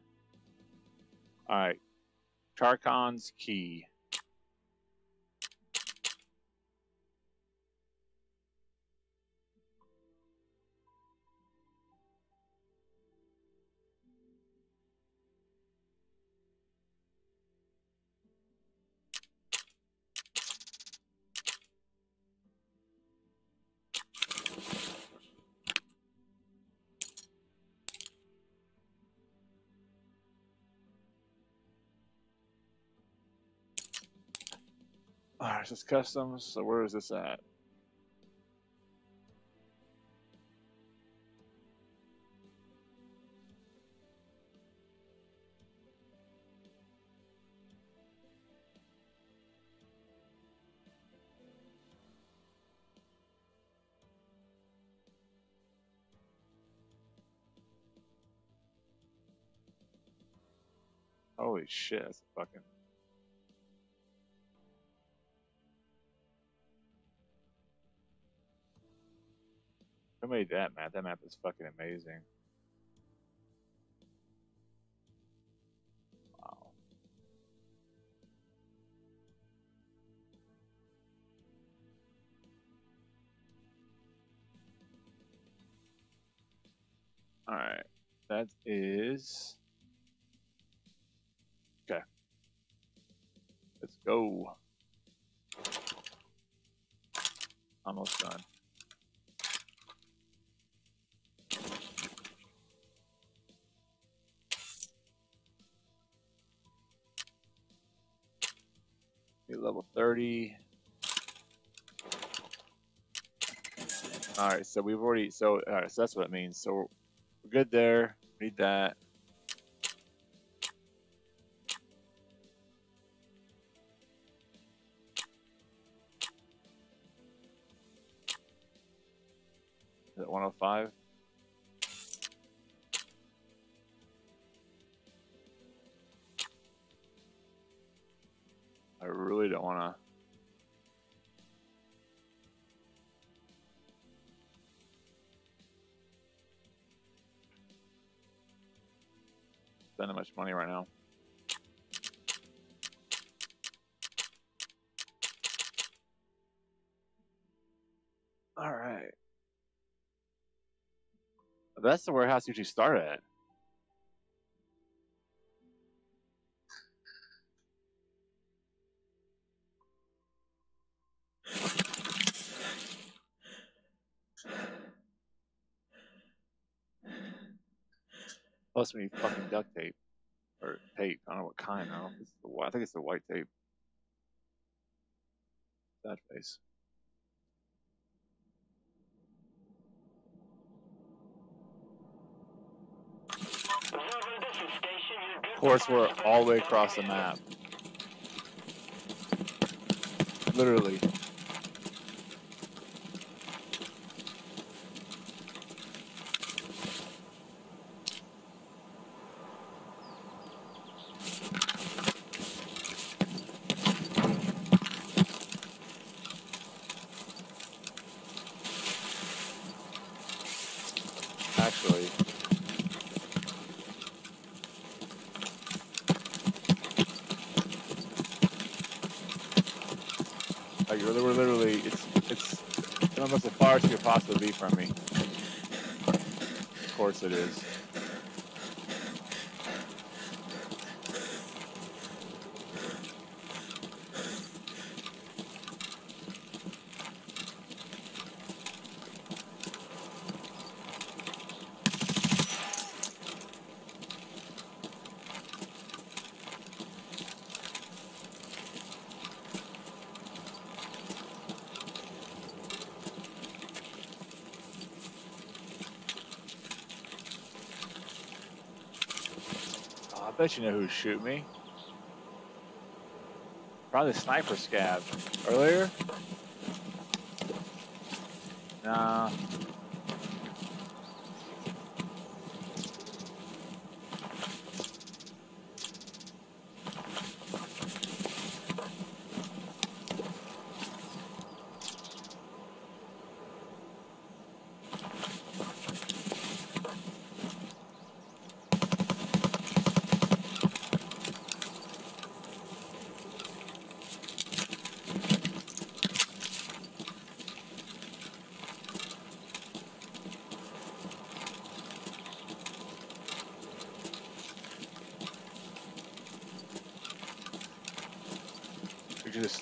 Alright. Charcon's Key. This is customs. So where is this at? Holy shit, that's fucking Who made that map? That map is fucking amazing. Wow. Alright. That is. Okay. Let's go. Almost done. Level 30. All right, so we've already so all right, so that's what it means. So we're good there. Need that. Is it 105? Much money right now. All right. That's the warehouse you should start at. Plus, we need fucking duct tape or tape. I don't know what kind. I, I think it's the white tape. That face. Of course, we're all the way across the map. Literally. Actually, like we're we're literally, it's it's almost as far as you could possibly from me. Of course it is. Bet you know who shoot me. Probably sniper scav. Earlier? Nah.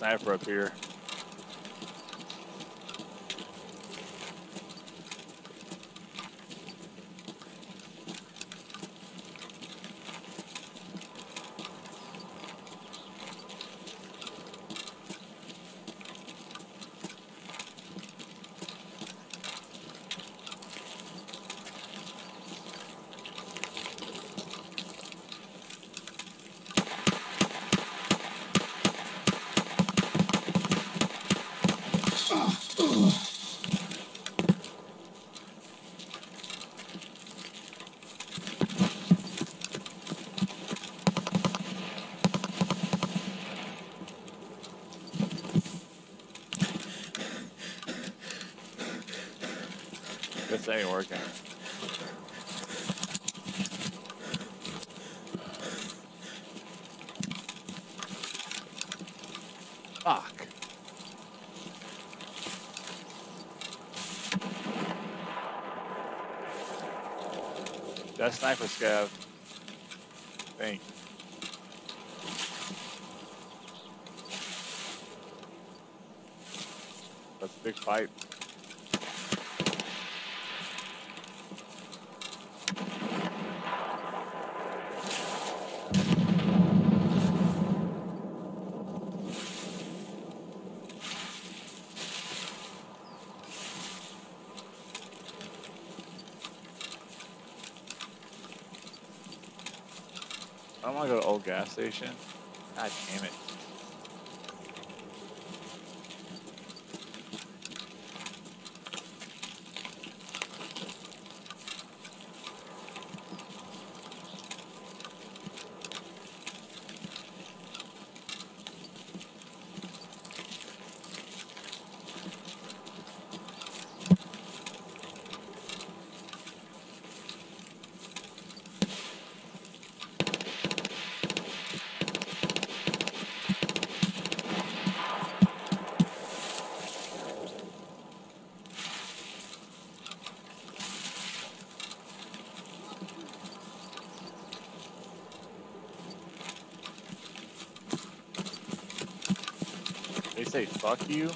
Sniper up here. This ain't working. Fuck. That sniper scav. Thank you. That's a big fight. I don't want to go to old gas station. God damn it. They say fuck you?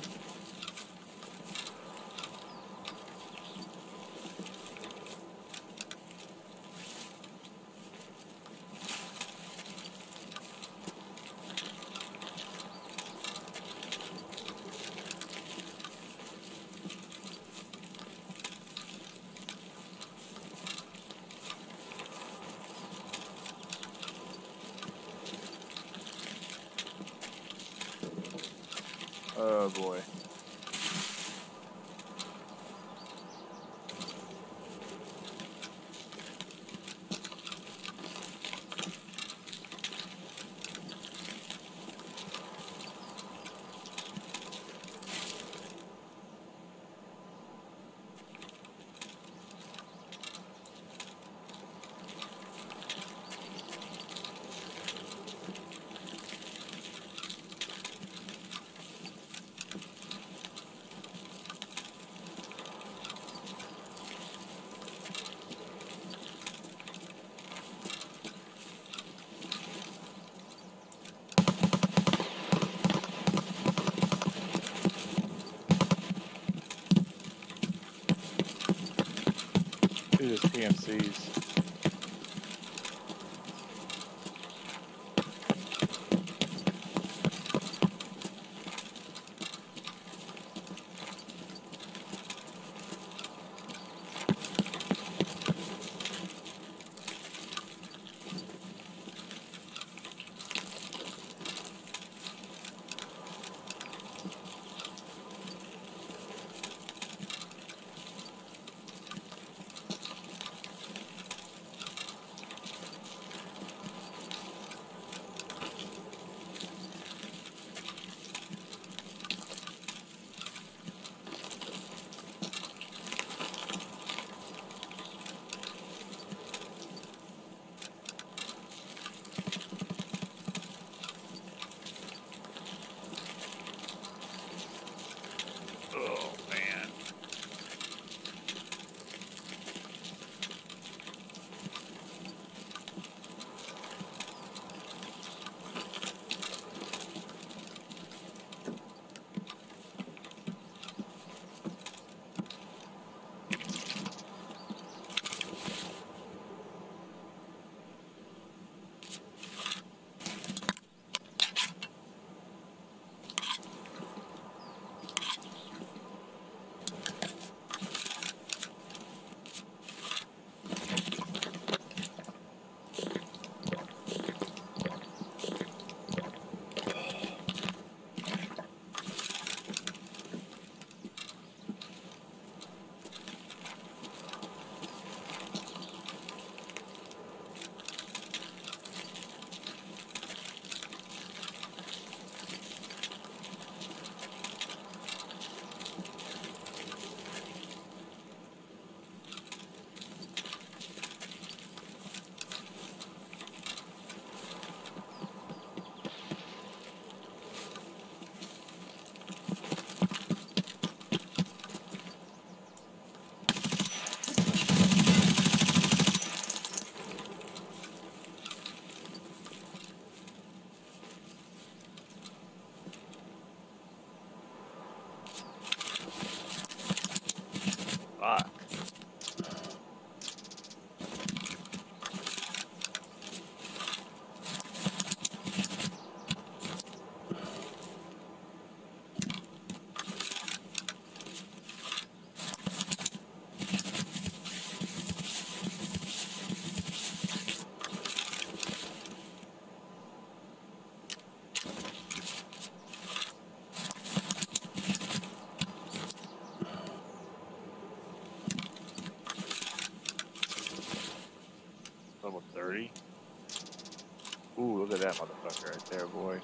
That motherfucker right there, boy.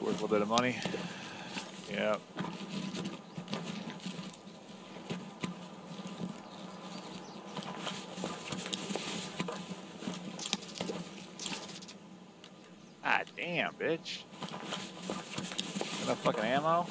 Worth a little bit of money. Yep. Ah, damn, bitch. Enough fucking ammo?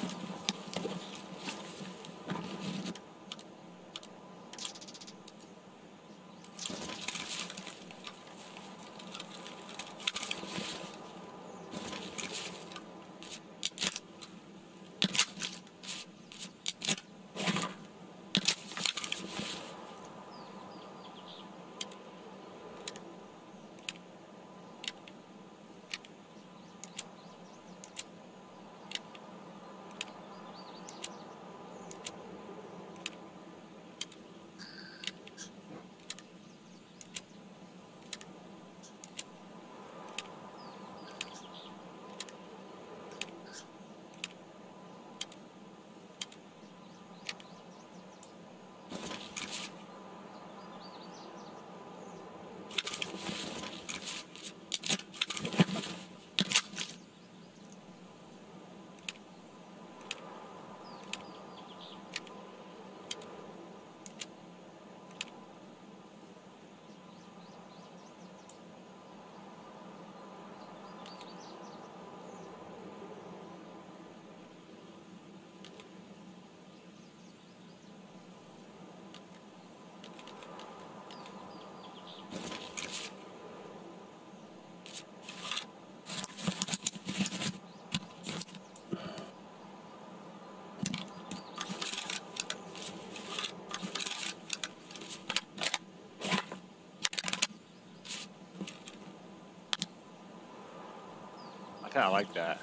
I kinda like that.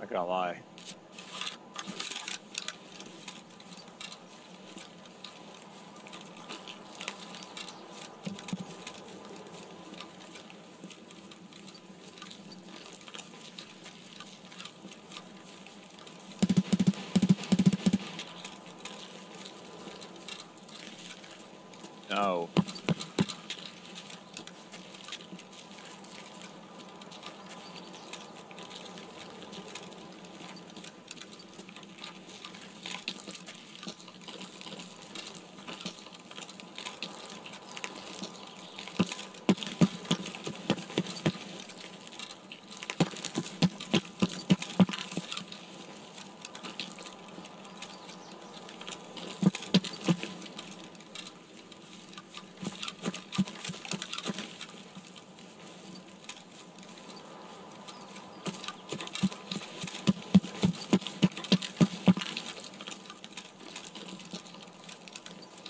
Not gonna lie. No.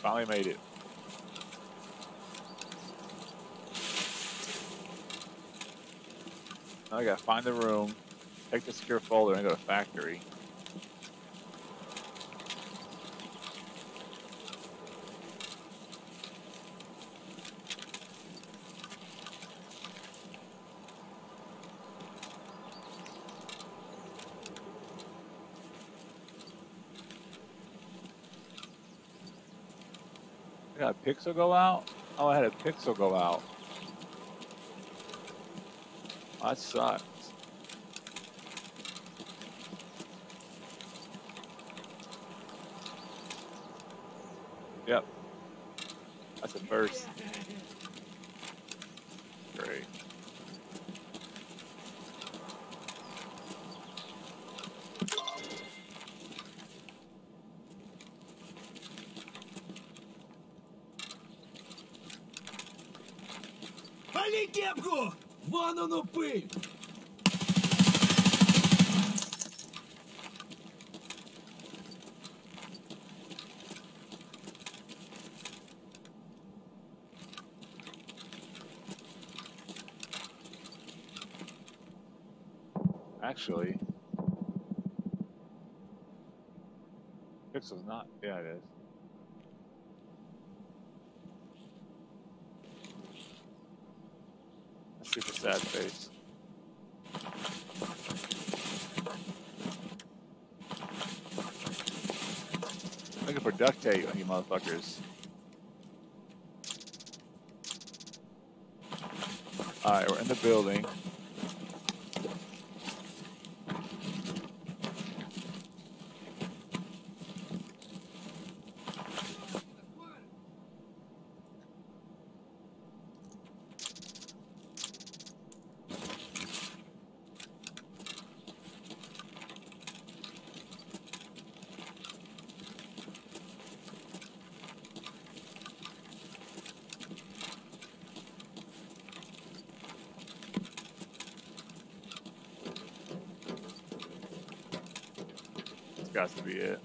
Finally made it. Now I gotta find the room, take the secure folder, and go to factory. Pixel go out? Oh, I had a pixel go out. That sucks. Пали кепку! Вон оно пыль! Actually, pixel's not. Yeah, it is. Sad face. Looking for duct tape, you motherfuckers. All right, we're in the building. Be it.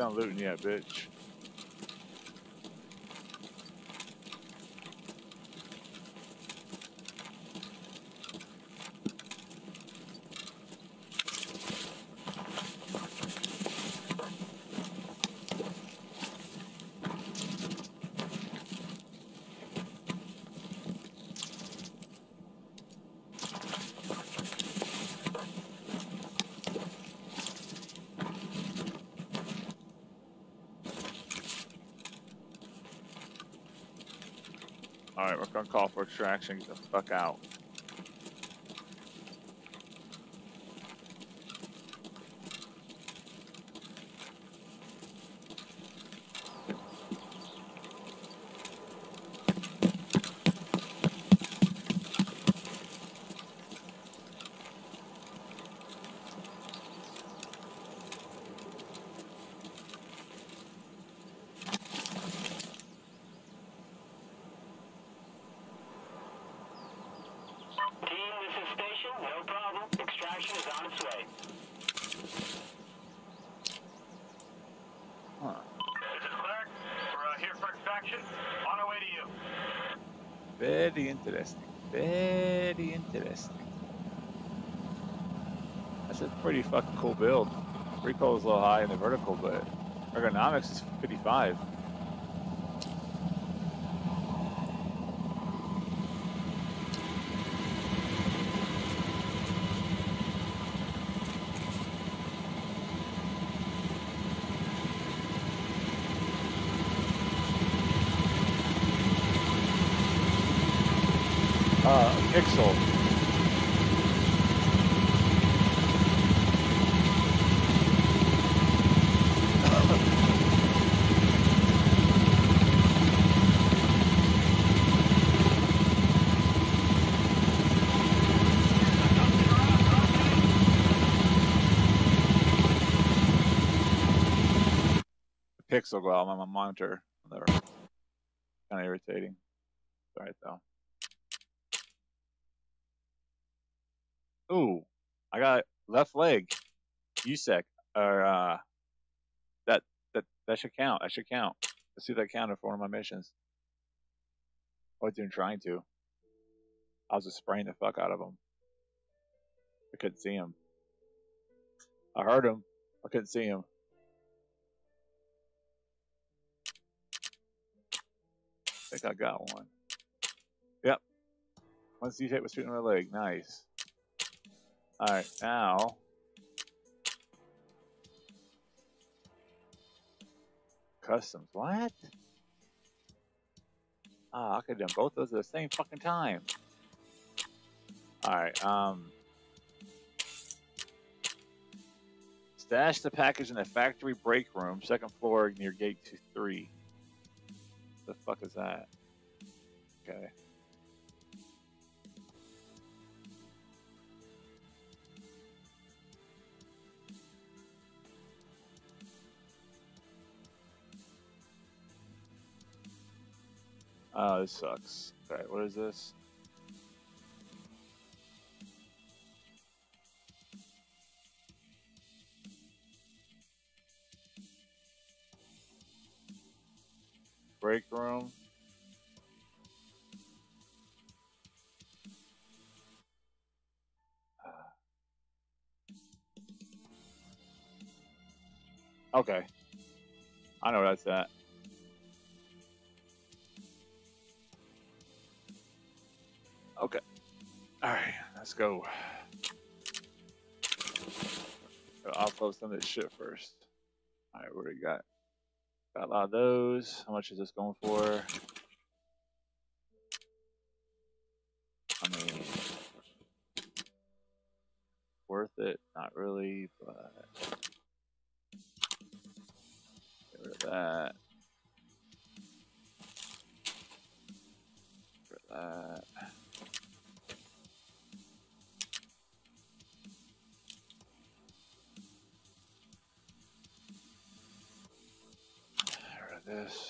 Done looting yet, bitch? We're gonna call for extraction. Get the fuck out. Team, this is Station. No problem. Extraction is on its way. Huh. This is Clark. We're uh, here for extraction. On our way to you. Very interesting. Very interesting. That's a pretty fucking cool build. Recoil is a little high in the vertical, but ergonomics is 55. Pixel go out on my monitor. They're kind of irritating. Alright though. Ooh, I got left leg. USEC or uh, that that that should count. That should count. Let's see if that counted for one of my missions. I wasn't trying to. I was just spraying the fuck out of him. I couldn't see him. I heard him. I couldn't see him. Got one. Yep. Once you hit was shooting my leg. Nice. Alright, now. Customs. What? Ah, I could have done both those at the same fucking time. Alright, um. Stash the package in the factory break room, second floor near gate two three. The fuck is that? Okay. Oh, this sucks. Alright, what is this? Break room. Okay. I know that's at. Okay. Alright, let's go. I'll upload some of this shit first. Alright, what do we got? Got a lot of those. How much is this going for? I mean, worth it? Not really, but that. That. This.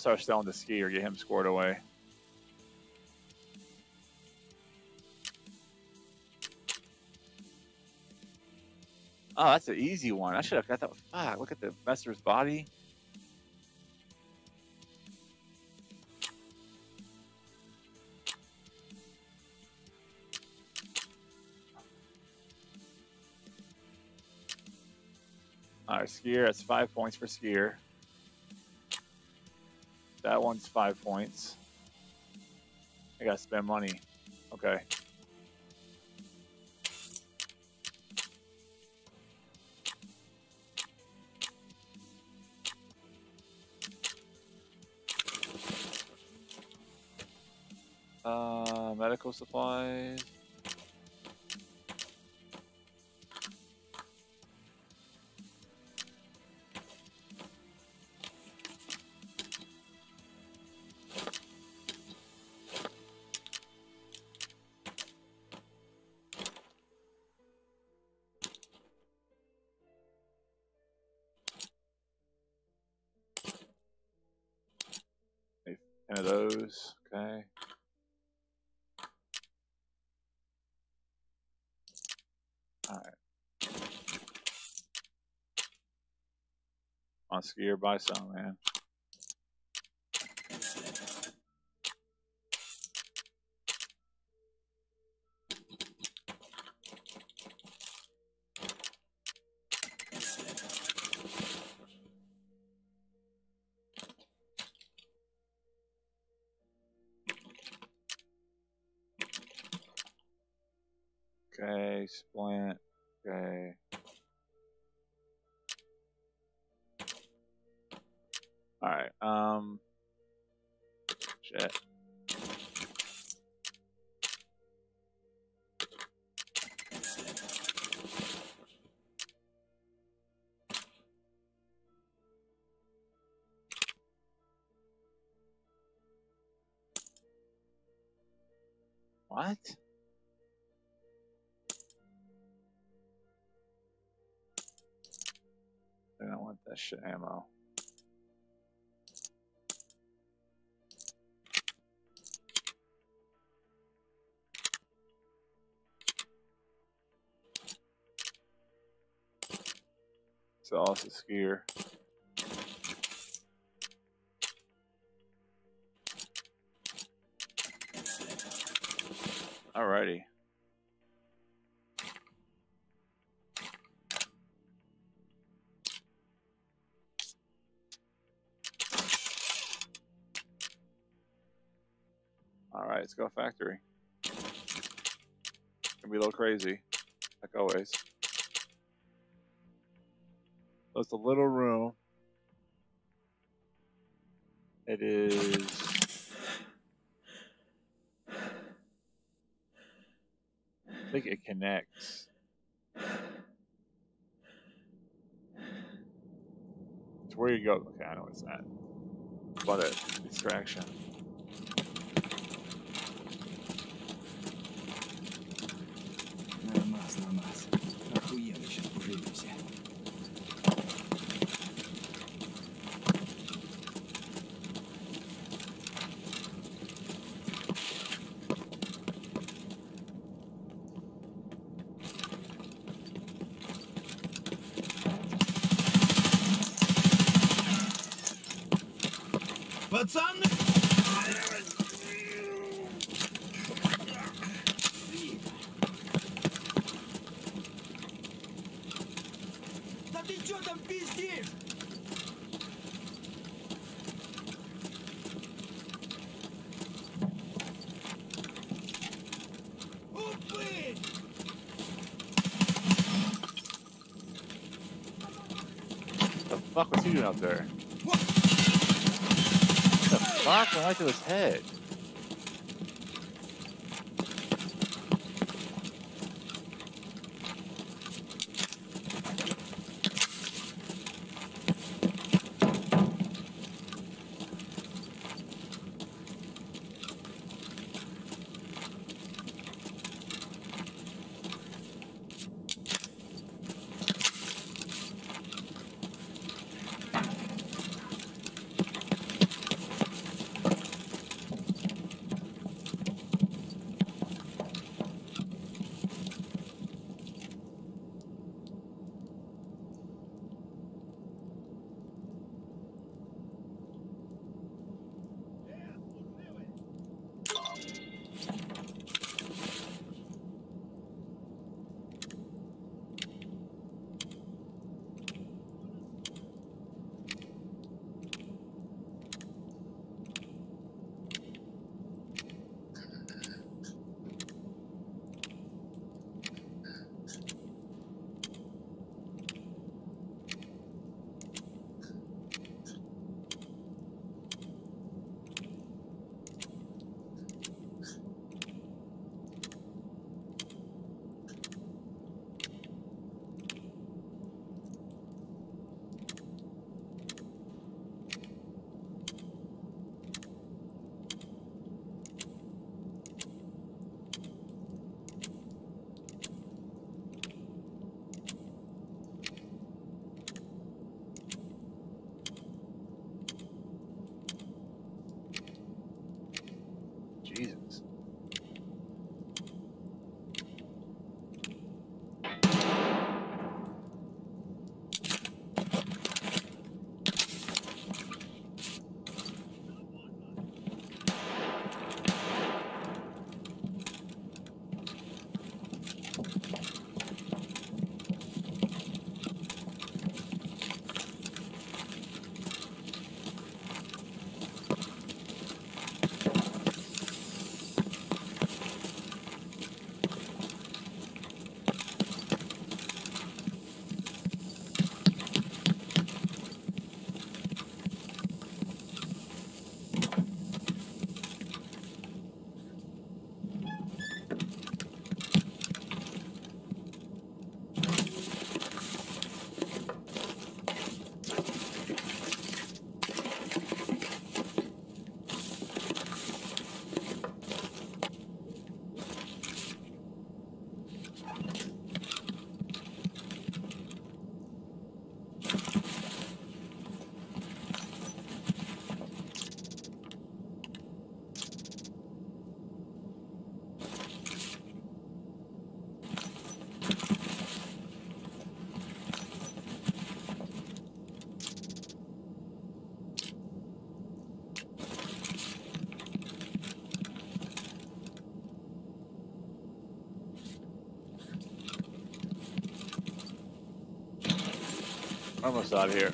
Start selling the ski or get him scored away. Oh, that's an easy one. I should have got that. Fuck, look at the Messer's body. All right, skier. That's five points for skier. One's five points. I gotta spend money. Okay. Uh, medical supplies. Skier, some, man. Ammo. So also skier. Valkyrie. Gonna be a little crazy, like always. So it's a little room. It is I think it connects. It's where you go. Okay, I know it's that. But a distraction. out there. What the fuck went right to his head? almost out of here.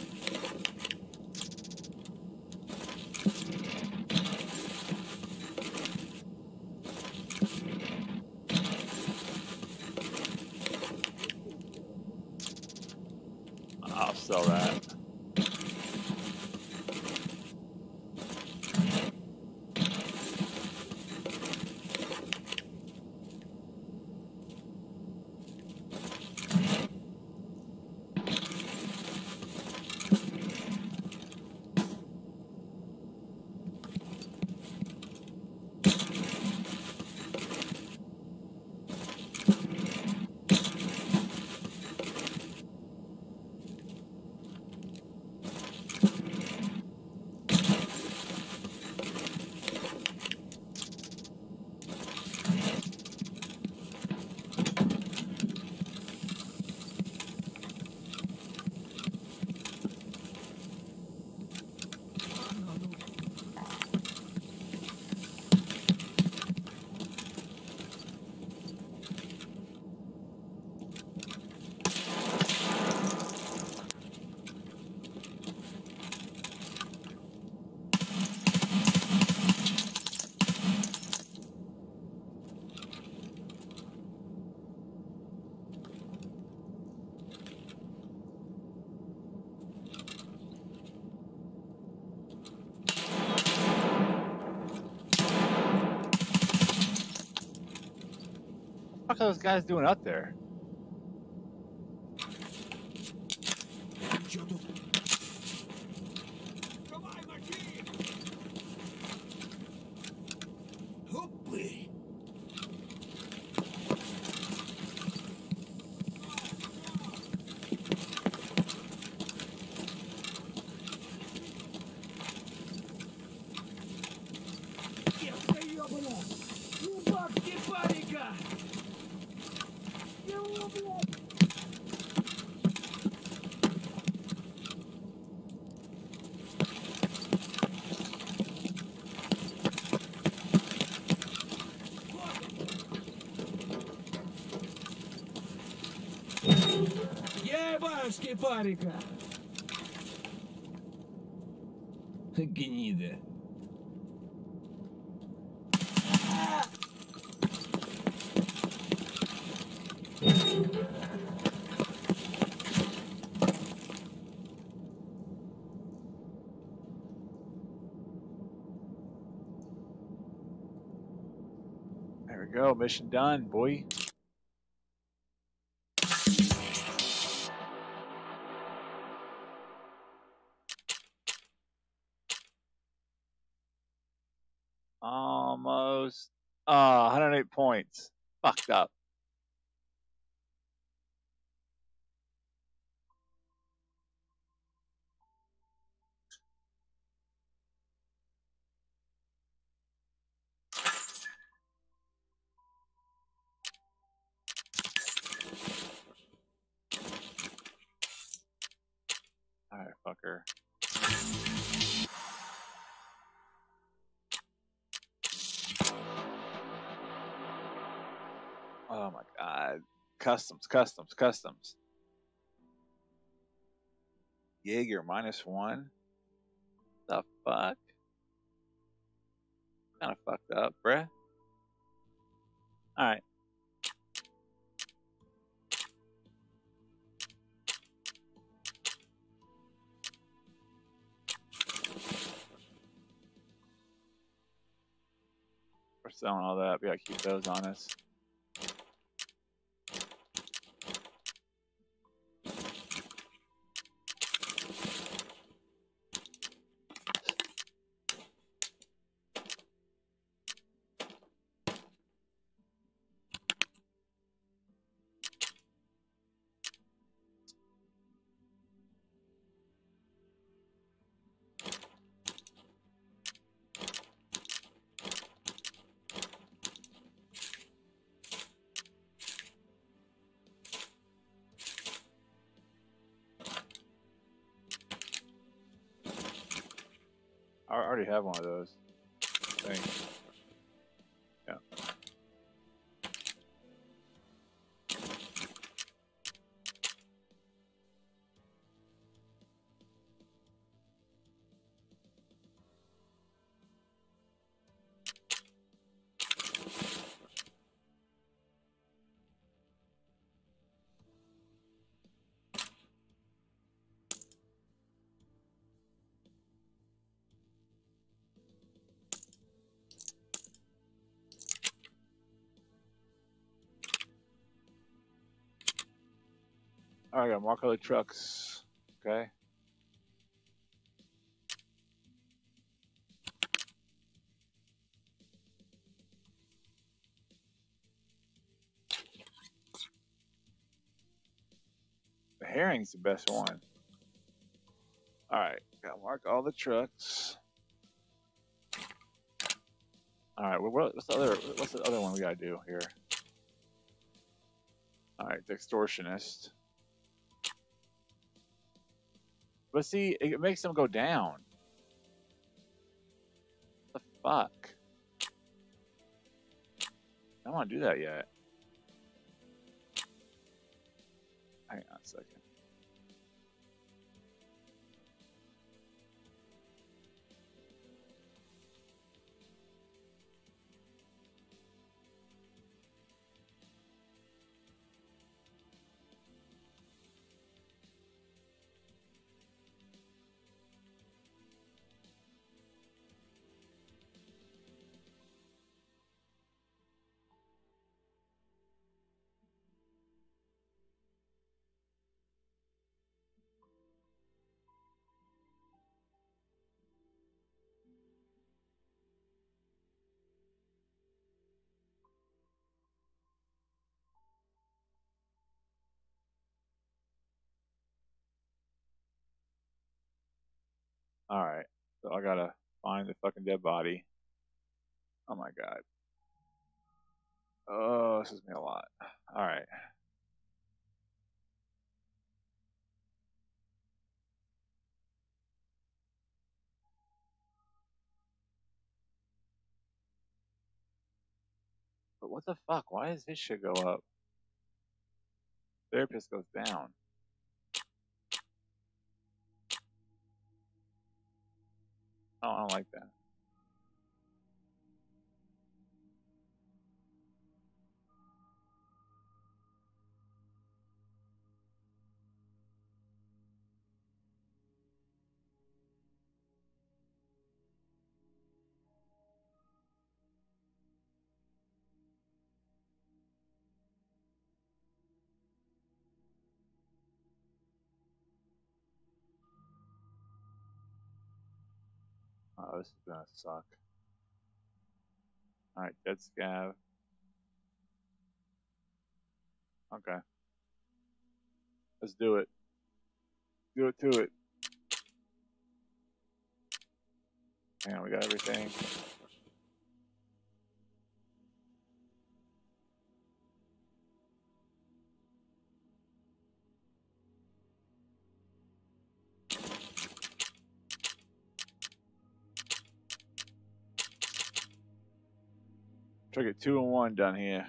Those guys doing up there? Ебашь, кипарика! Гнида. There we go. Mission done, boy. Customs, customs, customs. Jaeger minus one? The fuck? Kinda fucked up, bruh. Alright. We're selling all that. We gotta keep those on All right, I got mark all the trucks. Okay. The herring's the best one. All right, got mark all the trucks. All right, what's the other? What's the other one we gotta do here? All right, the extortionist. But see, it makes them go down. What the fuck? I don't want to do that yet. All right. So I gotta find the fucking dead body. Oh my god. Oh, this is me a lot. All right. But what the fuck? Why does his shit go up? Therapist goes down. I don't like that. This is gonna suck. Alright, dead scav. Uh, okay. Let's do it. Do it to it. On, we got everything. Try to get two and one done here.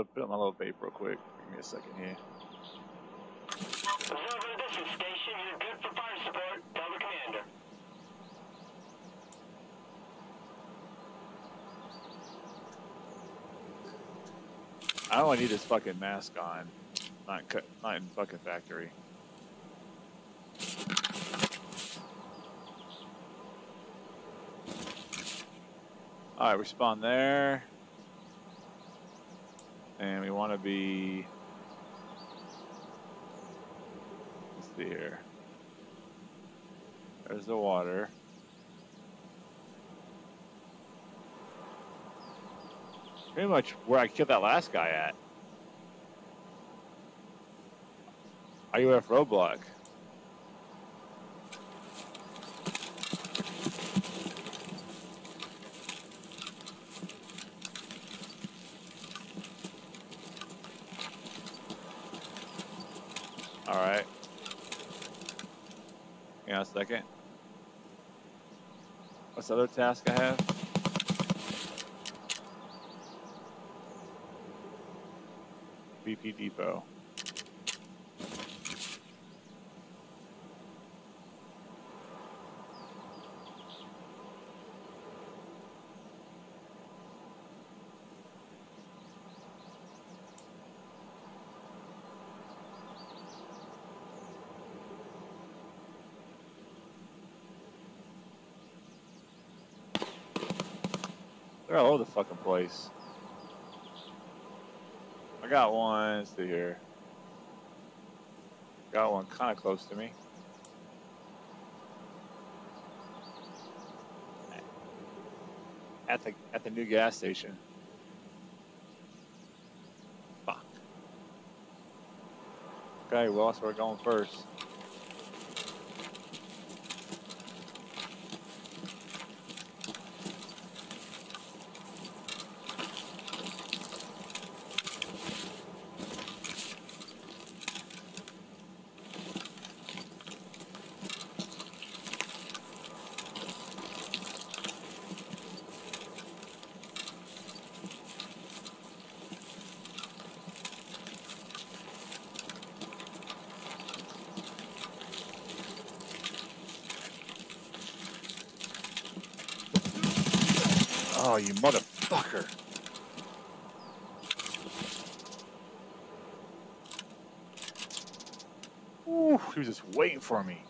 I'll put my little vape real quick. Give me a second here. Observer, this is station. You're good for fire support. Tell the commander. I only need this fucking mask on. Not in, cut- not in fucking factory. Alright, we spawn there. And we want to be. Let's see here. There's the water. Pretty much where I killed that last guy at. RUAF roadblock. Alright. Hang on a second. The other task I have? BP Depot. All over the fucking place. I got one. See here. Got one kind of close to me. At the at the new gas station. Fuck. Okay, well, so we're going first. Oh, you motherfucker. Ooh, he was just waiting for me.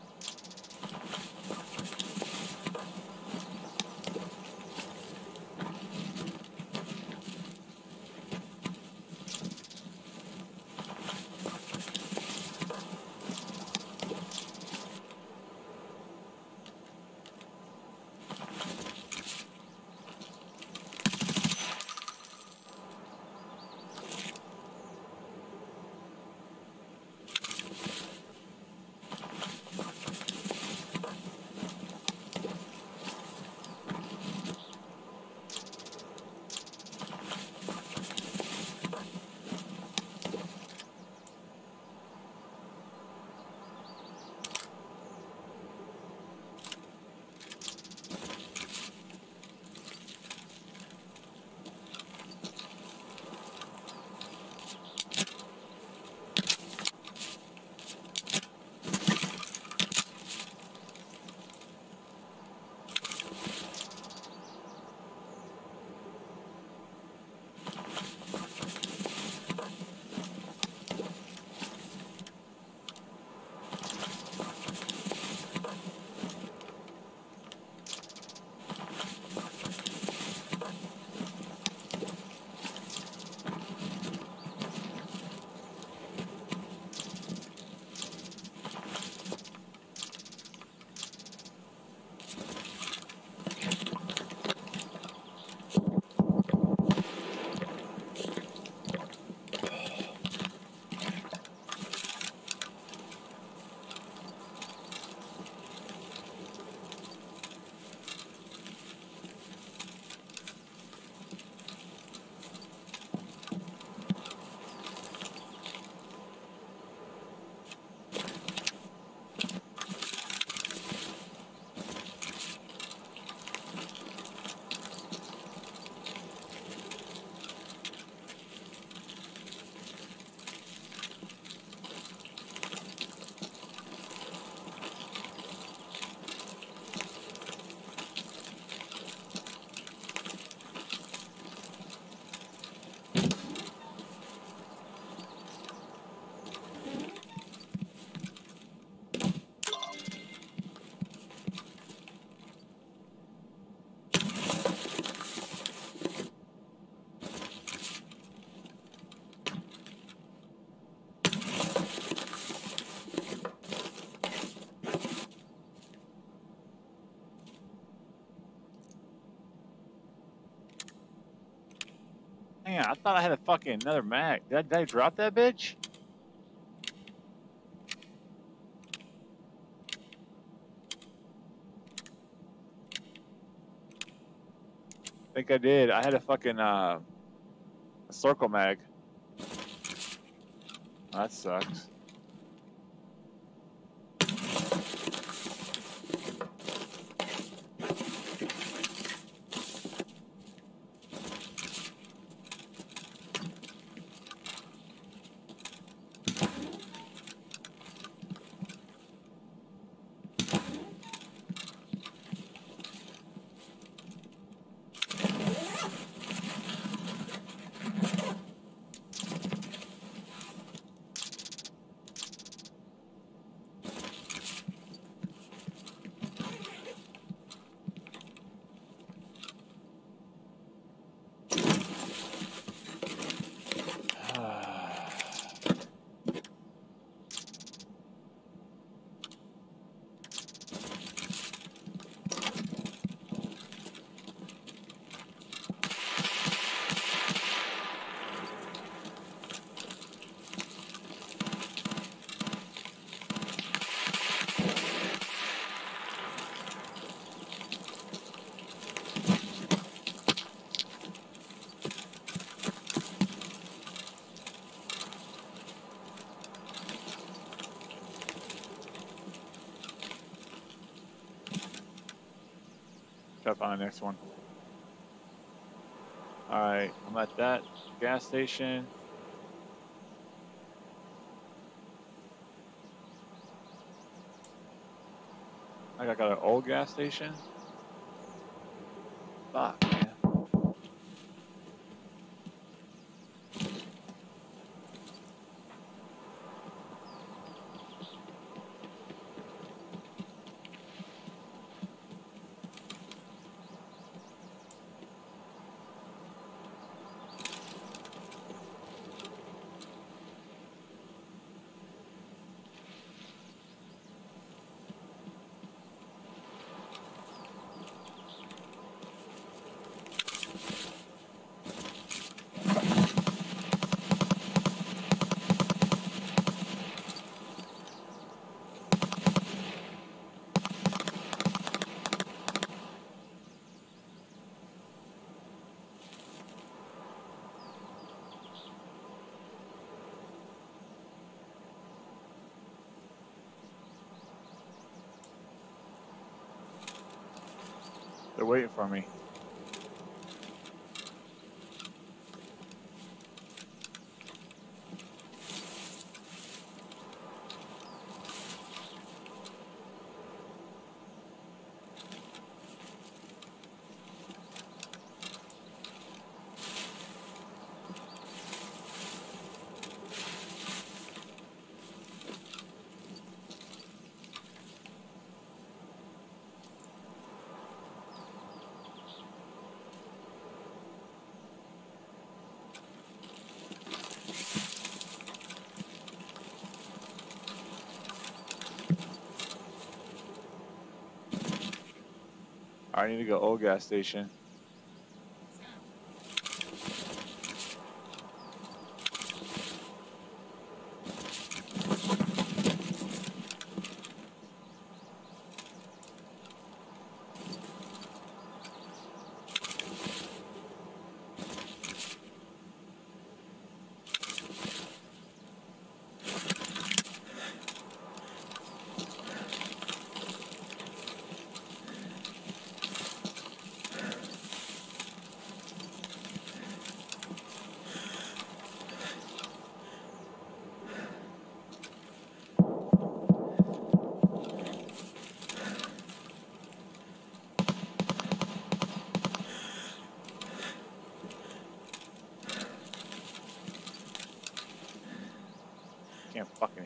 Man, I thought I had a fucking another mag. Did I, did I drop that bitch? I think I did. I had a fucking uh, a circle mag. That sucks. On the next one. Alright, I'm at that gas station. I got an old gas station. Fuck, man. They're waiting for me. I need to go old gas station.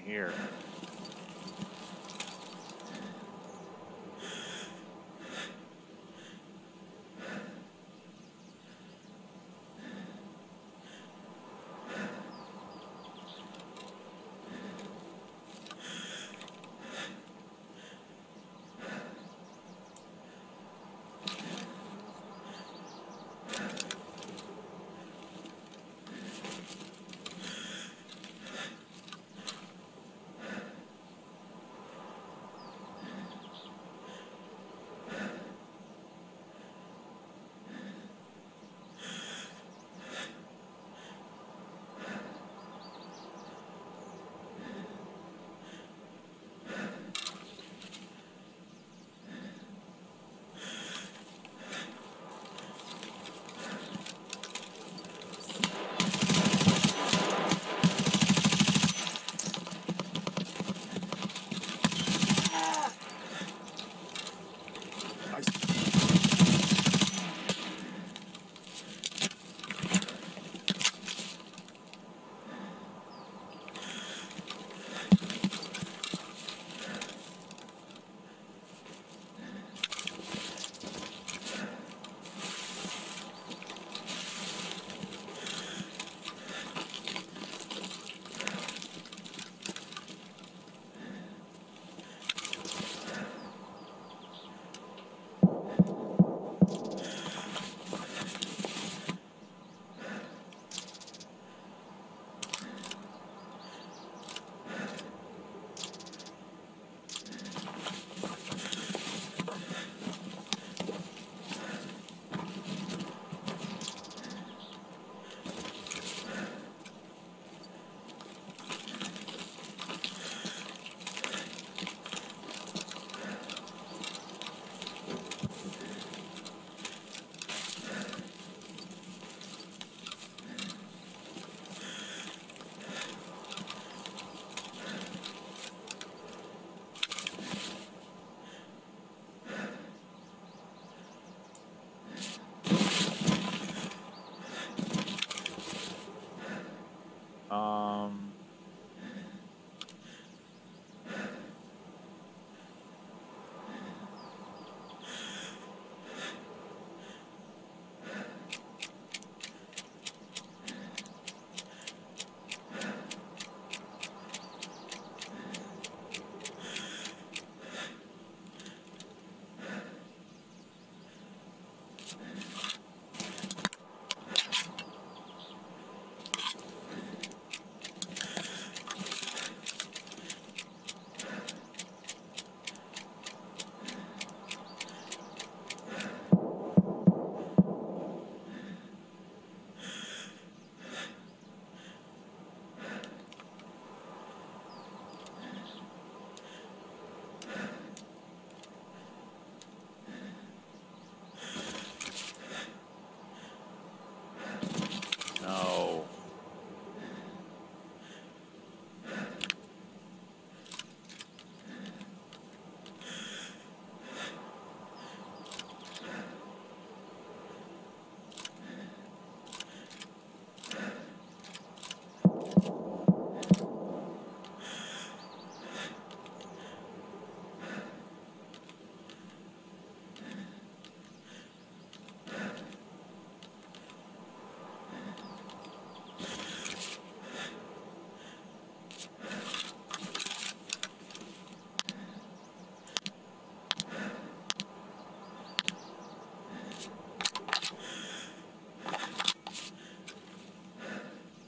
here.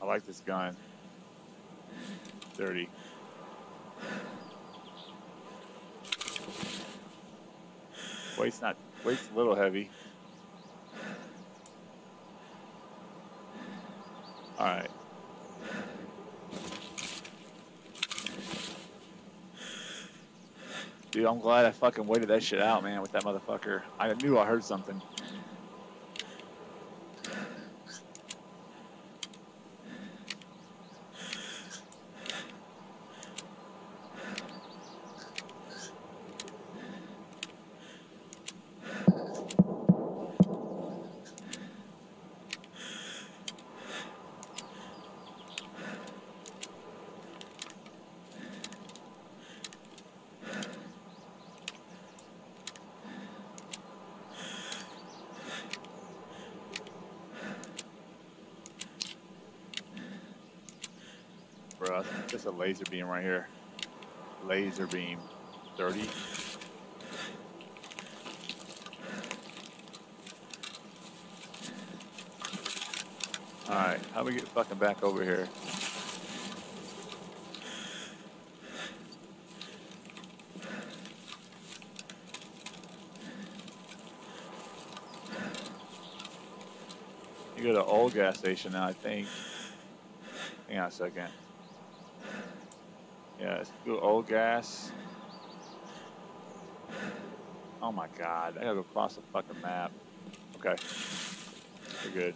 Like this gun. 30. Weight's not, weight's a little heavy. Alright. Dude, I'm glad I fucking waited that shit out, man, with that motherfucker. I knew I heard something. Bro, just a laser beam right here. Laser beam. 30. Alright, how we get fucking back over here? You go to old gas station now, I think. Hang on a second. Yeah, do old gas. Oh my god, I gotta go across the fucking map. Okay. We're good.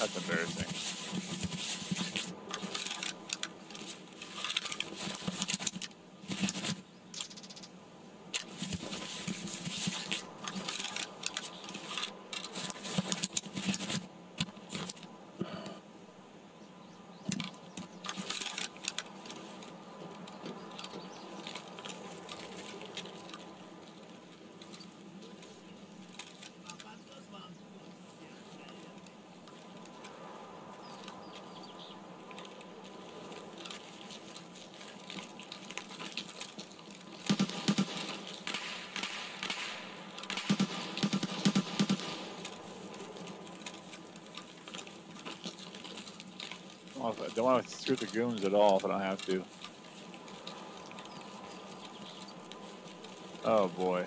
That's embarrassing. Well, I don't want to shoot the goons at all if I don't have to. Oh boy.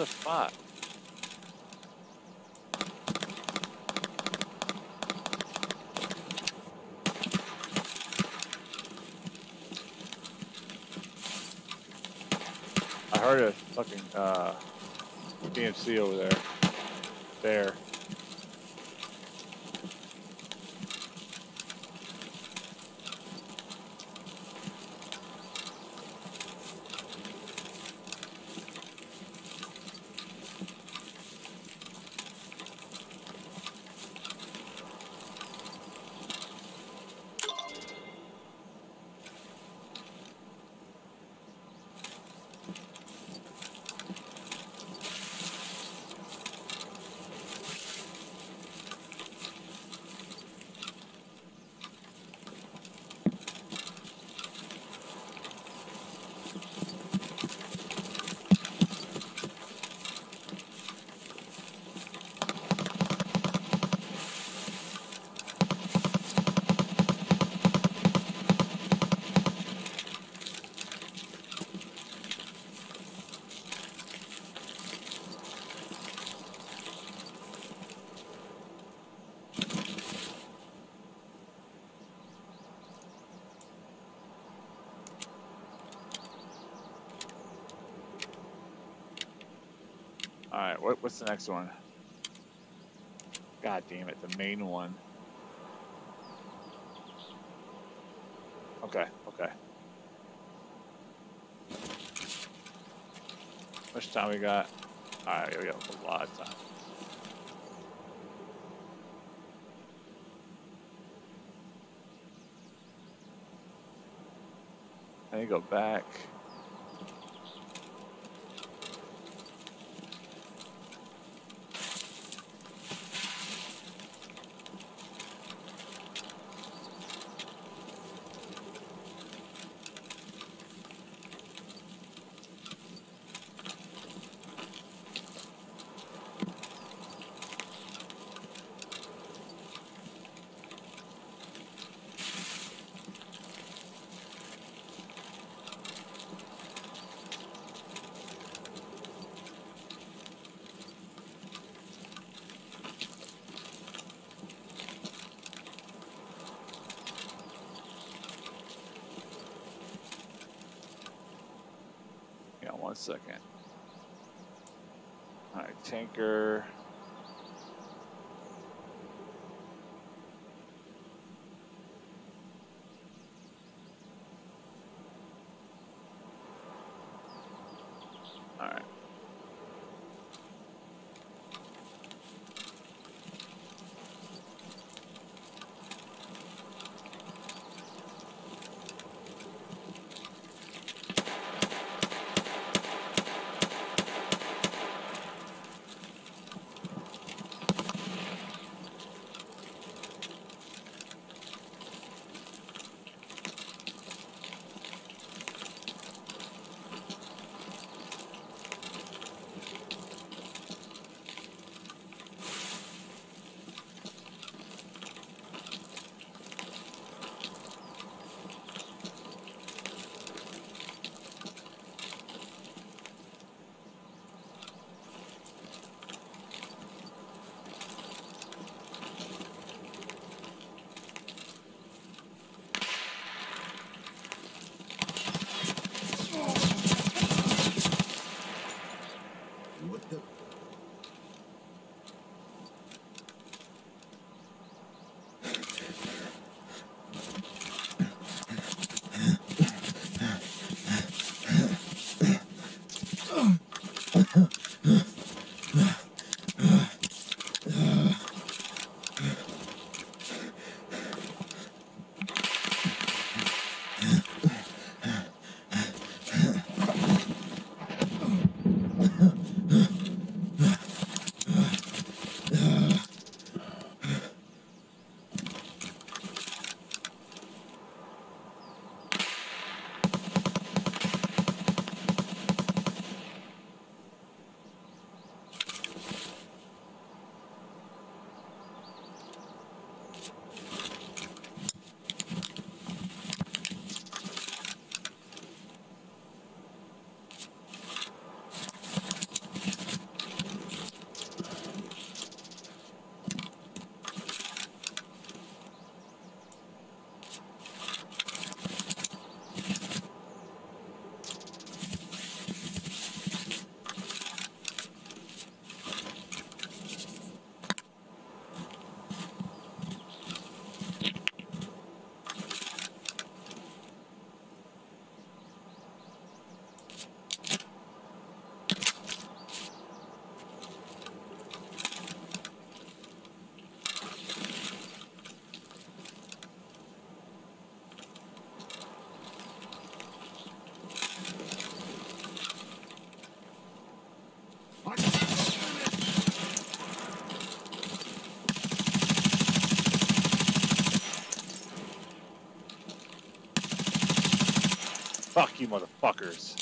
The fuck? I heard a fucking uh, PMC over there. There. What, what's the next one? God damn it, the main one. Okay, okay. How much time we got? Alright, we got a lot of time. I go back. Yeah, one second. Alright, motherfuckers.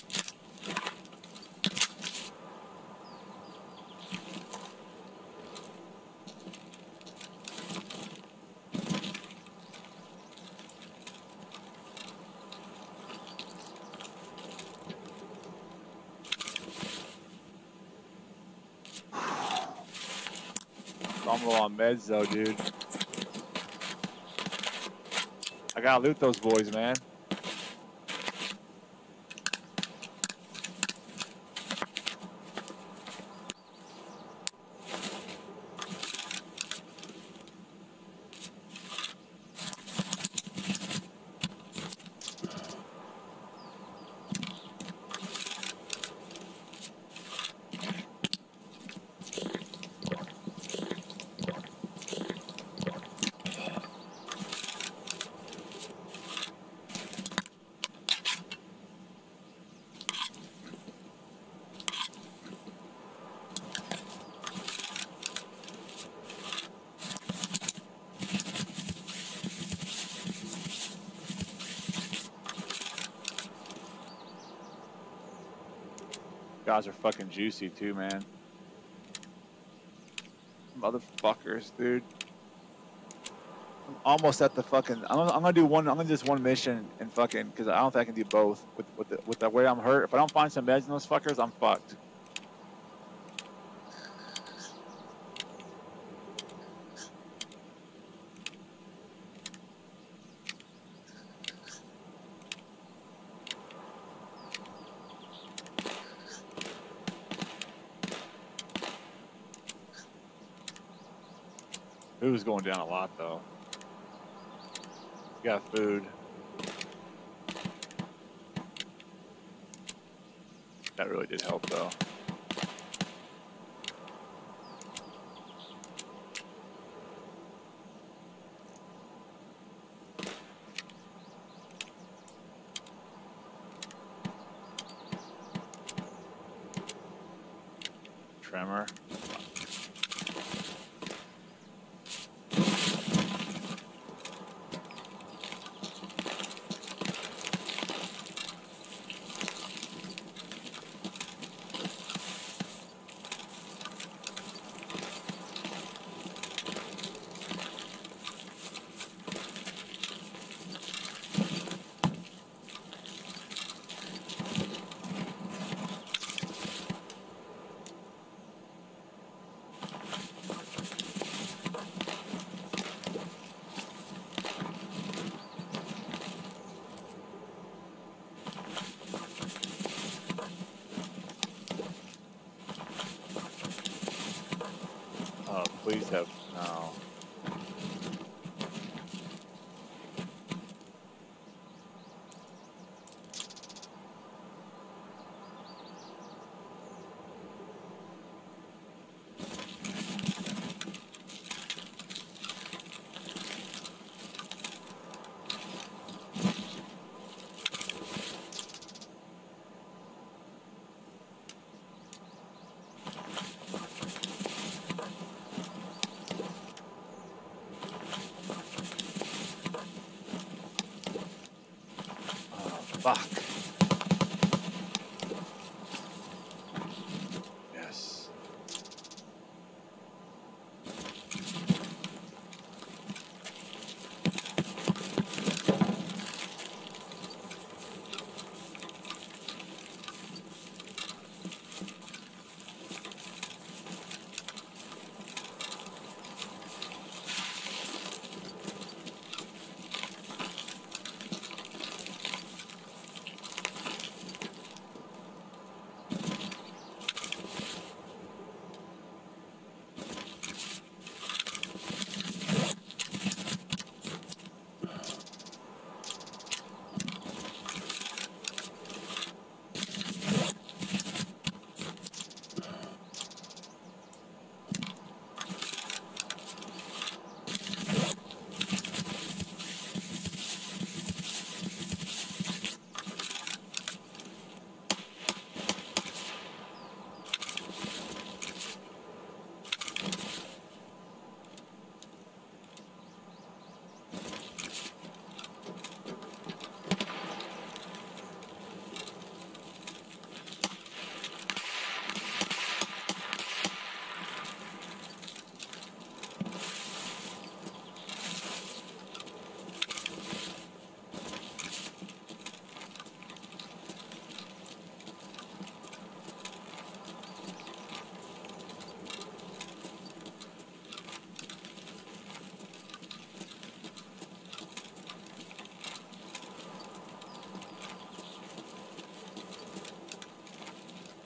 I'm low on meds though, dude. I gotta loot those boys, man. Guys are fucking juicy too, man. Motherfuckers, dude. I'm almost at the fucking. I'm, gonna- I'm gonna do one. I'm gonna do this one mission and fucking because I don't think I can do both with with the, with the way I'm hurt. If I don't find some meds in those fuckers, I'm fucked. Food's going down a lot though. Got food. That really did help though.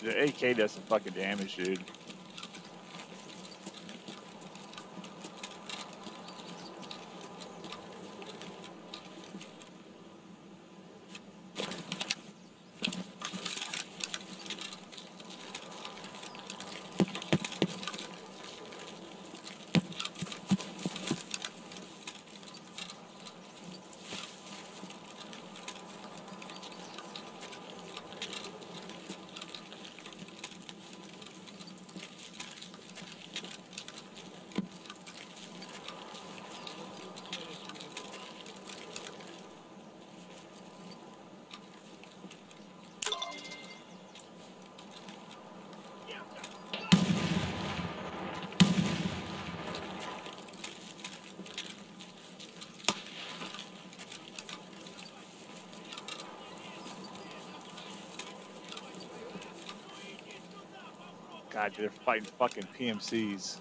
The AK does some fucking damage, dude. God, they're fighting fucking PMCs.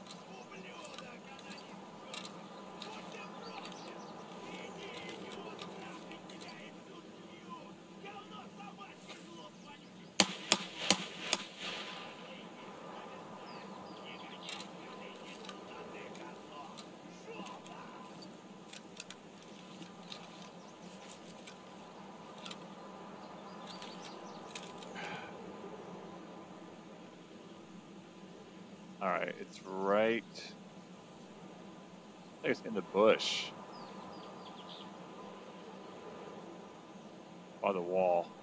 All right, right. I think it's in the bush. By the wall.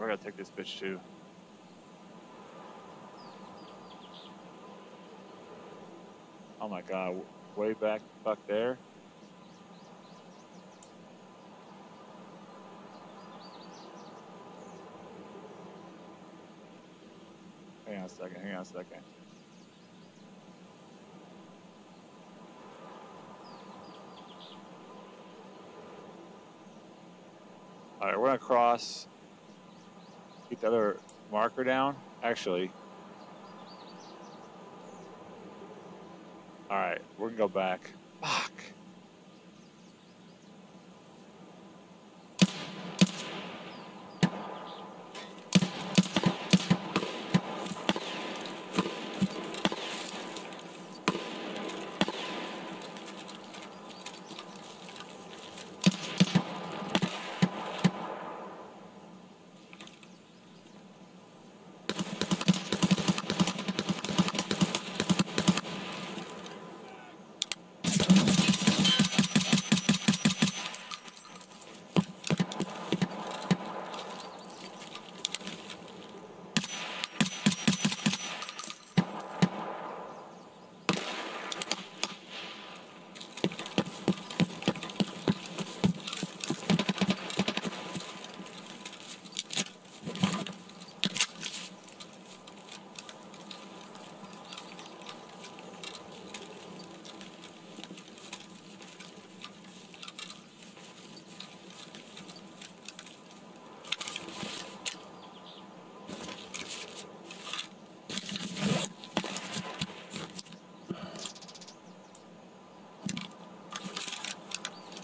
We're gonna take this bitch too. Oh my god, way back, fuck there. Hang on a second, hang on a second. Alright, we're gonna cross the other marker down. Actually. Alright, we're gonna go back. Fuck.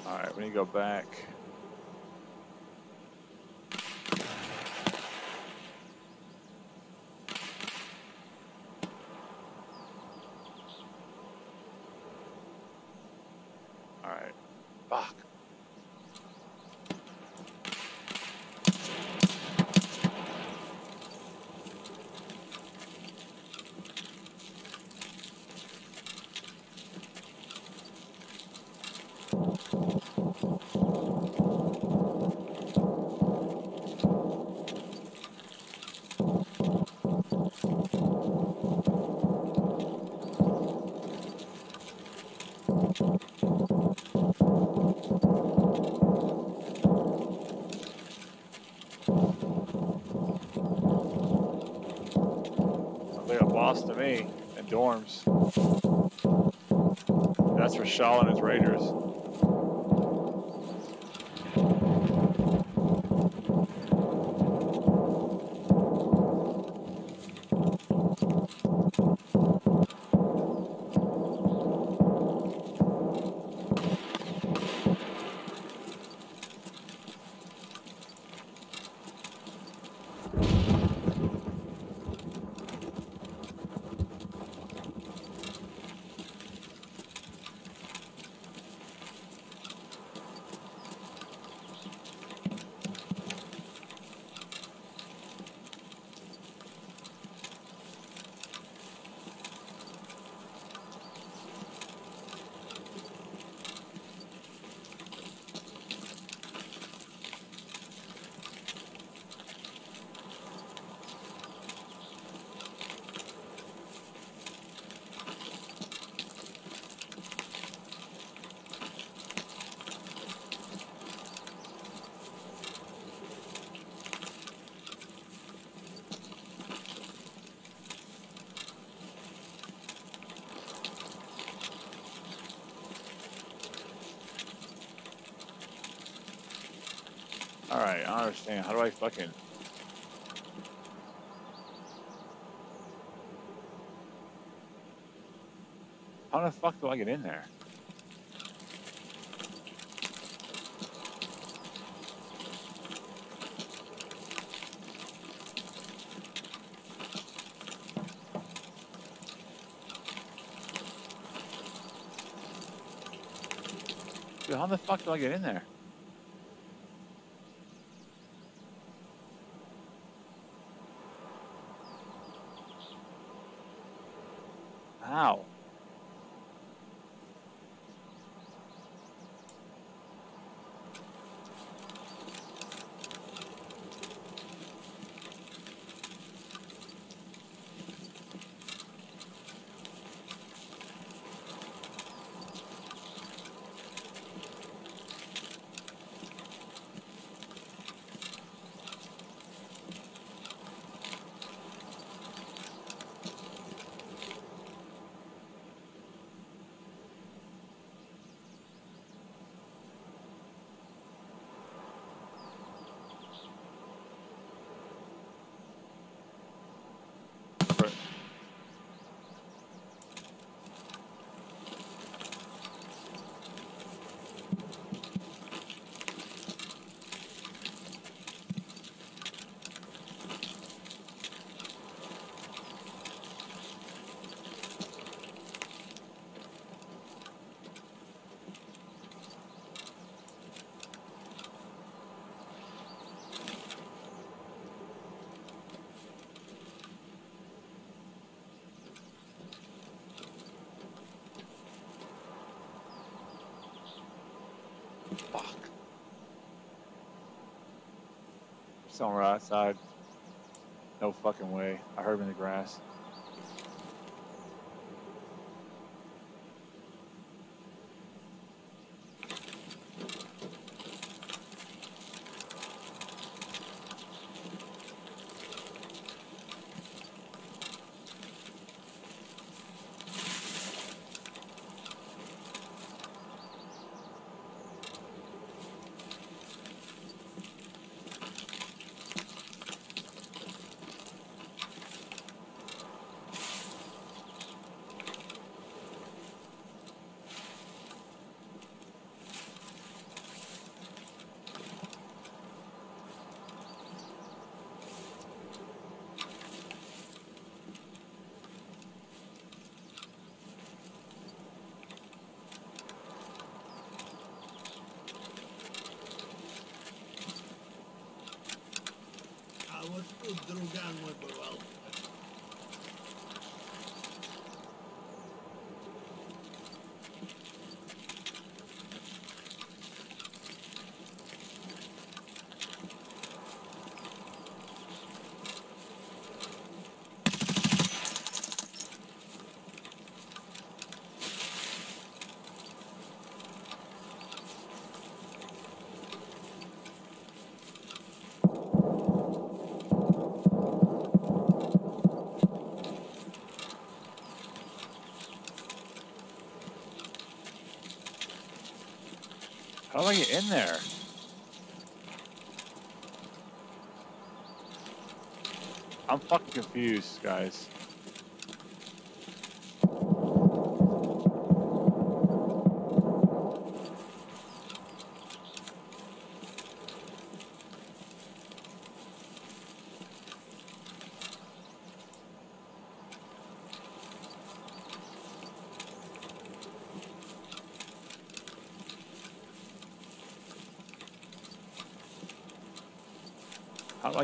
Alright, we need to go back. Fuck. Boss to me. And dorms. That's for Shaw and his Raiders. I understand. How do I fucking. How the fuck do I get in there? Dude, how the fuck do I get in there? How? Right. Fuck. Somewhere outside. No fucking way. I heard him in the grass. Druga, mój była How do I get in there? I'm fucking confused, guys.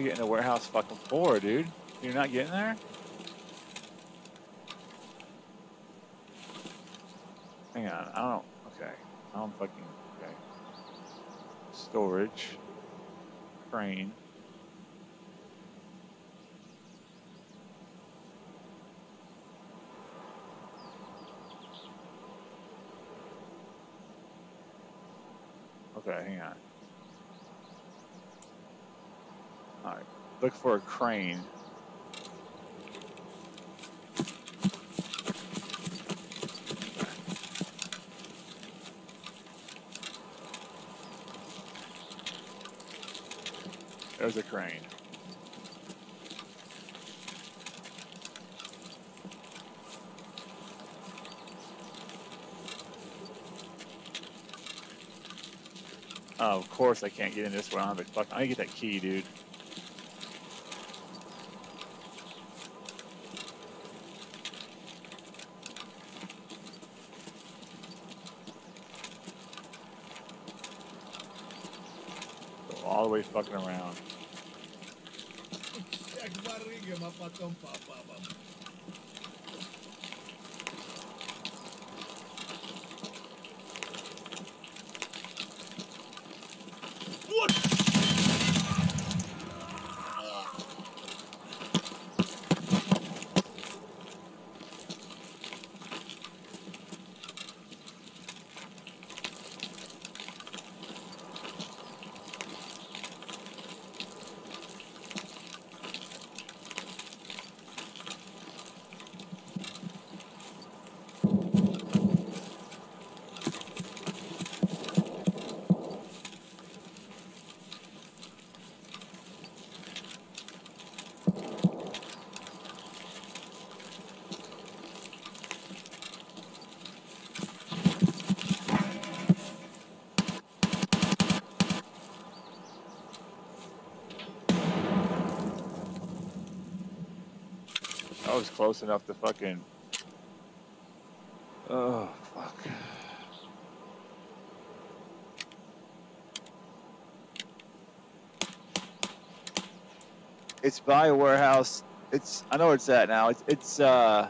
Get in the warehouse fucking floor, dude? You're not getting there? Hang on, I don't. Okay, I don't fucking. Okay. Storage. Crane. Okay, hang on. Alright. Look for a crane. There's a crane. Oh, of course I can't get in this one. I don't have a fuck. I get that key, dude. I was close enough to fucking. Oh, fuck. It's by a warehouse. It's I know where it's at now. It's it's uh.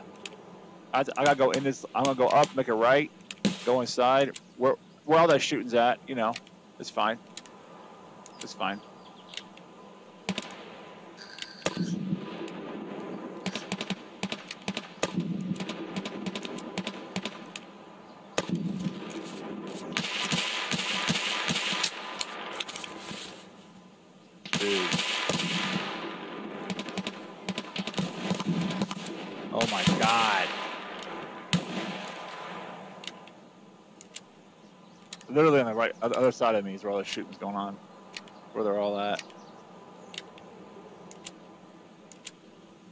I, I gotta go in this. I'm gonna go up, make a right, go inside. Where where all that shooting's at, you know, it's fine. It's fine. Dude. Oh my god. Literally on the other side of me is where all the shooting's going on. Where they're all at.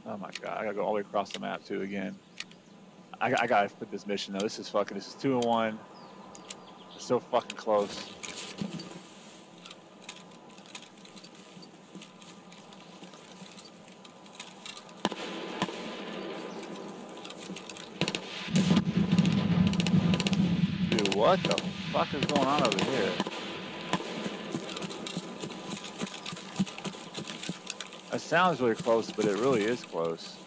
Oh my god, I gotta go all the way across the map too again. I, I gotta put this mission though. This is fucking, this is two and one. It's so fucking close. Dude, what the fuck is going on over here? That sounds really close, but it really is close.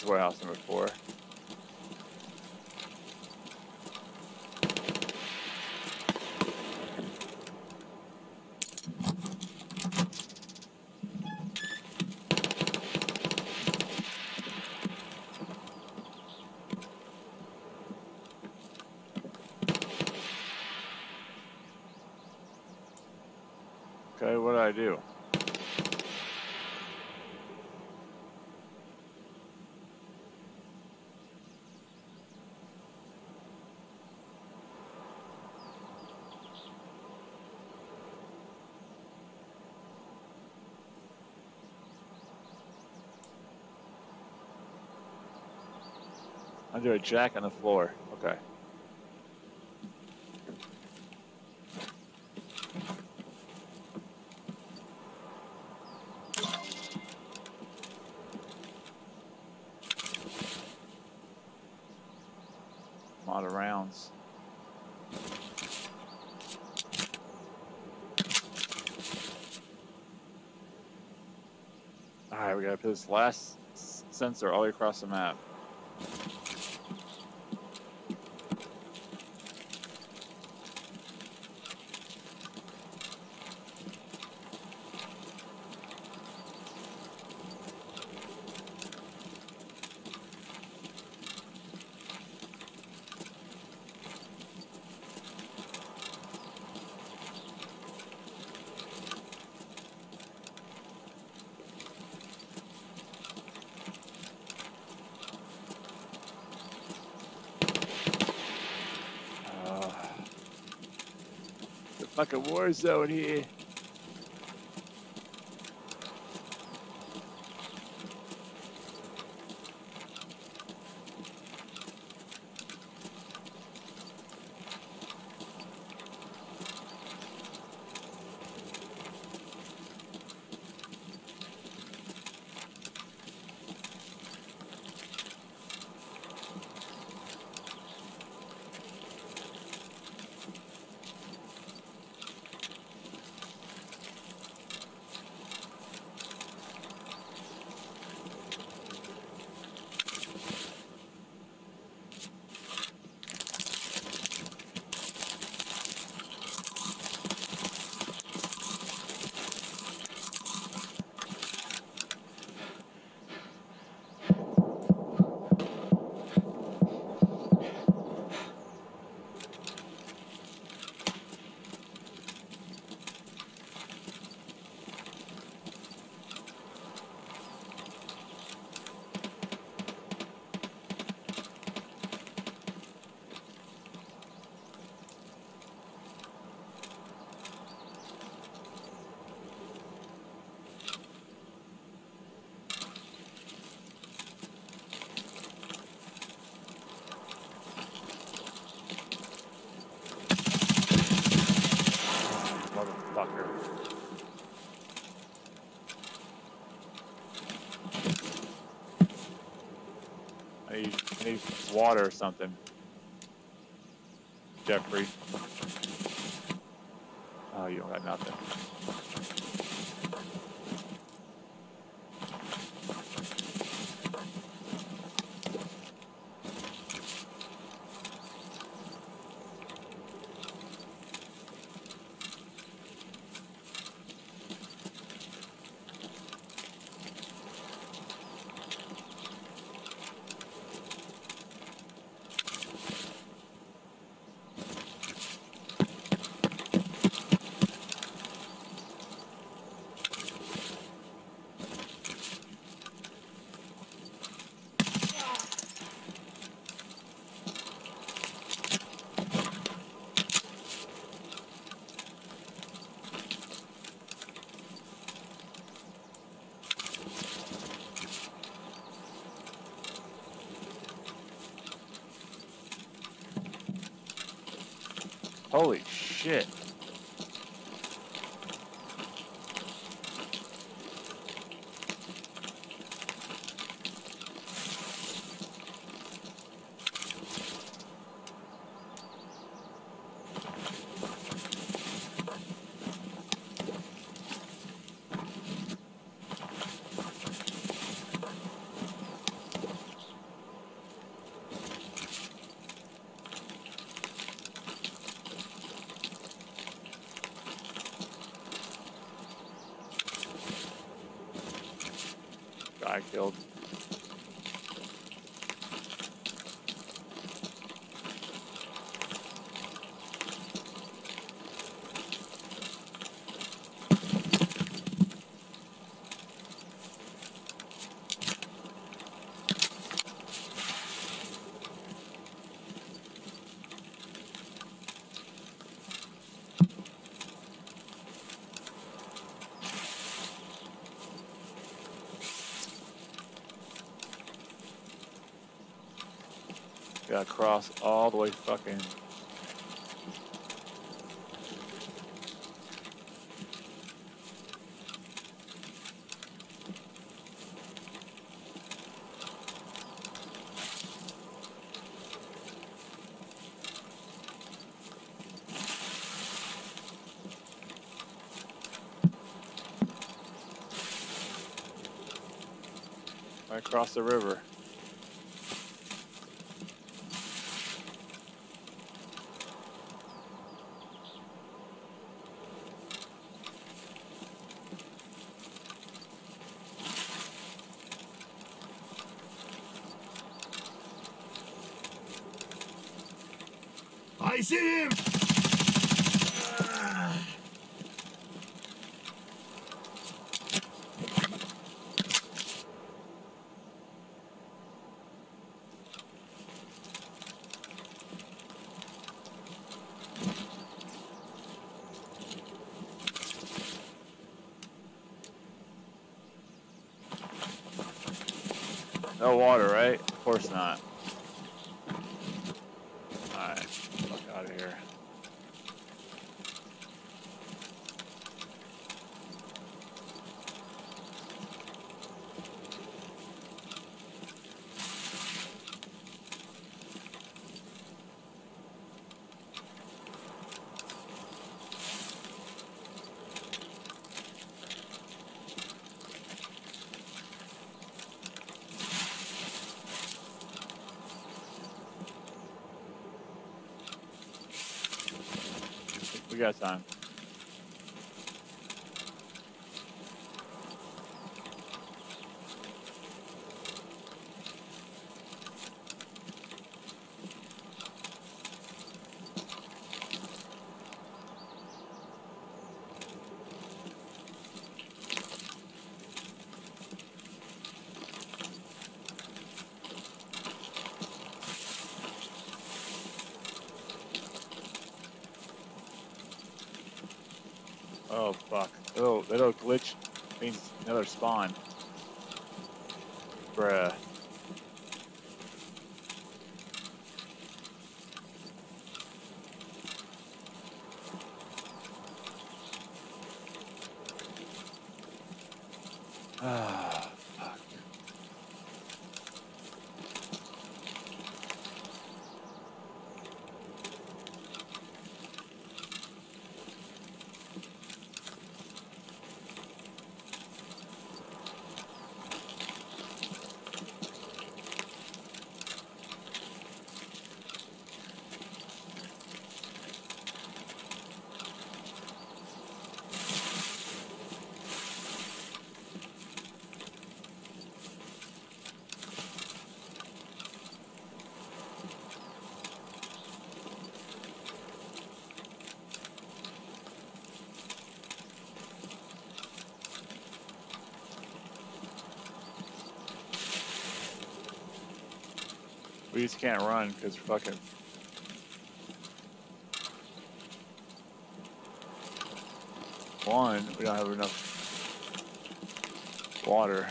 There's warehouse number four. Okay, what do I do? Under a jack on the floor. Okay. A lot of rounds. Alright, we gotta put this last sensor all the way across the map. The fucking war zone here. Motherfucker. Need water or something. Jeffrey. Oh, you don't got nothing. Holy shit. Guy killed. Gotta cross all the way fucking. Right across the river. No water, right? Of course not. Got time. Oh Little little glitch means another spawn. Bruh. We just can't run because fucking. One, we don't have enough water.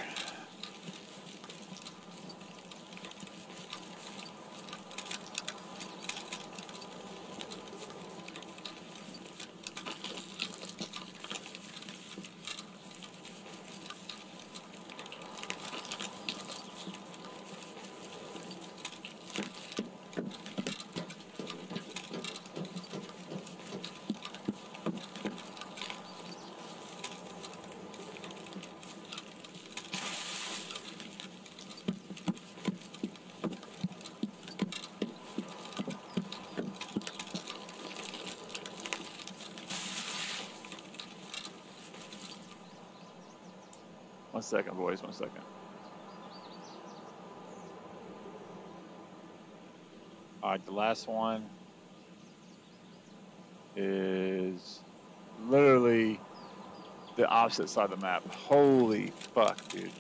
One second, boys. One second. All right, the last one is literally the opposite side of the map. Holy fuck, dude.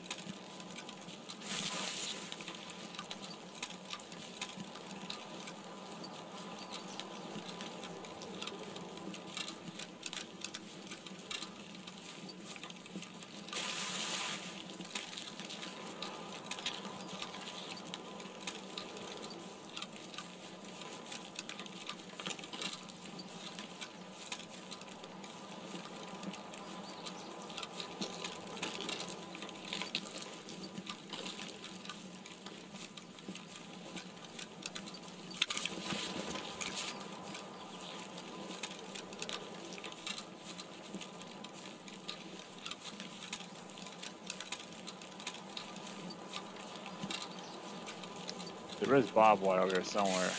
There is Bob White somewhere.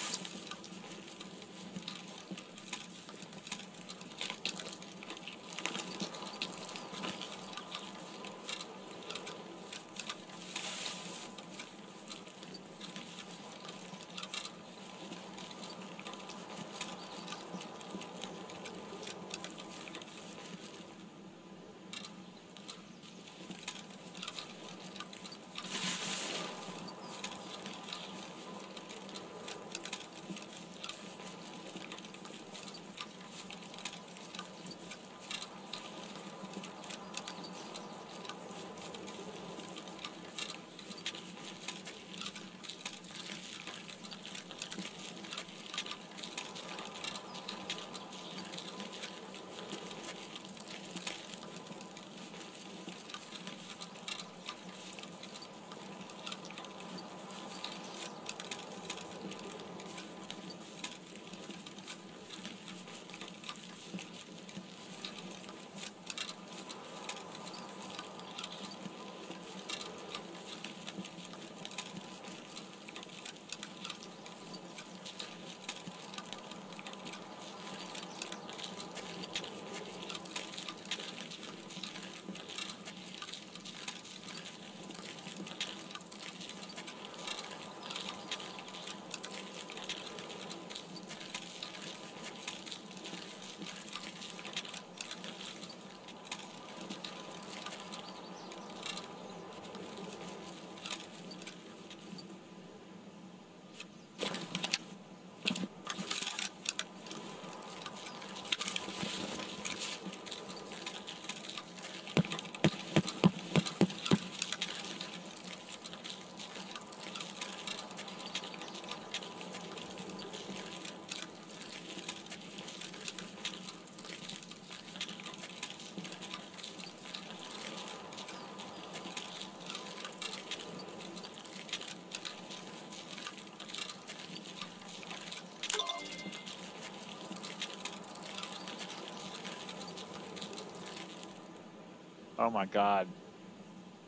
Oh my god.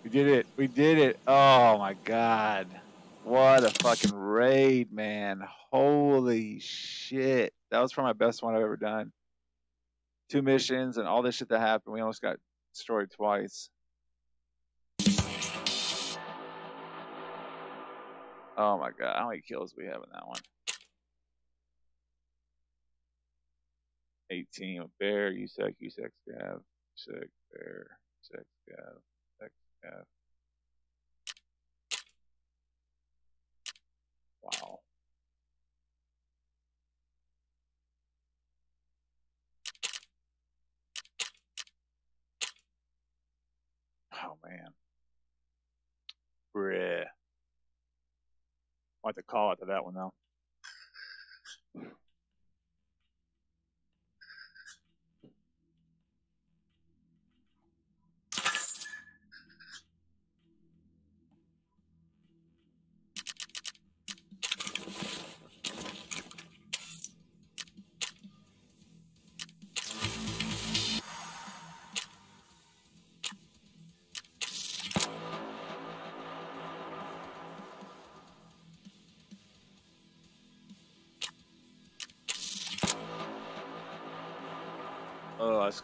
We did it. We did it. Oh my god. What a fucking raid, man. Holy shit. That was probably my best one I've ever done. Two missions and all this shit that happened. We almost got destroyed twice. Oh my god. How many kills we have in that one? 18 with Bear, USEC, USEC, Scav, USEC, Bear,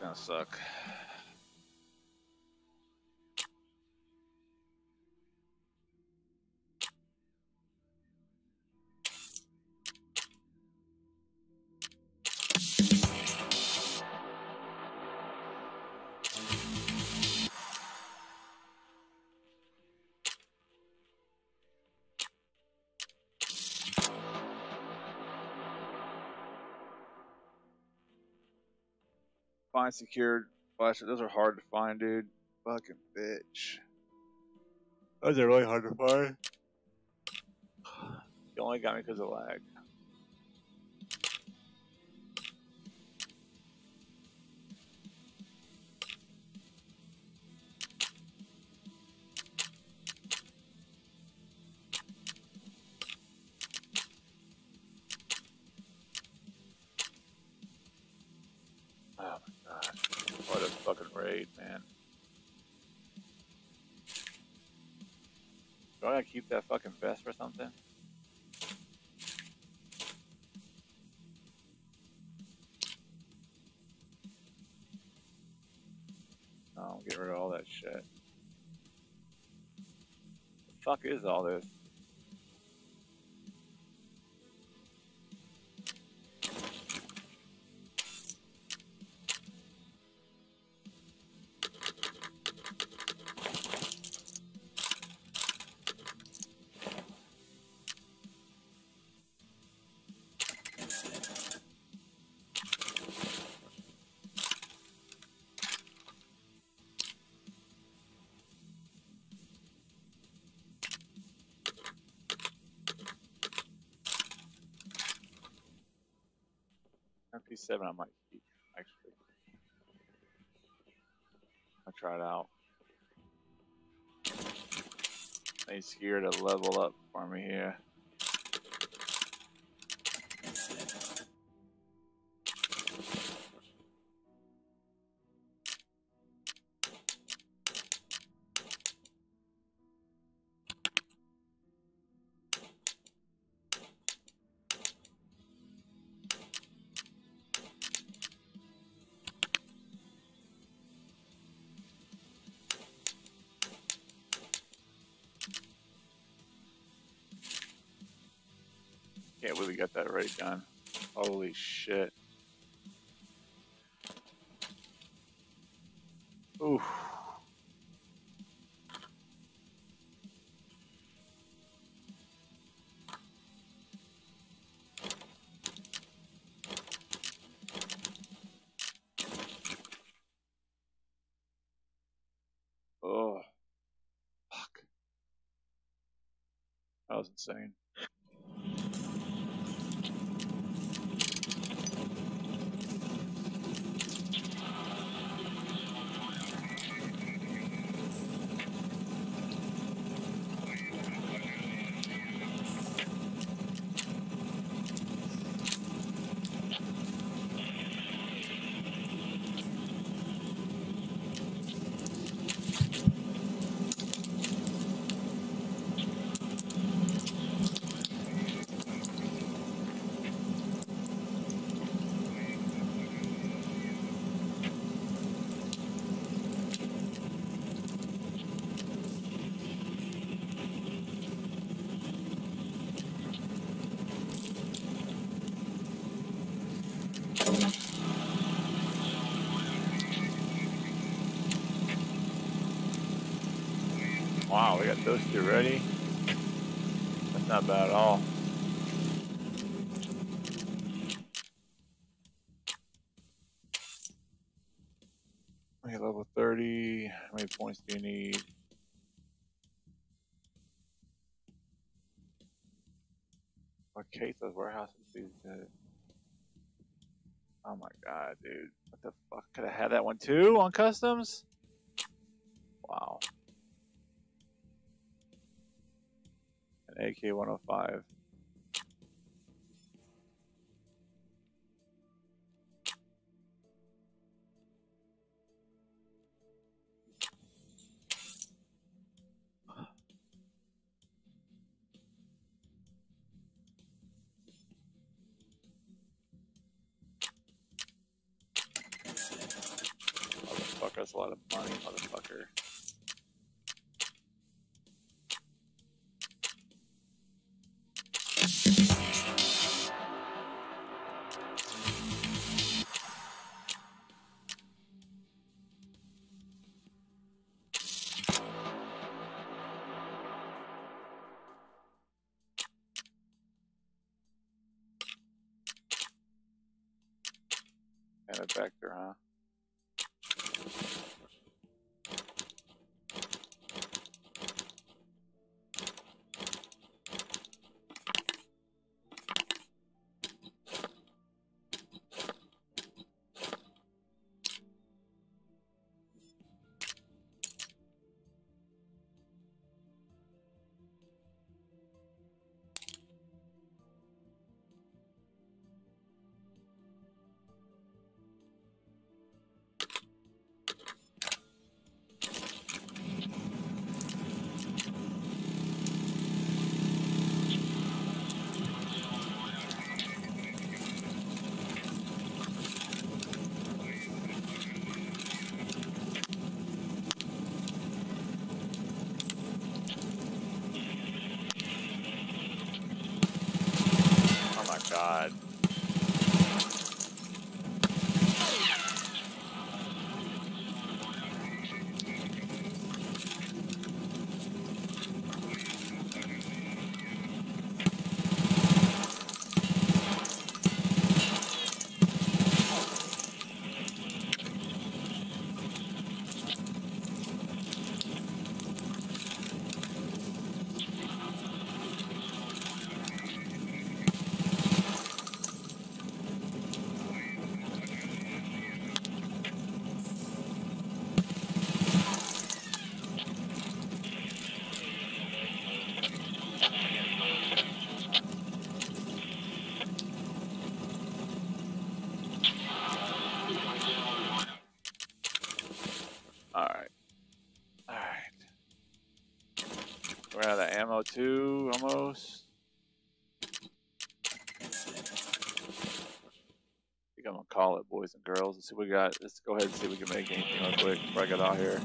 Oh, that's gonna Find secured flash. Those are hard to find, dude. Fucking bitch. Those are really hard to find. You only got me because of lag. Is all this? MP7 I might keep, actually. Try it out. They scared to level up for me here. Holy shit. you're ready. That's not bad at all. Okay, level 30. How many points do you need? Arcade, those warehouses do good. Oh my god, dude. What the fuck? Could I have that one too on customs? AK out of ammo too, almost. I think I'm gonna call it, boys and girls. Let's see what we got. Let's go ahead and see if we can make anything real quick before I get out here.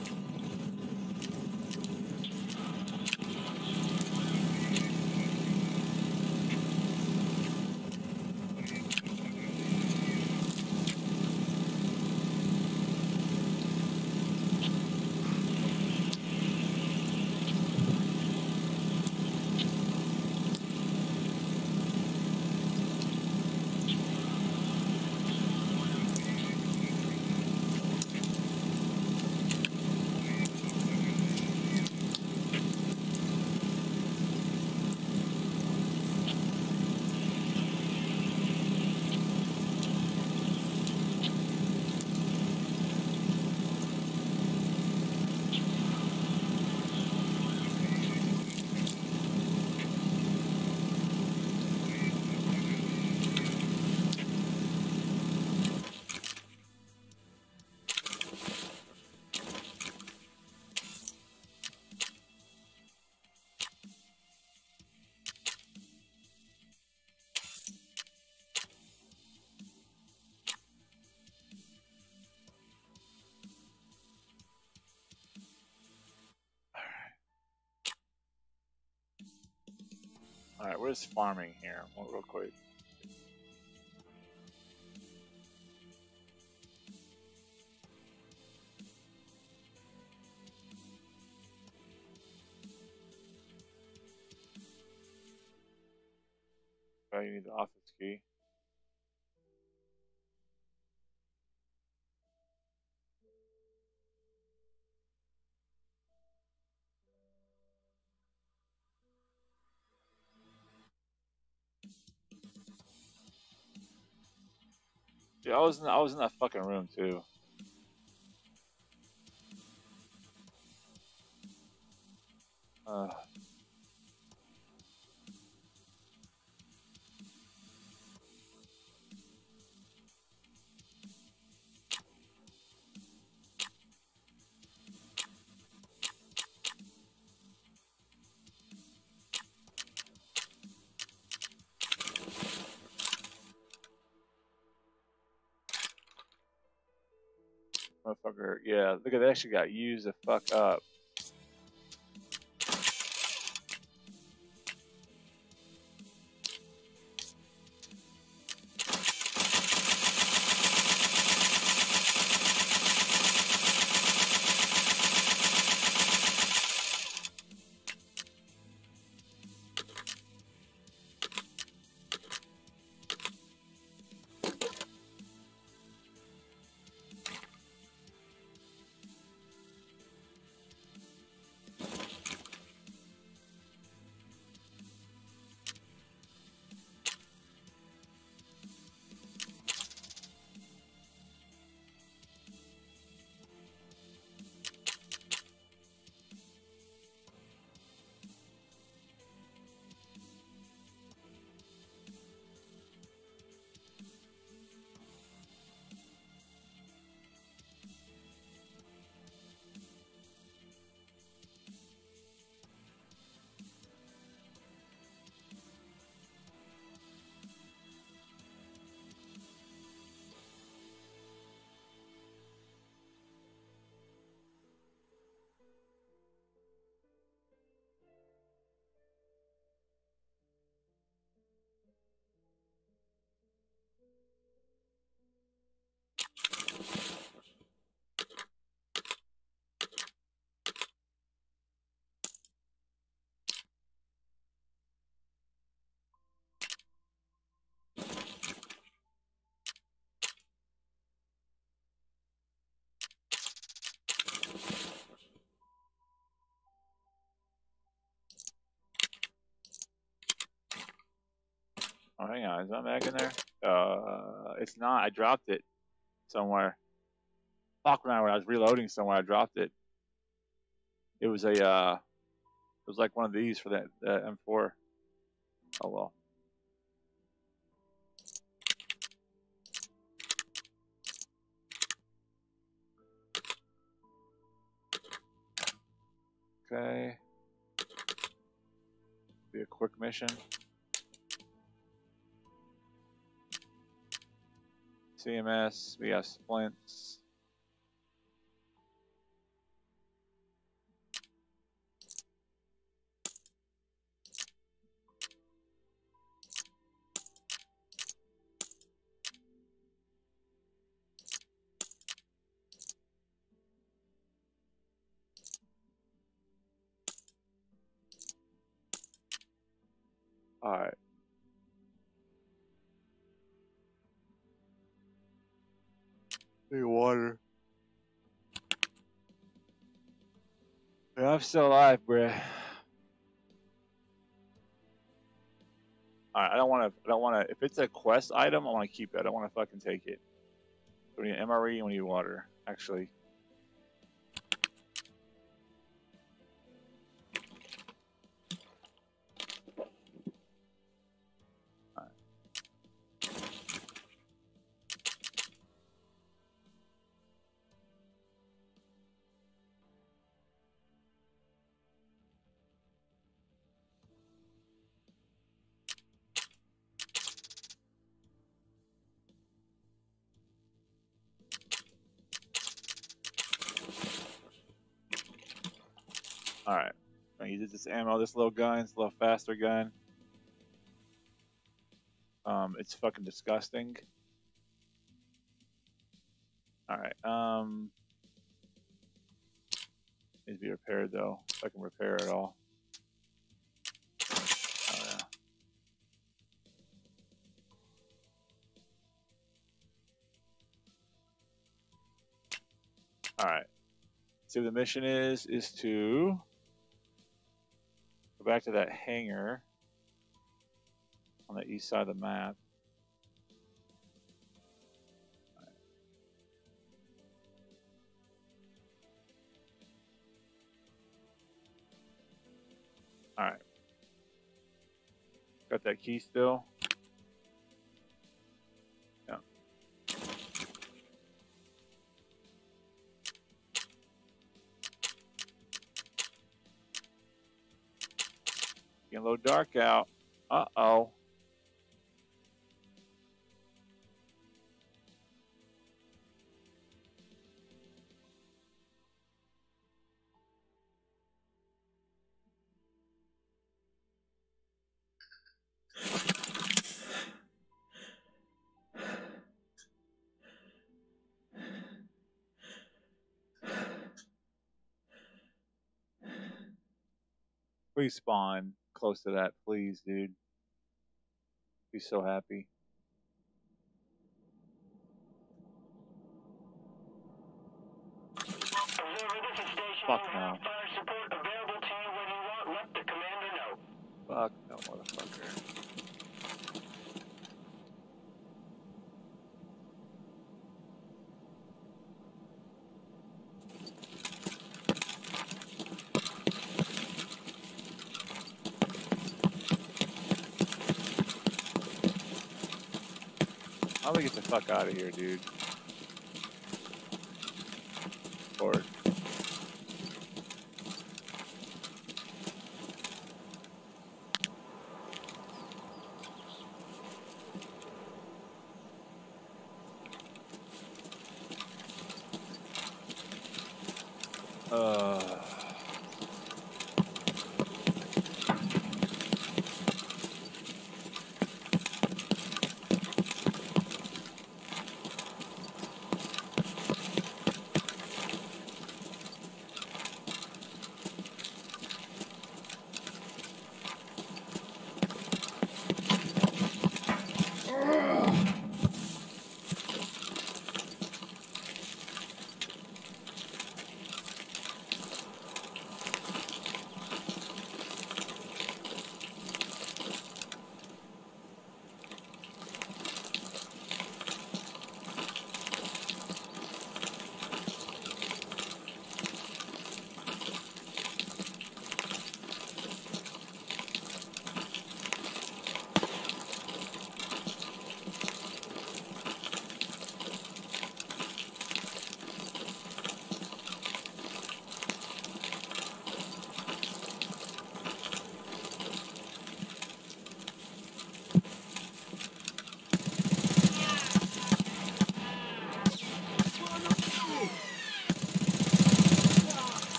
Alright, where's farming here? Well, real quick. Oh, you need the office I was in, I was in that fucking room too. Yeah. Look at that. Actually got used the fuck up. Hang on. Is that mag in there? Uh, it's not. I dropped it somewhere. Fuck, when I was reloading somewhere, I dropped it. It was a, uh, it was like one of these for that uh, M4. Oh well. Okay. Be a quick mission. CMS, we have splints. Still alive, bruh. Alright, I don't want to. I don't want to. If it's a quest item, I want to keep it. I don't want to fucking take it. We need MRE we need water. Actually, all right. I use this ammo. This little gun. It's a little faster gun. Um, it's fucking disgusting. All right. Um, needs to be repaired though. If I can repair it all. Oh. All right. See what the mission is is to Go back to that hangar on the east side of the map. All right. Got that key still? Getting a little dark out. Uh oh. Please spawn close to that, please, dude. Be so happy. Observer, this is Station Fuck no. Fire support available to you when you want. Let the commander know. Fuck no, motherfucker. How do we get the fuck out of here, dude?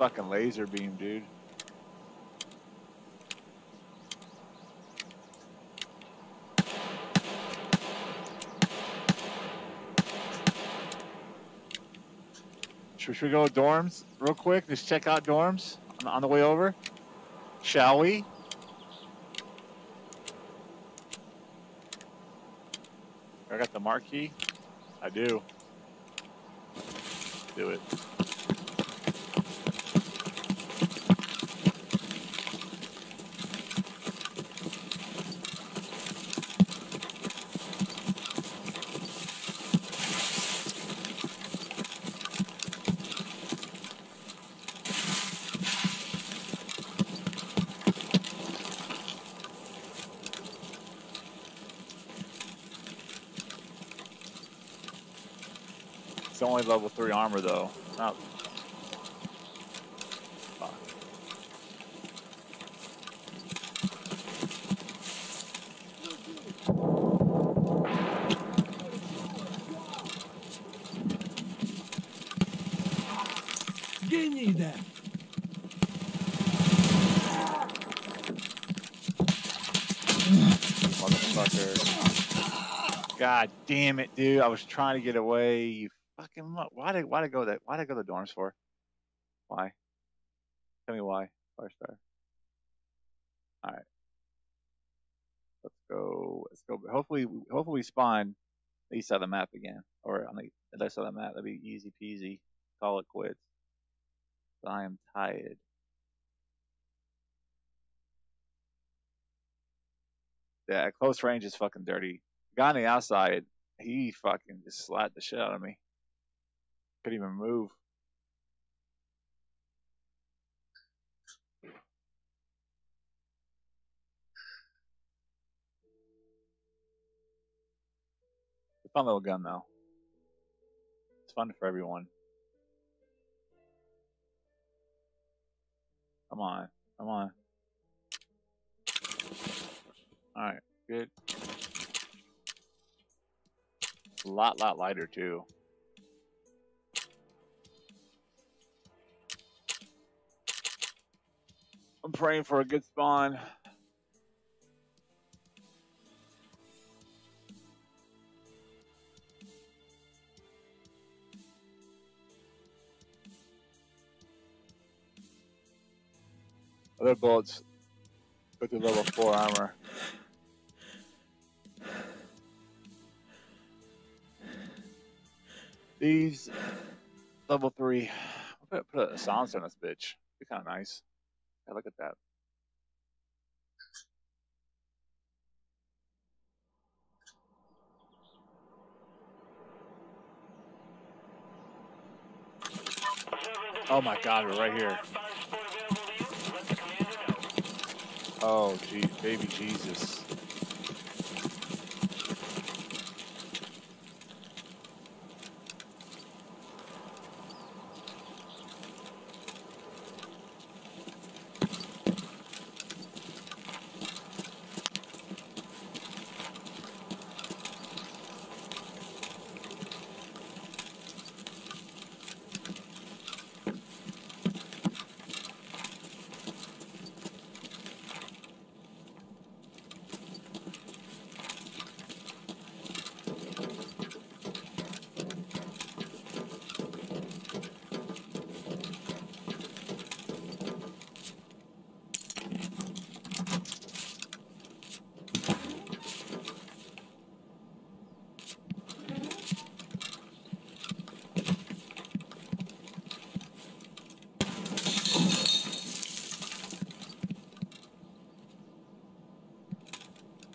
Fucking laser beam, dude. Should, should we go dorms real quick? Just check out dorms on, on the way over? Shall we? I got the marked key. I do. Do it. level 3 armor, though. It's not... Give me that. Motherfucker. God damn it, dude. I was trying to get away, you why did why did I go that why did I go to the dorms for? Why? Tell me why. Fire star. All right. Let's go. Let's go. Hopefully, hopefully we spawn the east side of the map again, or on the the left side of the map. That'd be easy peasy. Call it quits. I am tired. Yeah, close range is fucking dirty. Guy on the outside, he fucking just slapped the shit out of me. Couldn't even move. It's a fun little gun though. It's fun for everyone. Come on, come on. All right, good. A lot, lot lighter too. Praying for a good spawn. Other bullets with the level 4 armor. These level 3. I'm gonna put a silencer on this bitch. Be kind of nice. Look at that. Oh my god, we're right here. Oh, gee, baby Jesus.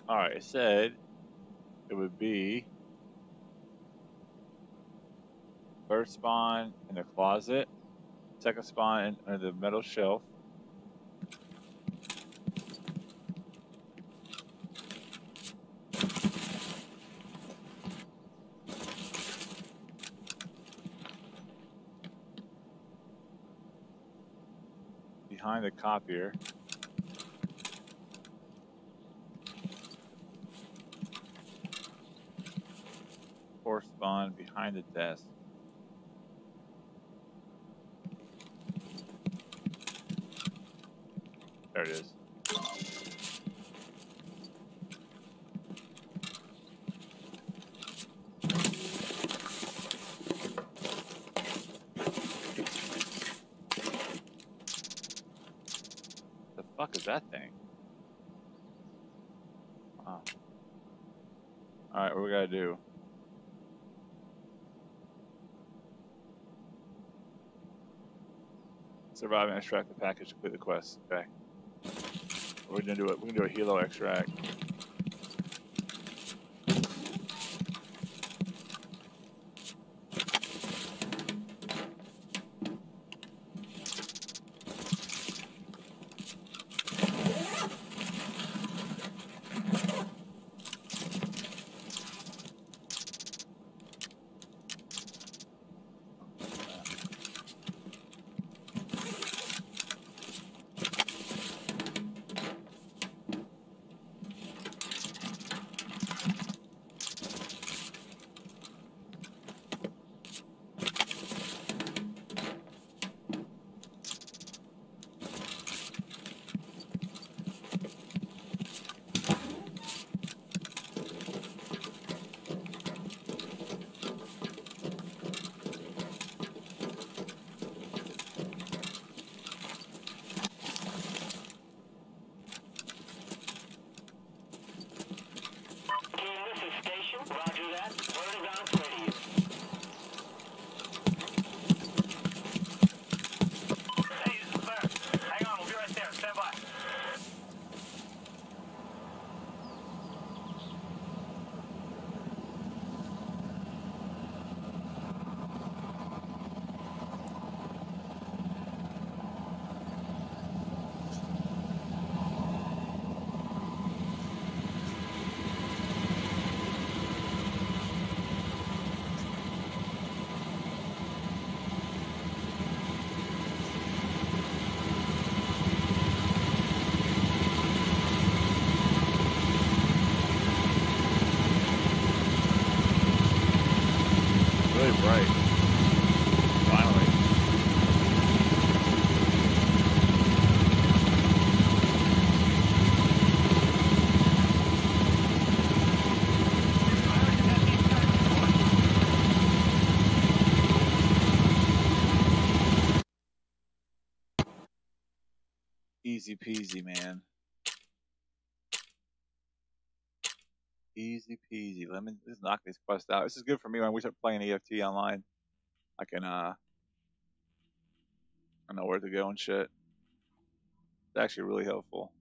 Alright, it said it would be first spawn in the closet, second spawn under the metal shelf. Behind the copier. Fourth spawn behind the desk. There it is. The fuck is that thing? Wow. Alright, what we gotta do? Survive and extract the package to complete the quest. Okay. We're gonna do it. We're gonna do a helo extract. Peasy, man. Easy peasy. Let me just knock this quest out. This is good for me when we start playing EFT online. I can uh I know where to go and shit. It's actually really helpful.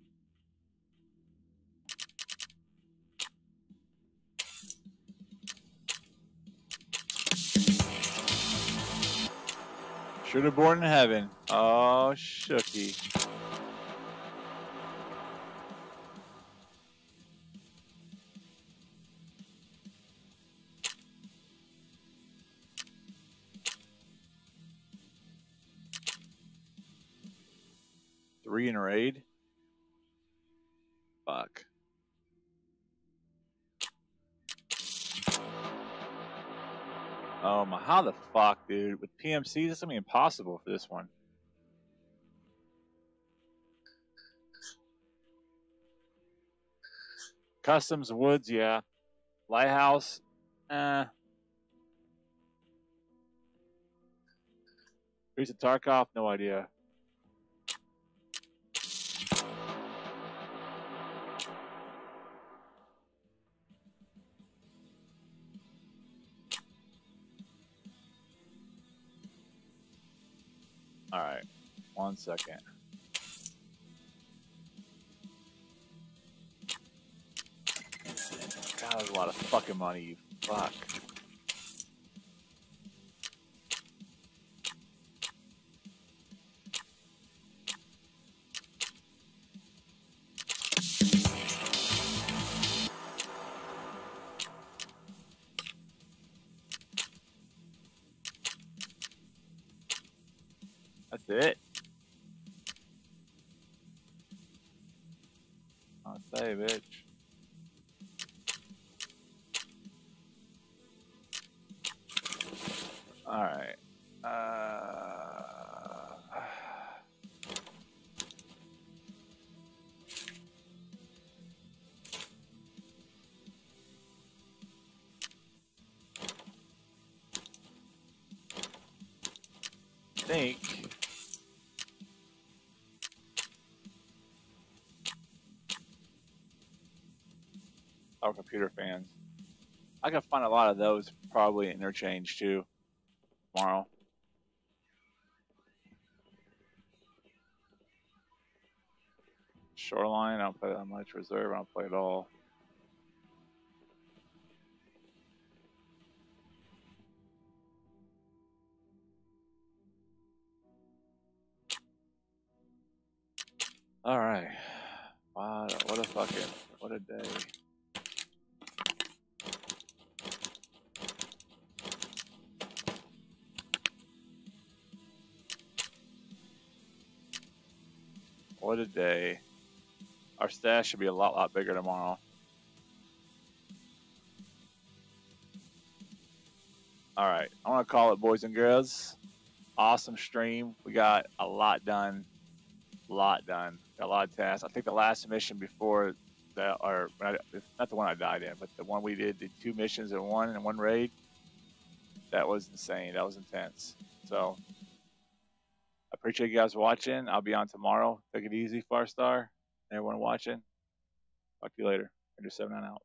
Should have born in heaven. Oh, shooky. Dude? With PMC, this is gonna be impossible for this one. Customs Woods, yeah. Lighthouse, eh. Who's a Tarkov? No idea. Second. God, that was a lot of fucking money, you fuck. Computer fans. I can find a lot of those probably interchange too tomorrow. Shoreline, I don't play that much. Reserve, I don't play at. All stash should be a lot, lot bigger tomorrow. All right. I want to call it, boys and girls. Awesome stream. We got a lot done. A lot done. Got a lot of tasks. I think the last mission before that, or not the one I died in, but the one we did, the two missions in one and one raid. That was insane. That was intense. So I appreciate you guys watching. I'll be on tomorrow. Take it easy, Far Star. Everyone watching. Talk to you later. Ranger 7 on out.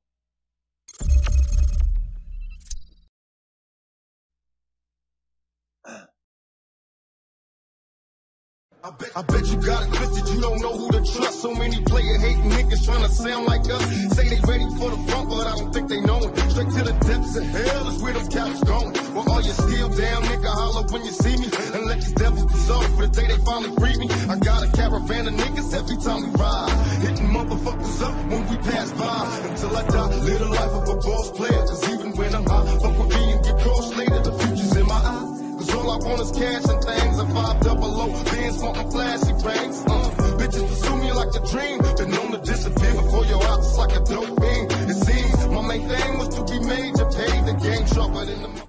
I bet, you got it twisted, you don't know who to trust. So many player hating niggas trying to sound like us. Say they ready for the front, but I don't think they know it. Straight to the depths of hell is where them cows going. Well, all you still down, nigga, holler when you see me. And let these devils sorry for the day they finally free me. I got a caravan of niggas every time we ride. Hitting motherfuckers up when we pass by. Until I die, live the life of a boss player. Cause even when I'm high, fuck with Cause all I want is cash and things. A five double O, being smoking flashy bangs. Uh, bitches pursue me like a dream. Been known to disappear before your eyes like a dope beam. It seems my main thing was to be major, paid the game sharper than the.